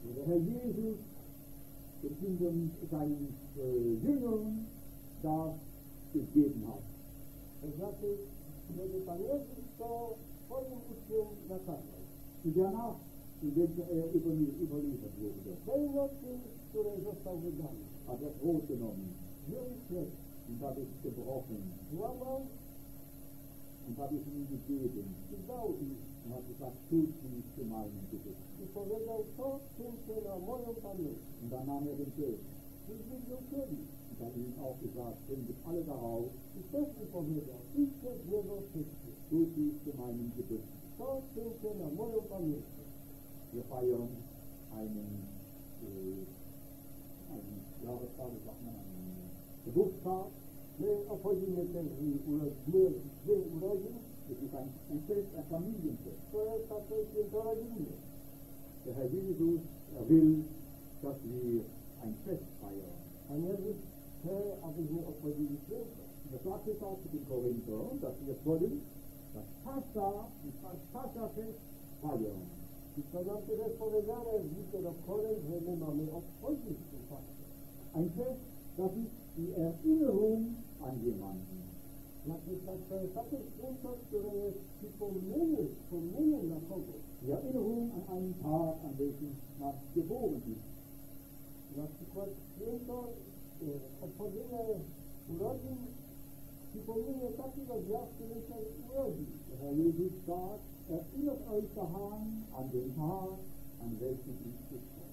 Wo der Herr Jesus den Kindern, seinen äh, Jüngern das gegeben hat. To znaczy, żeby Pan Jezus to swoim uczniom nakazał. In der Nacht, in welcher er überlie- überliefert wurde, Tej nocy, w której został wydany, hat er Brot genommen wziął chleb, und hat es gebrochen złamał und hat es ihnen gegeben i dał im. Und hat gesagt, tut dies zu meinem Gesicht. I powiedział, to czyńcie na moją pamięć. Und dann nahm er den Kelch Później wziął kielich und hat ihnen auch gesagt, trinket alle darauf, i też mi powiedział, idźcie z niego wszyscy. tut dies zu meinem Gesicht. To czyńcie na moją pamięć. Wir feiern einen, äh, einen Jahrestag, sagt man, einen Geburtstag. My obchodzimy ten dzień urodzin, dzień urodzin, Es ist ein, ein Fest, ein Familienfest. Der Herr Jesus, er will, dass wir ein Fest feiern. Er sagt es auch zu den Korinthern, dass wir sollen das Passa, das Passafest feiern. I to nam jest powiedziane w liście do Koryn, że my mamy obchodzić tę Paschę. Ein Fest, das ist die Erinnerung an jemanden. Znaczy, tak, to jest takie święto, które jest przypomnieniem, wspomnieniem na kogoś. Die Erinnerung an einen Tag, an welchem man geboren ist. Na przykład święto, e, obchodzenie urodzin, przypomnienie takiego dnia, w którym się urodził. Der Herr Jesus sagt, erinnert euch daran an den Tag, an welchem ich gestorben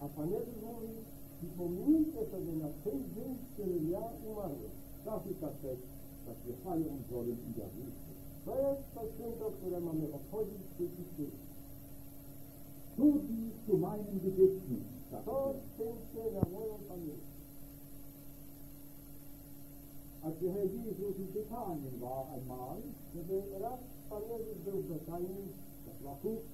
A Pan Jezus mówi, przypomnijcie sobie na ten dzień, w którym ja umarłem. Das ist das dass wir keine Unsorgen in der Welt sind. Weil es verstehen doch, wenn man mir auf heute nicht so viel steht. Tu dies zu meinen Gedichten, da dort sind sie in der Wohnung von mir. Als der Herr Jesus in Britannien war einmal, in der Rast von Jesus durch das Heimen, das war gut,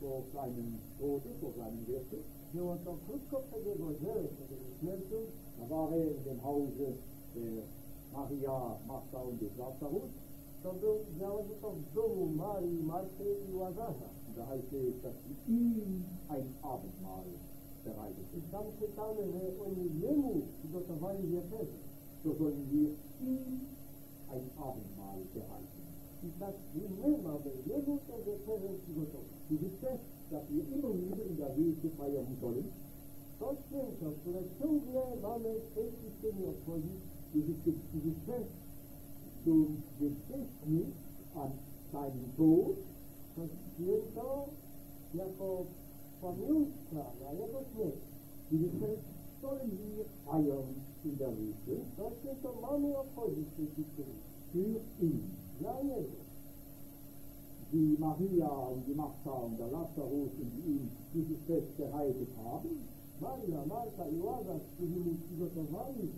vor seinem Tode, vor seinem Gäste, die uns auf Rückkopf der Gebäude, der Gebäude, er der Gebäude, der Gebäude, der Gebäude, der Maria, Martha und des Lazarus. to był, działo się to w domu Marii, Marty i Łazarza. Da heißt es, dass ihm ein Abendmahl bereitet I tam czytamy, że oni jemu przygotowali wieczerzę. So sollen wir ihm ein Abendmahl bereiten. I tak i my mamy jemu tę wieczerzę przygotować. Dieses Fest, das wir immer wieder in der Wüste feiern sollen, To święto, które ciągle mamy w tej pustyni obchodzić, dieses, dieses Fest zum Gedächtnis an seinen Tod, to święto jako pamiątka na Jego śmierć. dieses Fest sollen wir feiern in der Wüste To święto mamy obchodzić w tej pustyni. für ihn. Dla Niego. Die Maria und die Martha und der Lazarus und die ihm dieses Fest bereitet haben, Maria, Marta i Łazarz, którzy mu przygotowali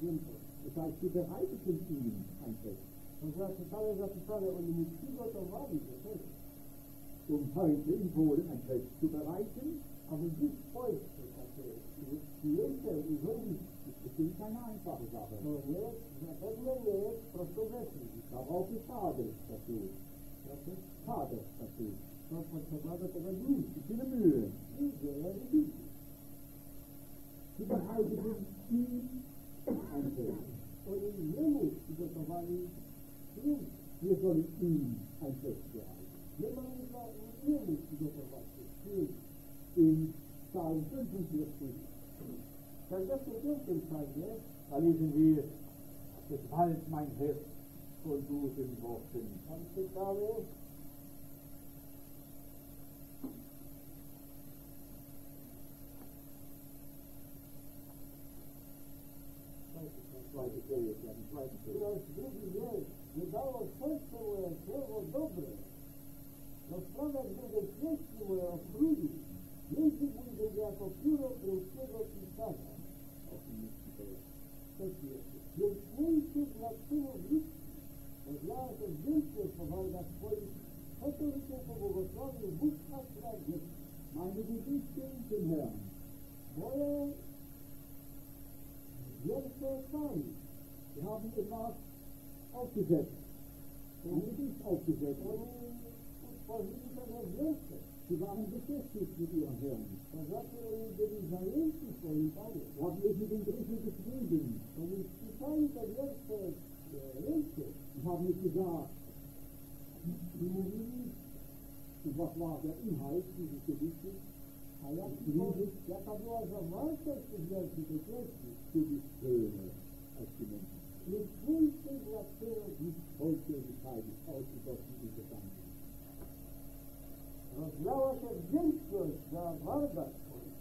to, to, to święto. das heißt, sie bereiteten ihm ein Fest. To znaczy, tam jest napisane, oni mu przygotowali wieczerzę. Um heute in Polen ein Fest zu bereiten, aby dziś w Polsce takie przyjęte urządzić, ist bestimmt keine einfache Sache. to nie jest, na pewno nie jest prostą rzeczą. Da braucht es Tage dazu. Znaczy, Tage dazu. to potrzeba do tego dni. Viele Mühe. I wiele wysiłku. Sie bereiteten ihm ein Fest. Oni jemu przygotowali przyjęcie. Wir sollen ihm ein Fest bereiten. My mamy dla jemu przygotować to przyjęcie. In Psalm 45, W 45 psalmie da lesen wir, es wallt mein Herz voll guten Worten. Наш Бог не дало сердце мое но слава буде честь моя в груди, если будет я попюра Христова Писата. Верхнейший для всего близкий, является великий слова Господь, который ты поблагословил Бог отрадил. Meine jetzt sein. Wir haben etwas aufgesetzt. Und es ist aufgesetzt. Sie waren beschäftigt mit ihrem Herrn. Wir haben es mit den Griechen geschrieben. Ich habe nicht gesagt, und was war der Inhalt dieses Gedichtes? To była zawartość tych wielkich tekstów. Du bist schöner als die Menschen. Mit Wünschen dlatego nicht Vollständigkeit ist ausgegossen in Gedanken. Rozlała się wdzięczność za wartość.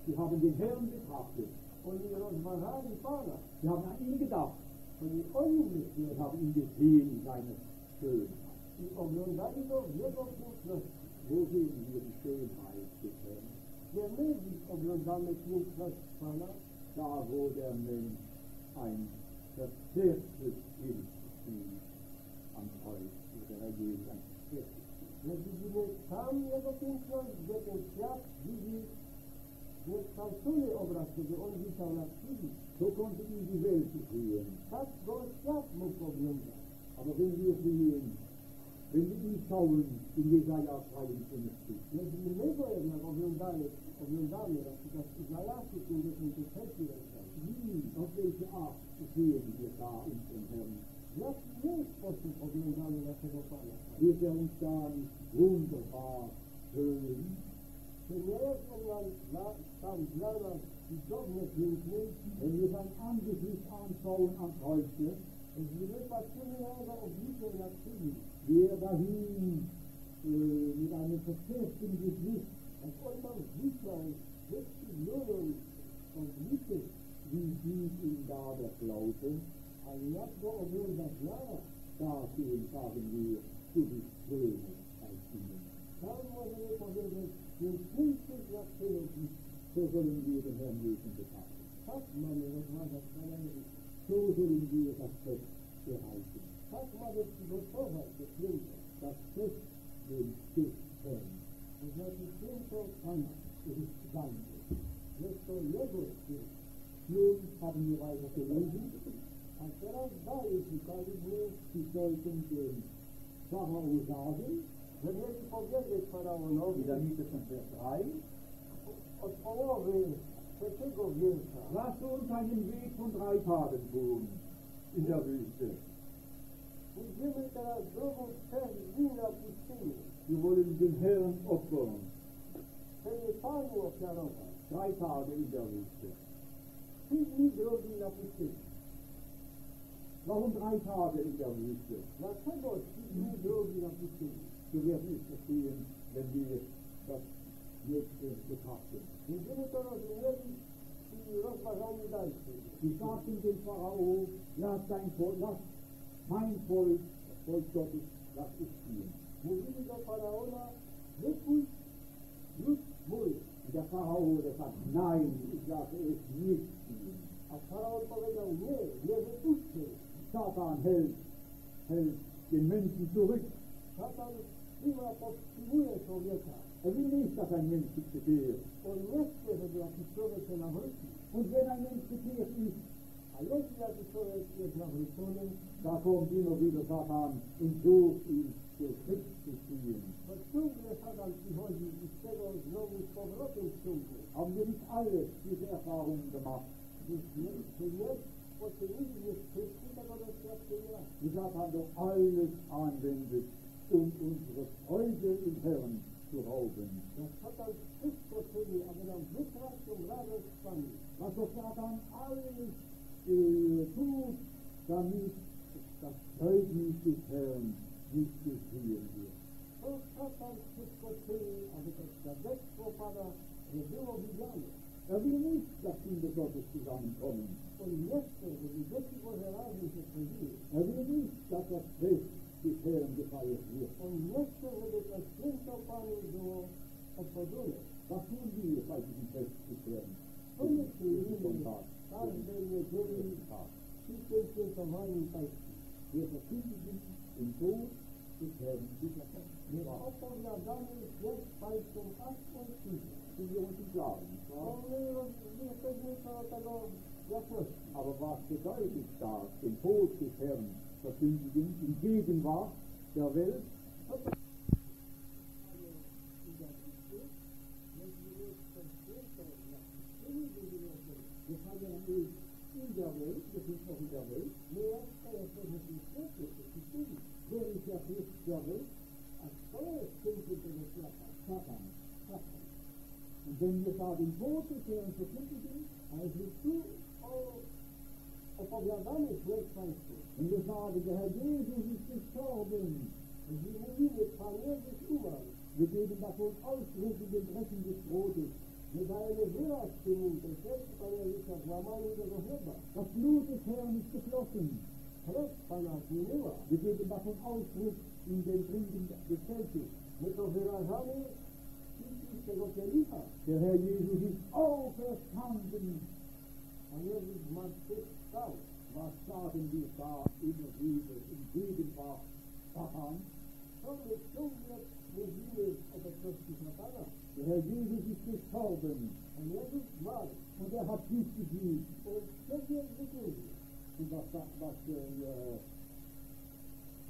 Sie haben den Herrn betrachtet. Oni rozważali Pana. Sie haben an ihn gedacht. Oni o nim myśleli. Sie haben ihn gesehen in seiner Schönheit. I oglądali go w jego piękności. Wo sehen wir die Schönheit des Herrn? My oglądamy piękność Pana? Da, wo der Mensch ein verzerrtes Bild am Kreuz oder er Jesus ein verzerrtes My widzimy tam jego piękność, gdzie ten świat widzi niekształcony obraz, kiedy on witał na krzyżu. So konnte ihn die Welt sehen. Tak go świat mógł oglądać. Aber wenn wir sehen, wenn wir ihn schauen in Jesaja 53, jeżeli my go jednak oglądamy, oglądamy na przykład Izajaszu 53 rozdział, auf welche Art sehen wir da unseren Herrn? W jaki nie sposób oglądamy naszego Pana? Wird er uns da nicht wunderbar schön? Czy nie jest on nam dla, tam dla nas cudownie piękny? Wenn wir sein Angesicht anschauen am Kreuze, jeżeli my patrzymy na jego oblicze na krzyżu, wie er dahin äh, mit einem verzerrten Gesicht, als on tam zwisał, wykrzywiony oblicze, wie sieht ihn da der Flaute? Ale jak go ogląda wiara, da sehen, sagen wir, du bist schöner als die Menschen. Tam możemy powiedzieć, piękniejszy dla Ciebie, so sollen wir den Herrn Jesus betrachten. Tak mamy rozważać Pana Jezusa. So sollen wir das Fest behalten. Tak mamy przygotować do święta. Das Fest den des Herrn. To znaczy święto Pana, ist sein. Jest to Jego święto. Haben wir weiter gelesen. A teraz dalej szukaliśmy, sie sollten dem Pharao sagen, że mieli powiedzieć Faraonowi, von Vers 3, od połowy trzeciego wiersza, Lasst uns einen Weg von drei Tagen tun in der Wüste. Idziemy teraz drogą trzech dni na pustyni. Wir wollen den Herrn opfern. Chcemy Panu ofiarować. Drei Tage in der Wüste. Trzy dni drogi na pustyni. Warum drei Tage in der Wüste? Dlaczego trzy dni drogi na pustyni? Wir werden es verstehen, wenn wir das jetzt äh, betrachten. Będziemy to rozumieli i rozważali dalsze. Sie sagten dem Pharao, lass dein Volk, lass mein Volk, das Volk Gottes, lass es ziehen. Mówili do Faraona, wypuść lud mój. Und der Pharao, der sagt, nein, ich lasse es nicht ziehen. A Faraon powiedział, nie, nie wypuszczę. Satan hält, hält den Menschen zurück. Szatan siła powstrzymuje człowieka. Er will nicht, dass ein Mensch sich bekehrt. On nie chce, żeby jakiś człowiek się nawrócił. Und wenn ein Mensch bekehrt ist, A jeśli jakiś człowiek jest nawrócony, da kommt immer wieder Satan und sucht ihn zur Schritt zu ziehen. to ciągle Satan przychodzi i z tego znowu z powrotem ciągnie. Haben wir nicht alle diese Erfahrungen gemacht? Więc nie, czy nie poczyniliśmy wszyscy tego doświadczenia? Wie Satan doch alles anwendet, um unsere Freude im Herrn zu rauben. że Satan wszystko czyni, aby nam wytrać tą radość z Panem. Was doch Satan alles äh, tut, damit das Zeugnis des Herrn nicht gesehen wird. To Satan wszystko czyni, aby to świadectwo Pana nie było widziane. Er will nicht, dass Kinder Gottes zusammenkommen. On nie chce, żeby dzieci Boże razem się. Er will nicht, dass das Fest des Herrn gefeiert wird. On nie chce, żeby to święto Panu było obchodzone. Was tun wir bei diesem Fest des Herrn? To my czynimy Sonntag, każdej niedzieli Tag. przy tym świętowaniu Pańskim. Wir verkündigen den Tod des Herrn bis er kommt. My opowiadamy jest Pańską aż on przyjdzie. Wenn wir uns im sagen. nicht wahr? On my jesteśmy co do tego jasności. Aber was bedeutet das, den Tod des Herrn verkündigen in Gegenwart der Welt? Wir haben ja nicht in der Welt, wir sind noch in der Welt, mehr als das ist die Schrift, das ist die Wer ist der Fürst der Welt? Als Feuer stimmt unter der Satan. Satan. Satan. Und wenn wir sagen, Tod des Herrn verkündigen, Also tu o, opowiadamy Chleb Pański. Wenn wir sagen, der Herr Jesus ist gestorben, Jeżeli mówimy, Pan Jezus umarł, wir geben davon Ausdruck in den Brechen des Brotes. my dajemy wyraz temu prezentu Pana Jezusa w łamaniu tego chleba. Das Blut des Herrn ist geflossen. Krew Pana płynęła. Wir geben davon Ausdruck in den Trinken des Kelches. My to wyrażamy pici z tego kielicha. Der Herr Jesus ist auferstanden. Pan Jezus zmartwychwstał. Was sagen wir da immer wieder in Gegenwart Satan? To my ciągle mówimy o obecności Satana. Der Herr Jesus ist gestorben Pan Jezus zmarł. und er hat dich besiegt. On siebie zwyciężył. Und was, was, was äh,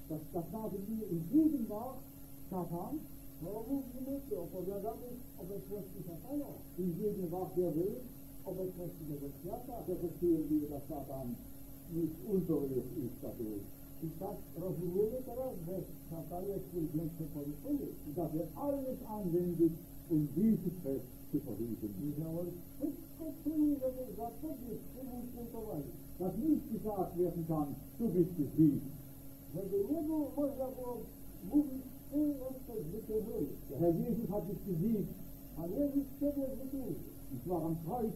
das, das sagen wir in Gegenwart Satan, To mówimy, czy opowiadamy obecności Satana. in Gegenwart der Welt, Obecności tego świata. da verstehen wir, dass Satan nicht unberührt ist dadurch. Ich sage, Rosimone darauf, dass Satan und Metropolitan ist, dass er alles anwendet, um diese Fest zu verhindern. Ich sage, das ist so das ist und so weiter. Dass nicht gesagt werden kann, du bist es wie. Wenn du wo Moskau wurden, und das wird Der Herr Jesus hat dich gesiegt, aber er ist sehr, sehr gut. Ich war am Kreuz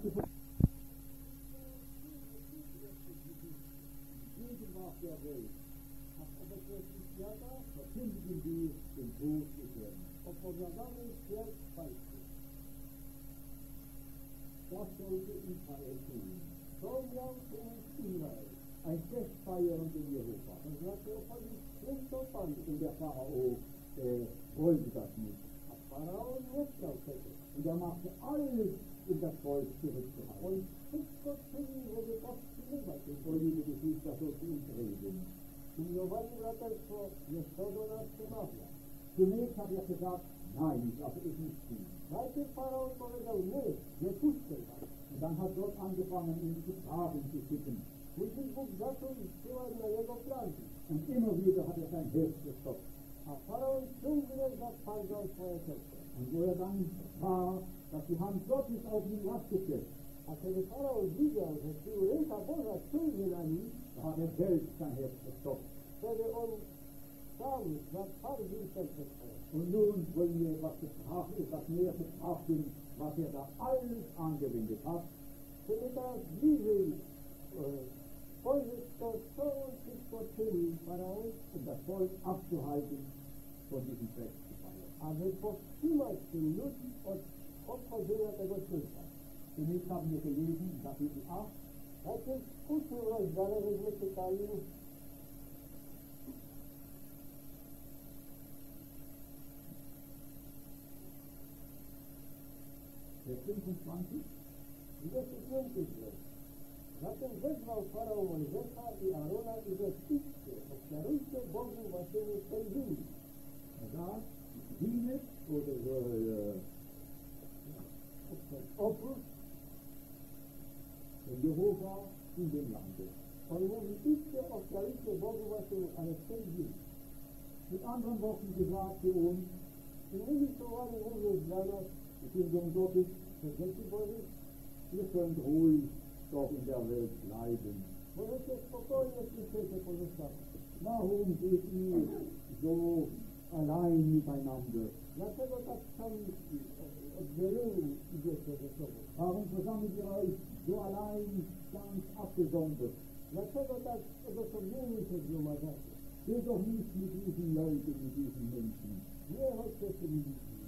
der Welt A w obecności świata verkündigen wir den Tod des Herrn. opowiadamy śmierć Pańską. Das sollte Israel tun. To miał czynić Izrael. Ein Fest feiern in Europa. To znaczy obchodzić święto Panu. Und der Pharao äh, wollte das nicht. A Faraon nie chciał tego. Und er machte alles, um das Volk On zurückzuhalten. wszystko czynił, żeby powstrzymywać Und so, liebe Geschwister, so zu uns reden. Umiłowani braterstwo, jest to do nas przemawia. Zunächst hat er gesagt, nein, ich lasse es nicht tun. Najpierw Faraon powiedział, nie, nie puszczę was. Und dann hat Gott angefangen, ihn zu Fragen zu schicken. Później Bóg zaczął wysyłać na jego plagi. Und immer wieder hat er sein Herz gestoppt. A Faraon ciągle zapędzał swoje serce. Und wo er dann sah, dass die Hand Gottes auf ihn lastete, A kiedy Faraon widział, że tu ręka Boża ciągnie na nim, da hat er selbst sein Herz gestoppt. wtedy on sam zatwardził serce swoje. Und nun wollen wir etwas, betrachten, etwas näher betrachten, was er da alles angewendet hat. Chcemy teraz bliżej e, spojrzeć to, co on wszystko czynił, Faraon, um das Volk abzuhalten, von diesem Fest zu feiern. Aby powstrzymać ten lud od obchodzenia tego święta. Zunächst haben wir gelesen, in Kapitel 8, Najpierw w ósmym rozdziale żeśmy czytali Vers 25, 25 wiersz. Zatem wezwał faraon Mojżesza i Arona i rzekł, idźcie, ofiarujcie Bogu waszemu tej ziemi. er sagt, dienet oder äh, Opfer dem Jehova in dem Lande. Idźcie, ofiarujcie Bogu waszemu, ale w tej ziemi. Mit anderen Worten gesagt für uns, słowami mówiąc dla nas, die Kindern Gottes, że dzieci Bożych, ihr könnt ruhig doch in der Welt bleiben. możecie spokojnie w tym świecie pozostawać. Warum geht ihr so allein miteinander? Dlaczego tak sami Zerou gibt es so. Warum zusammen wir euch so allein ganz abgesondert? Was so wird das etwas so wenig und nur mal sagt. Geh doch nicht mit diesen Leuten, mit diesen Menschen. Wer hat das denn die Menschen?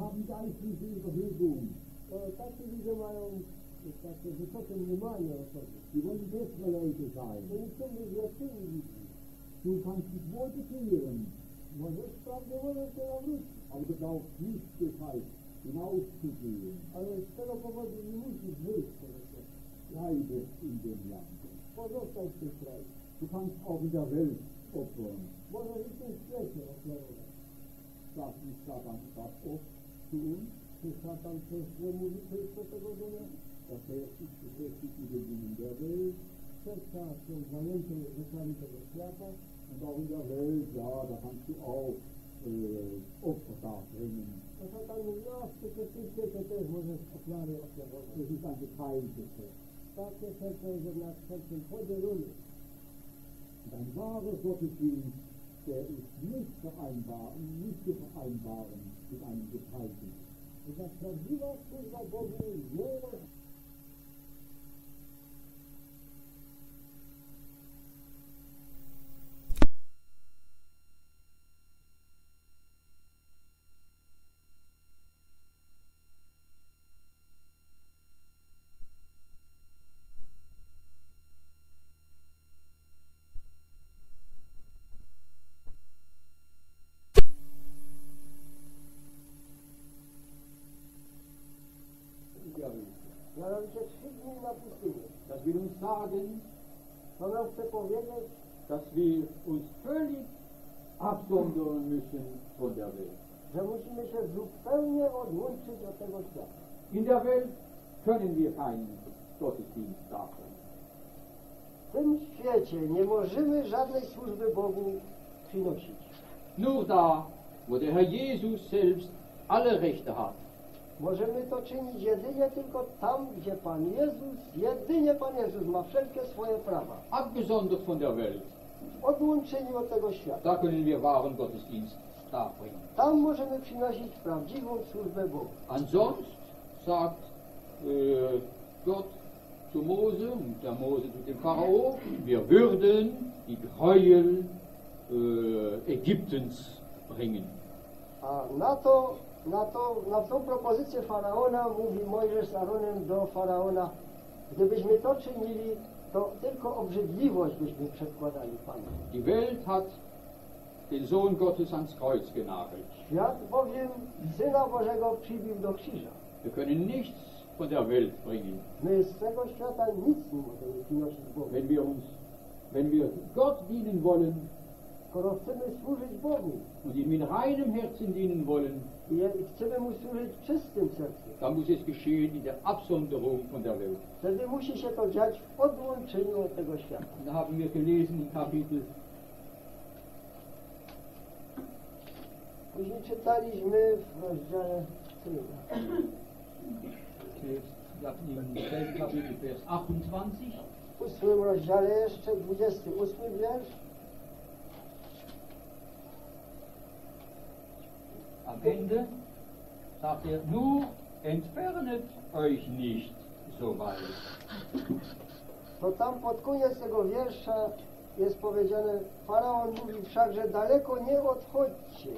Haben geistliche Überhebung. Äh, das ist diese Meinung. Ich sag, das ist doch eine normale Erfahrung. Die wollen bessere Leute sein. Und ich kann mir sehr viel wissen. Du kannst dich wohl definieren. Man muss sagen, wir wollen uns ja nicht. Aber du brauchst nicht deshalb hinauszugehen. Ale z tego powodu nie musisz wyjść z tego świata. In dem Lande. Pozostań w tym kraju. Du kannst auch in der Welt opfern. Możesz w tym świecie ofiarować. Sagt nicht Satan das oft zu uns, Czy szatan też nie mówi tylko tego dnia? dass er sich beschäftigt mit den Dingen der Welt. Serca są zajęte rzeczami tego świata. Und auch in der Welt, ja, da kannst du auch äh, Opfer darbringen. A szatan mówi, no w tym świecie też możesz ofiary ofiarować. Das ist ein geteiltes Herz. Takie serce jest jednak sercem podzielonym. Und ein wahrer Gottesdienst, der ist nicht vereinbar, nicht zu vereinbaren mit einem geteilten Herz. Jednak prawdziwa służba Bogu nie Mianowicie trzy dni na pustyni. Das will uns sagen, To nam chce powiedzieć, dass wir uns völlig absondern müssen von der Welt. że musimy się zupełnie odłączyć od tego świata. In der Welt können wir keinen Gottesdienst darbringen. W tym świecie nie możemy żadnej służby Bogu przynosić. Nur da, wo der Herr Jesus selbst alle Rechte hat. Możemy to czynić jedynie tylko tam, gdzie Pan Jezus, jedynie Pan Jezus ma wszelkie swoje prawa. Abgesondert von der Welt. W odłączeniu od tego świata. Da können wir wahren Gottesdienst darbringen. Tam możemy przynosić prawdziwą służbę Bogu. Ansonst sagt äh, Gott zu Mose und der Mose zu dem Pharao, wir würden die Gräuel äh, Ägyptens bringen. A na to, na to, na tą propozycję Faraona mówi Mojżesz z Aaronem do Faraona, gdybyśmy to czynili, to tylko obrzydliwość byśmy przedkładali Panu. Die Welt hat den Sohn Gottes ans Kreuz genagelt. Świat bowiem Syna Bożego przybił do krzyża. Wir können nichts von der Welt bringen, My z tego świata nic nie możemy przynosić Bogu. wenn wir uns, wenn wir Gott dienen wollen Skoro chcemy służyć Bogu und ihm mit reinem Herzen dienen wollen, i je- i chcemy Mu służyć czystym sercem, dann muss es geschehen in der Absonderung von der Welt. wtedy musi się to dziać w odłączeniu od tego świata. Da haben wir gelesen in Kapitel Później czytaliśmy w rozdziale tyle. im selben Kapitel, Vers 28. W ósmym rozdziale jeszcze 28 wiersz. Am Ende sagt er, nur entfernet euch nicht so weit. To tam pod koniec tego wiersza jest powiedziane, Faraon mówi wszakże daleko nie odchodźcie,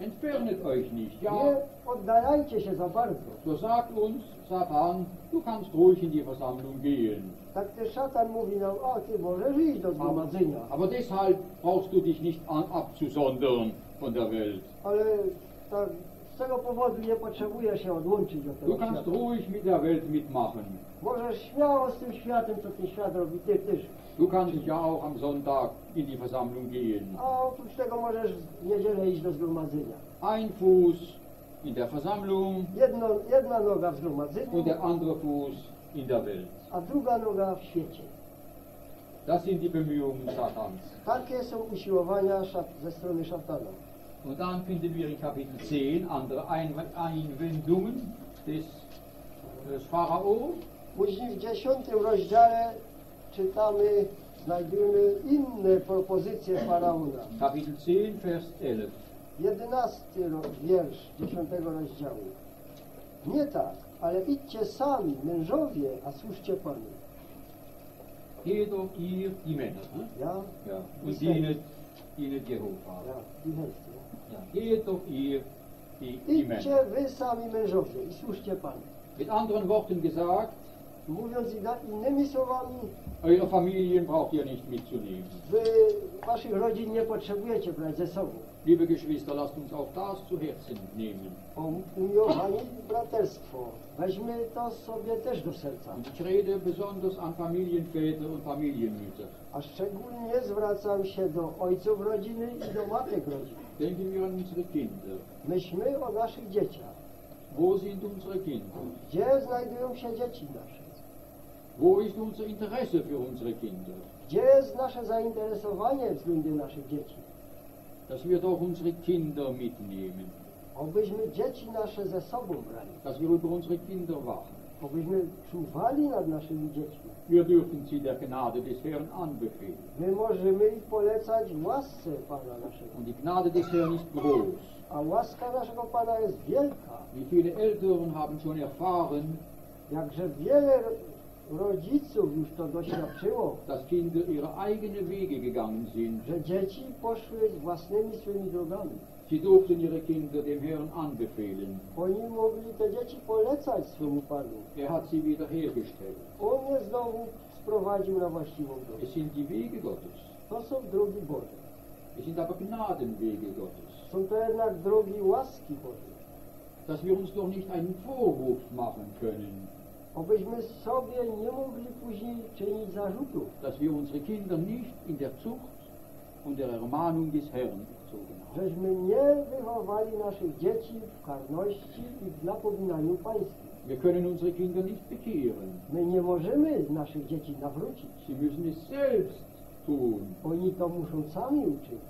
Entfernet euch nicht. Ja, nie oddalajcie się za bardzo. so sagt uns Satan, du kannst ruhig in die Versammlung gehen. Tak też szatan mówi nam, o ty możesz iść do zgromadzenia, Aber deshalb brauchst du dich nicht an, abzusondern von der Welt. ale tak, z tego powodu nie potrzebujesz się odłączyć od Du tego kannst świata. ruhig mit der Welt mitmachen. Możesz śmiało z tym światem, co ten świat robi, ty też. Du kannst ja auch am Sonntag in die Versammlung gehen. A oprócz tego możesz w niedzielę iść do zgromadzenia. Ein Fuß in der Versammlung Jedno, jedna noga w zgromadzeniu, und der andere Fuß in der Welt. a druga noga w świecie. Das sind die Bemühungen Satans. Takie są usiłowania szat, ze strony szatana. Und dann finden wir in Kapitel 10 andere Einw- Einwendungen des, des Pharao. Później w dziesiątym rozdziale czytamy, znajdujemy inne propozycje Faraona. Kapitel 10, Vers 11. Jedenasty ro- wiersz dziesiątego rozdziału. Nie tak, ale idźcie sami, mężowie, a służcie Panu. Geht doch ihr, die Männer, ne? Ja, ja. Und dienet, dienet Jehova. ja, die Hälfte. Geht doch ihr, die, Idźcie Männer. wy sami mężowie i służcie Panu. Mit anderen Worten gesagt, Mówiąc innymi słowami, Eure Familien braucht ihr nicht mitzunehmen. wy waszych rodzin nie potrzebujecie brać ze sobą. Liebe Geschwister, lasst uns auch das zu Herzen nehmen. O umiłowani braterstwo, weźmy to sobie też do serca. Und ich rede besonders an Familienväter und Familienmütter. A szczególnie zwracam się do ojców rodziny i do matek rodziny. Denken wir an unsere Kinder. Myślmy o naszych dzieciach. Wo sind unsere Kinder? Gdzie znajdują się dzieci nasze? Wo ist unser Interesse für unsere Kinder? Gdzie jest nasze zainteresowanie względem naszych dzieci? Dass wir doch unsere Kinder mitnehmen. Obyśmy dzieci nasze ze sobą brali. Dass wir über unsere Kinder wachen. Obyśmy czuwali nad naszymi dziećmi. Wir dürfen sie der Gnade des Herrn anbefehlen. My możemy ich polecać łasce Pana naszego. Und die Gnade des Herrn ist groß. A łaska naszego Pana jest wielka. Wie viele Älteren haben schon erfahren, Jakże wiele ro- rodziców już to doświadczyło, dass Kinder ihre eigene Wege gegangen sind. że dzieci poszły własnymi swymi drogami. Sie durften ihre Kinder dem Herrn anbefehlen. Oni mogli te dzieci polecać swemu Panu. Er hat sie wiederhergestellt. On je znowu sprowadził na właściwą drogę. Es sind die Wege Gottes. To są drogi Boże. Es sind aber Gnadenwege Gottes. Są to jednak drogi łaski Bożej. Dass wir uns doch nicht einen Vorwurf machen können, Obyśmy sobie nie mogli później czynić zarzutów, dass wir unsere Kinder nicht in der Zucht und der Ermahnung des Herrn. Żeśmy nie wychowali naszych dzieci w karności i w napominaniu pańskim. Wir können unsere Kinder nicht bekehren. My nie możemy naszych dzieci nawrócić. Sie müssen es selbst tun. Oni to muszą sami uczynić.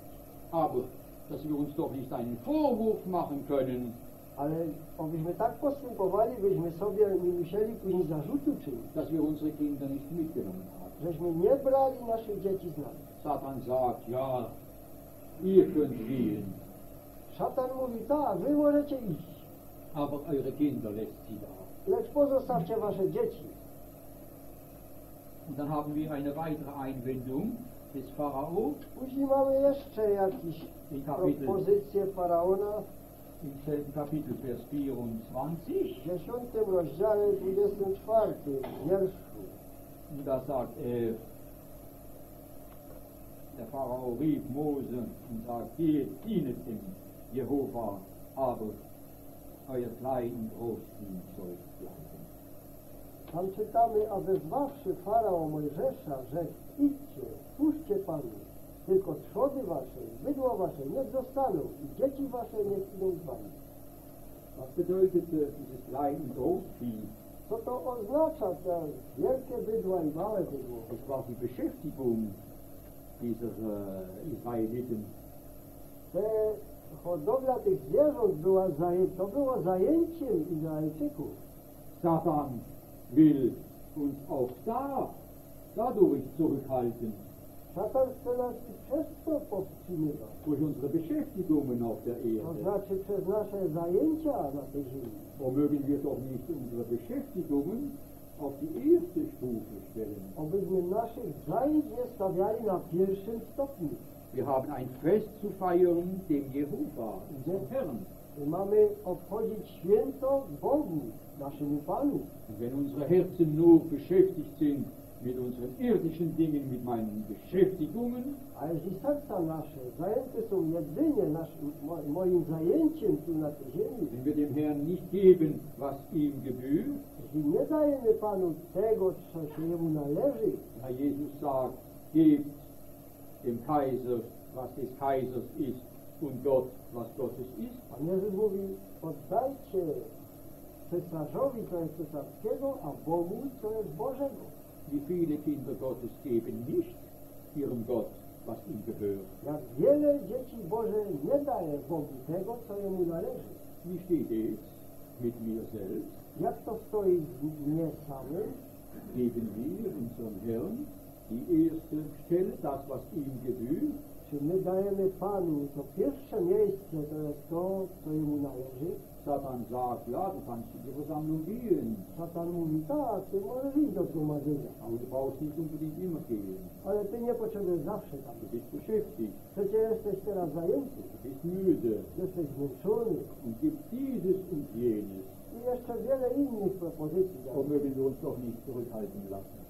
Aber dass wir uns doch nicht einen Vorwurf machen können, Ale obyśmy tak postępowali, byśmy sobie nie musieli później zarzutu czynić, dass wir unsere Kinder nicht mitgenommen haben. żeśmy nie brali naszych dzieci z nami. Satan sagt, ja, ihr könnt gehen, Szatan mówi, tak, wy możecie iść, aber eure Kinder lässt sie da. lecz pozostawcie wasze dzieci. Und dann haben wir eine weitere Einwendung des Pharao Później mamy jeszcze jakieś propozycje Faraona im selben Kapitel, Vers 24. w 10 rozdziale 24 wierszu. Und da sagt er, der Pharao rief Mose und sagt, geht, dienet dem Jehova, aber euer Klein und Großvieh soll bleiben. Tam czytamy, a wezwawszy Farao Mojżesza, rzekł, idźcie, służcie Panu, tylko trzody wasze, bydło wasze niech zostaną i dzieci wasze niech idą z wami. Was bedeutet äh, dieses Klein- und Großvieh? Co to oznacza, te wielkie bydła i małe bydło? Es war die Beschäftigung dieser Israeliten. Te hodowla tych zwierząt była zaję, to było zajęciem Izraelczyków. Satan will uns auch da, dadurch zurückhalten, Szatan chce nas przez to powstrzymywać. durch unsere Beschäftigungen auf der To Erde. znaczy przez nasze zajęcia na tej ziemi. Womögen wir doch nicht unsere Beschäftigungen auf die erste Stufe stellen. Obyśmy naszych zajęć nie stawiali na pierwszym stopniu. Wir haben ein Fest zu feiern dem Jehova, unserem Herrn. My mamy obchodzić święto Bogu, naszemu Panu. Und wenn unsere Herzen nur beschäftigt sind mit unseren irdischen Dingen, mit meinen Beschäftigungen, A jeśli serca nasze zajęte są jedynie naszym, mo, moim zajęciem tu na tej ziemi, wenn wir dem Herrn nicht geben, was ihm gebührt, jeśli nie dajemy Panu tego, co się Jemu należy, Herr Jesus sagt, gebt dem Kaiser, was des Kaisers ist, und Gott, was Gottes ist, Pan Jezus mówi, oddajcie cesarzowi, co jest cesarskiego, a Bogu, co jest Bożego. wie viele Kinder Gottes geben nicht ihrem Gott, was ihm gehört. Jak wiele dzieci Boże nie daje Bogu tego, co Jemu należy. Wie steht es mit mir selbst? Jak to stoi w mnie samym? Geben wir unserem Herrn die erste Stelle, das, was ihm gebührt? Czy my dajemy Panu to pierwsze miejsce, to jest to, co Jemu należy? Satan sagt, ja, du kannst in die Versammlung gehen, Szatan mówi, tak, ty możesz iść do zgromadzenia, aber du brauchst nicht unbedingt immer gehen. ale ty nie potrzebujesz zawsze tam. Du bist beschäftigt, Przecież jesteś teraz zajęty, du bist müde jesteś zmęczony und gibt dieses und jenes. Jeszcze wiele innych propozycji. Wir uns doch nicht zurückhalten lassen.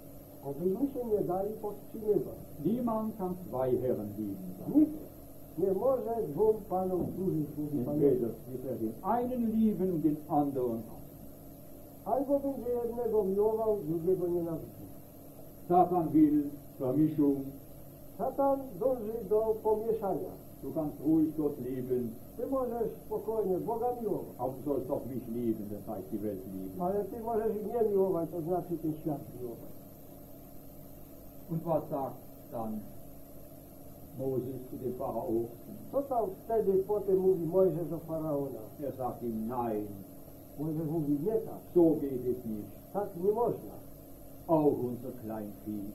Obyśmy się nie dali powstrzymywać. Niemand kann zwei Herren dienen. Nikt nie może dwóm panom służyć. Entweder wird er den einen lieben und den anderen. Albo będzie jednego miłował, drugiego nienawidził. Satan will Vermischung. Satan dąży do pomieszania. Du kannst ruhig Gott lieben, Ty możesz spokojnie Boga miłować, aber du sollst doch mich lieben, das heißt die Welt lieben. ale ty możesz ich nie miłować, to znaczy świat miłować. Und was sagt dann Moses zu dem Pharao? Co tam wtedy potem mówi Mojżesz do Faraona? Er sagt ihm, nein, Mojżesz mówi, nie tak, so geht es nicht. tak nie można. Auch unser Kleinvieh,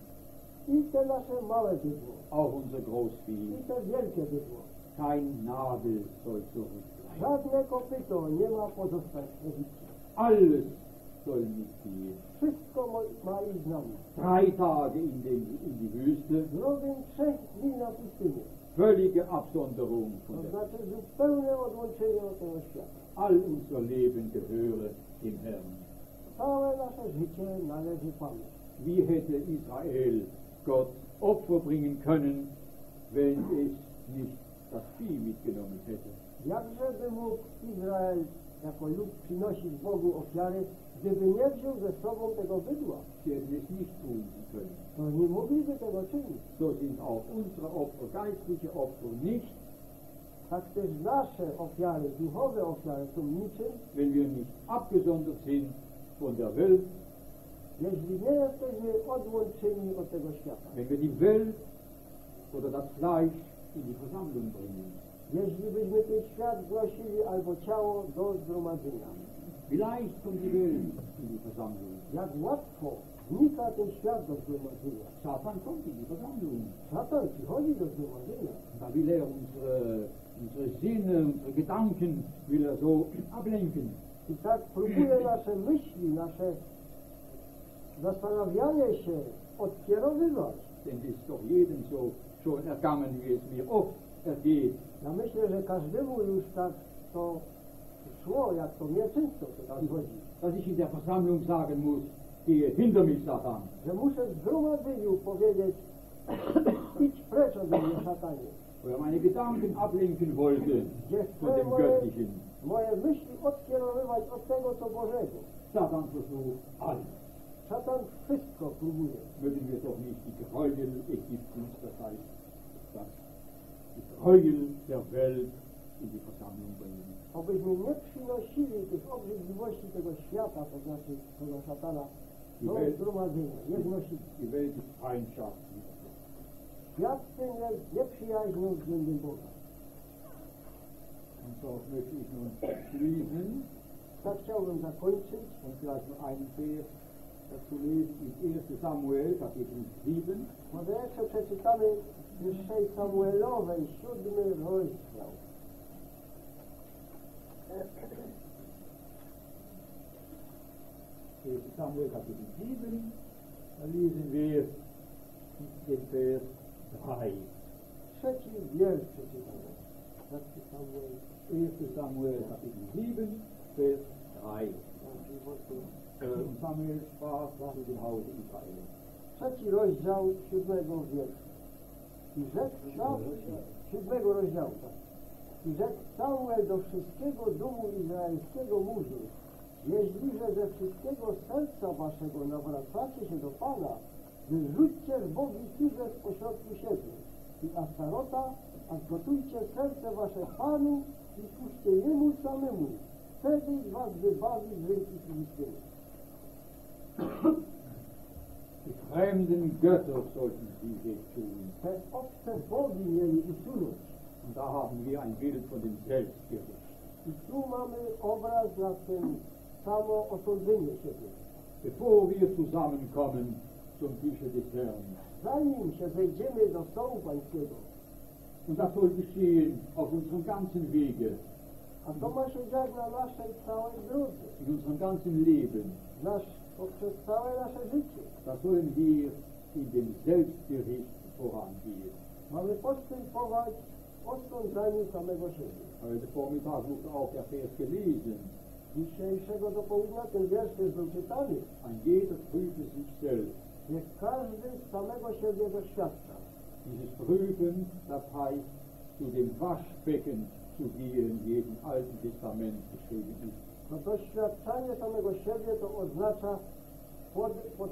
I te nasze małe bydło, auch unser Großvieh, wielkie bydło. kein Nabel soll zurückbleiben. Żadne kopyto nie ma pozostać w Egipcie. Alles soll mitgehen. Wszystko ma iść z nami. Drei Tage in, den, in die Wüste, Drogę trzech dni na pustynię. völlige Absonderung von To znaczy zupełne odłączenie od tego świata. All unser Leben gehöre dem Herrn. Całe nasze życie należy Panu. Wie hätte Israel Gott Opfer bringen können, wenn es nicht das Vieh mitgenommen hätte? Jakże by mógł Izrael jako lud przynosić Bogu ofiary, gdyby nie wziął ze sobą tego bydła? Sie hätten es nicht tun können. To nie mogliby tego czynić. So sind auch unsere Opfer, geistliche Opfer, nicht, Tak też nasze ofiary, duchowe ofiary są niczym, wenn wir nicht abgesondert sind von der Welt, wenn wir die Welt oder das Fleisch in die Versammlung bringen. Jeśli byśmy ten świat znosili albo ciało do zgromadzenia. Vielleicht kommt die Welt in die Versammlung. Jak łatwo znika ten świat do zgromadzenia. Satan kommt in die Versammlung. Szatan przychodzi do zgromadzenia. Da will er unsere, unsere Sinne, unsere Gedanken, will er so ablenken. I tak próbuje nasze myśli, nasze zastanawianie się odkierowywać. Denn es ist doch jedem so schon ergangen, wie es mir oft ergeht. Ja myślę, że każdemu już tak to szło, jak to mnie często to przychodzi. Dass ich in der Versammlung sagen muss, gehe hinter mich, Satan. Że muszę zgromadzeniu powiedzieć [coughs] idź precz ode mnie, szatanie. Wo er meine Gedanken ablenken wollte von dem Göttlichen. moje myśli odkierowywać od tego, co Bożego. Satan versucht alles. Szatan wszystko próbuje. Mögen wir doch nicht die Gräuel Ägyptens, das heißt, das die Gräuel der Welt in die Versammlung bringen. Obyśmy nie przynosili tych obrzydliwości tego świata, to znaczy tego szatana, do zgromadzenia, wnosili. die Welt ist Feindschaft mit Gott. Świat ten jest nieprzyjaźnią względem Boga. Und so möchte ich nun schließen Tak chciałbym zakończyć. und vielleicht noch einen Vers dazu lesen in 1. Samuel, Kapitel 7. Poderesze przeczytamy w 1 Samuelowej, 7 rozdział. Pierwszy Samuel, Kapitel 7, da lesen wir den Vers 3. Trzeci wiersz przeczytamy. Trzeci Samuel, Samuel, Kapitel 7, Vers 3. Trzeci rozdział siódmego wiersza. I rzekł siódmego rozdziału, tak. I rzekł Samuel do wszystkiego domu izraelskiego murzu, jeśli że ze wszystkiego serca waszego nawracacie się do Pana, wyrzućcie z bogi cudze z pośrodku siebie i Astarota, a zgotujcie serce wasze Panu i służcie Jemu samemu. Wtedy was wybawi z ręki Filistynów. Die fremden Götter sollten sie sich tun. Te obce bogi mieli usunąć. Und da haben wir ein Bild von dem Selbstgericht. Tu mamy obraz na tym samo osądzenie siebie. Bevor wir zusammenkommen zum Tische des Herrn. Zanim się zejdziemy do stołu pańskiego, Und das soll geschehen auf unserem ganzen Wege, a to ma się dziać na naszej całej drodze, in unserem ganzen Leben. nasz, poprzez całe nasze życie. Da sollen wir in dem Selbstgericht vorangehen. Mamy postępować osądzaniu samego siebie. Heute Vormittag wurde auch der Vers gelesen. dzisiejszego do południa ten wiersz jest był czytany. Ein jeder prüfe sich selbst. Niech każdy samego siebie doświadcza. Dieses Prüfen, das heißt, zu dem Waschbecken zu gehen, wie im Alten Testament geschrieben ist. No doświadczanie samego siebie to oznacza pod, pod,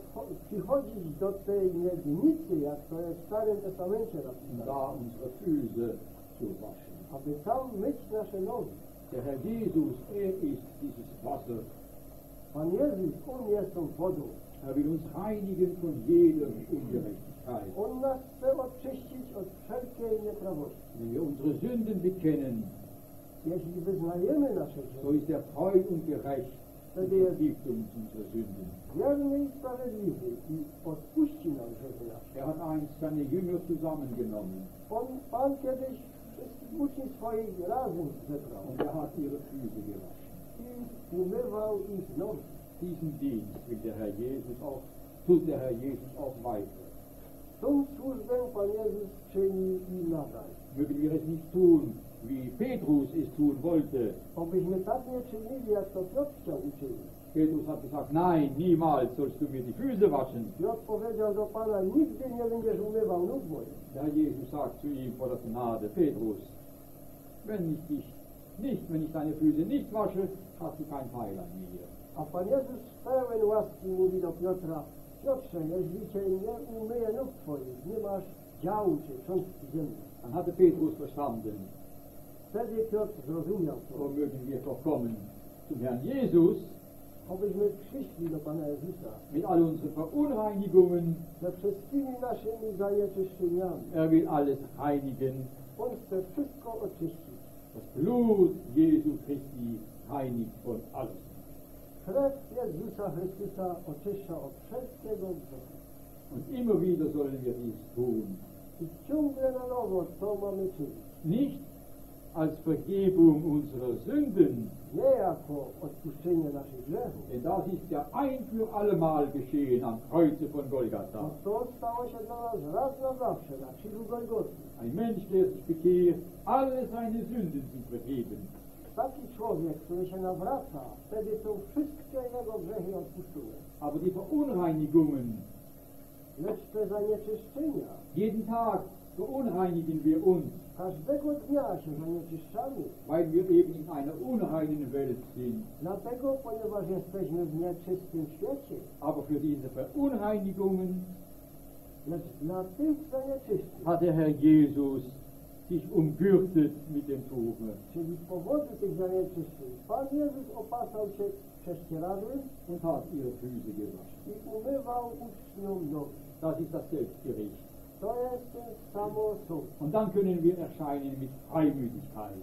przychodzić do tej miednicy, jak to jest w Starym Testamencie napisane, aby tam myć nasze nogi. Der Herr Jesus, er ist dieses Wasser. Pan Jezus, On jest tą wodą. Er will uns reinigen von jeder Ungerechtigkeit. On nas chce oczyścić od wszelkiej nieprawości. Wenn wir unsere Sünden bekennen, so ist er treu und gerecht und vergibt uns unsere Sünden. Er hat einst seine Jünger zusammengenommen und er hat ihre Füße gewaschen. Diesen Dienst will der Herr Jesus auch, tut der Herr Jesus auch weiter. Tą służbę Pan Jezus czyni i nadal. Mögen wir es nicht tun, wie Petrus es tun wollte. Obyśmy tak nie czynili, jak to Piotr chciał uczynić. Petrus hat gesagt, nein, niemals sollst du mir die Füße waschen. Piotr powiedział do Pana, nigdy nie będziesz umywał nóg moich. Der Jesus sagt zu ihm vor der Gnade, Petrus, wenn ich dich nicht, wenn ich deine Füße nicht wasche, hast du kein Teil an mir. A Pan Jezus pełen łaski mówi do Piotra, Piotrze, jeśli Cię nie umyję nóg Twoich, nie masz działu czy cząstki ziemi. Dann hatte Petrus verstanden, Wtedy Piotr zrozumiał so to. mögen wir doch kommen zum Herrn Jesus Obyśmy przyszli do Pana Jezusa mit all unseren Verunreinigungen. ze wszystkimi naszymi zanieczyszczeniami. Er will alles reinigen. On chce wszystko oczyścić. Das Blut Jesu Christi reinigt von allem. Krew Jezusa Chrystusa oczyszcza od wszelkiego grzechu. Und immer wieder sollen wir dies tun. I ciągle na nowo to mamy czynić. Nicht als Vergebung unserer Sünden, denn das ist ja ein für allemal geschehen am Kreuze von Golgatha. Ein Mensch, der sich bekehrt, alle seine Sünden sind vergeben. Taki człowiek, który się nawraca, wtedy są wszystkie jego grzechy odpuszczone. Aber die Verunreinigungen, Lecz te zanieczyszczenia, jeden Tag verunreinigen wir uns, się weil wir eben in einer unreinen Welt sind. Dlatego, ponieważ jesteśmy w nieczystym świecie. Aber für diese Verunreinigungen Lecz dla tych zanieczyszczeń, hat der Herr Jesus sich umgürtet mit dem Tuche. czyli z powodu tych zanieczyszczeń, Pan Jezus opasał się prześcieradłem und hat ihre Füße gewaschen. i umywał uczniom nogi. Das ist das Selbstgericht. Und dann können wir erscheinen mit Freimütigkeit.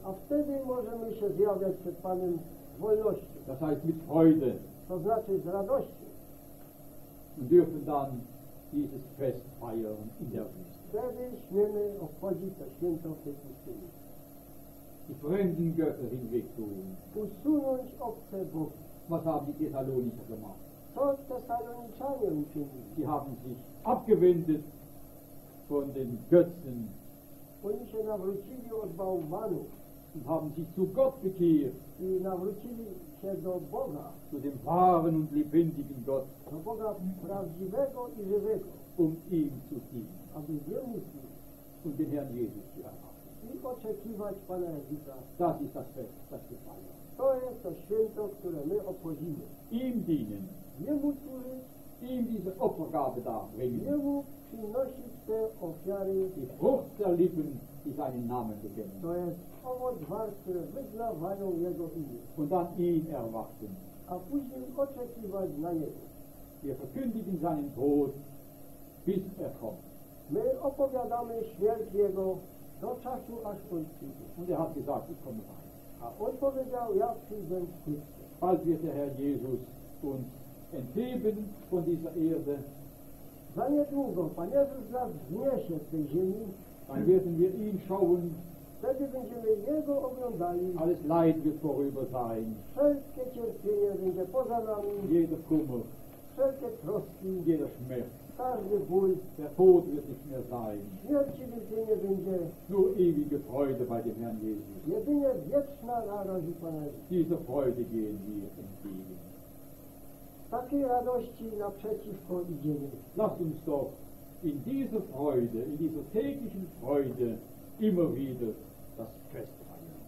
Das heißt mit Freude. to znaczy z radością. Und dürfen dann dieses Fest feiern in der Wüste. Wtedy śmiemy obchodzić to święto w tej pustyni. Die fremden Götter hinwegtun. Usunąć obce Bogi. Was haben die Thessalonicher gemacht? Uczynili? Sie haben sich abgewendet von den Götzen. Und haben sich zu Gott bekehrt, zu dem wahren und lebendigen Gott, um ihm zu dienen. Und den Herrn Jesus zu erwarten. Das ist das Fest, das wir feiern. To jest to święto, które my obchodzimy. Ihm dienen, Jemu służyć, ihm diese Opfergabe darbringen, przynosić ofiary. die Frucht der Lippen, die seinen Namen bekennen, To jest owoc warg, które wyznawają Jego imię, und dann ihn erwarten. a później oczekiwać na Niego. Wir verkündigen seinen Tod, bis er kommt. My opowiadamy śmierć Jego do czasu, aż On przyjdzie. Und er hat gesagt, ich komme bald. A On powiedział, ja przyjdę wkrótce. Bald wird der Herr Jesus uns entheben von dieser Erde. Za niedługo Pan Jezus nas wniesie z tej ziemi, Dann werden wir ihn schauen. wtedy będziemy Jego oglądali. Alles Leid wird vorüber sein. Wszelkie cierpienie będzie poza nami, Jeder Kummer. wszelkie troski, jeder Schmerz. każdy ból, Der Tod wird nicht mehr sein. śmierci więcej nie będzie, Nur ewige Freude bei dem Herrn Jesus. jedynie wieczna radość Pana Jezusa. Diese Freude gehen wir entgegen. Takiej radości naprzeciwko idziemy. Lasst uns doch in dieser Freude, in dieser täglichen Freude immer wieder das Fest feiern.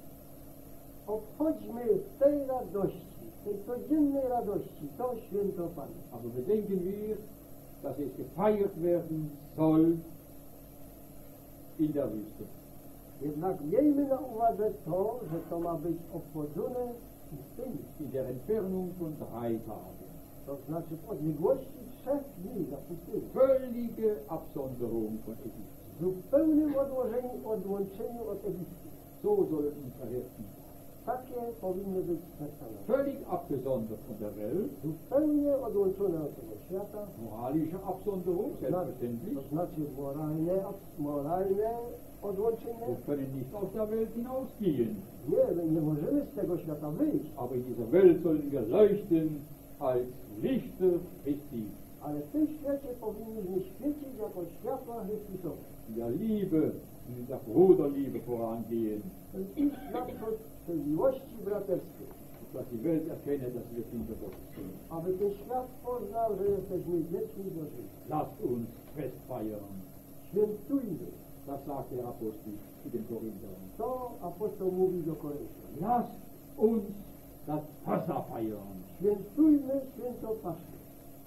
Obchodźmy w tej radości, tej codziennej radości, to święto Pana. Aber bedenken wir, dass es gefeiert werden soll in der Wüste. Jednak miejmy na uwadze to, że to ma być obchodzone w pustyni, In der Entfernung von drei Tagen. To znaczy w odległości trzech dni za pustynią. Völlige Absonderung von Ägypten. Zupełnym odłożeniu, odłączeniu od Egiptu. So sollen Herzen sein. Takie powinny być nasze. Völlig abgesondert von der Welt. Zupełnie odłączone od tego świata, Moralische Absonderung, to selbstverständlich. znaczy moralne, moralne odłączenie. Wir können nicht aus der Welt hinausgehen. Nie, nie możemy z tego świata wyjść, Aber in dieser Welt sollen wir leuchten als Lichter Christi. ale w tym świecie powinniśmy świecić jako światła Chrystusowe. Der Liebe, in der Bruderliebe vorangehen. Iść naprzód w tej miłości braterskiej, Dass die Welt erkenne, dass wir Kinder Gottes sind. aby ten świat poznał, że jesteśmy dziećmi Bożymi. Lasst uns fest feiern. Świętujmy. Das sagt der Apostel zu den Korinthern. To apostoł mówi do Koryntian. Lasst uns das Passa feiern. Świętujmy święto Paszki.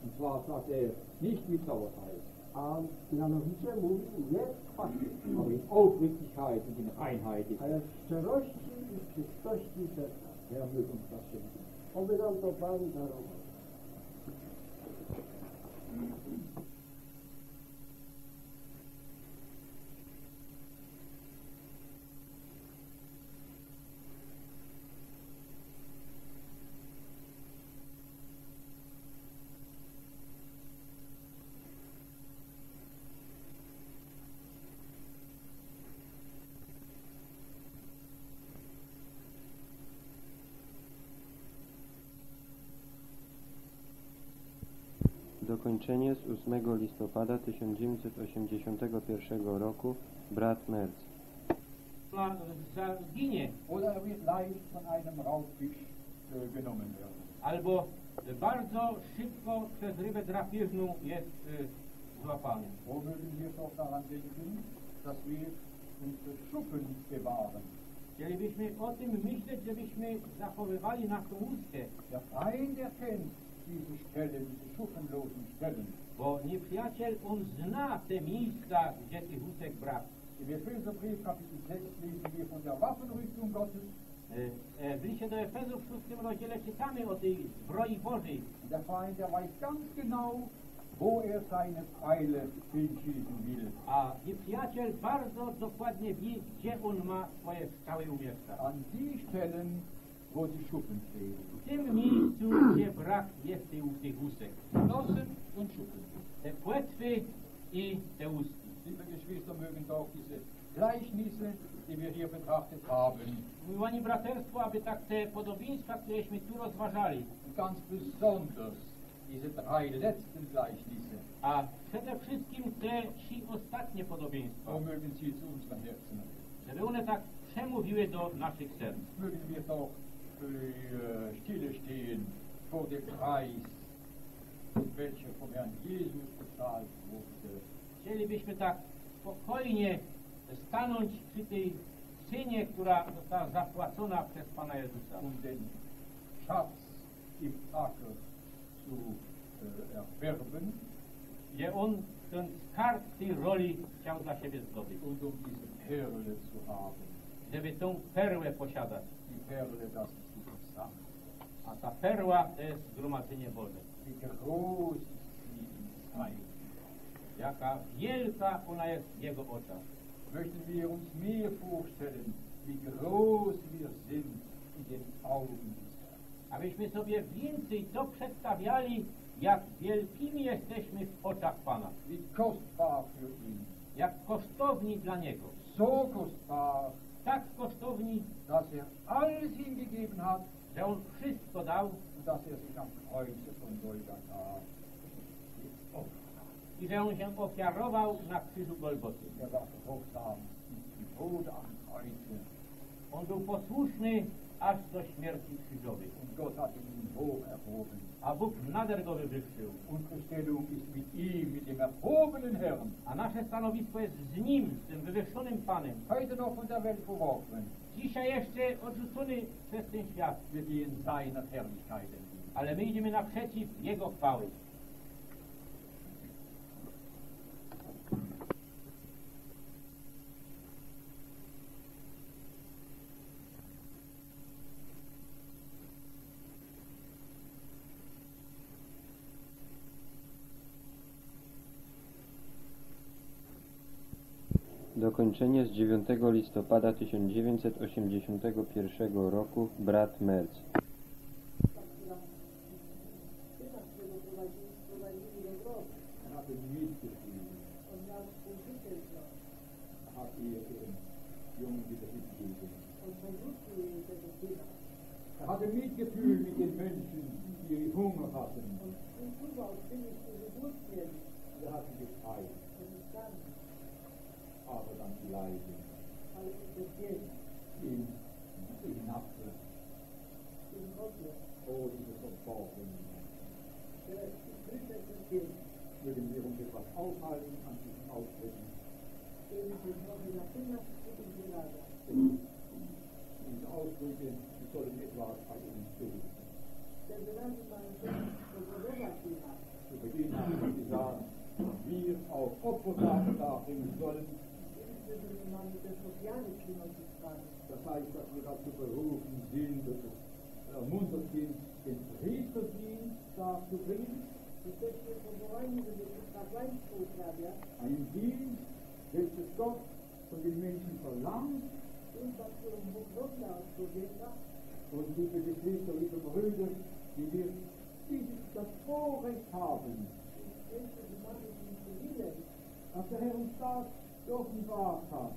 Und zwar sagt er nicht mit Sauerteig, A mianowicie mówi nie w kwasie, aber in Aufrichtigkeit und in Reinheit. ale w szczerości i czystości serca. Herr möge uns das schenken. Oby nam to Pan darował. Dokończenie z 8 listopada 1981 roku brat Merz. Zaginie, Oder er wird leicht von einem Raubfisch äh, genommen werden. albo bardzo szybko przez rybę drapieżną jest y, złapany. Wo mögen wir doch daran denken, dass wir unsere Schuppen bewahren. Chcielibyśmy o tym myśleć, żebyśmy zachowywali naszą łuskę, Der Feind erkennt diese Stellen, diese schuppenlosen Stellen. bo nieprzyjaciel, on zna te miejsca, gdzie tych łusek brak. Im Epheserbrief Kapitel 6 lesen wir von der Waffenrüstung Gottes. W liście do Efezów w szóstym rozdziale czytamy o tej zbroi Bożej. Der Feind, der weiß ganz genau, wo er seine Pfeile hinschießen will. A nieprzyjaciel bardzo dokładnie wie, gdzie on ma swoje strzały umieszczać. An die Stellen, wo die Schuppen stehen. W tym miejscu, gdzie brak jest tych, tych łusek. Und Schuppen. Te płetwy i te ustki. Liebe Geschwister, mögen doch diese Gleichnisse, die wir hier betrachtet haben, Miłani braterstwo, aby tak te podobieństwa, któreśmy tu rozważali, ganz besonders diese drei letzten Gleichnisse, a przede wszystkim te trzy ostatnie podobieństwa, so mögen sie zu unseren Herzen żeby one tak przemówiły do naszych serc. Mögen wir doch äh, stille stehen vor dem Preis, welcher vom Herrn Jesus bezahlt wurde. Chcielibyśmy tak spokojnie stanąć przy tej synie, która została zapłacona przez Pana Jezusa. um den Schatz im Acker zu äh, erwerben Gdzie on ten skarb tej roli chciał dla siebie zdobyć. und um diese Perle zu haben. Żeby tą perłę posiadać. Die Perle, das ist. A ta perła to jest zgromadzenie Zeit. Jaka wielka ona jest w Jego oczach. Möchten wir uns mehr vorstellen, wie groß wir sind in den Augen des Herrn. Abyśmy sobie więcej to przedstawiali, jak wielkimi jesteśmy w oczach Pana. Wie kostbar für ihn. Jak kosztowni dla Niego. So kostbar, Tak kosztowni, dass er alles hingegeben hat że On wszystko dał dass er sich am Kreuze von Golgatha I że on się ofiarował na krzyżu Golgoty. On był posłuszny aż do śmierci krzyżowej. A Bóg nader go wywyższył. Unsere Stellung ist mit ihm, mit dem erhobenen Herrn, A nasze stanowisko jest z Nim, z tym wywyższonym Panem. heute noch von der Welt verworfen. Dzisiaj jeszcze odrzucony przez ten świat. Wir gehen seiner Herrlichkeit entgegen. Ale my idziemy naprzeciw Jego chwały. Dokończenie z 9 listopada 1981 roku brat Merz. Opfergaben darbringen sollen. Das heißt, dass wir dazu berufen sind, dass es ermuntert sind, den Priesterdienst darzubringen. Einen Dienst, welches Gott von den Menschen verlangt. Und liebe Geschwister, liebe Brüder, die wir dieses, das Vorrecht haben, dass der Herr uns das offenbart hat.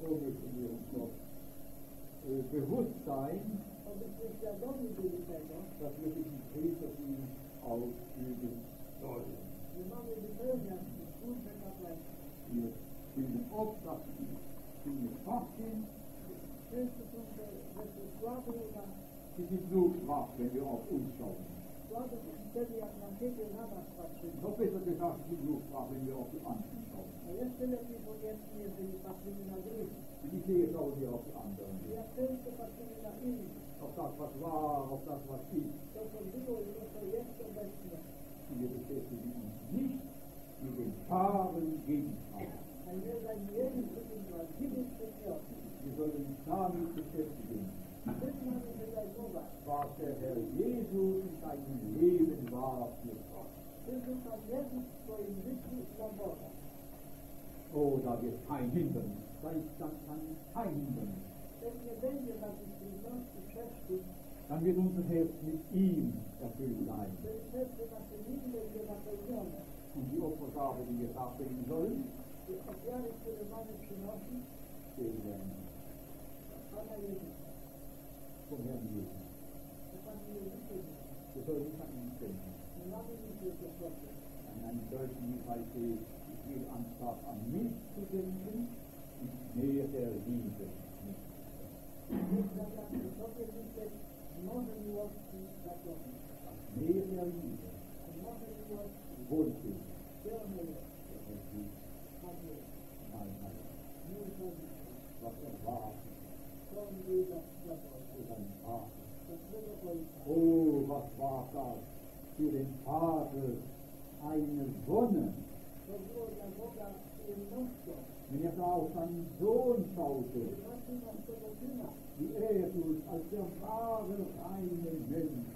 So müssen wir uns doch äh, bewusst sein, dass wir diesen Priesterdienst ausüben sollen. Wir finden oft, dass die Dinge schwach sind. Sie sind so schwach, wenn wir auf uns schauen. Noch besser gesagt, so schwach, wenn wir auf die anderen schauen. Wie sehr schauen wir auf die anderen? Auf das, was war, auf das, was ist. Wir beschäftigen uns nicht mit den wahren Gegenstand. Wir sollen uns damit beschäftigen, was der Herr Jesus in seinem Leben war für Gott. Oh, da wird kein Hindernis, da ist dann kein, Hindernis. Dann wird unser Herz mit ihm erfüllt sein. Und die Opfergabe, die wir darbringen sollen, stehen werden vom Herrn Jesus. Wir sollen nicht an ihn denken. An einem solchen Hinweis steht, ich will anstatt an mich zu denken, ich nähe der Liebe mich. Nähe der Liebe. Wohlfühl. Nein, nein. Was er war, für seinen Vater. Oh, was war das für den Vater eine Wonne, wenn er da auf seinen Sohn schaute, wie er tut, als der wahre, reine Mensch.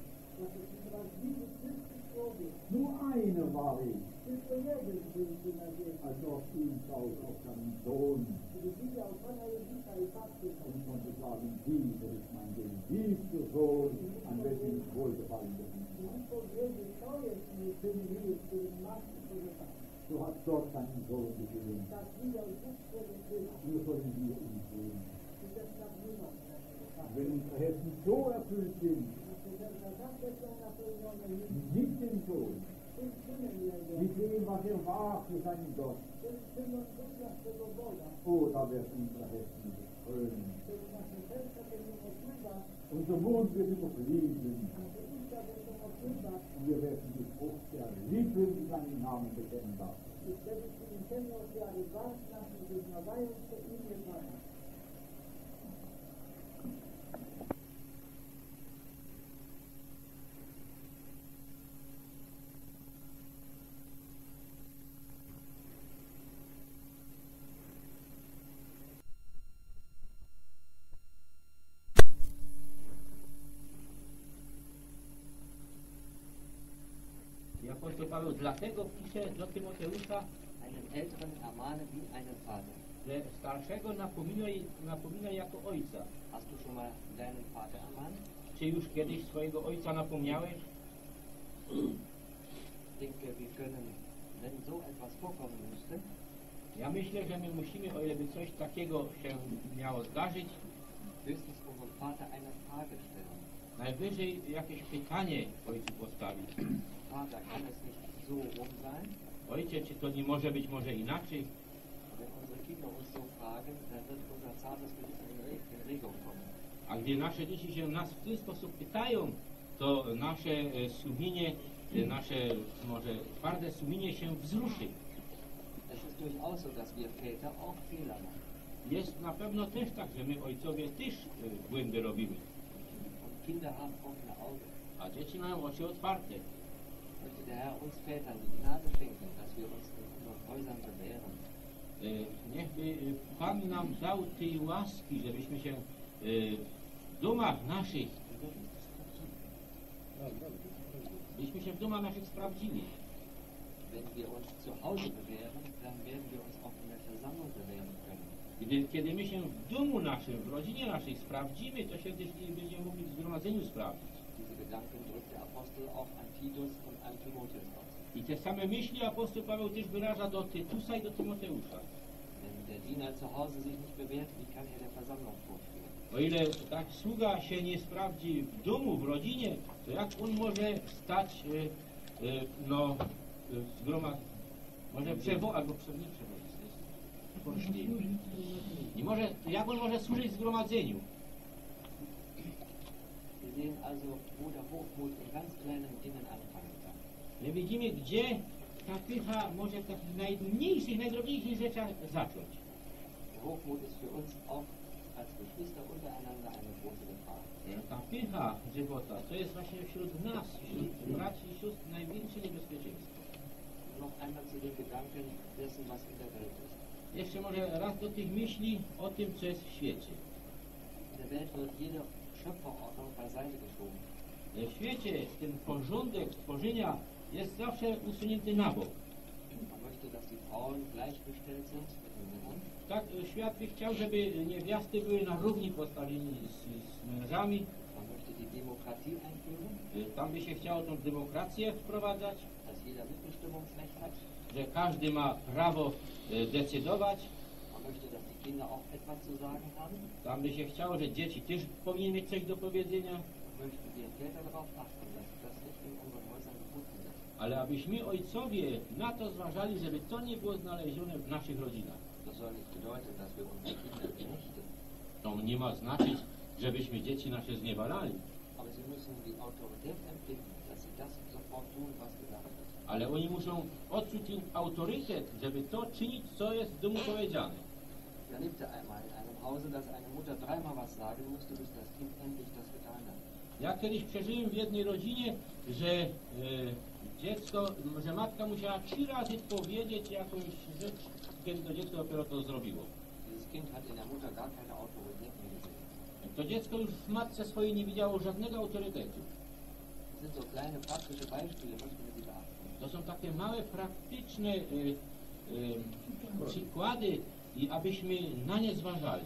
Nur einer war ich, als er auf ihn schaut, auf seinen Sohn. Und konnte sagen, dieser ist mein geliebter Sohn, an welchem ich wohlgefallen bin. So hat Gott seinen Sohn gegeben. Nur sollen wir ihn sehen. Wenn unsere Herzen so erfüllt sind, mit dem Sohn, Wie sehen, was er war für seinen Gott. Oh, da wird unsere Hessen krönen. Unser Mund wird überfliegen. Und wir werden die Frucht der Liebe in seinen Namen bekennen lassen. Dlatego pisze do Tymoteusza, że starszego napominaj, napominaj jako ojca. Hast du schon mal deinen Vater ermahnt? Czy już kiedyś swojego ojca napomniałeś? Ich denke, wir können, wenn so etwas vorkommen müsste, Ja myślę, że my musimy, o ile by coś takiego się miało zdarzyć, höchstens unserem Vater eine Frage stellen. najwyżej jakieś pytanie ojcu postawić. Vater, kann es nicht so rum sein? Ojcze, czy to nie może być może inaczej? A gdy nasze dzieci się nas w ten sposób pytają, to nasze e, sumienie, e, nasze może twarde sumienie się wzruszy. Jest na pewno też tak, że my ojcowie też e, błędy robimy, a dzieci mają oczy otwarte. Der Herr uns die Gnade dass wir uns unseren Häusern bewähren. Niechby e, Pan nam dał tej łaski, żebyśmy się e, w domach naszych, byśmy się w domach naszych sprawdzili. Gdy, kiedy my się w domu naszym, w rodzinie naszej sprawdzimy, to się też będziemy mogli w zgromadzeniu sprawdzić. Gedanken drückt der Apostel auch an Titus und an Timotheus aus. I te same myśli apostoł Paweł też wyraża do Tytusa i do Tymoteusza. Wenn der Diener zu Hause sich nicht bewährt, wie kann er der Versammlung vorstehen? O ile tak sługa się nie sprawdzi w domu, w rodzinie, to jak on może stać, e, e, no, e, w zgromadzeniu, może przewo, albo prze, nie polszczyźnie. Nie może, jak on może służyć zgromadzeniu? Sehen also, wo der Hochmut im ganz kleinen Dingen anfangen kann. My widzimy, gdzie ta pycha może w takich najmniejszych, najdrobniejszych rzeczach zacząć. Der Hochmut ist für uns auch als Geschwister untereinander eine große Gefahr. Ta pycha żywota, to jest właśnie wśród nas, wśród braci i sióstr największe niebezpieczeństwo. Noch einmal zu den Gedanken dessen, was in der Welt ist. Jeszcze może raz do tych myśli o tym, co jest w świecie. In der Welt wird beiseite geschoben. W świecie ten porządek tworzenia jest zawsze usunięty na bok. Tak e, świat by chciał, żeby niewiasty były na równi postawieni z, z mężami. E, Tam by się chciało tą demokrację wprowadzać, że każdy ma prawo e, decydować. Kinder auch etwas zu sagen haben. Tam by się chciało, że dzieci też powinny mieć coś do powiedzenia. Man möchte wir Väter darauf achten, dass das nicht in unseren Häusern gefunden wird. Ale abyśmy ojcowie na to zważali, żeby to nie było znalezione w naszych rodzinach. Das soll nicht bedeuten, dass wir unsere Kinder. To nie ma znaczyć, żebyśmy dzieci nasze zniewalali. Aber sie müssen die Autorität empfinden, dass sie das sofort tun, was gesagt ist. Ale oni muszą odczuć ten autorytet, żeby to czynić, co jest w domu powiedziane. Ich erlebte einmal in einem Hause, dass eine Mutter dreimal was sagen musste, bis das Kind endlich das getan hat. Ja kiedyś przeżyłem w jednej rodzinie, że e, dziecko, że matka musiała trzy razy powiedzieć jakąś rzecz, kiedy to dziecko dopiero to zrobiło. Dieses Kind hat in der Mutter gar keine Autorität mehr gesehen. To dziecko już w matce swojej nie widziało żadnego autorytetu. To są takie małe, praktyczne y, y, przykłady i abyśmy na nie zważali.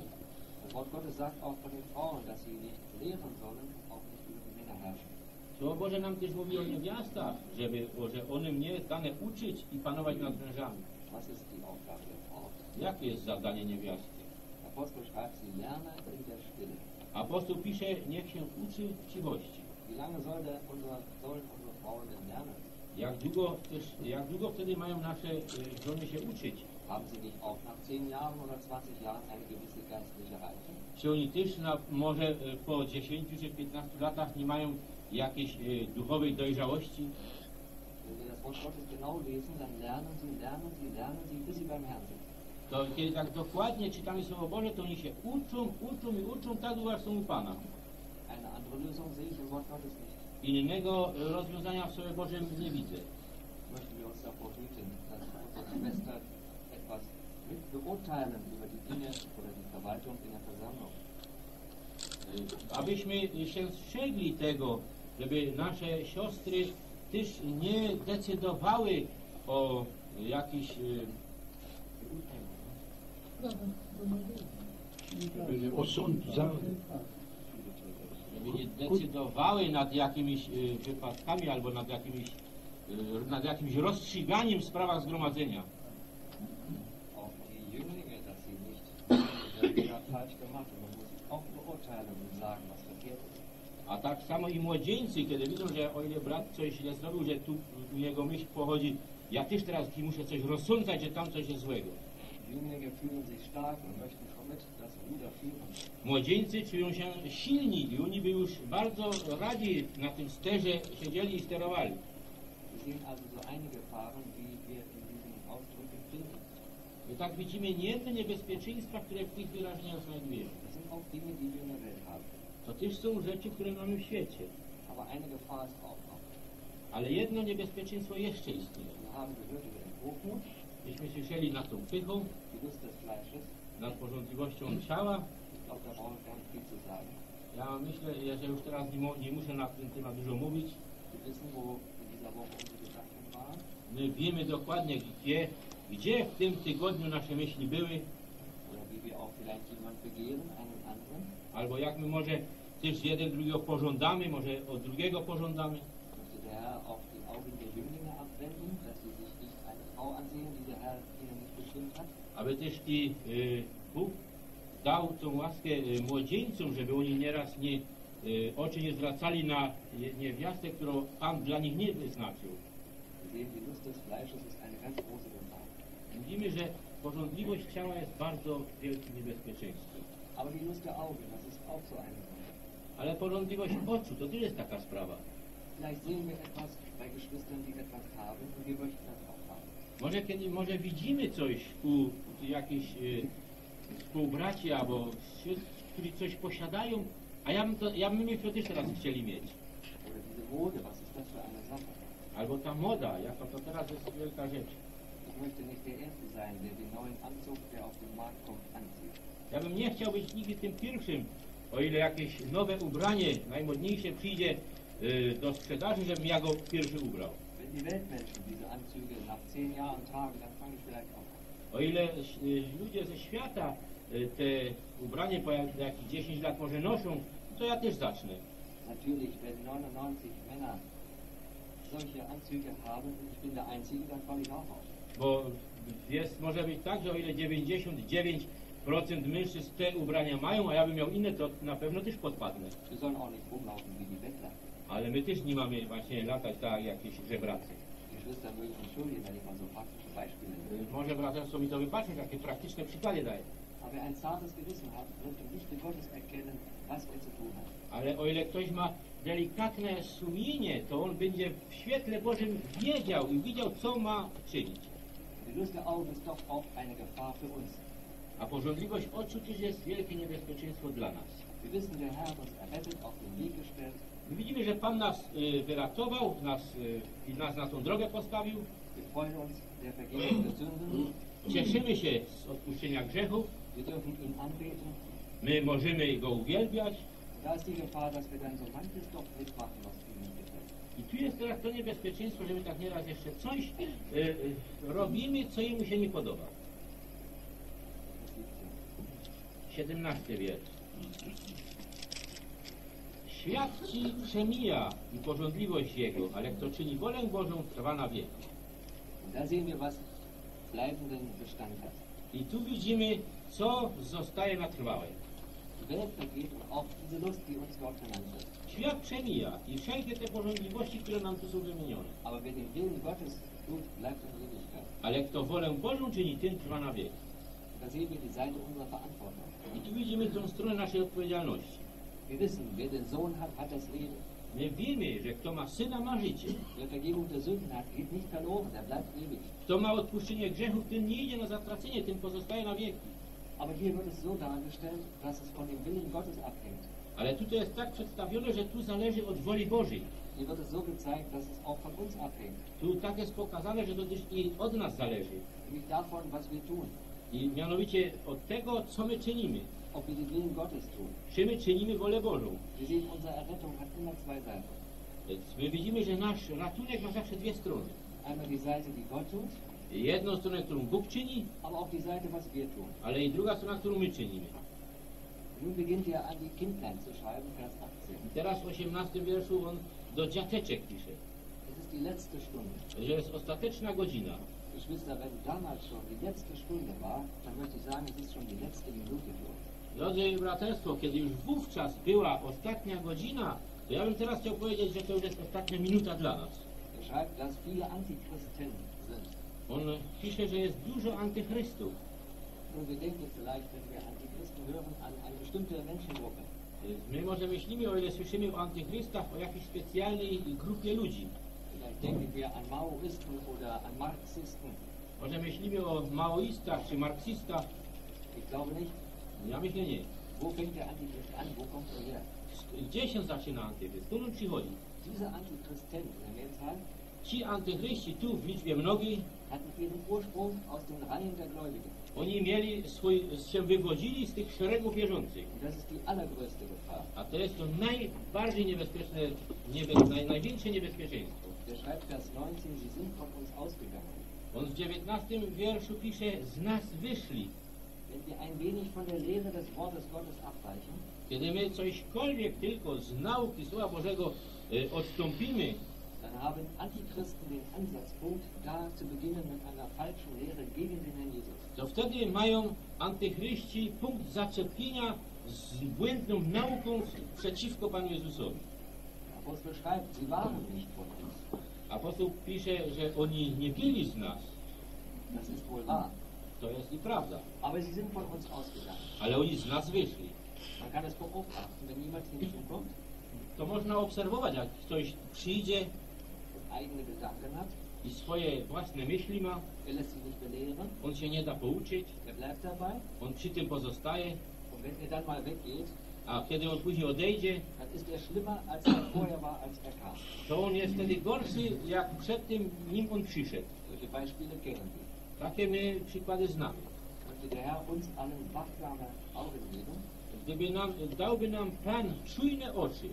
Słowo Boże nam też mówi o niewiastach, żeby, że one mnie dane uczyć i panować nad mężami. Jakie jest zadanie niewiasty? Apostoł pisze, niech się uczy chciwości. Jak długo, też, jak długo wtedy mają nasze y, żony się uczyć? Haben sie nicht auch nach 10 Jahren oder 20 Jahren eine gewisse geistliche Reife? Czy oni też na, może y, po 10 czy 15 latach nie mają jakiejś y, duchowej dojrzałości? Wenn das Wort Gottes genau lesen, dann lernen sie, lernen sie, lernen sie, bis sie beim Herrn sind. To kiedy tak dokładnie czytamy Słowo Boże, to oni się uczą, uczą i uczą tak długo, są u Pana. Eine andere Lösung sehe ich im Wort Gottes nicht. Innego y, rozwiązania w Słowie Bożym nie widzę. Möchten wir uns davor hüten, dass unsere mit beurteilen über die Dinge oder die Verwaltung in der Versammlung. Y, Abyśmy się strzegli tego, żeby nasze siostry też nie decydowały o jakichś y, żeby nie decydowały nad jakimiś y, wypadkami albo nad jakimiś, y, nad jakimś rozstrzyganiem w sprawach zgromadzenia. Auch die Jünglinge, dass sie nicht A tak samo i młodzieńcy, kiedy widzą, że o ile brat coś źle zrobił, że tu u niego myśl pochodzi, ja też teraz muszę coś rozsądzać, że tam coś jest złego. Młodzieńcy czują się silni i oni by już bardzo radzi na tym sterze siedzieli i sterowali. Wir sehen also so einige die wir in diesen Ausdrücken finden. I tak widzimy niejedne niebezpieczeństwa, które w tych wyrażeniach znajdujemy. To też są rzeczy, które mamy w świecie. Ale jedno niebezpieczeństwo jeszcze istnieje. Myśmy słyszeli nad tą pychą, nad porządliwością ciała. Ja myślę, że już teraz nie, nie muszę na ten temat dużo mówić. My wiemy dokładnie, gdzie, gdzie w tym tygodniu nasze myśli były, albo jak my może też jeden drugiego pożądamy, może od drugiego pożądamy. Aby też i y, Bóg dał tą łaskę y, młodzieńcom, żeby oni nieraz nie, y, oczy nie zwracali na nie- niewiastę, którą Pan dla nich nie wyznaczył. Sehen, die Lust des Fleisches ist eine ganz große. Widzimy, że porządliwość ciała jest bardzo wielkim niebezpieczeństwem. Ale porządliwość oczu to też jest taka sprawa. Haben. Może kiedy może widzimy coś u jakichś y, współbraci albo wśród, którzy coś posiadają, a ja bym, to, ja bym to też teraz chcieli mieć. Albo ta moda, jaka to teraz jest wielka rzecz. Möchte nicht der Erste sein, der den neuen Anzug, der auf den Markt kommt, anzieht. Ja bym nie chciał być nigdy tym pierwszym, o ile jakieś nowe ubranie, najmodniejsze przyjdzie y, do sprzedaży, żebym ja go pierwszy ubrał. Wenn die Weltmenschen diese Anzüge nach zehn Jahren tragen, dann fange ich vielleicht auch an. O ile y, ludzie ze świata y, te ubranie po jak- jakieś 10 lat może noszą, to ja też zacznę. Natürlich, wenn 99 Männer solche Anzüge haben und ich bin der Einzige, dann falle ich auch auf. Bo jest, może być tak, że o ile 99% mężczyzn te ubrania mają, a ja bym miał inne, to na pewno też podpadnę. Ale my też nie mamy właśnie latać tak jak jakieś żebracy. Może braterstwo mi to wybaczy, takie praktyczne przykłady daje. Ale o ile ktoś ma delikatne sumienie, to on będzie w świetle Bożym wiedział i widział, co ma czynić. Die Lust der Augen ist doch auch eine Gefahr für uns. A porządliwość oczu też jest wielkie niebezpieczeństwo dla nas. Wir wissen, der Herr hat uns errettet, auf den Weg gestellt. My widzimy, że Pan nas y, wyratował nas, y, i nas na tą drogę postawił. Wir freuen uns der Vergebung der Sünden. Cieszymy się z odpuszczenia grzechów. Wir dürfen ihn anbeten. My możemy Go uwielbiać. Da ist die Gefahr, dass wir dann so manches doch mitmachen, was. I tu jest teraz to niebezpieczeństwo, że my tak nieraz jeszcze coś y, y, robimy, co Jemu się nie podoba. 17 wiersz. Świat ci przemija i porządliwość jego, ale kto czyni wolę Bożą, trwa na wieki. Und da sehen wir, was bleibenden Bestand hat. I tu widzimy, co zostaje na trwałe. Die Welt vergeht und auch diese Lust, die uns Gott genannt wird. Świat przemija i wszelkie te porządliwości, które nam tu są wymienione. Ale kto wolę Bożą czyni, ten trwa na wiek. Da sehen wir die Seite unserer Verantwortung. I tu widzimy tą stronę naszej odpowiedzialności. My wiemy, że kto ma syna, ma życie. Ewig. Kto ma odpuszczenie grzechów, ten nie idzie na zatracenie, ten pozostaje na wieki. Aber hier wird es so dargestellt, dass es von dem Willen Gottes abhängt. Ale tutaj jest tak przedstawione, że tu zależy od woli Bożej. Hier wird es so gezeigt, dass es auch von uns abhängt. Tu tak jest pokazane, że to też i od nas zależy. Nämlich davon, was wir tun. I mianowicie od tego, co my czynimy. Ob wir den Willen Gottes tun. Czy my czynimy wolę Bożą? Wir sehen, unsere Errettung hat immer zwei Seiten. Więc my widzimy, że nasz ratunek ma zawsze dwie strony. Einmal die Seite, die Gott tut, Jedną stronę, którą Bóg czyni, aber auch die Seite, was wir tun. ale i druga strona, którą my czynimy. Teraz w 18 wierszu on do dziateczek pisze, Es ist die letzte Stunde. że jest ostateczna godzina. Geschwister, wenn damals schon die letzte Stunde war, dann möchte ich sagen, es ist schon die letzte Minute für uns. Drodzy braterstwo, kiedy już wówczas była ostatnia godzina, to ja bym teraz chciał powiedzieć, że to już jest ostatnia minuta dla nas. Er. On pisze, że jest dużo antychrystów. Nun, wir denken vielleicht, wenn wir Antichristen hören, an eine bestimmte Menschengruppe. My może myślimy, o ile słyszymy o antychrystach, o jakiejś specjalnej grupie ludzi. Vielleicht denken wir an Maoisten oder an Marxisten. Może myślimy o maoistach czy marksistach. Ich glaube nicht. Ja myślę nie. Wo fängt der Antichrist an? Wo kommt er her? Gdzie się zaczyna antychryst? Skąd on przychodzi? Diese Antichristen in der Mehrzahl Ci antychryści tu w liczbie mnogiej, hatten ihren Ursprung aus den Reihen der Gläubigen. Oni mieli swój, się wywodzili z tych szeregów wierzących. A to jest to najbardziej niebezpieczne, niebe, naj, największe niebezpieczeństwo. Der schreibt Vers 19, sie sind von uns ausgegangen. On w 19 wierszu pisze, z nas wyszli. Kiedy my cośkolwiek tylko z nauki Słowa Bożego e, odstąpimy, haben Antichristen den Ansatzpunkt, da zu beginnen mit einer falschen Lehre gegen den Herrn Jesus. to wtedy mają antychryści punkt zaczepienia z błędną nauką przeciwko Panu Jezusowi. Apostel schreibt, sie waren nicht von uns. Apostoł pisze, że oni nie byli z nas. Das ist wohl wahr. To jest i prawda. Aber sie sind von uns ausgegangen. Ale oni z nas wyszli. Man kann es beobachten, wenn jemand hinzukommt, To można obserwować, jak ktoś przyjdzie eigene Gedanken hat, i swoje własne myśli ma, er lässt sich nicht belehren, on się nie da pouczyć, er bleibt dabei. on przy tym pozostaje, Und wenn er dann mal weggeht, a kiedy on później odejdzie, dann ist er schlimmer, als er vorher war, als er kam. to on jest wtedy gorszy, jak przed tym, nim on przyszedł. Solche Beispiele kennen wir. Takie my przykłady znamy. Gdyby nam, dałby nam Pan czujne oczy,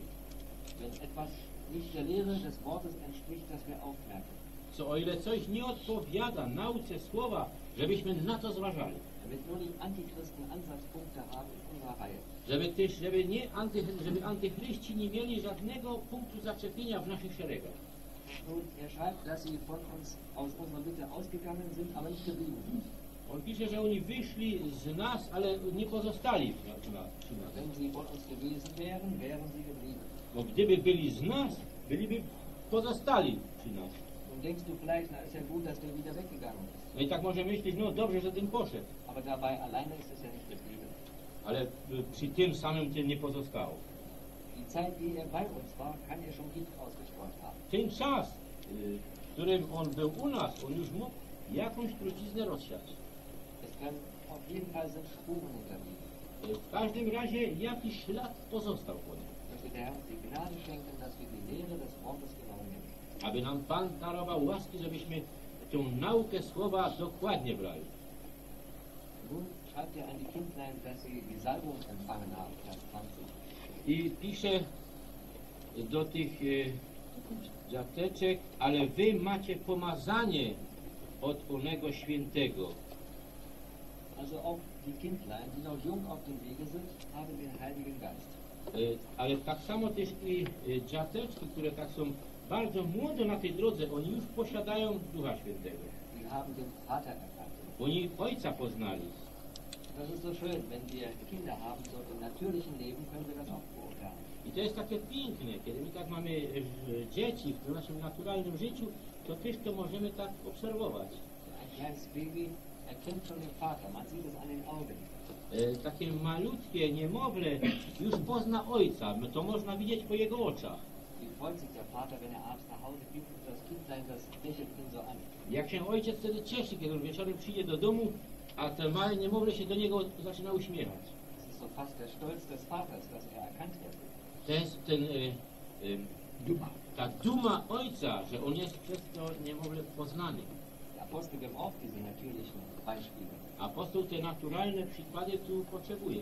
wenn etwas nicht der Lehre des Wortes entspricht, dass wir aufmerken. co o ile coś nie odpowiada nauce słowa, żebyśmy na to zważali. Damit nur die Antichristen Ansatzpunkte haben in unserer Reihe. Żeby też, żeby nie anty, żeby antychryści nie mieli żadnego punktu zaczepienia w naszych szeregach. Nun, er schreibt, dass sie von uns aus unserer Mitte ausgegangen sind, aber nicht geblieben sind. On pisze, że oni wyszli z nas, ale nie pozostali przy nas. Wenn sie von uns gewesen wären, wären sie geblieben. Bo gdyby byli z nas, byliby pozostali przy nas. Nun denkst du vielleicht, na ist ja gut, dass der wieder weggegangen ist. No i tak może myśleć, no dobrze, że ten poszedł, Aber dabei alleine ist es ja nicht geblieben. ale y, przy tym samym tym nie pozostało. Die Zeit, die er bei uns war, kann er schon Gift ausgestreut haben. Ten czas, y, w którym on był u nas, on już mógł jakąś truciznę rozsiać. Es kann auf jeden Fall sind Spuren hinterblieben. Y, W każdym razie jakiś ślad pozostał po nim. Möchte der Herr uns die Gnade schenken, dass wir die Lehre des Wortes genau nehmen. Aby nam Pan darował łaski, żebyśmy tą naukę słowa dokładnie brali. Nun schreibt er an die Kindlein, dass sie die Salbung empfangen haben, Vers 20. I pisze do tych e, dziateczek, ale wy macie pomazanie od onego świętego. Also auch die Kindlein, die noch jung auf dem Wege sind, haben den Heiligen Geist. E, ale tak samo też i e, dziateczki, które tak są bardzo młode na tej drodze, oni już posiadają Ducha Świętego. Oni Ojca poznali. I to jest takie piękne, kiedy my tak mamy e, dzieci w naszym naturalnym życiu, to też to możemy tak obserwować. Ein kleines Baby erkennt schon den Vater, man sieht es an den Augen. E, Takie malutkie niemowlę już pozna ojca, to można widzieć po jego oczach. Jak się ojciec wtedy cieszy, kiedy on wieczorem przyjdzie do domu, a te małe niemowlę się do niego zaczyna uśmiechać. To jest ten, e, e, Duma. ta duma ojca, że on jest przez to niemowlę poznany. Apostel geben auch diese natürlichen Beispiele. Apostoł te naturalne przykłady tu potrzebuje.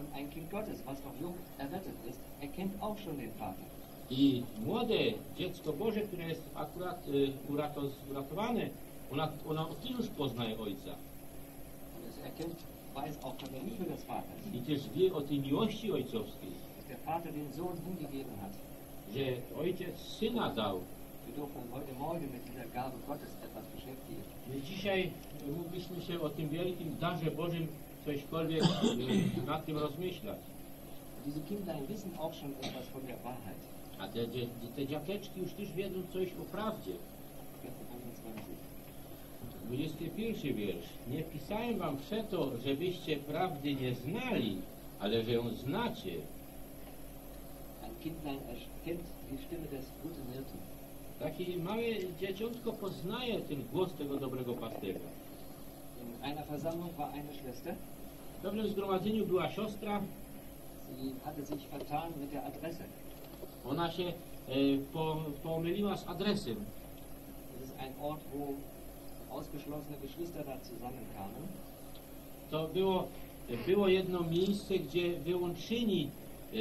Und ein Kind Gottes, was noch jung errettet ist, erkennt auch schon den Vater. I młode dziecko Boże, które jest akurat y, urato, uratowane, ona, ona już poznaje Ojca. Vaters, I też wie o tej miłości ojcowskiej, dass der Vater den Sohn hingegeben hat. że Ojciec Syna dał. Wir dürfen heute Morgen mit dieser Gabe Gottes dzisiaj mógłbyśmy się o tym wielkim darze Bożym cośkolwiek y, nad tym rozmyślać. Diese Kindlein wissen auch schon etwas von der Wahrheit. A te, te dziateczki już też wiedzą coś o prawdzie. Vers 25. 21 wiersz. Nie pisałem wam przeto, żebyście prawdy nie znali, ale że ją znacie. Ein Kindlein erkennt die Stimme des guten Hirten. Takie małe dzieciątko poznaje ten głos tego dobrego pasterza. In einer Versammlung war eine Schwester, W pewnym zgromadzeniu była siostra, sie hatte sich vertan mit der Adresse. ona się e, po, pomyliła z adresem. Das ist ein Ort, wo ausgeschlossene Geschwister da zusammenkamen. To było, było jedno miejsce, gdzie wyłączyni e,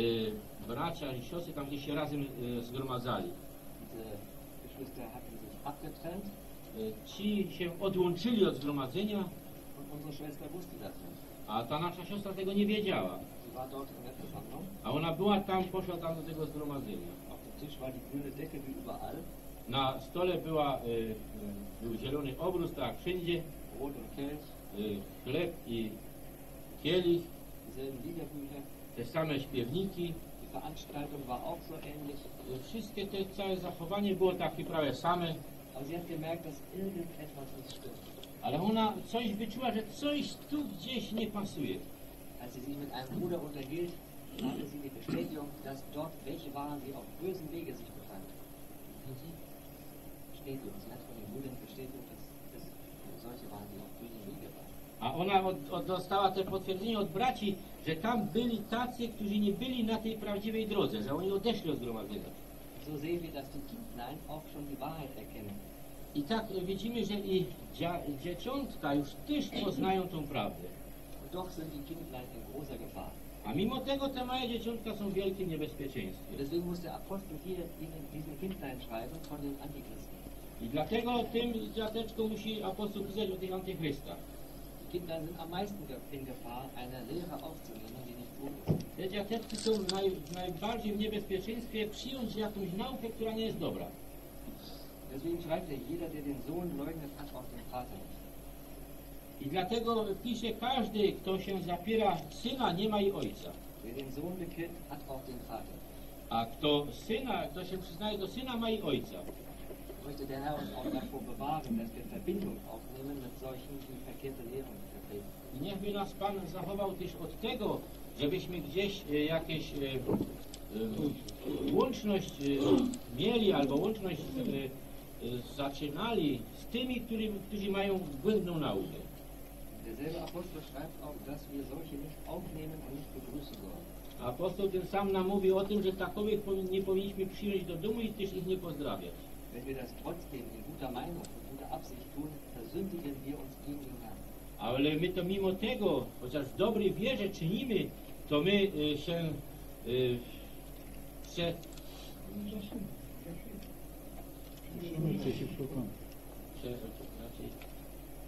bracia i siostry tam gdzieś się razem e, zgromadzali. E, ci się odłączyli od zgromadzenia, a ta nasza siostra tego nie wiedziała. A ona była tam, poszła tam do tego zgromadzenia. Na stole była, e, był zielony obrus, tak wszędzie, e, chleb i kielich, te same śpiewniki. Die Veranstaltung war auch so ähnlich. E, Wszystkie te całe zachowanie było takie prawie same, Aber sie hat gemerkt, dass irgendetwas nicht stimmt. ale ona coś wyczuła, że coś tu gdzieś nie pasuje. Als sie sich mit einem Bruder unterhielt, hatte sie die Bestätigung, dass dort welche waren, die auf bösem Wege sich befanden. Bestätigung, sie hat von den Brüdern Bestätigung, A ona od, od, dostała te potwierdzenie od braci, że tam byli tacy, którzy nie byli na tej prawdziwej drodze, że oni odeszli od zgromadzenia. So sehen wir, dass die Kindlein auch schon die Wahrheit erkennen. I tak widzimy, że i dzia, dzieciątka już też poznają tą prawdę. Doch sind die Kindlein in großer Gefahr. A mimo tego te małe dzieciątka są w wielkim niebezpieczeństwie. Deswegen muss der Apostel hier ihnen diesen Kindlein schreiben von den Antichristen. I dlatego tym dziateczkom musi apostoł pisać o tych antychrystach. Kindlein sind am meisten in Gefahr, eine Lehre aufzunehmen, die nicht gut ist. Te są naj, najbardziej w niebezpieczeństwie przyjąć jakąś naukę, która nie jest dobra. Deswegen schreibt er, jeder, der den Sohn leugnet, hat auch den Vater nicht. I dlatego pisze każdy, kto się zapiera syna, nie ma i ojca. Wer den Sohn hat auch den Vater. A kto syna, kto się przyznaje do syna, ma i ojca. Möchte der Herr uns auch davor bewahren, dass wir Verbindung aufnehmen mit solchen, die verkehrte Lehren. I niechby nas Pan zachował też od tego, żebyśmy gdzieś e, jakieś e, e, łączność mieli albo łączność zaczynali z tymi, którzy, którzy mają błędną naukę. Derselbe Apostel schreibt auch, dass wir solche nicht aufnehmen und nicht begrüßen sollen. Apostoł ten sam nam mówi o tym, że takowych nie powinniśmy przyjąć do domu i też ich nie pozdrawiać. Wenn wir das trotzdem in guter Meinung und guter Absicht tun, versündigen wir uns gegen. Ale my to mimo tego, chociaż w dobrej wierze czynimy, to my y, się y, prze,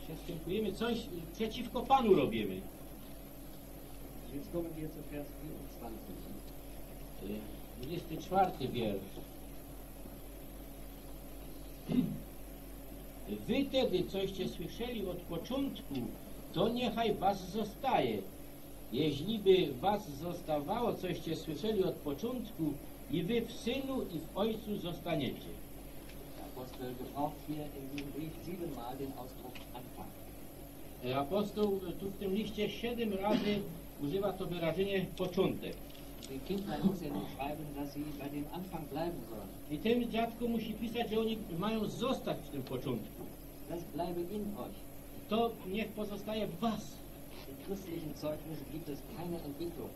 przestępujemy coś y, przeciwko Panu robimy. 24. Y, 24 wiersz. [clears throat] Wy tedy, coście słyszeli od początku, to niechaj was zostaje. Jeźliby was zostawało, coście słyszeli od początku, i wy w Synu i w Ojcu zostaniecie. Apostel gebraucht hier in diesem Brief siebenmal den Ausdruck Anfang. E, Apostoł tu w tym liście siedem razy używa to wyrażenie początek. Den Kindern muss er nun schreiben, dass sie bei dem Anfang bleiben sollen. I tym dziadku musi pisać, że oni mają zostać w tym początku. Das bleibe in euch. To niech pozostaje w was. Im christlichen Zeugnis gibt es keine Entwicklung.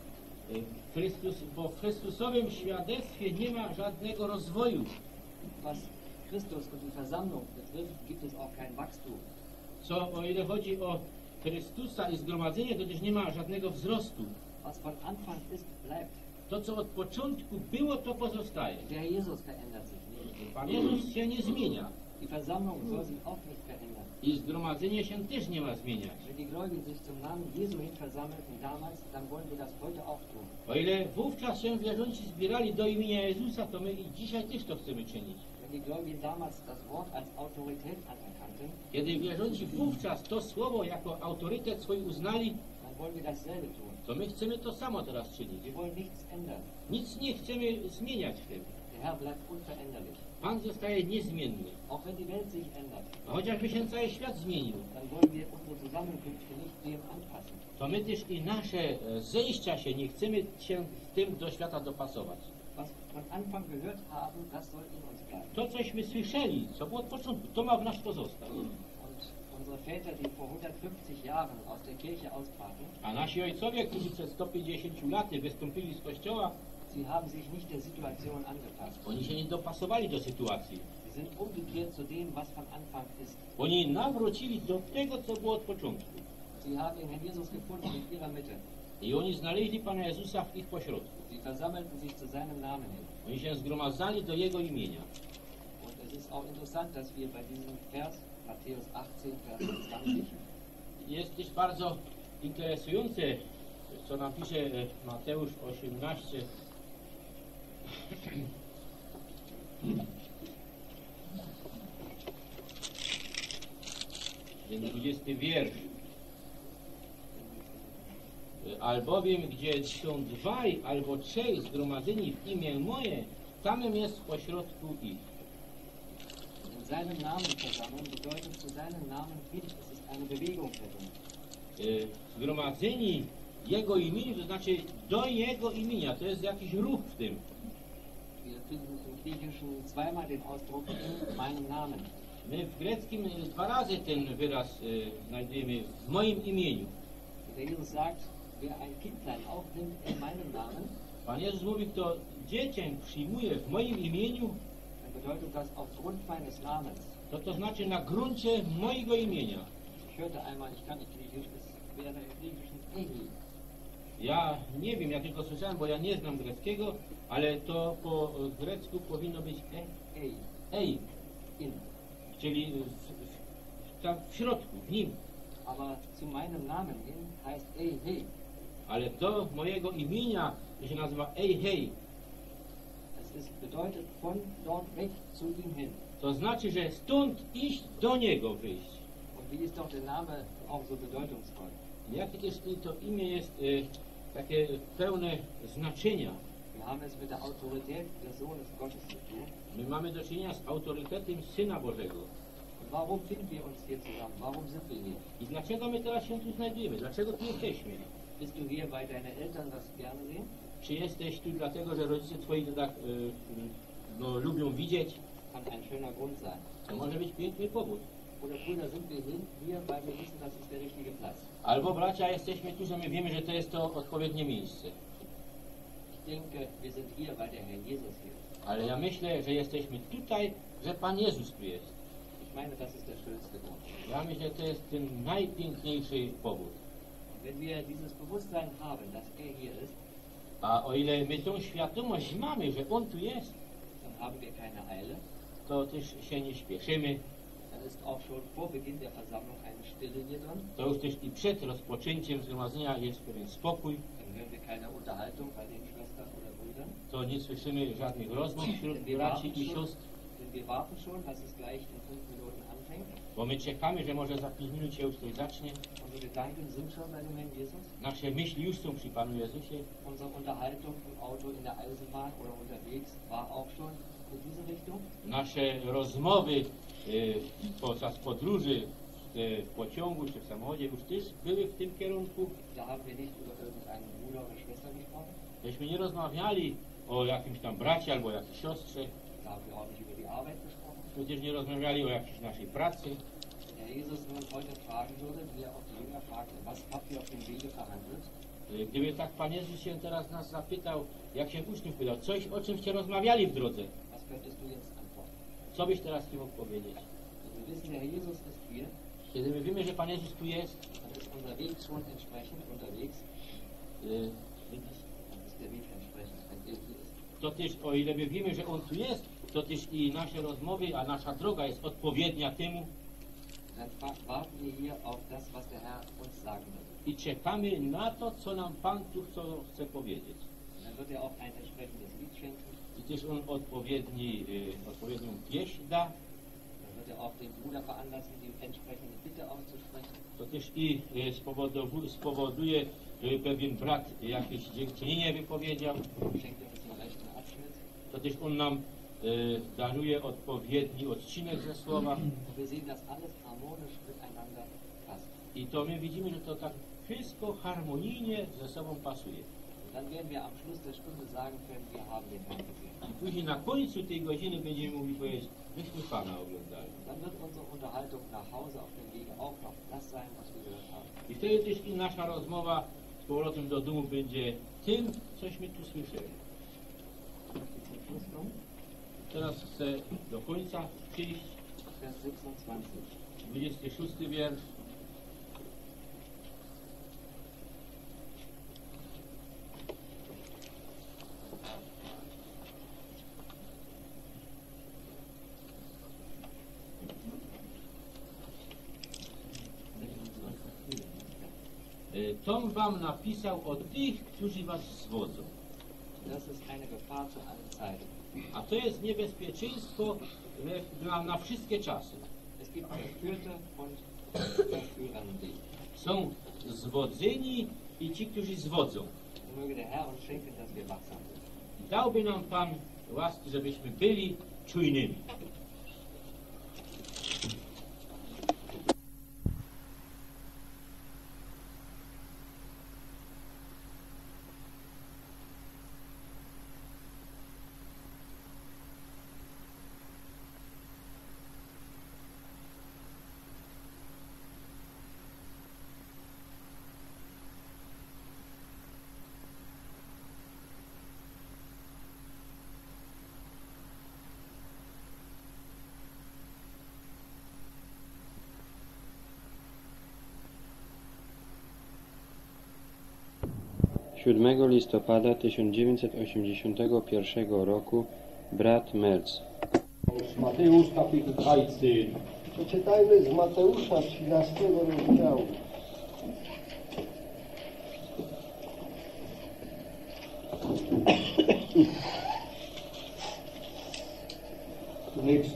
Chrystus, bo w Chrystusowym świadectwie nie ma żadnego rozwoju. Was Christus und die Versammlung betrifft, gibt es auch kein Wachstum. Co o ile chodzi o Chrystusa i zgromadzenie, to też nie ma żadnego wzrostu. Was von Anfang ist, bleibt. To, co od początku było, to pozostaje. Der Jesus verändert sich nicht. Pan Jezus się nie zmienia. Die Versammlung soll sich auch nicht. I zgromadzenie się też nie ma zmieniać. O ile wówczas się wierzący zbierali do imienia Jezusa, to my i dzisiaj też to chcemy czynić. Kiedy wierzący wówczas to słowo jako autorytet swój uznali, to my chcemy to samo teraz czynić. Nic nie chcemy zmieniać w tym. Pan zostaje niezmienny. Chociażby się cały świat zmienił, anpassen. to my też i nasze e, zejścia się nie chcemy się tym do świata dopasować. To, cośmy słyszeli, co było od początku, to ma w nas pozostać. Und unsere Väter, die vor 150 Jahren aus der Kirche austraten, A nasi ojcowie, którzy przed 150 laty wystąpili z kościoła, oni się nie dopasowali do sytuacji. Sie sind umgekehrt zu dem, was von Anfang ist. Oni nawrócili do tego, co było od początku. Sie haben den Herrn Jesus gefunden in ihrer Mitte. I oni znaleźli Pana Jezusa w ich pośrodku. Sie versammelten sich zu seinem Namen hin. Oni się zgromadzali do Jego imienia. Und es ist auch interessant, dass wir bei diesem Vers, Matthäus 18, Vers 20, Jest też bardzo interesujące, co nam pisze e, Mateusz 18. Ten 20 wiersz. Albowiem, gdzie są dwaj albo trzej zgromadzeni w imię moje, tamem jest pośrodku ich. in seinem Namen versammeln, bedeutet zu seinem Namen hin. Es ist eine Bewegung darin. e, zgromadzeni Jego imieniu, to znaczy do Jego imienia. To jest jakiś ruch w tym. Wir finden im Griechischen zweimal den Ausdruck in meinem Namen. My w greckim e, dwa razy ten wyraz e, znajdujemy w moim imieniu. Der Jesus sagt, wer ein Kindlein aufnimmt in meinem Namen, Pan Jezus mówi, kto dziecię przyjmuje w moim imieniu, dann bedeutet das aufgrund meines Namens. to to znaczy na gruncie mojego imienia. Ich hörte einmal, ich kann nicht Griechisch, es wäre im Griechischen Ehi. Ja nie wiem, ja tylko słyszałem, bo ja nie znam greckiego, ale to po e, grecku powinno być e, Ei, ej, in. Czyli w, w, w środku, w nim. Aber zu meinem Namen hin heißt Ei, Hei. Ale do mojego imienia to się nazywa ej, hej. Es ist, bedeutet von dort weg zu ihm hin. To znaczy, że stąd iść do niego wyjść. Und wie ist doch der Name auch so bedeutungsvoll? Jakie też to imię jest e, takie pełne znaczenia. Wir haben es mit der Autorität des Sohnes Gottes zu tun. My mamy do czynienia z autorytetem Syna Bożego. Warum finden wir uns hier zusammen? Warum sind wir hier? I dlaczego my teraz się tu znajdujemy? Dlaczego tu jesteśmy? Bist du hier, weil deine Eltern das gerne sehen? Czy jesteś tu dlatego, że rodzice twoi to tak e, no, lubią widzieć? Kann ein schöner Grund sein. To może być piękny powód. Oder Brüder, sind wir hier, weil wir wissen, das ist der richtige Platz. Albo bracia, jesteśmy tu, że my wiemy, że to jest to odpowiednie miejsce. Ich denke, wir sind hier, weil der Herr Jesus hier ist. Ale ja myślę, że jesteśmy tutaj, że Pan Jezus tu jest. Ich meine, das ist der schönste Grund. Ja myślę, że to jest ten najpiękniejszy powód. Wenn wir dieses Bewusstsein haben, dass er hier ist, A o ile my tą świadomość mamy, że On tu jest, dann haben wir keine Eile. to też się nie śpieszymy. Dann ist auch schon vor Beginn der Versammlung eine Stille hier drin. To już też i przed rozpoczęciem zgromadzenia jest pewien spokój. Dann hören wir keine Unterhaltung bei den. To nie słyszymy żadnych rozmów wśród braci i sióstr. Bo my czekamy, że może za 5 minut się już coś zacznie. Nasze myśli już są przy Panu Jezusie. Nasze rozmowy y, podczas podróży y, w pociągu czy w samochodzie już też były w tym kierunku. Żeśmy nie rozmawiali o jakimś tam bracie albo jakiejś siostrze. Przecież nie rozmawiali o jakiejś naszej pracy. Wenn der Jesus nun heute fragen würde, wie auch die Jünger fragte, was habt ihr auf dem Wege verhandelt? Y, Gdyby tak Pan Jezus się teraz nas zapytał, jak się uczniów pytał, coś o czymście rozmawiali w drodze, co byś teraz nie mógł powiedzieć? Wenn wir wissen, der Herr Jesus ist hier, Kiedy my wiemy, że Pan Jezus tu jest, dann ist unser Weg schon entsprechend unterwegs. y, Dann ist der Weg entsprechend, wenn er hier ist. To też o ile my wiemy, że On tu jest, to też i nasze rozmowy, a nasza droga jest odpowiednia temu. I czekamy na to, co nam Pan tu chce, powiedzieć. Er. I też On odpowiedni, y, odpowiednią pieśń da, er to też i y, spowodowu- spowoduje, że pewien brat jakieś dziękczynienie wypowiedział, Schenkt er uns den rechten Też On nam y, daruje odpowiedni odcinek ze słowa i to my widzimy, że to tak wszystko harmonijnie ze sobą pasuje. I później na końcu tej godziny będziemy mogli powiedzieć, myśmy Pana oglądali. I wtedy też i nasza rozmowa z powrotem do domu będzie tym, cośmy tu słyszeli. Teraz chcę do końca przyjść. Vers 26. 26 wiersz. Y, Tom wam napisał o tych, którzy was zwodzą. A to jest niebezpieczeństwo we- na, wszystkie czasy. Są zwodzeni i ci, którzy zwodzą. Dałby nam Pan łaski, żebyśmy byli czujnymi. Siódmego listopada 1981 roku brat Merz. Mateusz Kapitel 13. Przeczytajmy z Mateusza 13 rozdziału. Zunächst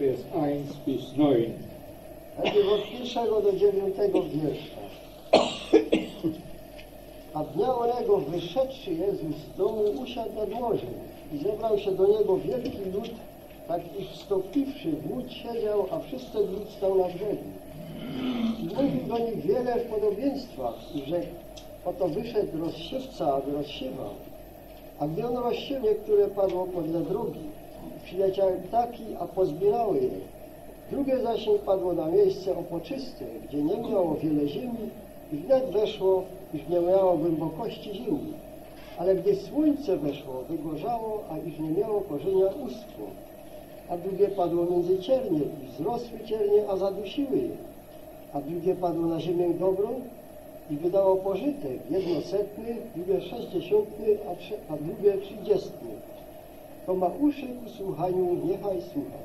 Vers 1 bis 9. Najpierw od pierwszego do dziewiątego wiersza. A dnia onego wyszedłszy Jezus z domu usiadł nad morzem i zebrał się do niego wielki lud, tak iż wstąpiwszy w łódź siedział, a wszyscy lud stał na brzegu. I mówił do nich wiele w podobieństwach i rzekł, oto wyszedł rozsiewca, aby rozsiewał. A gdy on rozsiew, niektóre padło podle drogi. Przyleciały ptaki, a pozbierały je. Drugie zaś padło na miejsce opoczyste, gdzie nie miało wiele ziemi i wnet weszło, iż nie miało głębokości ziemi. Ale gdy słońce weszło, wygorzało, a iż nie miało korzenia uschło. A drugie padło między ciernie i wzrosły ciernie, a zadusiły je. A drugie padło na ziemię dobrą i wydało pożytek, jedno setny, drugie sześćdziesiątny, a, trze- a drugie trzydziestny. To ma uszy ku słuchaniu, niechaj słucha.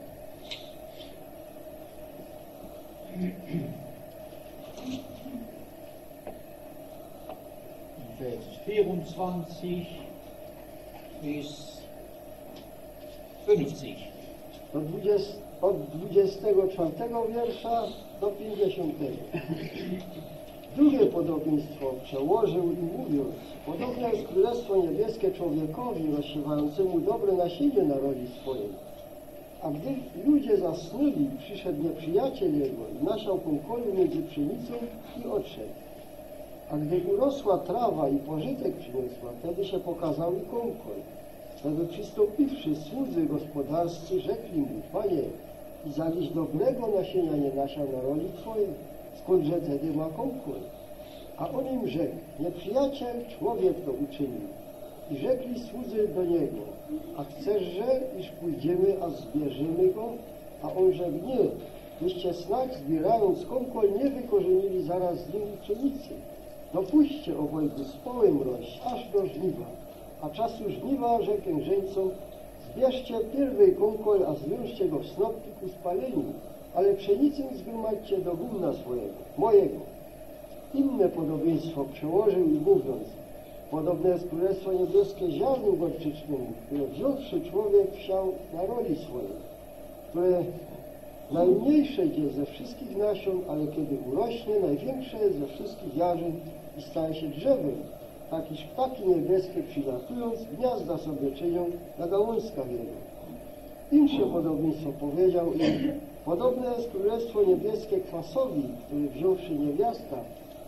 [clears throat] Vers 24 bis 50. Do 20, od 24 wiersza do 50. Drugie podobieństwo przełożył i mówiąc, podobne jest Królestwo Niebieskie człowiekowi rozsiewającemu dobre nasienie na roli swojej. A gdy ludzie zasnęli, przyszedł nieprzyjaciel jego i nasiał konkoru między pszenicą i odszedł. A gdy urosła trawa i pożytek przyniosła, wtedy się pokazał i konkol. Wtedy przystąpiwszy słudzy gospodarscy, rzekli mu, Panie, i zaś dobrego nasienia nie nasiał na roli Twojej, skądże tedy ma konkol? A on im rzekł, nieprzyjaciel człowiek to uczynił. I rzekli słudzy do niego, a chceszże, iż pójdziemy, a zbierzemy go? A on rzekł, nie, byście snać zbierając konkol nie wykorzenili zaraz z nim pszenicy. Dopuśćcie obojgu z połem rość, aż do żniwa. A czasu żniwa rzekę żeńcom, zbierzcie pierwej konkol, a zwiążcie go w snopki spaleniu, ale pszenicę zgromadźcie do gumna swojego, mojego. Inne podobieństwo przełożył i mówiąc, podobne jest Królestwo Niebieskie ziarnu gorczycznemu, które wziąwszy człowiek wsiał na roli swojej, które najmniejsze idzie ze wszystkich nasion, ale kiedy urośnie, największe jest ze wszystkich jarzyn i staje się drzewem, tak iż ptaki niebieskie przylatując, gniazda sobie czynią na gałązkach jego. Insze podobieństwo powiedział im, podobne jest Królestwo Niebieskie kwasowi, który wziąwszy niewiasta,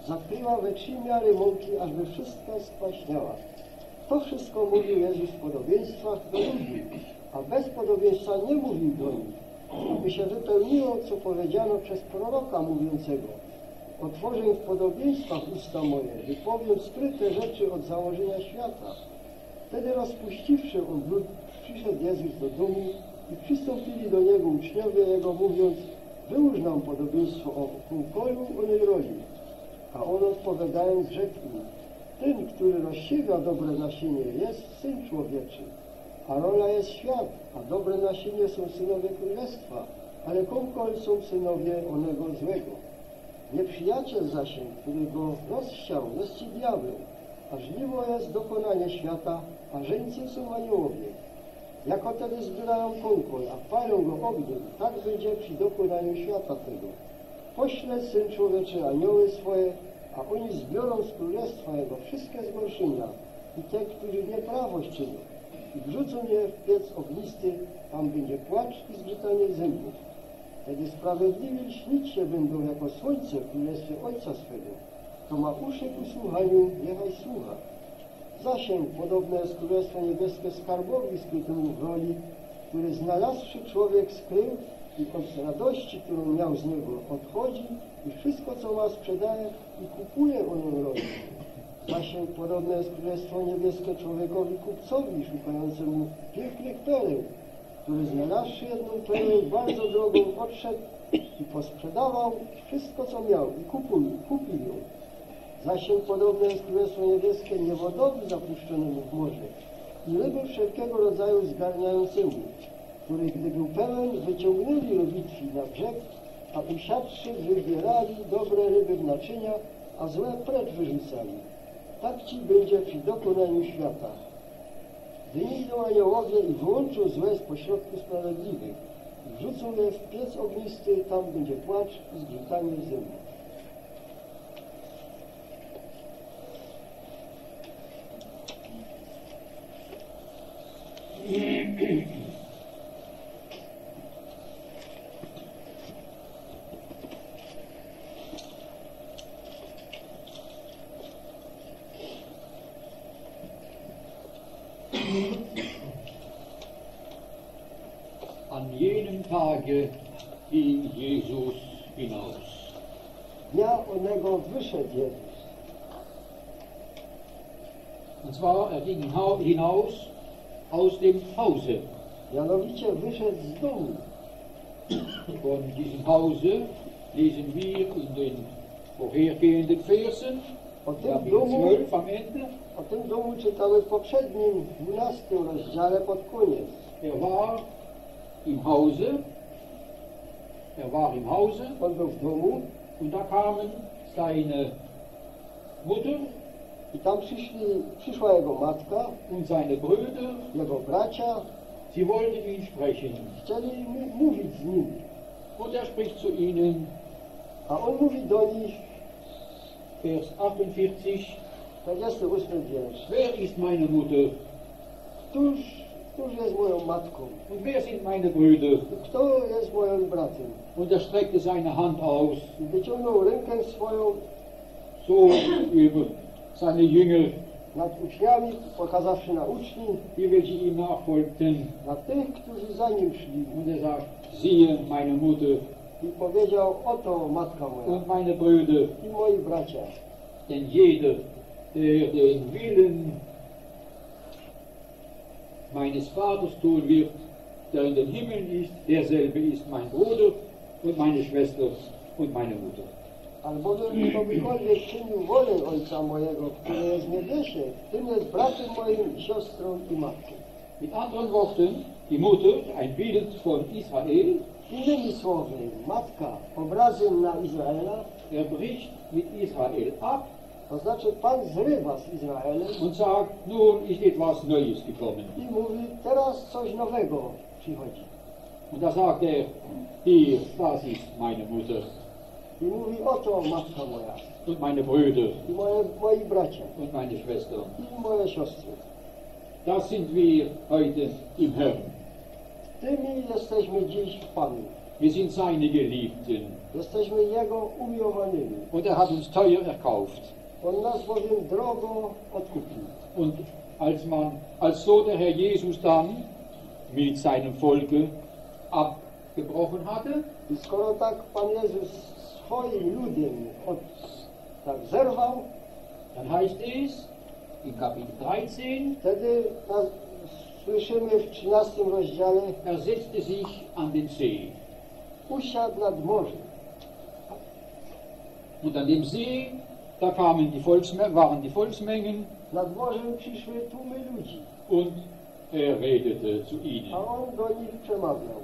zakryła we trzy miary mąki, ażby wszystko skwaśniała. To wszystko mówił Jezus w podobieństwach do ludzi, a bez podobieństwa nie mówił do nich, aby się wypełniło, co powiedziano przez proroka mówiącego. Otworzę w podobieństwach usta moje, wypowiem skryte rzeczy od założenia świata. Wtedy rozpuściwszy lud, przyszedł Jezus do domu i przystąpili do Niego uczniowie Jego, mówiąc, wyłóż nam podobieństwo o kółkolu onej roli. A on odpowiadając rzekł ten, który rozsiewia dobre nasienie, jest Syn Człowieczy, a rola jest świat, a dobre nasienie są synowie Królestwa, ale konkol są synowie onego złego. Nieprzyjaciel zaś, który go rozsiał, jest ci diabeł, a żniwo jest dokonanie świata, a żeńcy są aniołowie. Jako tedy zbierają konkol, a palą go ogniem, tak będzie przy dokonaniu świata tego. Pośle Syn Człowieczy anioły swoje, a oni zbiorą z Królestwa Jego wszystkie zgorszenia i te, którzy nieprawość czynią i wrzucą je w piec ognisty, tam będzie płacz i zgrzytanie zębów. Wtedy sprawiedliwi śnić się będą jako słońce w królestwie Ojca swego. Kto ma uszy ku słuchaniu, niechaj słucha. Zasięg podobne jest Królestwo Niebieskie skarbowi skrytemu w roli, który znalazłszy człowiek skrył i od radości, którą miał z niego, odchodzi i wszystko, co ma, sprzedaje i kupuje oną rolę. Zasięg podobne jest Królestwo Niebieskie człowiekowi kupcowi szukającemu pięknych pereł, który znalazłszy jedną perłę bardzo drogą odszedł i posprzedawał wszystko, co miał i kupił, ją. Zasięg podobne jest Królestwo Niebieskie niewodowi zapuszczonemu w morze i ryby wszelkiego rodzaju zgarniającemu, który gdy był pełen, wyciągnęli robitwi na brzeg, a usiadłszy wybierali dobre ryby w naczynia, a złe precz wyrzucali. Tak ci będzie przy dokonaniu świata. Wyjdą aniołowie i wyłączą złe z pośrodku sprawiedliwych. Wrzucą je w piec ognisty, tam będzie płacz i zgrzytanie zębów. [clears throat] An jenem Tage ging Jesus hinaus. Dnia onego wyszedł Jezus. Und zwar, er ging hinaus aus dem Hause. Mianowicie wyszedł z domu. Von diesem Hause lesen wir in den vorhergehenden Versen, O tym domu, 12 am Ende. O tym domu czytamy w poprzednim, 12 rozdziale pod koniec. Er war im Hause, er war im Hause On był w domu. Und da kamen seine Mutter i tam przyszli, przyszła jego matka, und seine Brüder, jego bracia, Sie wollten ihn sprechen. Chcieli mówić z nimi. Und er spricht zu ihnen, A on mówi do nich, Vers 48, 48 wiersz. Wer ist meine Mutter? Któż, któż jest moją matką? Und wer sind meine Brüder? Kto jest moim bratem? Und er streckte seine Hand aus, wyciągnął rękę swoją so über seine Jünger, nad uczniami, pokazawszy na uczniów, die welche ihm nachfolgten. na tych, którzy za nim szli. Und er sagt, siehe meine Mutter I powiedział, oto matka moja und meine Brüder, i moi bracia. denn jeder, der den Willen meines Vaters tun wird, der in den Himmeln ist, derselbe ist mein Bruder und meine Schwester und meine Mutter. Albowiem ktokolwiek czynił wolę Ojca mojego, który jest w niebiesie, tym jest bratem moim, siostrą i matką. Mit anderen Worten, die Mutter, ein Bild von Israel, Innymi słowy, matka obrazem na Izraela, er bricht mit Israel ab to znaczy Pan zrywa z Izraelem und sagt, nun ist etwas Neues gekommen. i mówi, teraz coś nowego przychodzi. Und da sagt er, hier, das ist meine Mutter I mówi, oto matka moja und meine Brüder i moje, moi bracia und meine Schwestern. i moje siostry. Das sind wir heute im Herrn. Tymi jesteśmy dziś w Panu. Wir sind seine Geliebten. Jesteśmy Jego umiłowanymi. Und er hat uns teuer erkauft. On nas bowiem drogo odkupił. Und als man, als so der Herr Jesus dann mit seinem Volke abgebrochen hatte, I skoro tak Pan Jezus swoim ludem od, tak zerwał, dann heißt es in Kapitel 13, wtedy nas, słyszymy w 13 rozdziale, er setzte sich an den See. usiadł nad morzem. Und an dem See, da kamen die Volksmen waren die Volksmengen Nad morzem przyszły tłumy ludzi, und er redete zu ihnen. a On do nich przemawiał.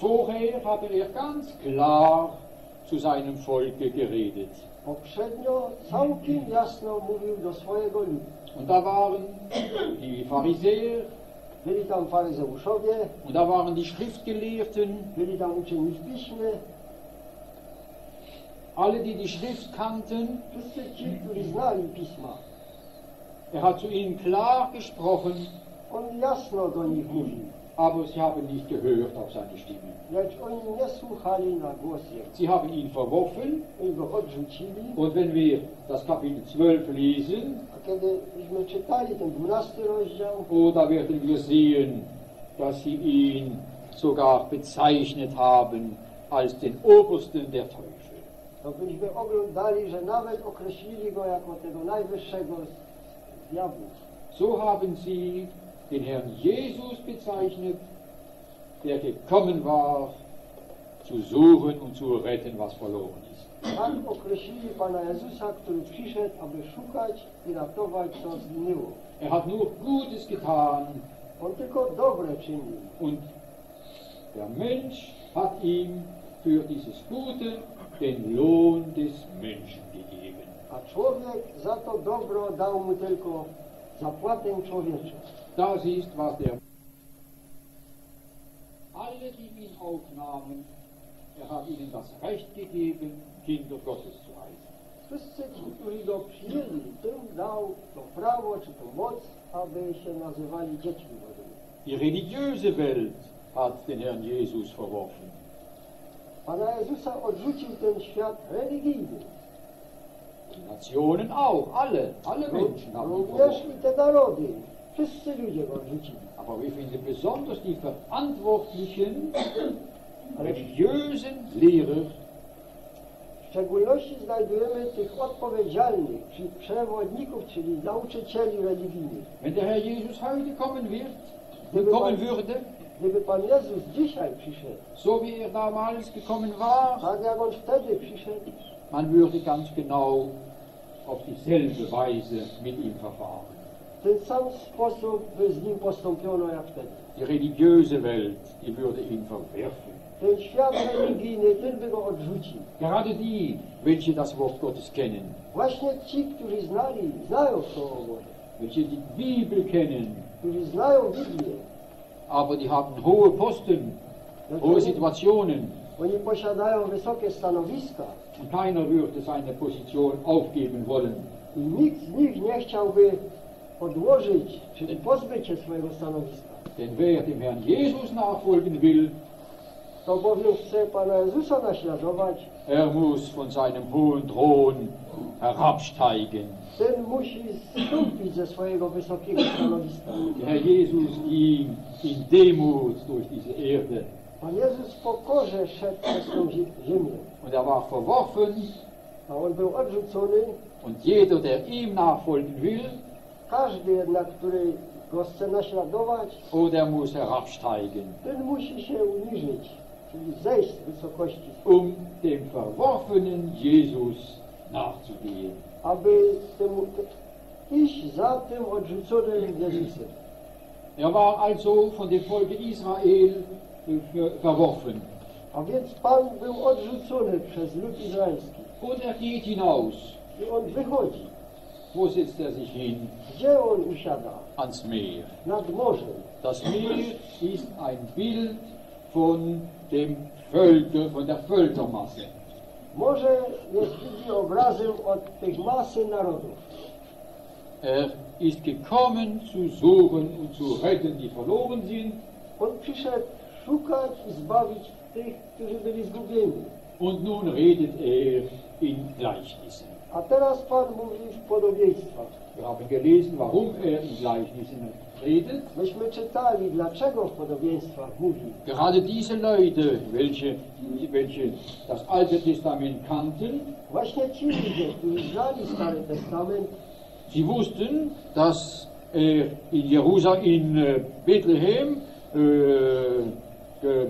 Vorher hatte er ganz klar zu seinem Volke geredet. Poprzednio całkiem jasno mówił do swojego ludu. Und da waren die Pharisäer, Byli tam faryzeuszowie, und da waren die Schriftgelehrten, byli tam uczeni w piśmie, alle, die die Schrift kannten. Er hat zu ihnen klar gesprochen, aber sie haben nicht gehört auf seine Stimme. Sie haben ihn verworfen. Und wenn wir das Kapitel 12 lesen, a kiedy byśmy czytali ten 12 rozdział, da werden wir sehen, dass sie ihn sogar bezeichnet haben als den Obersten der Teufel. To byśmy oglądali, że nawet określili go jako tego najwyższego z diabłów. So haben sie den Herrn Jesus bezeichnet, der gekommen war, zu suchen und zu retten, was verloren ist. Tak określili Pana Jezusa, który przyszedł, aby szukać i ratować, co zginęło. Er hat nur Gutes getan On tylko dobre czynił. und der Mensch hat ihm für dieses Gute den Lohn des Menschen gegeben. A człowiek za to dobro dał mu tylko zapłatę człowieczą. Das ist, was der alle, die ihn aufnahmen, er hat ihnen das Recht gegeben, Kinder Gottes zu heißen. Wszyscy ci, którzy go przyjęli, tym dał to prawo czy to moc, aby się nazywali dziećmi Bożymi. Die religiöse Welt hat den Herrn Jesus verworfen. Pana Jezusa odrzucił ten świat religijny. Die Nationen auch, alle, alle Menschen haben ihn verworfen. te narody. Wszyscy ludzie go odrzucili. Aber wir finden besonders die verantwortlichen religiösen Lehrer, W szczególności znajdujemy tych odpowiedzialnych, czyli przewodników, czyli nauczycieli religijnych. wenn der Herr Jesus heute kommen wird, kommen würde, gdyby Pan Jezus dzisiaj przyszedł, so wie er damals gekommen war, tak jak On wtedy przyszedł, man würde ganz genau auf dieselbe Weise mit ihm verfahren. ten sam sposób z Nim postąpiono jak wtedy. Die religiöse Welt, die würde ihn verwerfen. Ten świat religijny, ten by go odrzucił. Gerade die, welche das Wort Gottes kennen, Właśnie ci, którzy znali, znają Słowo Boże, welche die Bibel kennen, którzy znają Biblię, aber die haben hohe Posten, hohe Situationen. Oni posiadają wysokie stanowiska Und keiner würde seine Position aufgeben wollen. i nikt z nich nie chciałby odłożyć, czyli pozbyć się swojego stanowiska. Denn wer dem Herrn Jesus nachfolgen will, To bowiem chce Pana Jezusa naśladować, er muss von seinem hohen Thron herabsteigen. ten musi zstąpić ze swojego wysokiego stanowiska. Der Herr Jesus ging in Demut durch diese Erde. Pan Jezus w pokorze szedł przez tą zie- ziemię, Und er war verworfen. a On był odrzucony. Und jeder, der ihm nachfolgen will, Każdy jednak, który Go chce naśladować, oh, der muss herabsteigen, ten musi się uniżyć, czyli zejść z wysokości, um dem verworfenen Jesus nachzugehen. aby temu, iść za tym odrzuconym Jezusem. Er war also von dem Volke Israel ver- verworfen. A więc Pan był odrzucony przez lud izraelski. Und er geht hinaus. I on wychodzi. Wo setzt er sich hin? Gdzie on usiada? Ans Meer. Nad morzem. Das Meer ist ein Bild von dem Völker, von der Völkermasse. Morze jest widzi obrazem od tych masy narodów. Er ist gekommen zu suchen und zu retten, die verloren sind. On przyszedł szukać i zbawić tych, którzy byli zgubieni. Und nun redet er in Gleichnissen. A teraz Pan mówi w podobieństwach. Wir haben gelesen, warum er in Gleichnissen redet. Myśmy czytali, dlaczego w podobieństwach mówi. Gerade diese Leute, welche, welche das Alte Testament kannten, Właśnie ci ludzie, którzy znali Stary Testament, sie wussten, dass er in Jerusalem, in äh, Bethlehem äh, ge-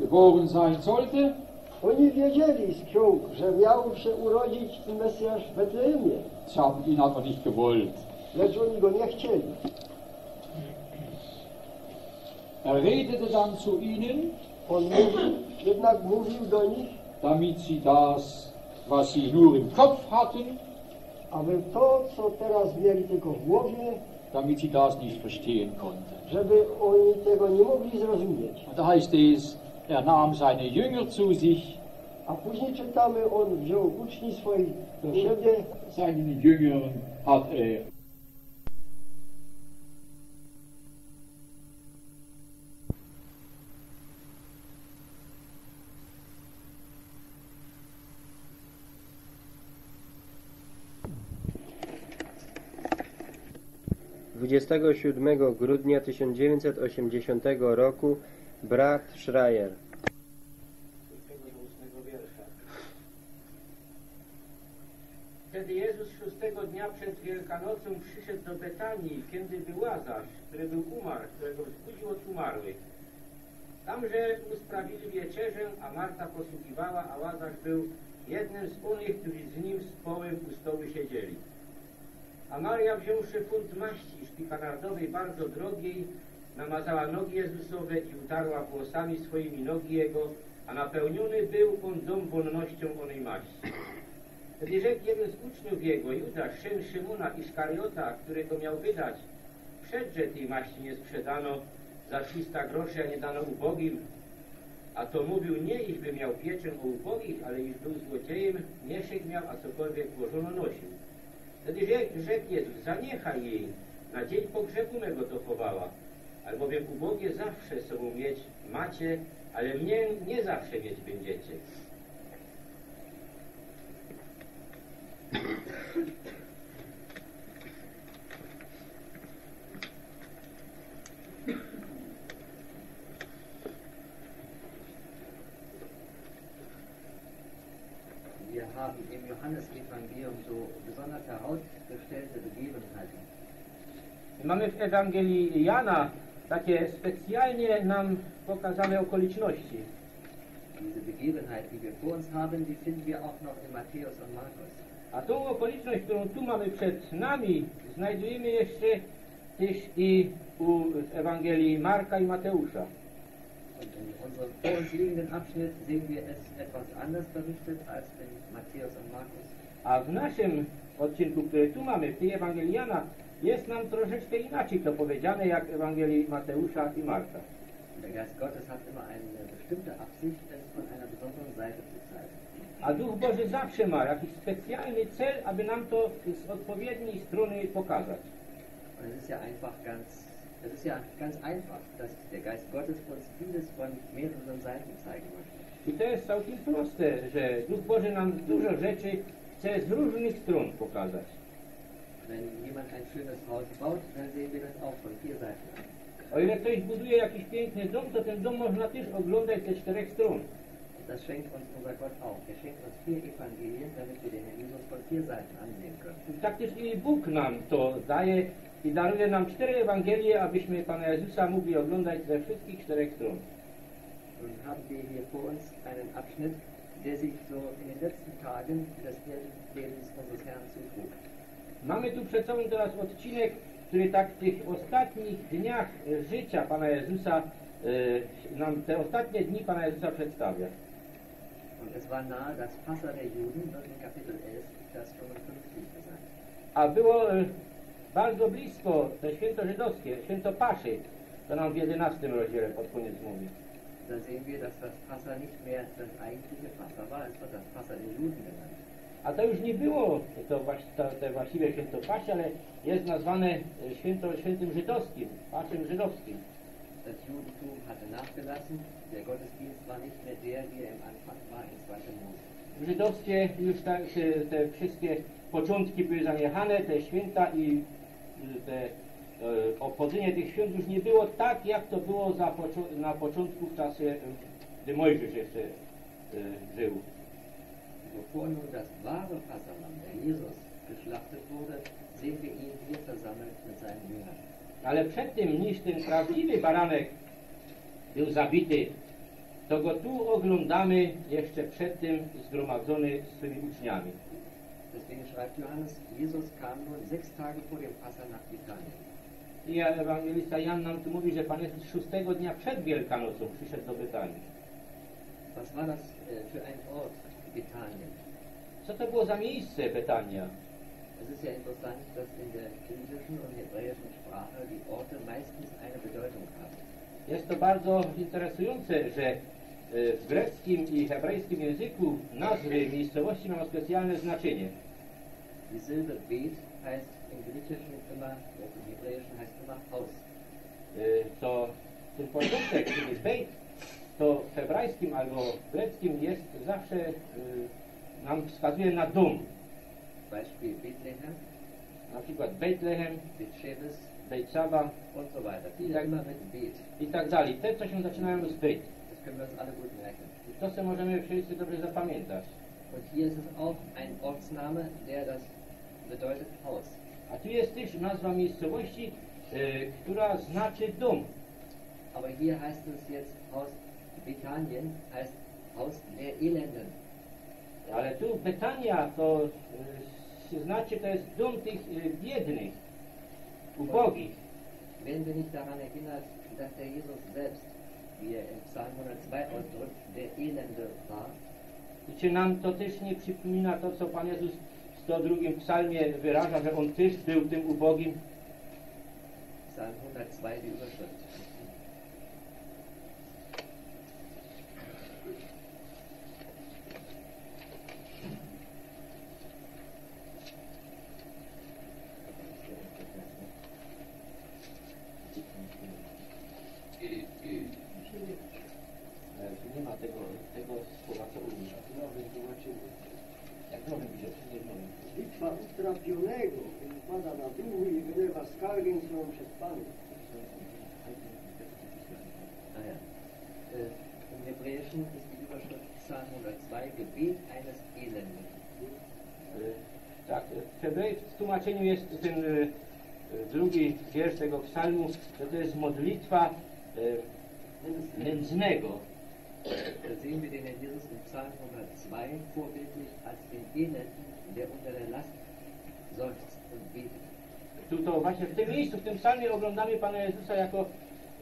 geboren sein sollte. oni wiedzieli z ksiąg, że miał się urodzić Mesjasz w Betlejemie, Sie haben ihn aber nicht gewollt. lecz oni go nie chcieli. Er redete dann zu ihnen, [laughs] damit sie das, was sie nur im Kopf hatten, aby to, co teraz mieli tylko w głowie, damit sie das nicht verstehen konnten. żeby oni tego nie mogli zrozumieć. Und da heißt es, er nahm seine Jünger zu sich, A później czytamy, on wziął uczni swoich do siebie, seinen Jüngern hat er Dwudziestego siódmego grudnia 1980 roku brat Schreier. Wtedy Jezus szóstego dnia przed Wielkanocą przyszedł do Betanii, kiedy był Łazarz, który był umarł, którego wzbudził od umarłych. Tamże usprawili wieczerzę, a Marta posługiwała, a Łazarz był jednym z onych, którzy z nim z połem u stołu siedzieli. A Maria wziąwszy funt maści szpikanardowej bardzo drogiej, namazała nogi Jezusowe i utarła włosami swoimi nogi Jego, a napełniony był on dom wonnością onej maści. Wtedy rzekł jeden z uczniów jego, Judasz, syn Szymona Iskariota, który go miał wydać, przedże tej maści nie sprzedano za 300 groszy, a nie dano ubogim. A to mówił nie, iżby miał pieczę o ubogich, ale iż był złodziejem, mieszek miał, a cokolwiek włożono nosił. Wtedy rzekł, Jezus, zaniechaj jej, na dzień pogrzebu mego to chowała. Albowiem ubogie zawsze sobą mieć macie, ale mnie nie zawsze mieć będziecie. Wir haben im Johannesevangelium so besonders herausgestellte Begebenheiten. Mamy w Ewangelii Jana takie specjalnie nam pokazane okoliczności. Diese Begebenheit, die wir vor uns haben, die finden wir auch noch in Matthäus und Markus. A tą okoliczność, którą tu mamy przed nami, znajdujemy jeszcze też i u, w Ewangelii Marka i Mateusza. In unserem vor uns liegenden Abschnitt sehen wir es etwas anders berichtet als in Matthäus und Markus. A w naszym odcinku, który tu mamy, w tej Ewangelii Jana, jest nam troszeczkę inaczej to powiedziane, jak w Ewangelii Mateusza i Marka. Der Geist Gottes hat immer eine bestimmte Absicht, es von einer besonderen Seite zu zeigen. A Duch Boży zawsze ma jakiś specjalny cel, aby nam to z odpowiedniej strony pokazać. Und es ist ja einfach ganz, es ist ja ganz einfach, dass der Geist Gottes uns vieles von mehreren Seiten zeigen möchte. I to jest całkiem proste, że Duch Boży nam dużo rzeczy chce z różnych stron pokazać. Wenn jemand ein schönes Haus baut, dann sehen wir das auch von vier Seiten an. O ile ktoś buduje jakiś piękny dom, to ten dom można też oglądać ze czterech stron. Das schenkt uns unser Gott auch. Er schenkt uns vier Evangelien, damit wir den Herrn Jesus von vier Seiten ansehen können. I tak też i Bóg nam to daje i daruje nam cztery Ewangelie, abyśmy Pana Jezusa mogli oglądać ze wszystkich czterech stron. Nun haben wir hier vor uns einen Abschnitt, der sich so in den letzten Tagen des Lebens unseres Herrn zutrug. Mamy tu przed sobą teraz odcinek, który tak w tych ostatnich dniach życia Pana Jezusa, e, nam te ostatnie dni Pana Jezusa przedstawia. Und es war nahe, das Passa der Juden wird in Kapitel 11, Vers 55 gesagt. A było e, bardzo blisko to święto żydowskie, święto Paszy, to nam w 11 rozdziale pod koniec mówi. Da sehen wir, dass das Passa nicht mehr das eigentliche. A to już nie było to, to, te właściwe święto Paszy, ale jest nazwane święto, świętym żydowskim, Paszem żydowskim. Das Judentum hatte nachgelassen, der Gottesdienst war nicht mehr der, wie er im Anfang war in 2. Mose. W żydowskie już ta, te, wszystkie początki były zaniechane, te święta i te e, obchodzenie tych świąt już nie było tak, jak to było na początku w czasie, e, gdy Mojżesz jeszcze e, żył. Bevor nun das wahre Passalam, der Jesus, geschlachtet wurde, sehen wir ihn hier versammelt mit seinen Jüngern. Ale przed tym, niż ten prawdziwy baranek był zabity, to go tu oglądamy jeszcze przed tym zgromadzony z swymi uczniami. Deswegen schreibt Johannes, Jesus kam nun sechs Tage vor dem Passa nach Bethanien. I ewangelista Jan nam tu mówi, że Pan Jezus szóstego dnia przed Wielkanocą przyszedł do Betanii. Was war das äh, für ein Ort, Bethanien? Co to było za miejsce Betania? Es ist ja interessant, dass in der griechischen und hebräischen Sprache die Orte meistens eine Bedeutung haben. Jest to bardzo interesujące, że w greckim i hebrajskim języku nazwy miejscowości mają specjalne znaczenie. Die Silbe Bet heißt im Griechischen immer, also im Hebräischen heißt immer Haus. E, To ten początek, czyli bejt, to w hebrajskim albo w greckim jest zawsze, e, nam wskazuje na dom. Beispiel Bethlehem, Na przykład Bethlehem, Beit Saba und so weiter. Mit Bet. i tak dalej. Te, co się zaczynają z bejt. Können wir uns alle gut merken. I to sobie możemy wszyscy dobrze zapamiętać. Und hier ist es auch ein Ortsname, der das bedeutet Haus. A tu jest też nazwa miejscowości, e, która znaczy dom. Aber hier heißt es jetzt Haus Bethanien, heißt Haus der Elenden. Ale tu Betania to e, znaczy, to jest dom tych e, biednych, ubogich. Werden wir nicht daran erinnert, dass der Jesus selbst, wie im Psalm 102 ausdrückt, der Elende war? I czy nam to też nie przypomina to, co Pan Jezus w 102 psalmie wyraża, że On też był tym ubogim? Psalm 102, die Überschrift. E, tu nie ma tego, tego słowa, co używa. Nowym tłumaczyły. Jak nowym wziąć? Nie nowym. Bitwa utrapionego wypada na duchu i Panem. Ah ja. Äh, Im Hebräischen ist die Überschrift Psalm 102 Gebet eines Elenden. Tak, w Hebraj w tłumaczeniu jest ten e, e, drugi wiersz tego psalmu, że to jest modlitwa e, nędznego. Da sehen wir den Herrn Jesus im Psalm 102 vorbildlich als den Elenden, der unter der Last seufzt und betet. Tu to właśnie w tym miejscu, w tym psalmie oglądamy Pana Jezusa jako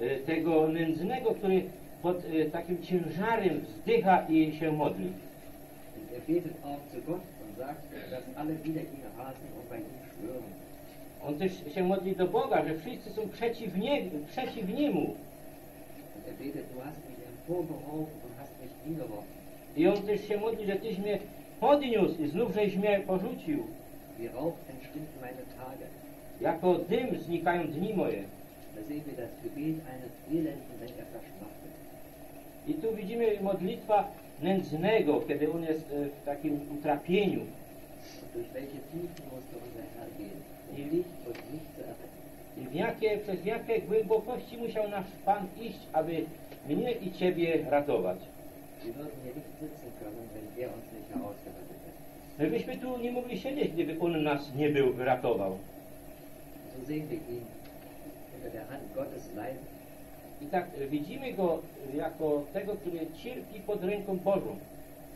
e, tego nędznego, który pod e, takim ciężarem wzdycha i się modli. Er. On też się modli do Boga, że wszyscy są przeciw, nie, przeciw Niemu. Er. I on też się modli, że Tyś mnie podniósł i znów żeś mnie porzucił. Wie Rauch entschwinden meine Tage. Jako dym znikają dni moje. I tu widzimy modlitwa nędznego, kiedy on jest e, w takim utrapieniu. I w jakie, przez jakie głębokości musiał nasz Pan iść, aby mnie i Ciebie ratować. Wenn er. My byśmy tu nie mogli siedzieć, gdyby On nas nie był ratował. So sehen wir ihn unter der Hand Gottes leiden. I tak e, widzimy Go jako tego, który cierpi pod ręką Bożą.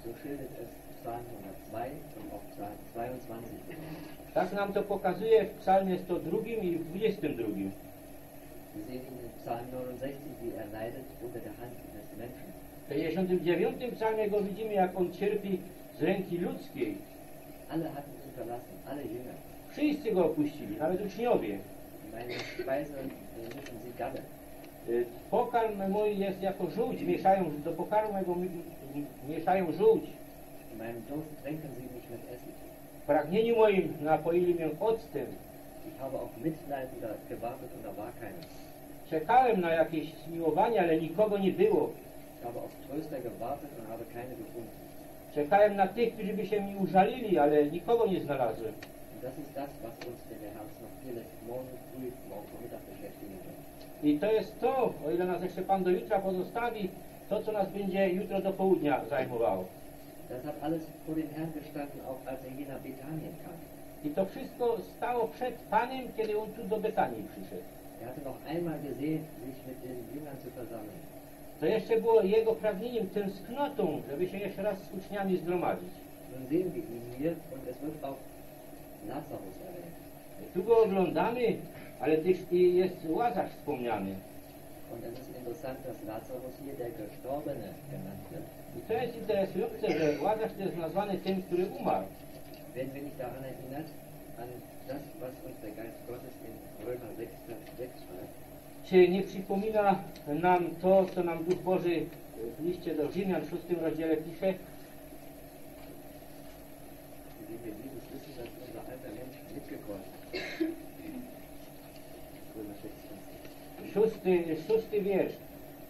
So schildert es Psalm 102 und auch Psalm 22. Tak nam to pokazuje w psalmie 102 i w 22. Wir sehen in Psalm 69, wie er leidet unter der Hand des Menschen. W 69 psalmie Go widzimy, jak On cierpi z ręki ludzkiej. Alle hatten ihn verlassen, alle Jünger. Wszyscy Go opuścili, nawet uczniowie. Y, Pokarm mój jest jako żółć, mieszają, do pokarmu mego mi- mi- mieszają żółć. W pragnieniu moim napoili mnie octem. Czekałem na jakieś zmiłowanie, ale nikogo nie było. Czekałem na tych, którzy by się mi użalili, ale nikogo nie znalazłem. Das ist das, was uns noch vielleicht morgen früh, morgen Vormittag beschäftigen wird. I to jest to, o ile nas jeszcze Pan do jutra pozostawi, to co nas będzie jutro do południa zajmowało. Das hat alles vor dem Herrn gestanden, auch als er hier nach Bethanien kam. I to wszystko stało przed Panem, kiedy On tu do Betanii przyszedł. Er hatte noch einmal gesehen, sich mit den Jüngern zu versammeln. To jeszcze było Jego pragnieniem, tęsknotą, żeby się jeszcze raz z uczniami zgromadzić. Nun sehen wir ihn hier und es wird auch Erwähnt. Tu go oglądamy, ale też jest Łazarz wspomniany. Und es ist interessant, dass Lazarus hier der Gestorbene genannt wird. I to jest interesujące, że Łazarz to jest nazwany tym, który umarł. Werden wir nicht daran erinnert, an das, was uns der Geist Gottes in Römer 6, Vers 6 schreibt? Czy nie przypomina nam to, co nam Duch Boży w liście do Rzymian w szóstym rozdziale pisze? Wir dieses wissen, dass unser alter Mensch mitgekommen ist. Römer 6, Vers 6. Szósty, szósty wiersz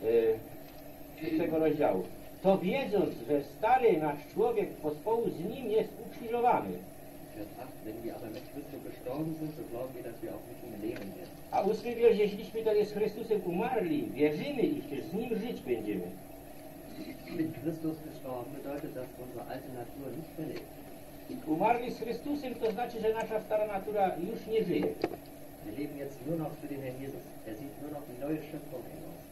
e, szóstego rozdziału. To wiedząc, że stary nasz człowiek pospołu z nim jest ukrzyżowany, Vers 8. Wenn wir aber mit Christus gestorben sind, so glauben wir, dass wir auch mit ihm leben werden. a ósmy wiersz, jeśliśmy to z Chrystusem umarli, wierzymy, iż z nim żyć będziemy. Mit Christus gestorben bedeutet, dass unsere alte Natur nicht mehr lebt. Umarli z Chrystusem, to znaczy, że nasza stara natura już nie żyje. Wir leben jetzt nur noch für den Herrn Jesus.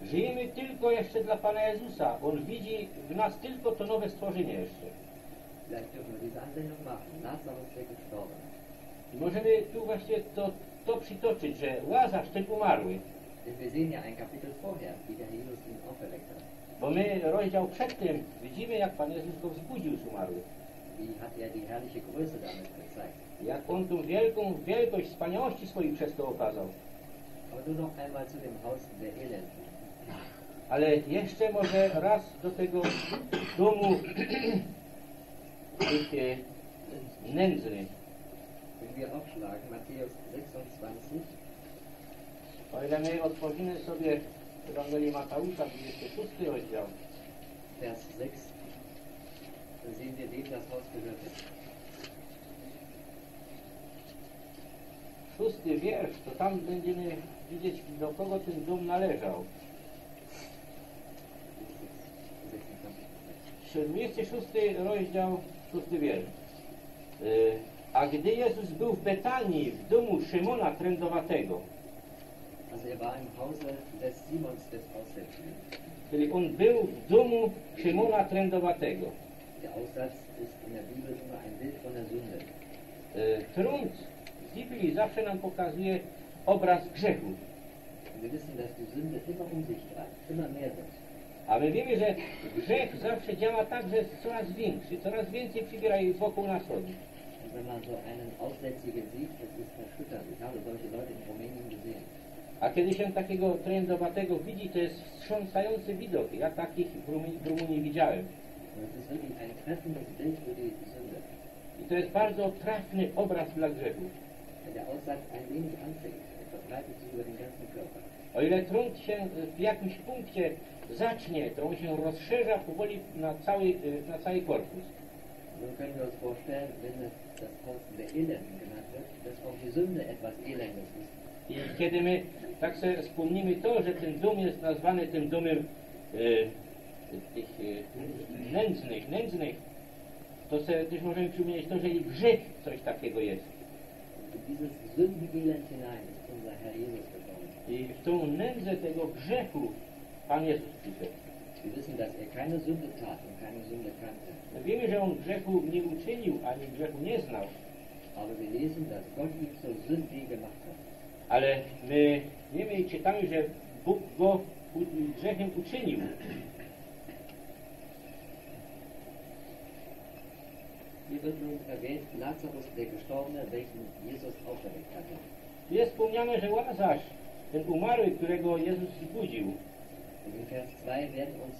Żyjemy tylko jeszcze dla Pana Jezusa. On widzi w nas tylko to nowe stworzenie jeszcze. I możemy tu właśnie to, to przytoczyć, że Łazarz ten umarły. Bo my rozdział przedtem widzimy, jak Pan Jezus go wzbudził z umarłych. Jak On tą wielką wielkość wspaniałości swojej przez to okazał. Ale jeszcze może raz do tego domu tych nędznych. Wenn wir aufschlagen, Matthäus 26, O ile my otworzymy sobie Ewangelię Mateusza, 26 rozdział, Vers 6, dann sehen wir, wem das Haus gehörte. Szósty wiersz, to tam będziemy widzieć, do kogo ten dom należał. 26 rozdział, szósty wiersz. Y, A gdy Jezus był w Betanii, w domu Szymona Trędowatego, Also er war im Hause des Simons des Aussätzigen. czyli on był w domu Szymona Trędowatego. Der Aussatz ist in der Bibel immer ein Bild von der Sünde. Y, Trąd z Biblii zawsze nam pokazuje obraz grzechu. A my wiemy, że grzech zawsze działa tak, że jest coraz większy, coraz więcej przybiera i wokół nas chodzi. A kiedy się takiego trędowatego widzi, to jest wstrząsający widok. Ja takich w Rumunii, widziałem. I to jest bardzo trafny obraz dla grzechu. Der ein wenig anfängt, er verbreitet sich über den ganzen Körper. O ile trąd się w jakimś punkcie zacznie, to on się rozszerza powoli na cały, y, na cały korpus. Nun können wir uns vorstellen, wenn es das Haus der Elenden genannt wird, dass auch die Sünde etwas Elendes ist. I kiedy my tak sobie wspomnimy to, że ten dom jest nazwany tym domem e, tych e, nędznych, nędznych, to sobie też możemy przypomnieć to, że i grzech coś takiego jest. Und in dieses Sündenelend hinein ist unser Herr Jesus gekommen. I w tą nędzę tego grzechu Pan Jezus przyszedł. Wir wissen, dass er keine Sünde tat und keine Sünde kannte. My wiemy, że On grzechu nie uczynił, ani grzechu nie znał, Aber wir lesen, dass Gott ihn zur Sünde gemacht hat. ale my wiemy i czytamy, że Bóg go grzechem uczynił. Nun erwähnt Lazarus, der Gestorbene, welchen Jesus auferweckt hatte. Jest wspomniane, że Łazarz, ten umarły, którego Jezus zbudził, in Vers 2 werden uns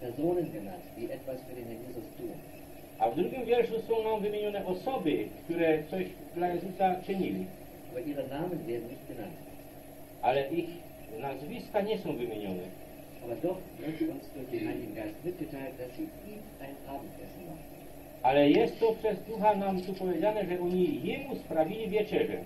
Personen genannt, die etwas für den Herrn Jesus tun. A w drugim wierszu są nam wymienione osoby, które coś dla Jezusa czynili, Aber ihre Namen werden nicht genannt. ale ich nazwiska nie są wymienione. Aber doch wird uns durch den Heiligen Geist mitgeteilt, dass sie ihm ein Abendessen. Ale jest to przez Ducha nam tu powiedziane, że oni Jemu sprawili wieczerzę.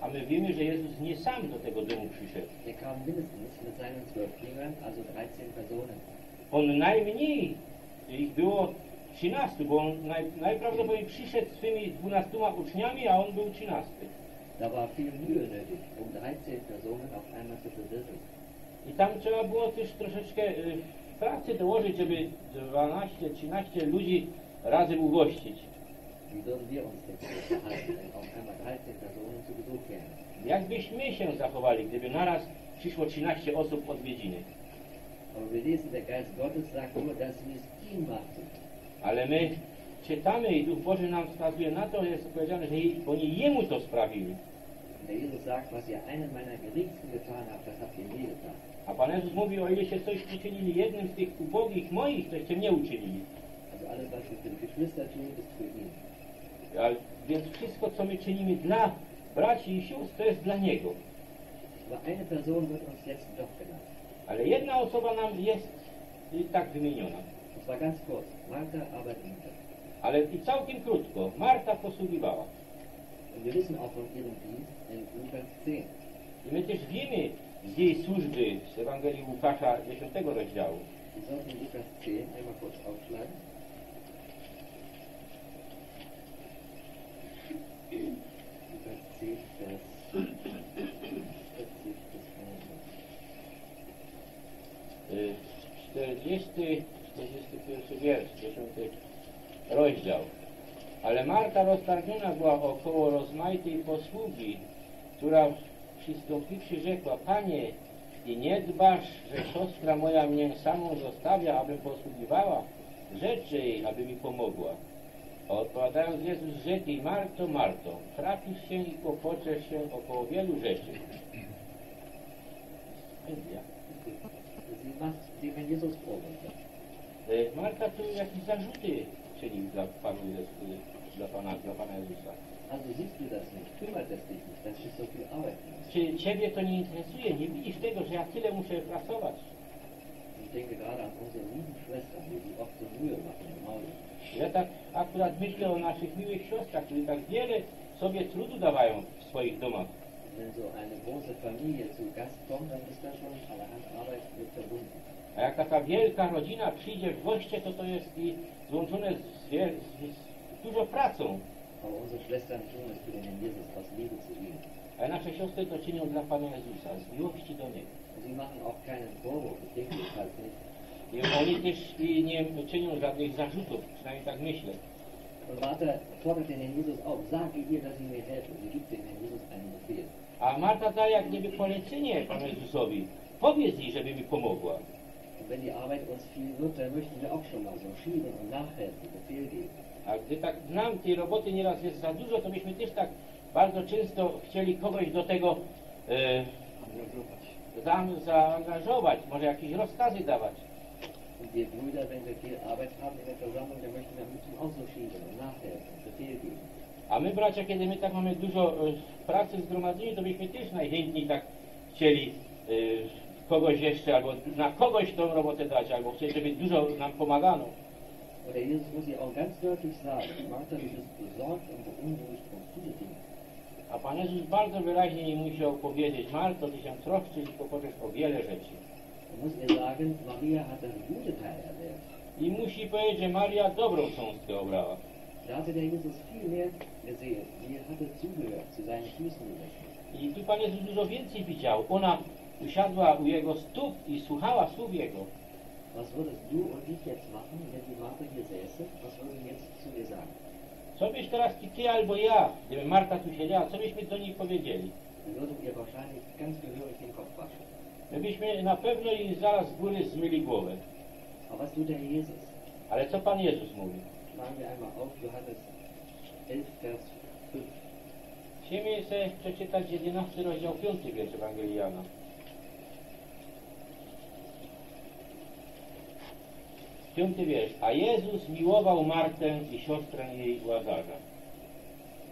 A my wiemy, że Jezus nie sam do tego domu przyszedł. Kam mindestens mit seinen zwölf Jüngern, also 13 Personen. On najmniej ich było 13, bo on naj, najprawdopodobniej przyszedł swoimi 12 uczniami, a on był 13. Da war viel Mühe nötig, um 13 Personen auf einmal zu verwirklichen. I tam trzeba było też troszeczkę pracy dołożyć, żeby 12-13 ludzi razem ugościć. Wie würden wir uns denn verhalten, wenn auf einmal 13 Personen zu Besuch kämen? Jak byśmy się zachowali, gdyby naraz przyszło 13 osób odwiedziny? Ale my czytamy i Duch Boży nam wskazuje na to, jest powiedziane, że oni Jemu to sprawili. Der Jesus sagt, was ihr einen meiner Geringsten getan habt, das habt ihr mir getan. A Pan Jezus mówi, o ile się coś uczynili jednym z tych ubogich moich, toście mnie uczynili. Für die Geschwister tun, ist für ihn. A więc wszystko, co my czynimy dla braci i sióstr, to jest dla Niego. Ale jedna osoba nam jest tak wymieniona. Arbeitete. Ale i całkiem krótko. Marta posługiwała. Und wir wissen auch von ihrem Dienst in Lukas 10. I my też wiemy z jej służby z Ewangelii Łukasza 10 rozdziału. Wir sollten Lukas 10 einmal kurz aufschlagen. Lukas 10, Vers 40 bis 41. Y, 40, 41 wiersz, 10 rozdział. Ale Marta roztargniona była około rozmaitej posługi, która przystąpiwszy rzekła, Panie, i nie dbasz, że siostra moja mnie samą zostawia, abym posługiwała? Rzecz jej, aby mi pomogła. A odpowiadając Jezus rzekł jej, Marto, Marto, trafisz się i kłopoczesz się około wielu rzeczy. Vorwürfe. E, Marta tu jakieś zarzuty czynił dla Jezus- dla Pana, dla Pana Jezusa. Czy Ciebie to nie interesuje? Nie widzisz tego, że ja tyle muszę pracować? Ja tak akurat myślę o naszych miłych siostrach, które tak wiele sobie trudu dawają w swoich domach. A jak taka wielka rodzina przyjdzie w goście, to to jest i złączone z, z, z dużo pracą. Aber unsere Schwestern tun es für den Herrn Jesus aus Liebe zu ihm. A nasze siostry to czynią dla Pana Jezusa, z miłości do Niego. Und sie machen auch keinen Vorwurf, ich denke jedenfalls nicht. I oni też nie czynią żadnych zarzutów, przynajmniej tak myślę. Und Martha fordert den Herrn Jesus auf, sage ihr, dass sie mir helfen. Sie gibt dem Herrn Jesus einen Befehl. A Marta daje jak gdyby polecenie Panu Jezusowi. Powiedz jej, żeby mi pomogła. Und wenn die Arbeit uns viel wird, dann möchten wir auch schon mal so schieben und nachhelfen, Befehl geben. A gdy tak nam tej roboty nieraz jest za dużo, to byśmy też tak bardzo często chcieli kogoś do tego e, zam- zaangażować, może jakieś rozkazy dawać. Und wir Brüder, wenn wir viel Arbeit haben in der Versammlung, dann möchten wir am liebsten auch so schieben und nachhelfen und Befehl geben. A my bracia, kiedy my tak mamy dużo e, pracy w zgromadzeniu, to byśmy też najchętniej tak chcieli e, kogoś jeszcze, albo na kogoś tą robotę dać, albo chcieli, żeby dużo nam pomagano. Oder Jesus muss ihr auch ganz deutlich sagen, Martha, du bist besorgt und beunruhigt um viele Dinge. A Pan Jezus bardzo wyraźnie jej musiał powiedzieć, Marto, ty się troszczysz i kłopoczesz o wiele rzeczy. Muss ihr sagen, Maria hat das gute Teil erwählt. I musi powiedzieć, że Maria dobrą cząstkę obrała. Da hatte der Jesus viel mehr gesehen. Sie hatte zugehört, zu seinen Füßen gerechnet. I tu Pan Jezus dużo więcej widział. Ona usiadła u Jego stóp i słuchała słów Jego. Was würdest du und ich jetzt machen, wenn die Martha hier säße? Was würden wir jetzt zu ihr sagen? Co byś teraz ty, ty albo ja, gdyby Marta tu siedziała, co byśmy do niej powiedzieli? My byśmy na pewno jej zaraz z góry zmyli głowę. Ale co Pan Jezus mówi? Schlagen wir einmal auf Johannes 11, Vers 5. Chcielibyśmy sobie przeczytać 11 rozdział 5 wiersz Ewangelii Jana. Piąty wiersz. A Jezus miłował Martę i siostrę jej Łazarza.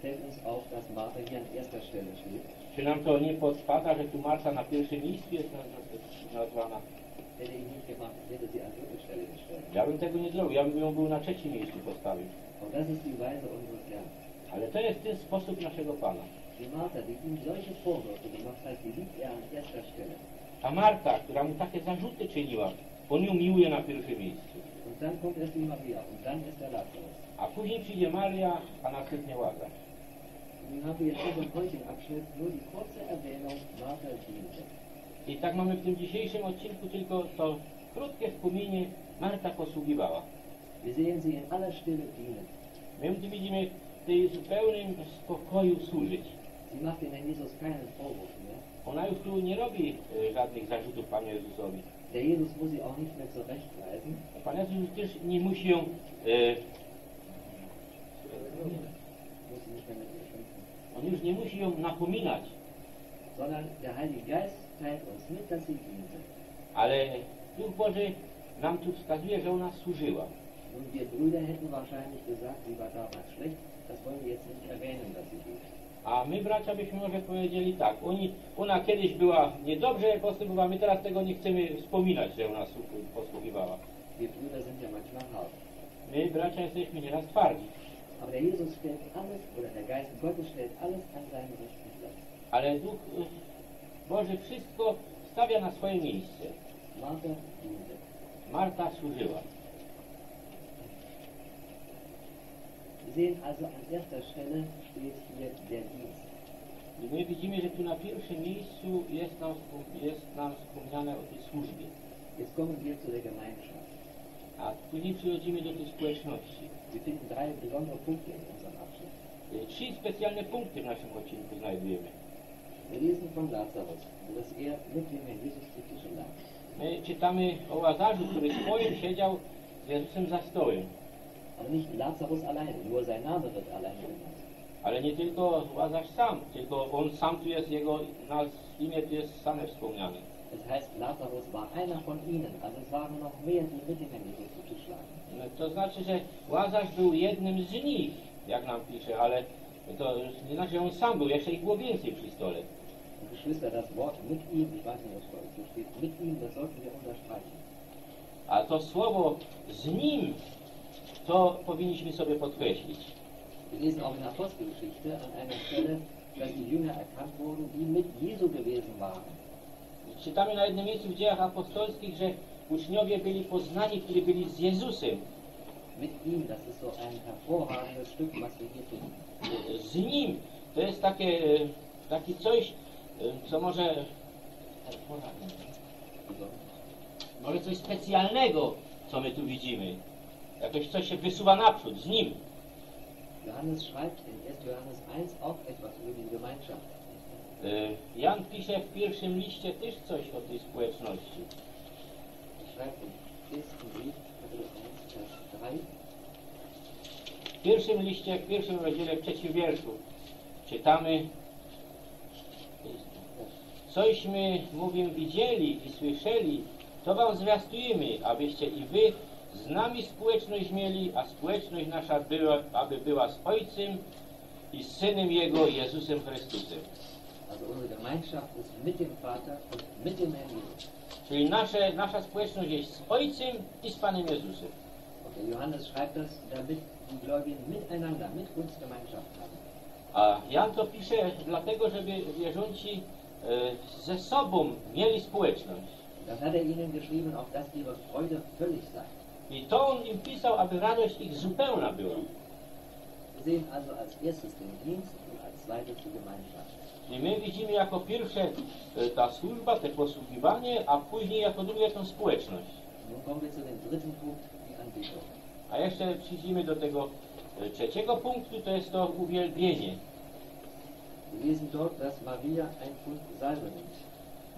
Fällt uns auf, dass Martha hier an erster Stelle steht. Czy nam to nie podpada, że tu Marta na pierwszym miejscu jest naz- nazwana? Ja bym tego nie zrobił, ja bym ją był na trzecim miejscu postawił. Ale to jest ten sposób naszego Pana. Ta Marta, która mu takie zarzuty czyniła, on ją miłuje na pierwszym miejscu. Und dann kommt erst die Maria und dann ist der Lazarus. A później przyjdzie Maria, a następnie Łazarz. Nun haben wir jetzt hier im heutigen Abschnitt nur die kurze Erwähnung Martha diente. I tak mamy w tym dzisiejszym odcinku tylko to krótkie wspomnienie Marta posługiwała. Wir sehen sie in aller Stille dienen. My tu widzimy w tej zupełnym spokoju służyć. Sie macht dem Herrn Jesus keinen Vorwurf mehr. Ona już tu nie robi e, żadnych zarzutów Panu Jezusowi. Der Jesus muss sie auch nicht mehr zurechtweisen. Pan Jezus też nie musi ją e, on już nie musi ją napominać, Sondern der Heilige Geist teilt uns mit, dass sie diente. ale Duch Boży nam tu wskazuje, że ona służyła. Nun, wir Brüder hätten wahrscheinlich gesagt, sie war damals schlecht. Das wollen wir jetzt nicht erwähnen, dass sie diente. A my bracia byśmy może powiedzieli tak, oni, ona kiedyś była niedobrze postępowała, my teraz tego nie chcemy wspominać, że ona słu- posługiwała. My bracia jesteśmy nieraz twardzi, Aber der Jesus stellt alles, oder der Geist Gottes stellt alles an seinen rechten Platz. ale Duch Boży wszystko stawia na swoje miejsce. Marta służyła. Sehen also an erster Stelle steht hier der Dienst. I my widzimy, że tu na pierwszym miejscu jest nam, jest nam wspomniane o tej służbie. Jetzt kommen wir zu der Gemeinschaft. A później przychodzimy do tej społeczności. Wir finden drei besondere Punkte in unserem Abschnitt. Trzy specjalne punkty w naszym odcinku znajdujemy. Wir lesen von Lazarus, dass er mit dem Herrn Jesus zu Tische lag. My czytamy o Łazarzu, który swoim siedział z Jezusem za stołem. Aber nicht Lazarus alleine, nur sein Name wird allein genannt. Ale nie tylko Łazarz sam, tylko on sam tu jest, jego nas, imię tu jest same wspomniane. Das heißt, Lazarus war einer von ihnen, also es waren noch mehr, die mit dem Herrn Jesus zu Tisch lagen. No, To znaczy, że Łazarz był jednym z nich, jak nam pisze, ale to nie znaczy, że on sam był, jeszcze ich było więcej przy stole. Und Geschwister, das Wort mit ihm, ich weiß nicht, was bei euch so steht, mit ihm, das sollten wir unterstreichen. A to słowo z nim, to powinniśmy sobie podkreślić. Wir lesen auch in der Apostelgeschichte an einer Stelle, dass die Jünger erkannt wurden, die mit Jesu gewesen waren. Czytamy na jednym miejscu w dziejach apostolskich, że uczniowie byli poznani, którzy byli z Jezusem. Mit ihm, das ist so ein hervorragendes Stück, was wir hier finden. Z nim. To jest takie, e, taki coś, e, co może może coś specjalnego, co my tu widzimy. Jakoś coś się wysuwa naprzód, z nim. Johannes schreibt in 1. Johannes 1 auch etwas über die Gemeinschaft. E, Jan pisze w pierwszym liście też coś o tej społeczności. Schreibt im ersten Brief, Kapitel 1, Vers 3, W pierwszym liście, w pierwszym rozdziale, w trzecim wierszu czytamy Cośmy, mówię, widzieli i słyszeli, to wam zwiastujemy, abyście i wy z nami społeczność mieli, a społeczność nasza była, aby była z Ojcem i z Synem Jego, Jezusem Chrystusem. Czyli nasze, nasza społeczność jest z Ojcem i z Panem Jezusem. Johannes schreibt das, damit die Gläubigen miteinander, mit uns Gemeinschaft haben. A Jan to pisze dlatego, żeby wierzący e, ze sobą mieli społeczność. Das hat er ihnen geschrieben, auf dass ihre Freude völlig sei. I to on im pisał, aby radość ich zupełna była. I my widzimy jako pierwsze e, ta służba, te posługiwanie, a później jako drugie tą społeczność. Punkt. A jeszcze przyjdziemy do tego e, trzeciego punktu, to jest to uwielbienie.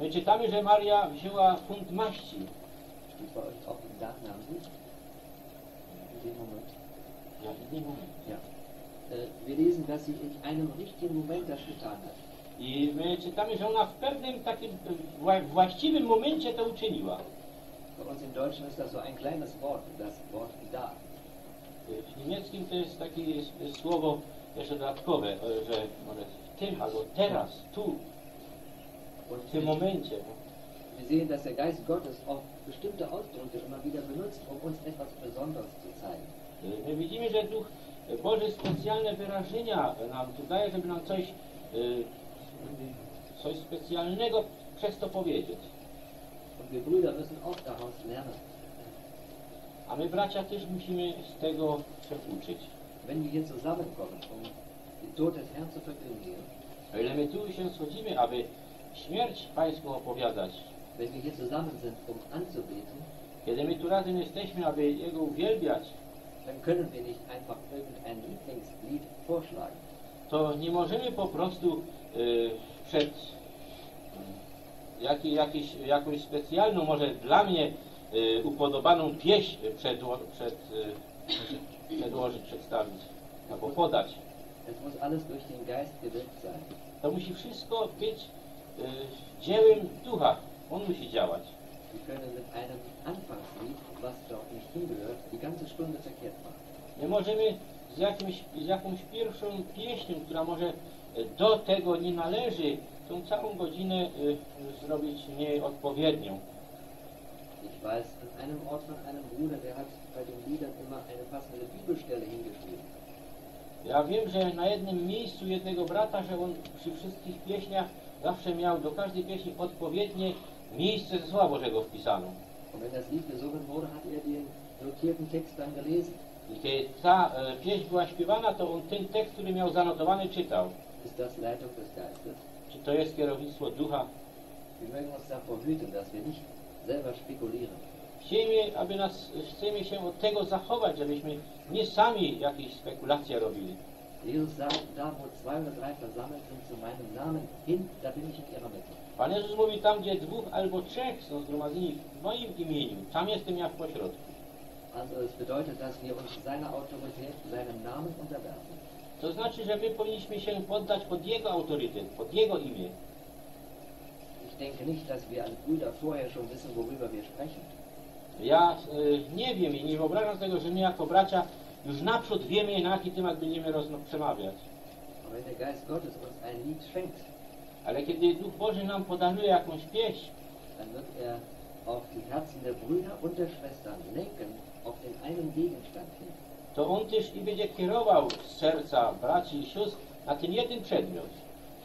My czytamy, że Maria wzięła funt maści. Steht bei euch auch im Nachnamen gut? In dem Moment. Ja, w innym momencie. Ja. Äh, Wir lesen, dass sie in einem richtigen Moment das getan hat. I my czytamy, że ona w pewnym takim e, wła- właściwym momencie to uczyniła. Im Deutschen ist das so ein kleines Wort, das Wort da. W niemieckim to jest takie słowo jeszcze dodatkowe, e, że może w tym albo teraz, tu, w tym momencie. Sehen, dass der Geist Gottes auch bestimmte Ausdrücke immer wieder benutzt, um uns etwas Besonderes zu zeigen. E, My widzimy, że Duch Boży specjalne wyrażenia nam tu daje, żeby nam coś, e, coś specjalnego przez to powiedzieć. A my bracia też musimy z tego się uczyć. Wenn wir hier zusammenkommen, um den Tod des Herrn zu verkündigen, O ile my tu się schodzimy, aby śmierć Pańską opowiadać, wenn wir hier zusammen sind, um anzubeten, kiedy my tu razem jesteśmy, aby Jego uwielbiać, dann können wir nicht einfach irgendein Lieblingslied vorschlagen. to nie możemy po prostu y, przed jaki, jakiś, jakąś specjalną, może dla mnie y, upodobaną pieśń przedło, przed, y, przedłożyć, przedstawić albo podać. Es muss alles durch den Geist gewirkt sein. To musi wszystko być y, dziełem ducha. On musi działać. Nie możemy z, jakimś, z jakąś pierwszą pieśnią, która może y, do tego nie należy, tą całą godzinę y, y, zrobić nieodpowiednią. Ich weiß an einem Ort von einem Bruder, der hat bei den Liedern immer eine passende Bibelstelle hingeschrieben. Ja wiem, że na jednym miejscu jednego brata, że on przy wszystkich pieśniach zawsze miał do każdej pieśni odpowiednie miejsce ze Słowa Bożego wpisane. Und wenn das Lied gesungen wurde, hat er den notierten Text dann gelesen. I kiedy ta e, pieśń była śpiewana, to on ten tekst, który miał zanotowany, czytał. Ist das Leitung des Geistes? Czy to jest kierownictwo ducha? Wir mögen uns davor hüten, dass wir nicht selber spekulieren. Chcieliśmy, aby nas, chcemy się od tego zachować, żebyśmy nie sami jakieś spekulacje robili. Jesus sagt, da wo zwei oder drei versammelt sind zu meinem Namen, hin, da bin ich in ihrer Mitte. Pan Jezus mówi, tam gdzie dwóch albo trzech są zgromadzeni w moim imieniu, tam jestem ja w pośrodku. Also es bedeutet, dass wir uns seiner Autorität, seinem Namen unterwerfen. To znaczy, że my powinniśmy się poddać pod Jego autorytet, pod Jego imię. Ich denke nicht, dass wir als Brüder vorher schon wissen, worüber wir sprechen. Ja y, nie wiem i nie wyobrażam tego, że my jako bracia już naprzód wiemy, na jaki temat będziemy przemawiać. Aber wenn der Geist Gottes uns ein Lied schenkt, Ale kiedy Duch Boży nam podaruje jakąś pieśń, dann wird er auf die Herzen der Brüder und der Schwestern lenken, auf den einen Gegenstand hin. to On też i będzie kierował serca braci i sióstr na ten jeden przedmiot.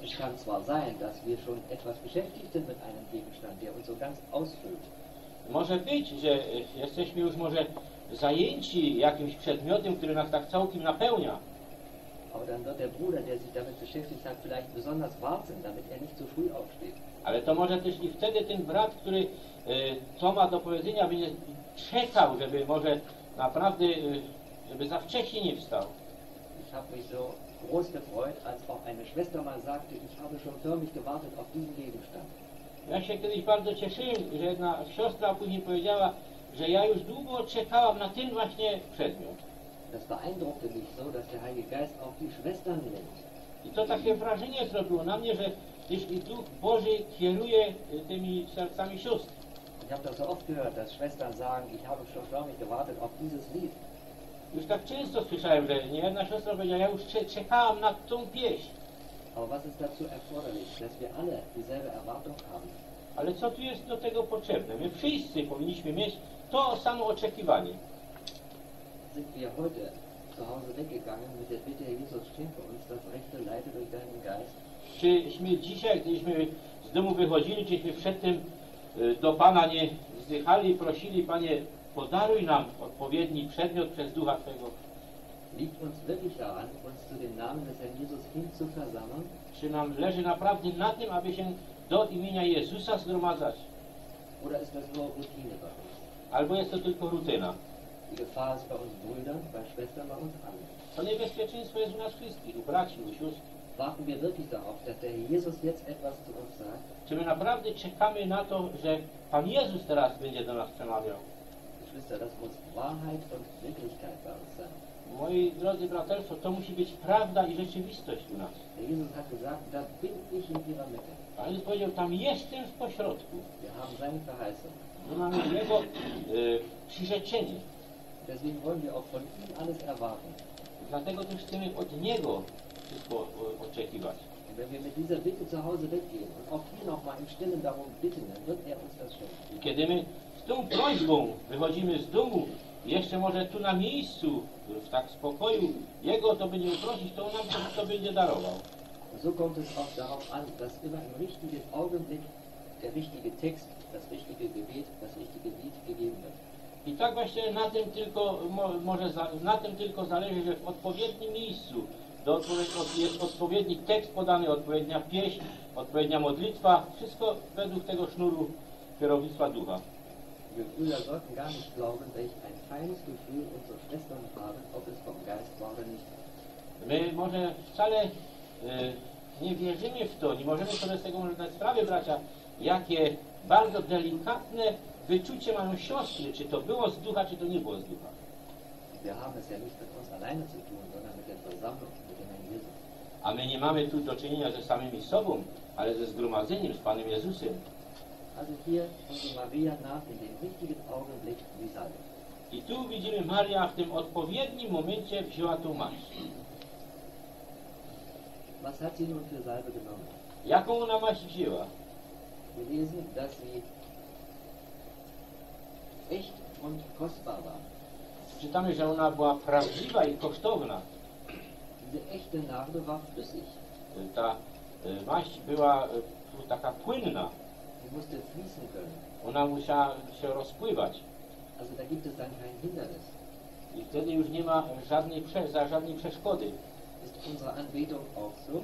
Es kann zwar sein, dass wir schon etwas beschäftigt sind mit einem Gegenstand, der uns so ganz ausfüllt. Może być, że jesteśmy już może zajęci jakimś przedmiotem, który nas tak całkiem napełnia, Aber dann wird der Bruder, der sich damit beschäftigt hat, vielleicht besonders warten, damit er nicht zu früh aufsteht. ale to może też i wtedy ten brat, który y, to ma do powiedzenia, będzie czekał, żeby może naprawdę, y, żeby za wcześnie nie wstał. Ich habe mich so groß gefreut, als auch eine Schwester mal sagte, ich habe schon förmlich gewartet auf diesen Gegenstand. Ja się kiedyś bardzo cieszyłem, że jedna siostra później powiedziała, że ja już długo czekałam na ten właśnie przedmiot. Das beeindruckte mich so, dass der Heilige Geist auch die Schwestern lenkt. I to takie wrażenie zrobiło na mnie, że jeśli Duch Boży kieruje y, tymi sercami sióstr. Ich habe das so oft gehört, dass Schwestern sagen, ich habe schon förmlich gewartet auf dieses Lied. Już tak często słyszałem, że nie jedna siostra powiedziała, ja już cze- czekałam na tą pieśń. Aber was ist dazu erforderlich? Dass wir alle dieselbe Erwartung haben. Ale co tu jest do tego potrzebne? My wszyscy powinniśmy mieć to samo oczekiwanie. Sind wir heute zu Hause weggegangen mit der Bitte, Jesus, schenke uns das Rechte, leite durch deinen Geist? Czyśmy dzisiaj, gdyśmy z domu wychodzili, czyśmy przedtem y, do Pana nie wzdychali i prosili, Panie, podaruj nam odpowiedni przedmiot przez Ducha Twego. Liegt uns wirklich daran, uns zu dem Namen des Herrn Jesus hin zu versammeln? Czy nam leży naprawdę na tym, aby się do imienia Jezusa zgromadzać? Oder ist das nur Routine bei uns? Albo jest to tylko rutyna? Gefahr ist bei uns Brüdern, bei Schwestern, bei uns allen. To niebezpieczeństwo jest u nas wszystkich, u braci, u sióstr. Warten wir wirklich darauf, dass der Jesus jetzt etwas zu uns sagt? Czy my naprawdę czekamy na to, że Pan Jezus teraz będzie do nas przemawiał? Geschwister, das muss Wahrheit und Wirklichkeit bei uns sein. Moi drodzy braterstwo, to musi być prawda i rzeczywistość u nas. Jesus hat gesagt, da bin ich in ihrer Mitte. Pan Jezus powiedział, tam jestem w pośrodku. Wir haben seine Verheißung. My mamy Jego y, przyrzeczenie. Deswegen wollen wir auch von ihm alles erwarten. Dlatego też chcemy od Niego wszystko o, oczekiwać. Und wenn wir mit dieser Bitte zu Hause weggehen und auch hier nochmal im Stillen darum bitten, dann wird er uns das schenken. I kiedy my z tą prośbą wychodzimy z domu, jeszcze może tu na miejscu, w tak spokoju, Jego to będzie prosić, to On nam to, to będzie darował. Und so kommt es auch darauf an, dass immer im richtigen Augenblick der richtige Text, das richtige Gebet, das richtige Lied gegeben wird. I tak właśnie na tym tylko, mo, może na tym tylko zależy, że w odpowiednim miejscu do jest odpowiedni tekst podany, odpowiednia pieśń, odpowiednia modlitwa, wszystko według tego sznuru kierownictwa ducha. Wir Brüder sollten gar nicht glauben, welch ein feines Gefühl unsere Schwestern haben, ob es vom Geist war oder nicht. My może wcale e, nie wierzymy w to, nie możemy sobie z tego może zdać sprawy, bracia, jakie bardzo delikatne wyczucie mają siostry, czy to było z ducha, czy to nie było z ducha. A my nie mamy tu do czynienia ze samymi sobą, ale ze zgromadzeniem, z Panem Jezusem. I tu widzimy Maria w tym odpowiednim momencie wzięła tą maść. Was hat sie nun für Salbe genommen? Jaką ona maść wzięła? Wir lesen, dass sie echt und kostbar war. Czytamy, że ona była prawdziwa i kosztowna. Diese echte Narbe war flüssig. Ta e, maść była e, taka płynna. Musste fließen können. Ona musiała się rozpływać. Also da gibt es dann kein Hindernis. I wtedy już nie ma żadnej, za żadnej przeszkody. Ist unsere Anbetung auch so?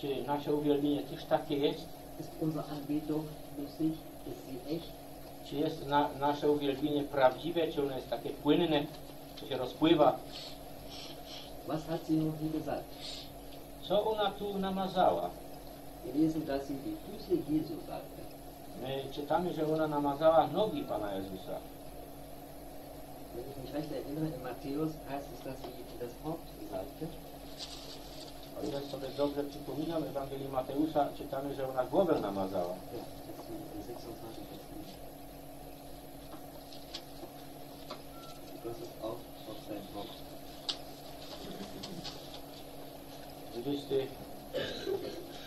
Czy nasze uwielbienie też takie jest? Ist unsere Anbetung flüssig? Ist sie echt? Czy jest na, nasze uwielbienie prawdziwe, czy ono jest takie płynne, czy się rozpływa? Was hat sie nun hier gesagt? Co ona tu namazała? Wir lesen, dass sie die Füße Jesu. My czytamy, że ona namazała nogi Pana Jezusa. Wenn ich mich recht erinnere, in Matthäus heißt es, dass sie das Haupt salbte. O ile sobie dobrze przypominam, w Ewangelii Mateusza czytamy, że ona głowę namazała. Ja, das ist die 26 Vers 7. Sie goss es auf auf sein Haupt.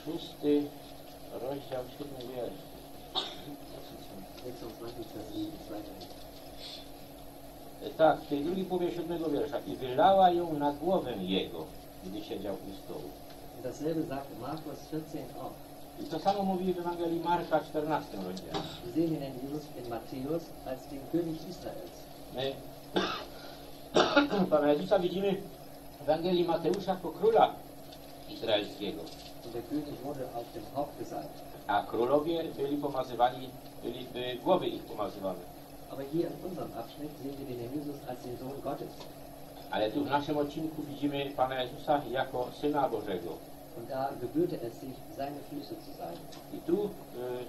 26 rozdział 7 wiersz. 26 Vers 7, zweiter E, Tak, w tej drugiej połowie siódmego wiersza. I wylała ją na głowę jego, gdy siedział u stołu. Dasselbe sagt Markus 14 auch. I to samo mówi w Ewangelii Marka 14 rozdziale. Wir sehen den Herrn Jesus in Matthäus als den König Israels. My Pana Jezusa widzimy w Ewangelii Mateusza jako króla izraelskiego. A królowie byli pomazywani, byli, by głowy ich pomazywane. Ale tu w naszym odcinku widzimy Pana Jezusa jako Syna Bożego. Und da gebührte es sich, seine Füße zu salben. I tu, y,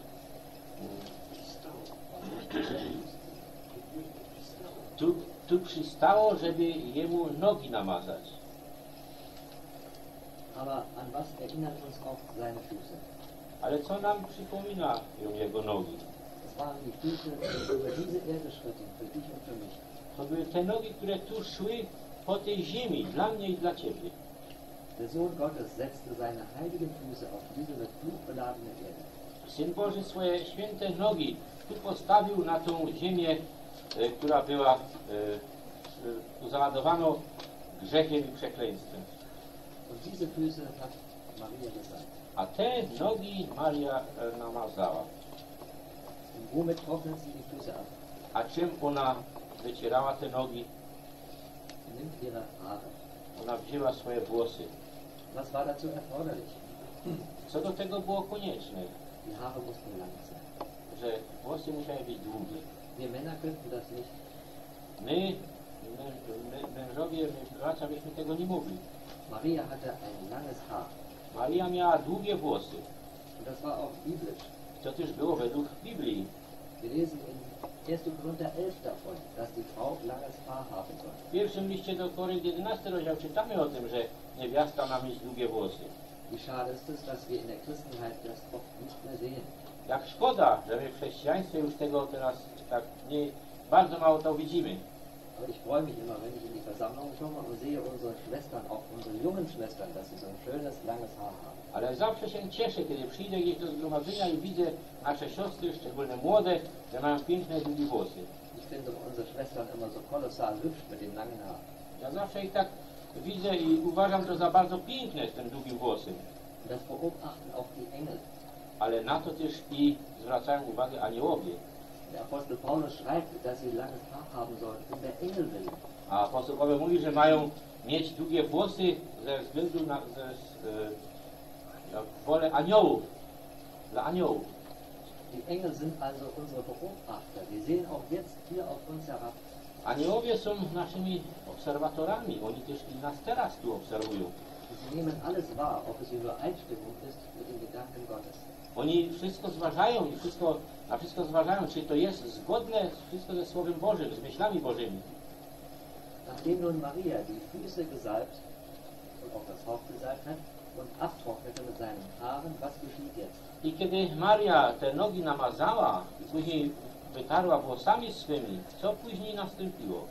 tu, tu przystało, żeby jemu nogi namazać. Füße? Ale co nam przypominają jego nogi? To były te nogi, które tu szły po tej ziemi, dla mnie i dla Ciebie. Der Sohn Gottes setzte seine heiligen Füße auf diese mit Blut beladene Erde. Syn Boży swoje święte nogi tu postawił na tą ziemię, e, która była e, e, załadowaną grzechem i przekleństwem. A te nogi Maria e, namazała. A czym ona wycierała te nogi? Ona wzięła swoje włosy. Co do tego było konieczne? Że włosy musiały być długie. Wir Männer könnten das nicht. My, mę, mę, mężowie, my bracia, byśmy tego nie mogli. Maria hatte ein langes Haar. Maria miała długie włosy. Und das war auch biblisch. To też było według Biblii. Wir lesen in 1. Korinther 11 davon, dass die Frau langes Haar haben soll. W pierwszym liście do Korynt 11 rozdział czytamy o tym, że niewiasta ma mieć długie włosy. Wie schade ist es, dass wir in der Christenheit das oft nicht mehr sehen. Jak szkoda, że my w chrześcijaństwie już tego teraz tak nie, bardzo mało to widzimy. Aber ich freue mich immer, wenn ich in die Versammlung komme und sehe unsere Schwestern, auch unsere jungen Schwestern, dass sie so ein schönes, langes Haar haben. Ale zawsze się cieszę, kiedy przyjdę gdzieś do zgromadzenia i widzę nasze siostry, szczególnie młode, że mają piękne, długie włosy. Ich finde unsere Schwestern immer so kolossal hübsch mit dem langen Haar. Ja zawsze ich tak widzę i uważam to za bardzo piękne z tym długim włosem. Das beobachten auch die Engel. Ale na to też i zwracają uwagę aniołowie. Der Apostel Paulus schreibt, dass sie langes Haar haben sollen, um der Engel willen. A apostoł Paweł mówi, że mają mieć długie włosy ze względu na, ze, e, na wolę aniołów, dla aniołów. Die Engel sind also unsere Beobachter. Die sehen auch jetzt hier auf uns herab. Aniołowie są naszymi obserwatorami, oni też i nas teraz tu obserwują. Sie nehmen alles wahr, ob es in Übereinstimmung ist mit den Gedanken Gottes. Oni wszystko zważają i wszystko, na wszystko zważają, czy to jest zgodne wszystko ze Słowem Bożym, z myślami Bożymi. Nachdem nun Maria die Füße gesalbt und auch das Haupt gesalbt hat und abtrocknete mit seinen Haaren, was geschieht jetzt? I kiedy Maria te nogi namazała i później wytarła włosami swymi, co później nastąpiło?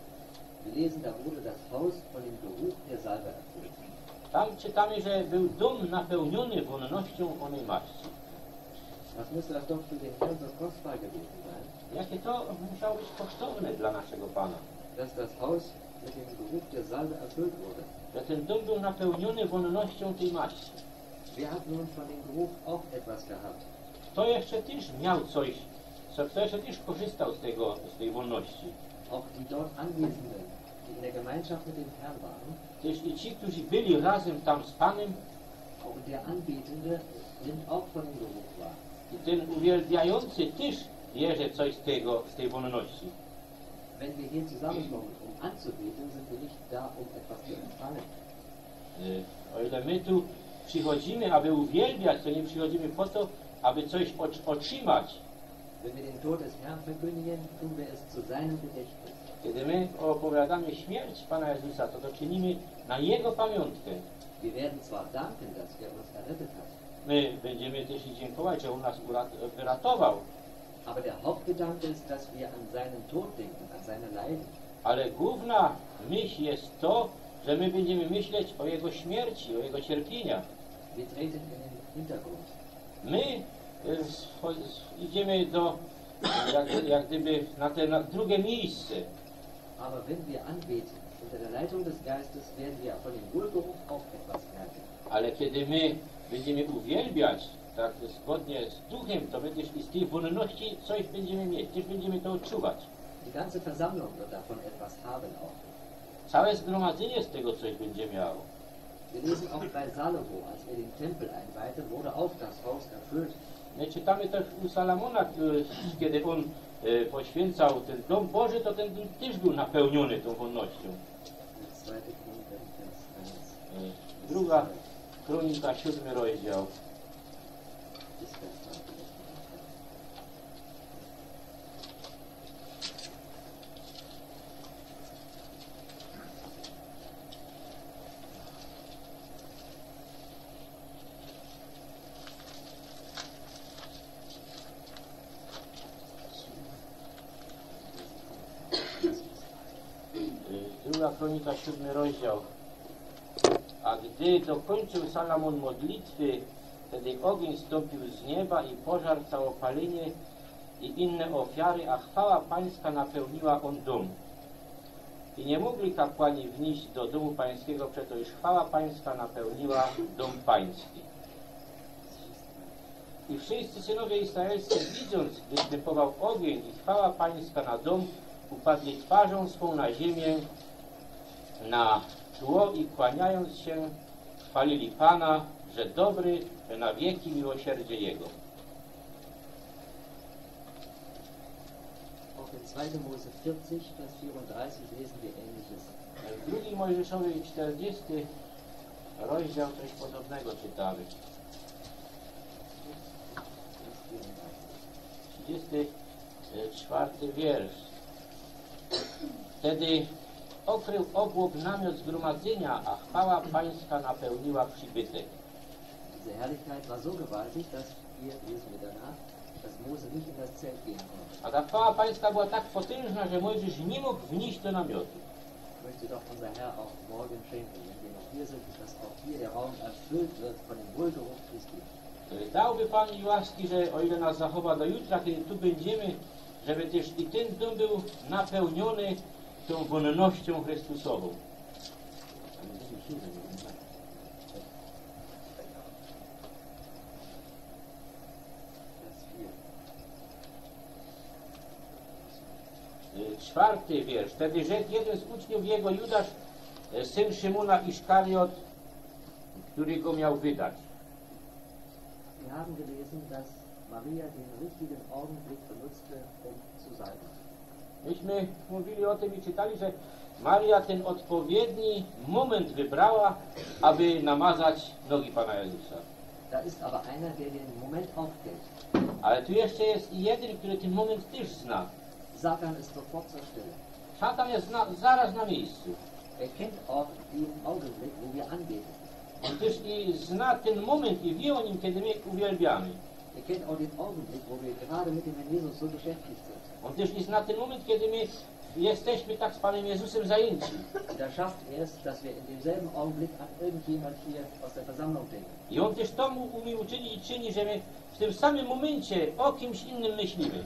Wir lesen, da wurde das Haus von dem Geruch der Salbe erfüllt. Tam czytamy, że był dom napełniony wonnością onej maści. Was müsste das doch für den Herrn so kostbar gewesen sein, Jakie to musiało być kosztowne dla naszego Pana. dass das Haus mit dem Geruch der Salbe erfüllt wurde. Że ten dom był napełniony wonnością tej maści. Nun von dem Geruch auch etwas gehabt? Kto jeszcze też miał coś, co- kto jeszcze też korzystał z, tego, z tej wolności. Auch die dort Anwesenden, die in der Gemeinschaft mit dem Herrn waren, Też i ci, którzy byli razem tam z Panem auch der Anbetende nimmt auch von dem Geruch ten uwielbiający też bierze coś z, tego, z tej wolności. Wenn wir hier zusammenkommen, um anzubeten, sind wir nicht da, um etwas zu empfangen. Y, O ile my tu przychodzimy, aby uwielbiać, to nie przychodzimy po to, aby coś otrzymać. Wenn wir den Tod des Herrn verkündigen, tun wir es zu seinem Gedächtnis. Kiedy my opowiadamy śmierć Pana Jezusa, to to czynimy na Jego pamiątkę. Wir werden zwar danken, dass er uns errettet hat, My będziemy też i dziękować, że On nas wyratował, aber der Hauptgedanke ist, dass wir an seinen Tod denken, an seine Leiden. ale główna myśl jest to, że my będziemy myśleć o Jego śmierci, o Jego cierpieniach. Wir treten in den Hintergrund. My y, idziemy do, jak, jak gdyby na te na drugie miejsce. Aber wenn wir anbeten, unter der Leitung des Geistes, werden wir von dem Wohlgeruch auch etwas merken. Ale kiedy my będziemy uwielbiać, tak zgodnie z duchem, to będziesz i z tej wolności coś będziemy mieć, też będziemy to odczuwać. Die ganze Versammlung wird davon etwas haben auch. Całe zgromadzenie z tego coś będzie miało. Wir lesen auch bei Salomo, als er den Tempel einweihte, wurde auch das Haus erfüllt. My czytamy też u Salomona, kiedy on e, poświęcał ten dom Boży, to ten dom też był napełniony tą wolnością. Zweite Chronik, Vers 1 E, Druga Kronika, siódmy rozdział. Druga kronika, siódmy rozdział. A gdy dokończył Salomon modlitwy, wtedy ogień stąpił z nieba i pożar całopalenie i inne ofiary, a chwała pańska napełniła on dom. I nie mogli kapłani wnieść do domu pańskiego, przeto iż chwała pańska napełniła dom pański. I wszyscy synowie izraelscy, widząc, gdy wstępował ogień i chwała pańska na dom, upadli twarzą swą na ziemię, na tło i kłaniając się, chwalili Pana, że dobry, że na wieki miłosierdzie Jego. Auch in 2. Mose 40, Vers 34 lesen wir ähnliches. W drugim Mojżeszowej 40 rozdział coś podobnego czytamy. 34 wiersz. Wtedy okrył obłok namiot zgromadzenia, a chwała pańska napełniła przybytek. Diese Herrlichkeit war so gewaltig, dass wir, lesen wir danach, dass Mose nicht in das Zelt gehen konnte. A ta chwała pańska była tak potężna, że Mojżesz nie mógł wnieść do namiotu. Möchte doch unser Herr auch morgen schenken, wenn wir noch hier sind, dass auch hier der Raum erfüllt wird von dem Wohlgeruch Christi. Dałby Pan mi łaski, że o ile nas zachowa do jutra, kiedy tu będziemy, żeby też i ten dom był napełniony tą wonnością Chrystusową. Czwarty wiersz. Wtedy rzekł jeden z uczniów jego, Judasz, syn Szymona Iszkariot, który go miał wydać. Wir haben gelesen, dass Maria den richtigen Augenblick benutzte, um zu salben. Myśmy mówili o tym i czytali, że Maria ten odpowiedni moment wybrała, aby namazać nogi Pana Jezusa. Da ist aber einer, der den Moment. Ale tu jeszcze jest jeden, który ten moment też zna. Satan ist sofort zur Stelle. Szatan jest na, zaraz na miejscu. Er kennt auch den Augenblick, wo wir anbeten. On też i zna ten moment i wie o nim, kiedy my uwielbiamy. Er kennt auch den Augenblick, wo wir gerade mit dem Herrn Jesus so beschäftigt sind. On też i zna ten moment, kiedy my jesteśmy tak z Panem Jezusem zajęci. Und da schafft es, dass wir in demselben Augenblick an irgendjemand hier aus der Versammlung denken. I on też to mu umie uczynić i czyni, że my w tym samym momencie o kimś innym myślimy.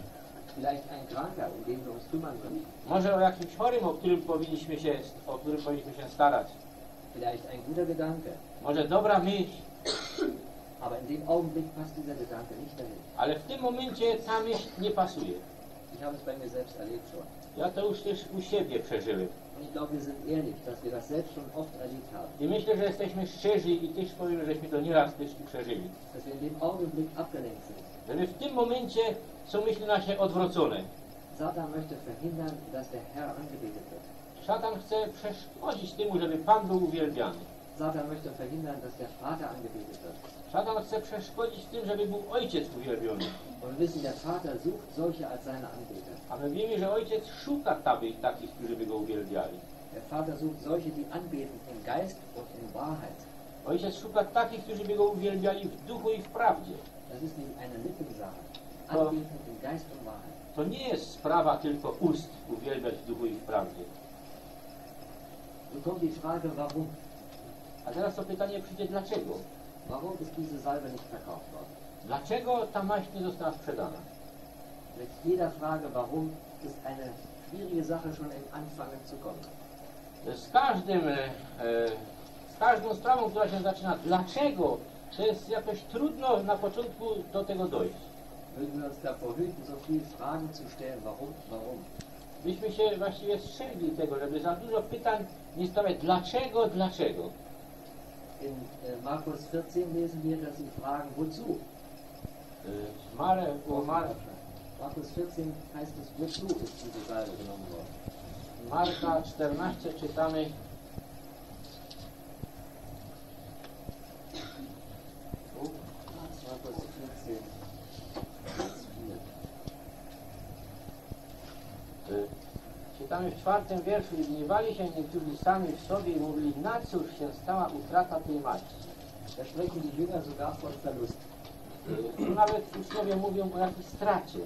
Vielleicht ein Kranker, um den wir uns kümmern können. Może o jakimś chorym, o którym powinniśmy się, o którym powinniśmy się starać. Vielleicht ein guter Gedanke. Może dobra myśl, Aber in dem Augenblick passt dieser Gedanke nicht dahin. ale w tym momencie ta myśl nie pasuje. Ich habe es bei mir selbst erlebt schon. Ja to już też u siebie przeżyłem. Und ich glaube, wir sind ehrlich, dass wir das selbst schon oft erlebt haben. I myślę, że jesteśmy szczerzy i też powiem, żeśmy to nieraz też tu przeżyli. Dass wir in dem Augenblick abgelenkt sind. Że my w tym momencie są myśli nasze odwrócone. Satan möchte verhindern, dass der Herr angebetet wird. Szatan chce przeszkodzić temu, żeby Pan był uwielbiany. Satan möchte verhindern, dass der Vater angebetet wird. Szatan chce przeszkodzić tym, żeby był Ojciec uwielbiony. Und wissen, der Vater sucht solche als seine Anbeter. A my wiemy, że Ojciec szuka takich, takich którzy by go uwielbiali. Der Vater sucht solche, die anbeten im Geist und in Wahrheit. Ojciec szuka takich, którzy by go uwielbiali w duchu i w prawdzie. Das ist nicht eine Lippensache. To, Anbeten im Geist und Wahrheit. to nie jest sprawa tylko ust uwielbiać w duchu i w prawdzie. Nun kommt die Frage, warum? A teraz to pytanie przyjdzie dlaczego? Warum ist diese Salbe nicht verkauft worden? Dlaczego ta maść nie została sprzedana? Mit jeder Frage, warum, ist eine schwierige Sache schon im Anfangen zu kommen. Z każdym, e, z każdą sprawą, która się zaczyna, dlaczego, to jest jakoś trudno na początku do tego dojść. Mögen wir uns davor hüten, so viele Fragen zu stellen, warum, warum? Byśmy się właściwie strzegli tego, żeby za dużo pytań nie stawiać dlaczego, dlaczego. In äh, Markus 14 lesen wir, dass sie fragen, wozu? E, Male, Mar Markus 14 heißt es, wozu ist diese Salbe genommen worden? Marka 14 czytamy Markus 14, Vers 4. Czytamy w czwartym wierszu gniewali się niektórzy sami w sobie i mówili, na cóż się stała utrata tej maści. Da sprechen die Jünger sogar von Verlust. Tu nawet uczniowie mówią o jakiejś stracie.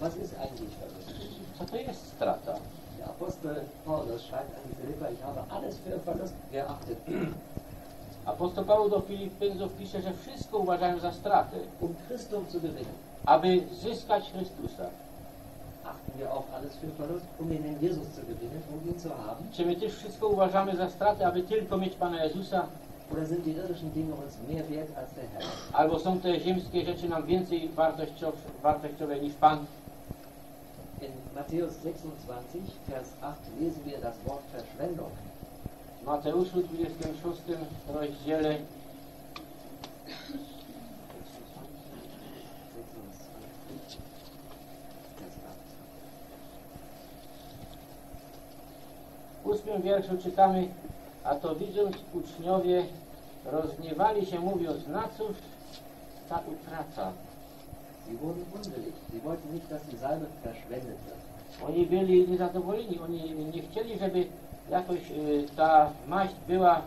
Was ist eigentlich Verlust? Co to jest strata? Der Apostel Paulus schreibt an die Philipper, ich habe alles für Verlust geachtet, Apostoł Paweł do Filipińców pisze, że wszystko uważają za stratę, um Christum zu gewinnen. aby zyskać Chrystusa. Achten wir auch alles für Verlust, um den Jesus zu gewinnen, um ihn zu haben? Czy my też wszystko uważamy za stratę, aby tylko mieć Pana Jezusa? Oder sind die irdischen Dinge uns mehr wert als der Herr? Albo są te ziemskie rzeczy nam więcej wartościowe, wartościowe niż Pan? In Matthäus 26, Vers 8 lesen wir das Wort Verschwendung. W Mateuszu 26 rozdziale 26, Vers 8. w ósmym wierszu czytamy, a to widząc uczniowie rozgniewali się mówiąc, na cóż ta utraca? Oni byli niezadowoleni, oni nie chcieli, żeby jakoś y, ta maść była